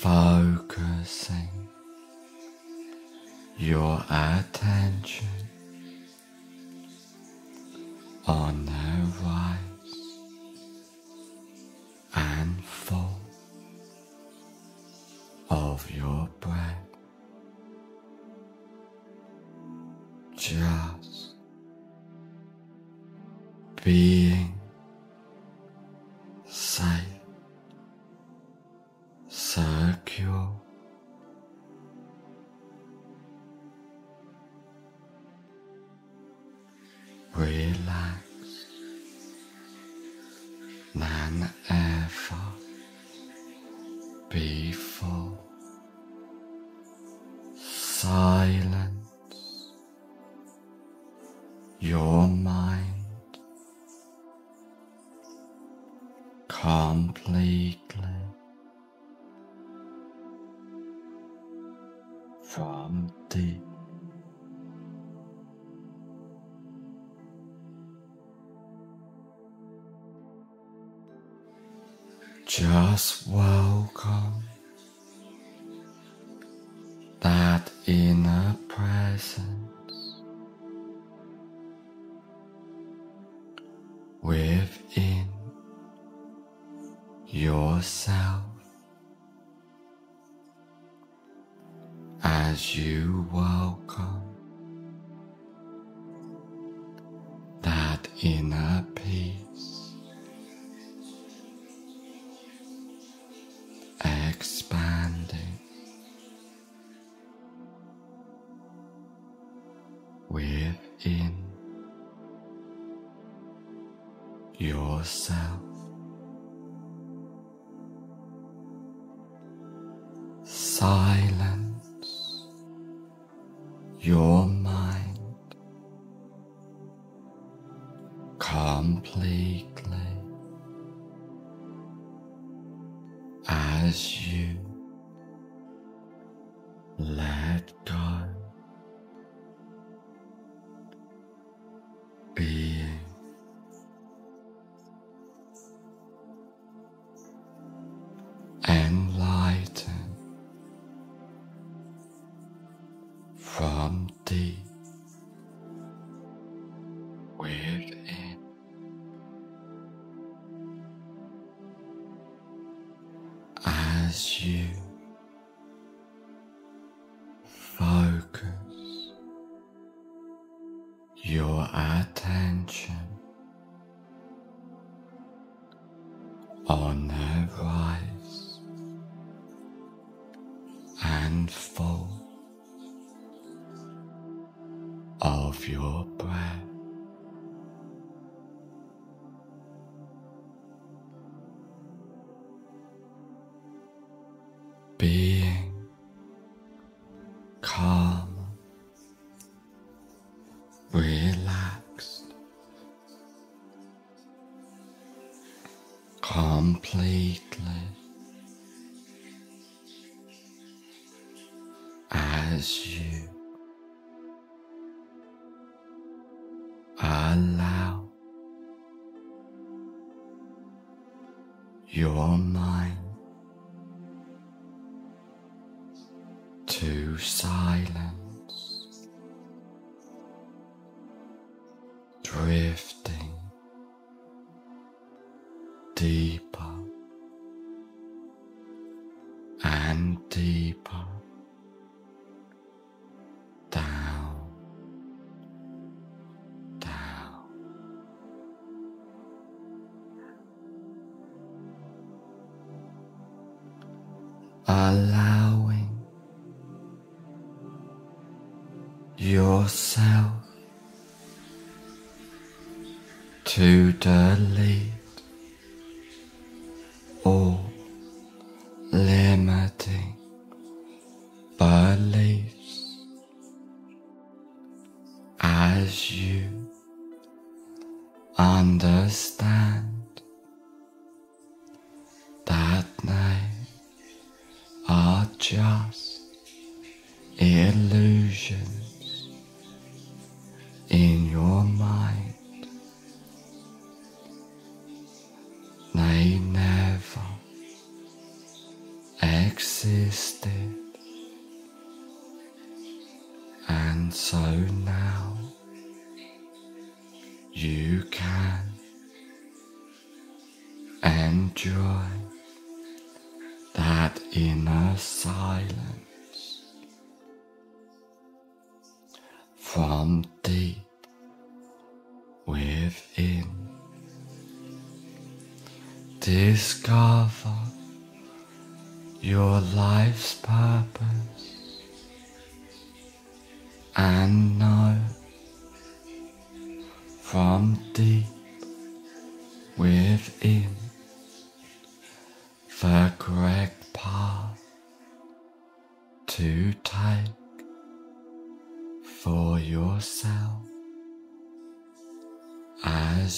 focusing your attention on Just welcome that inner presence within yourself. as you welcome that inner peace. attention. completely as you allow your mind allowing yourself to delete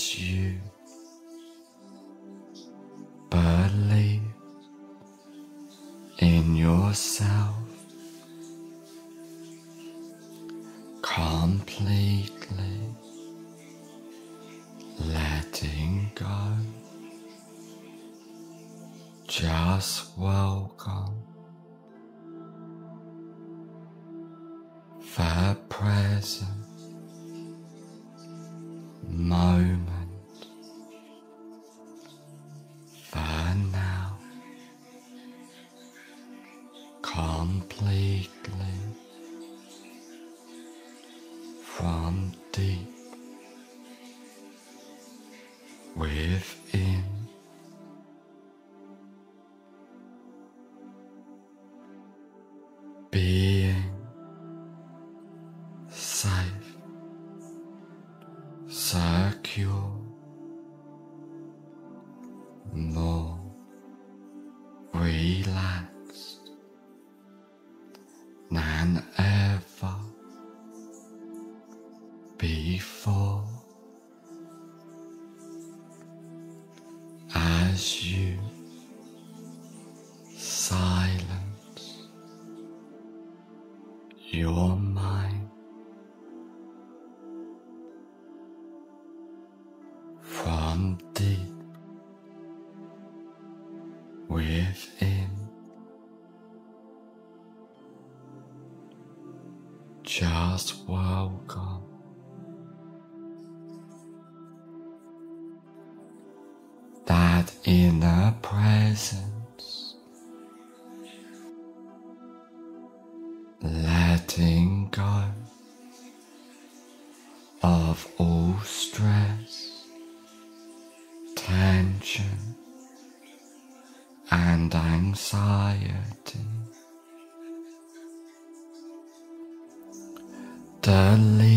bless you. Believe in yourself completely, letting go, just welcome. just welcome. That inner presence. Dale.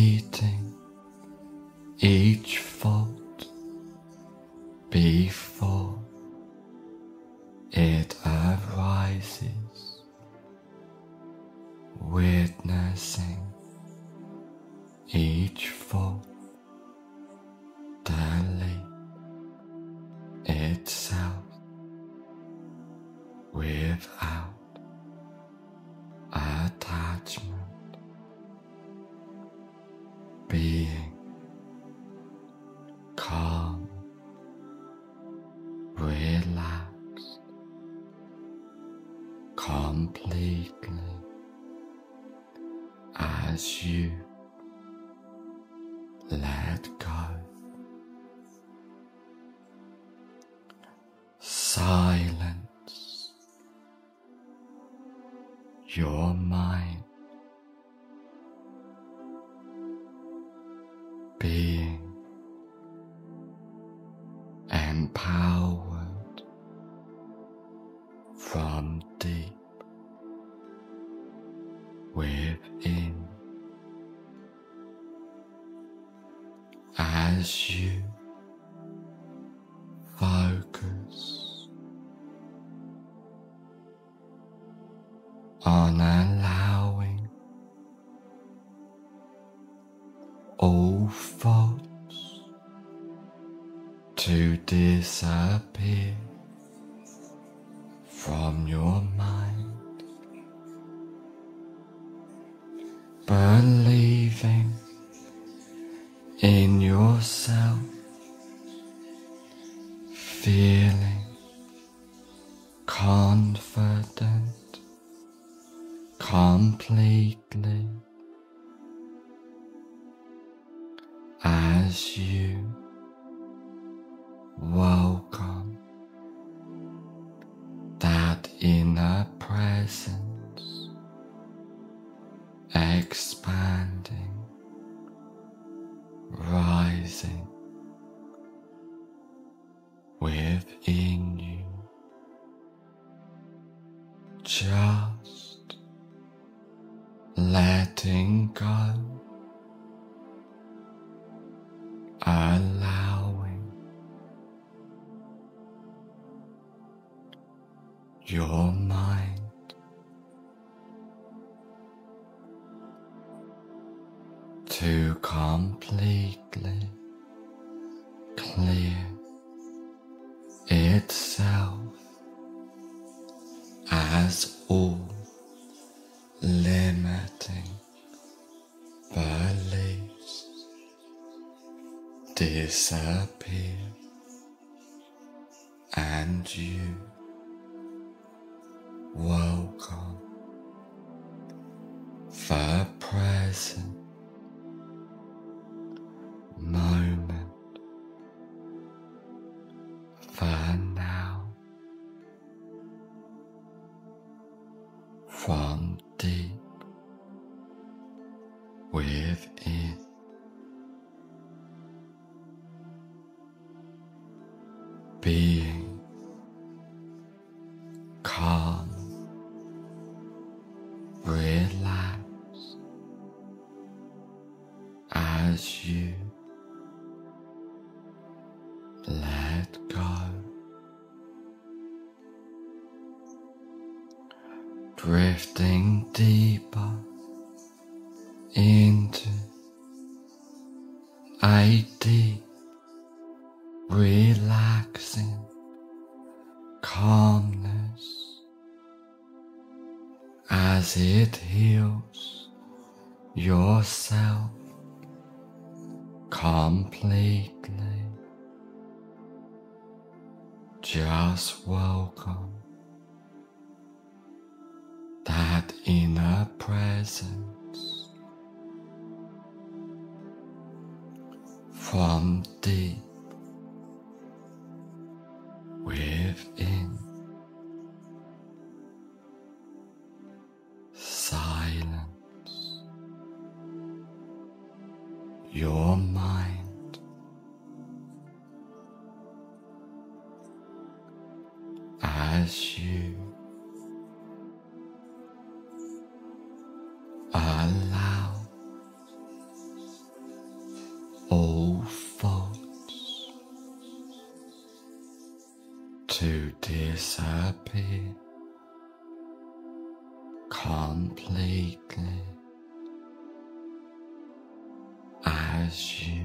your mind, being empowered from deep within. As you sape your mind. To completely clear itself as all limiting beliefs disappear and you drifting deeper. to disappear completely as you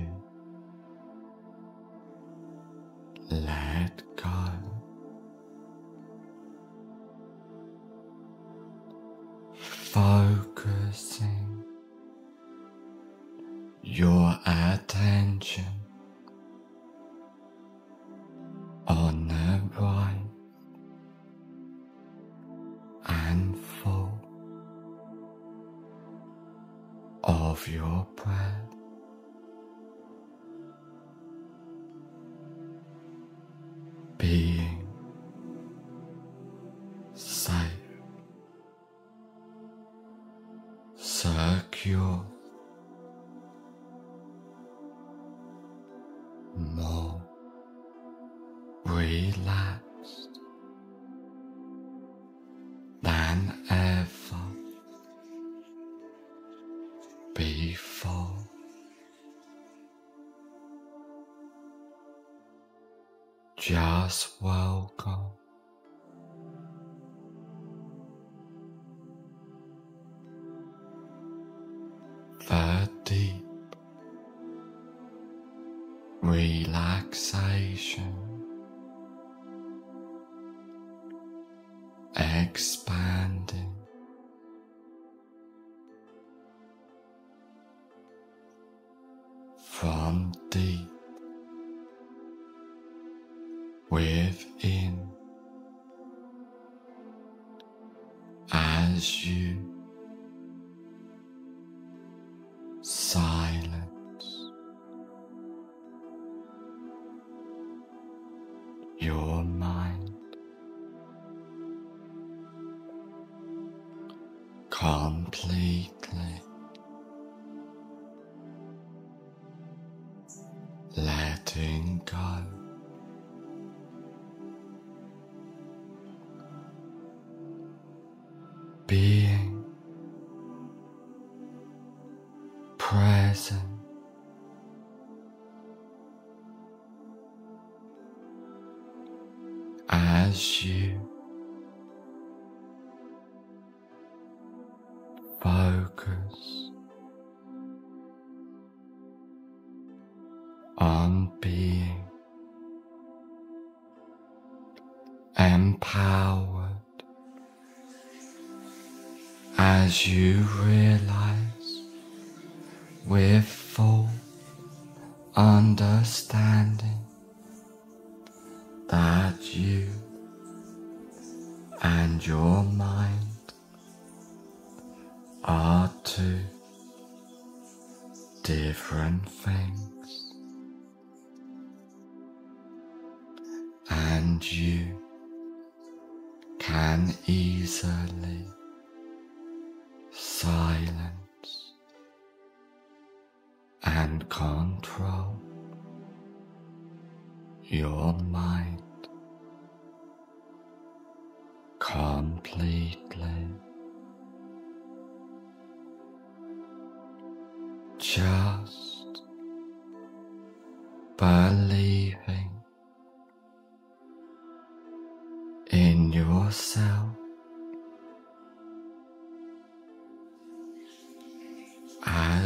just welcome. completely. Letting go. empowered as you realize with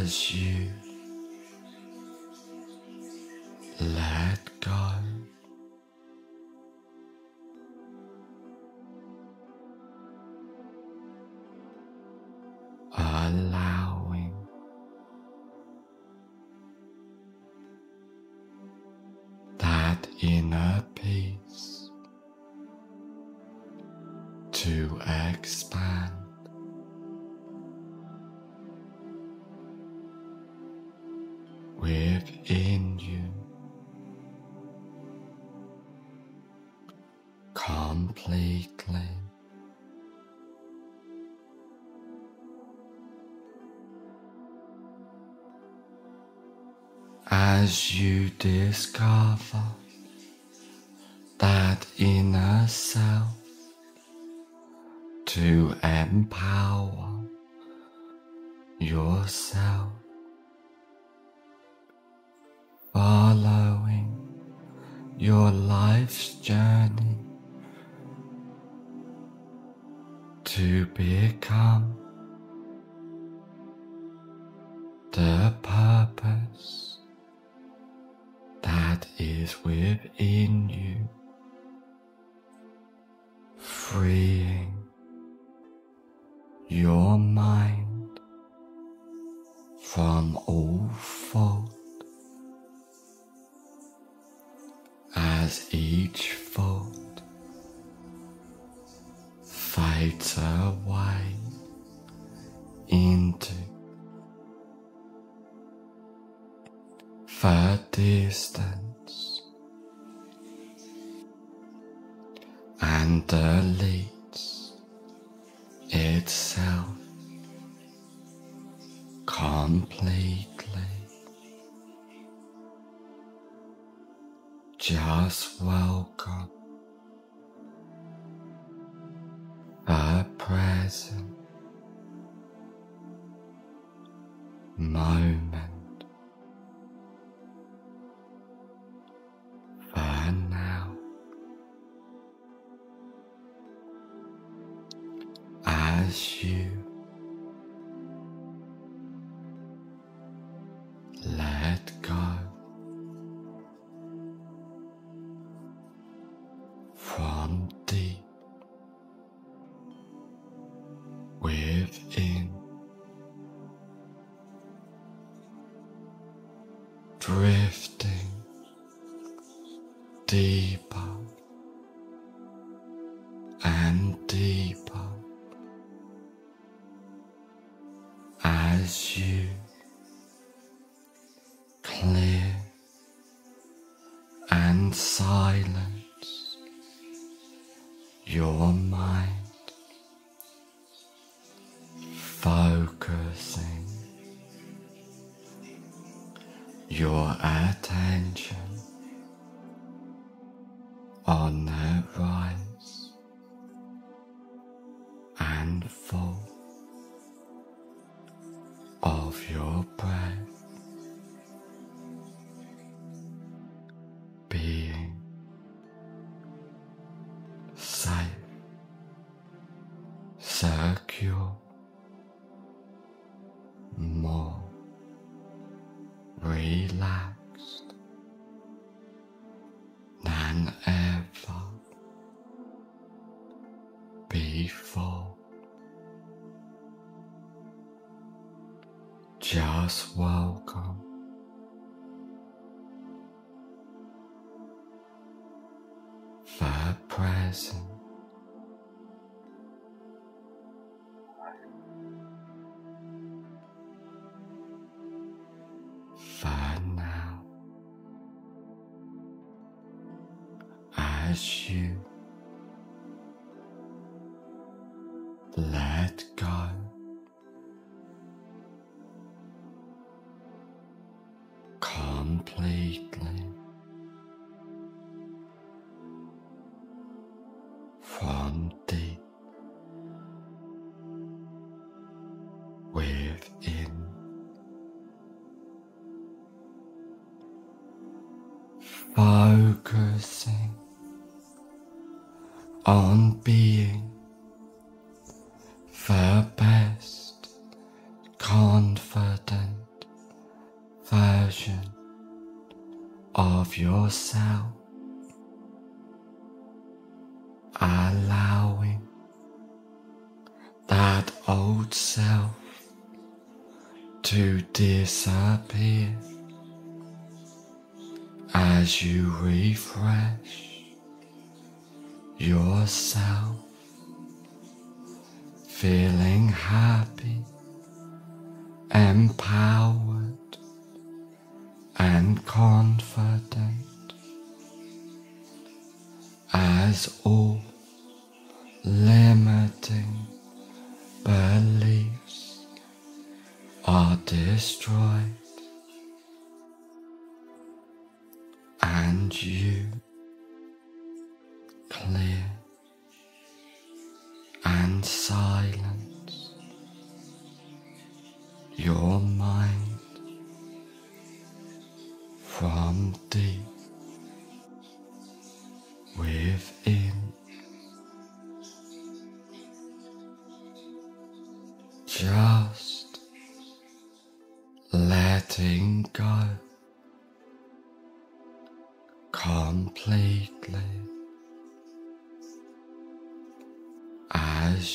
很虚。as you discover that inner self to empower yourself, following your life's journey to become is within you, freeing your mind. silence. Your ever before. Just welcome. The present. focusing on being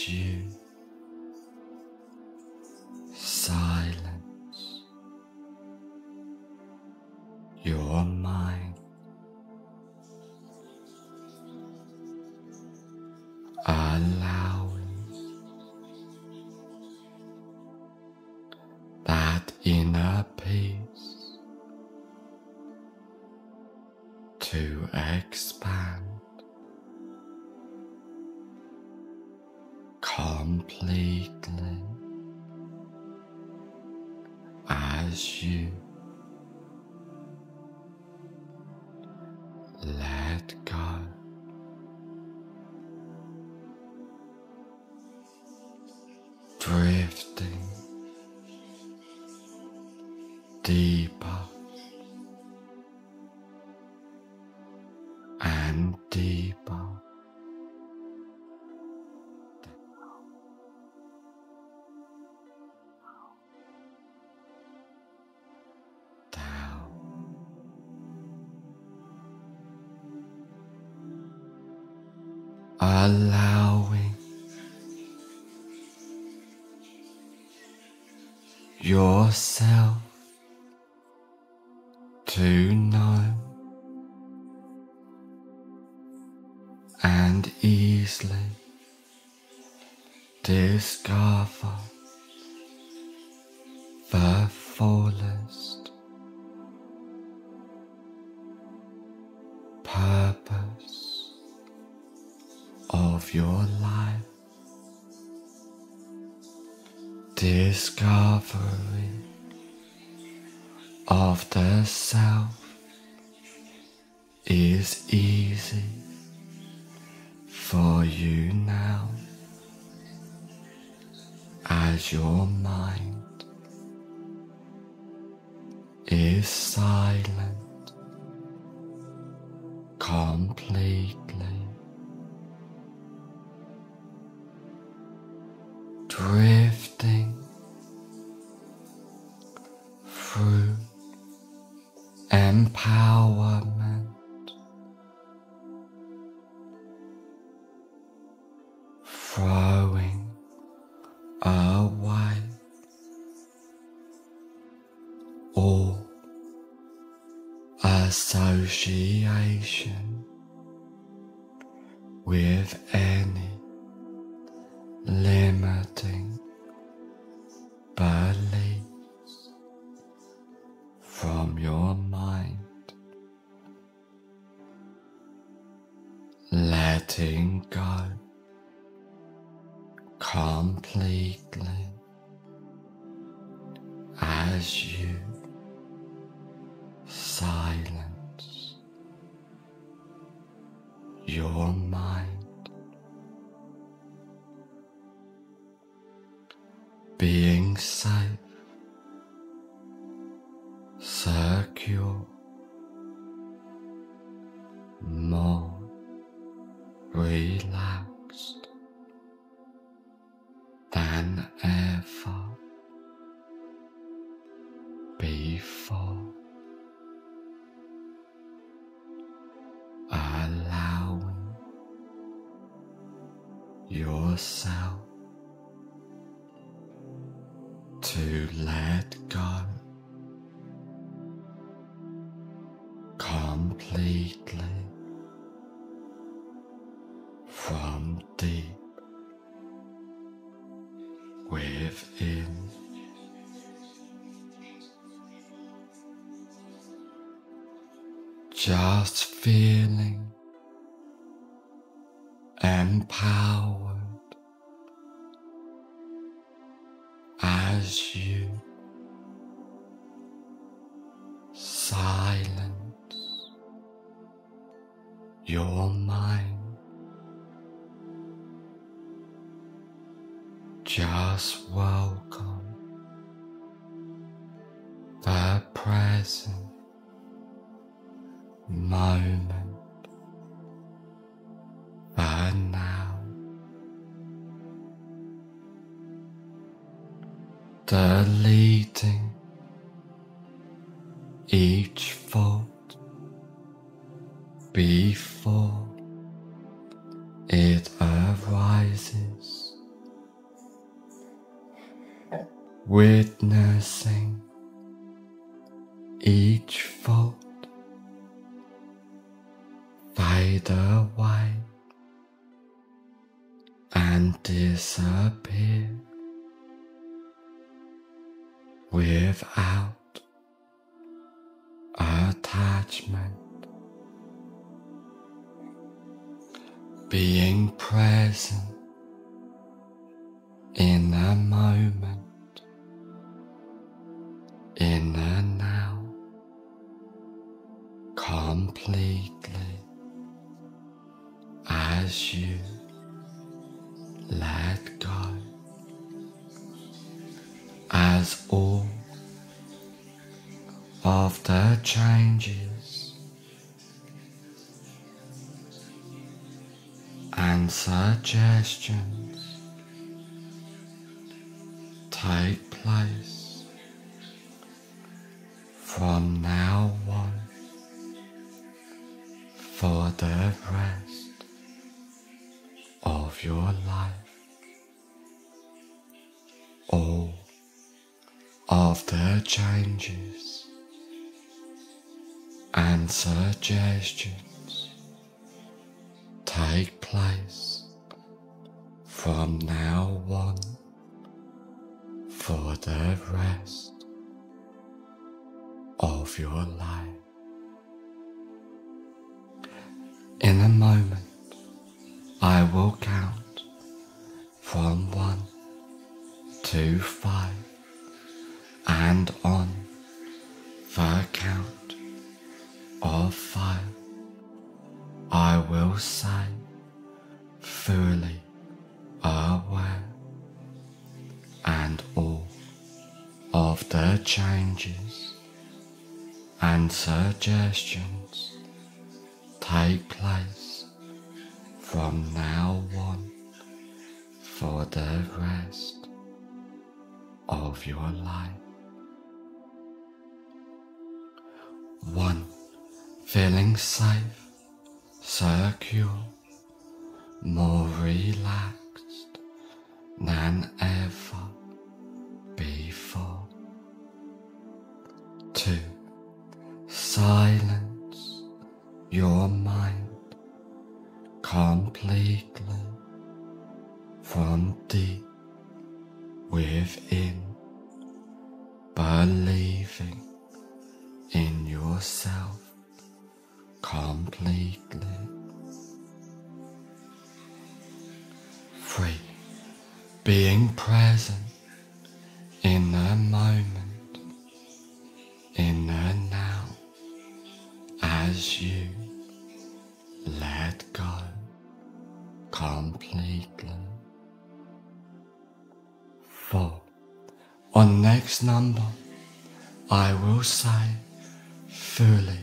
you silence your mind. Allowing that inner peace to expand. completely as you let go. Drifting allow of the self is easy for you now as your mind is silent completely. Drifting yourself to let go completely from deep within. Just feeling empowered as you. Silence. Your changes. And suggestions take place suggestions take place from now on for the rest of your life. In a moment, I will count changes and suggestions take place from now on for the rest of your life. One, feeling safe, secure, more relaxed than Number, I will say fully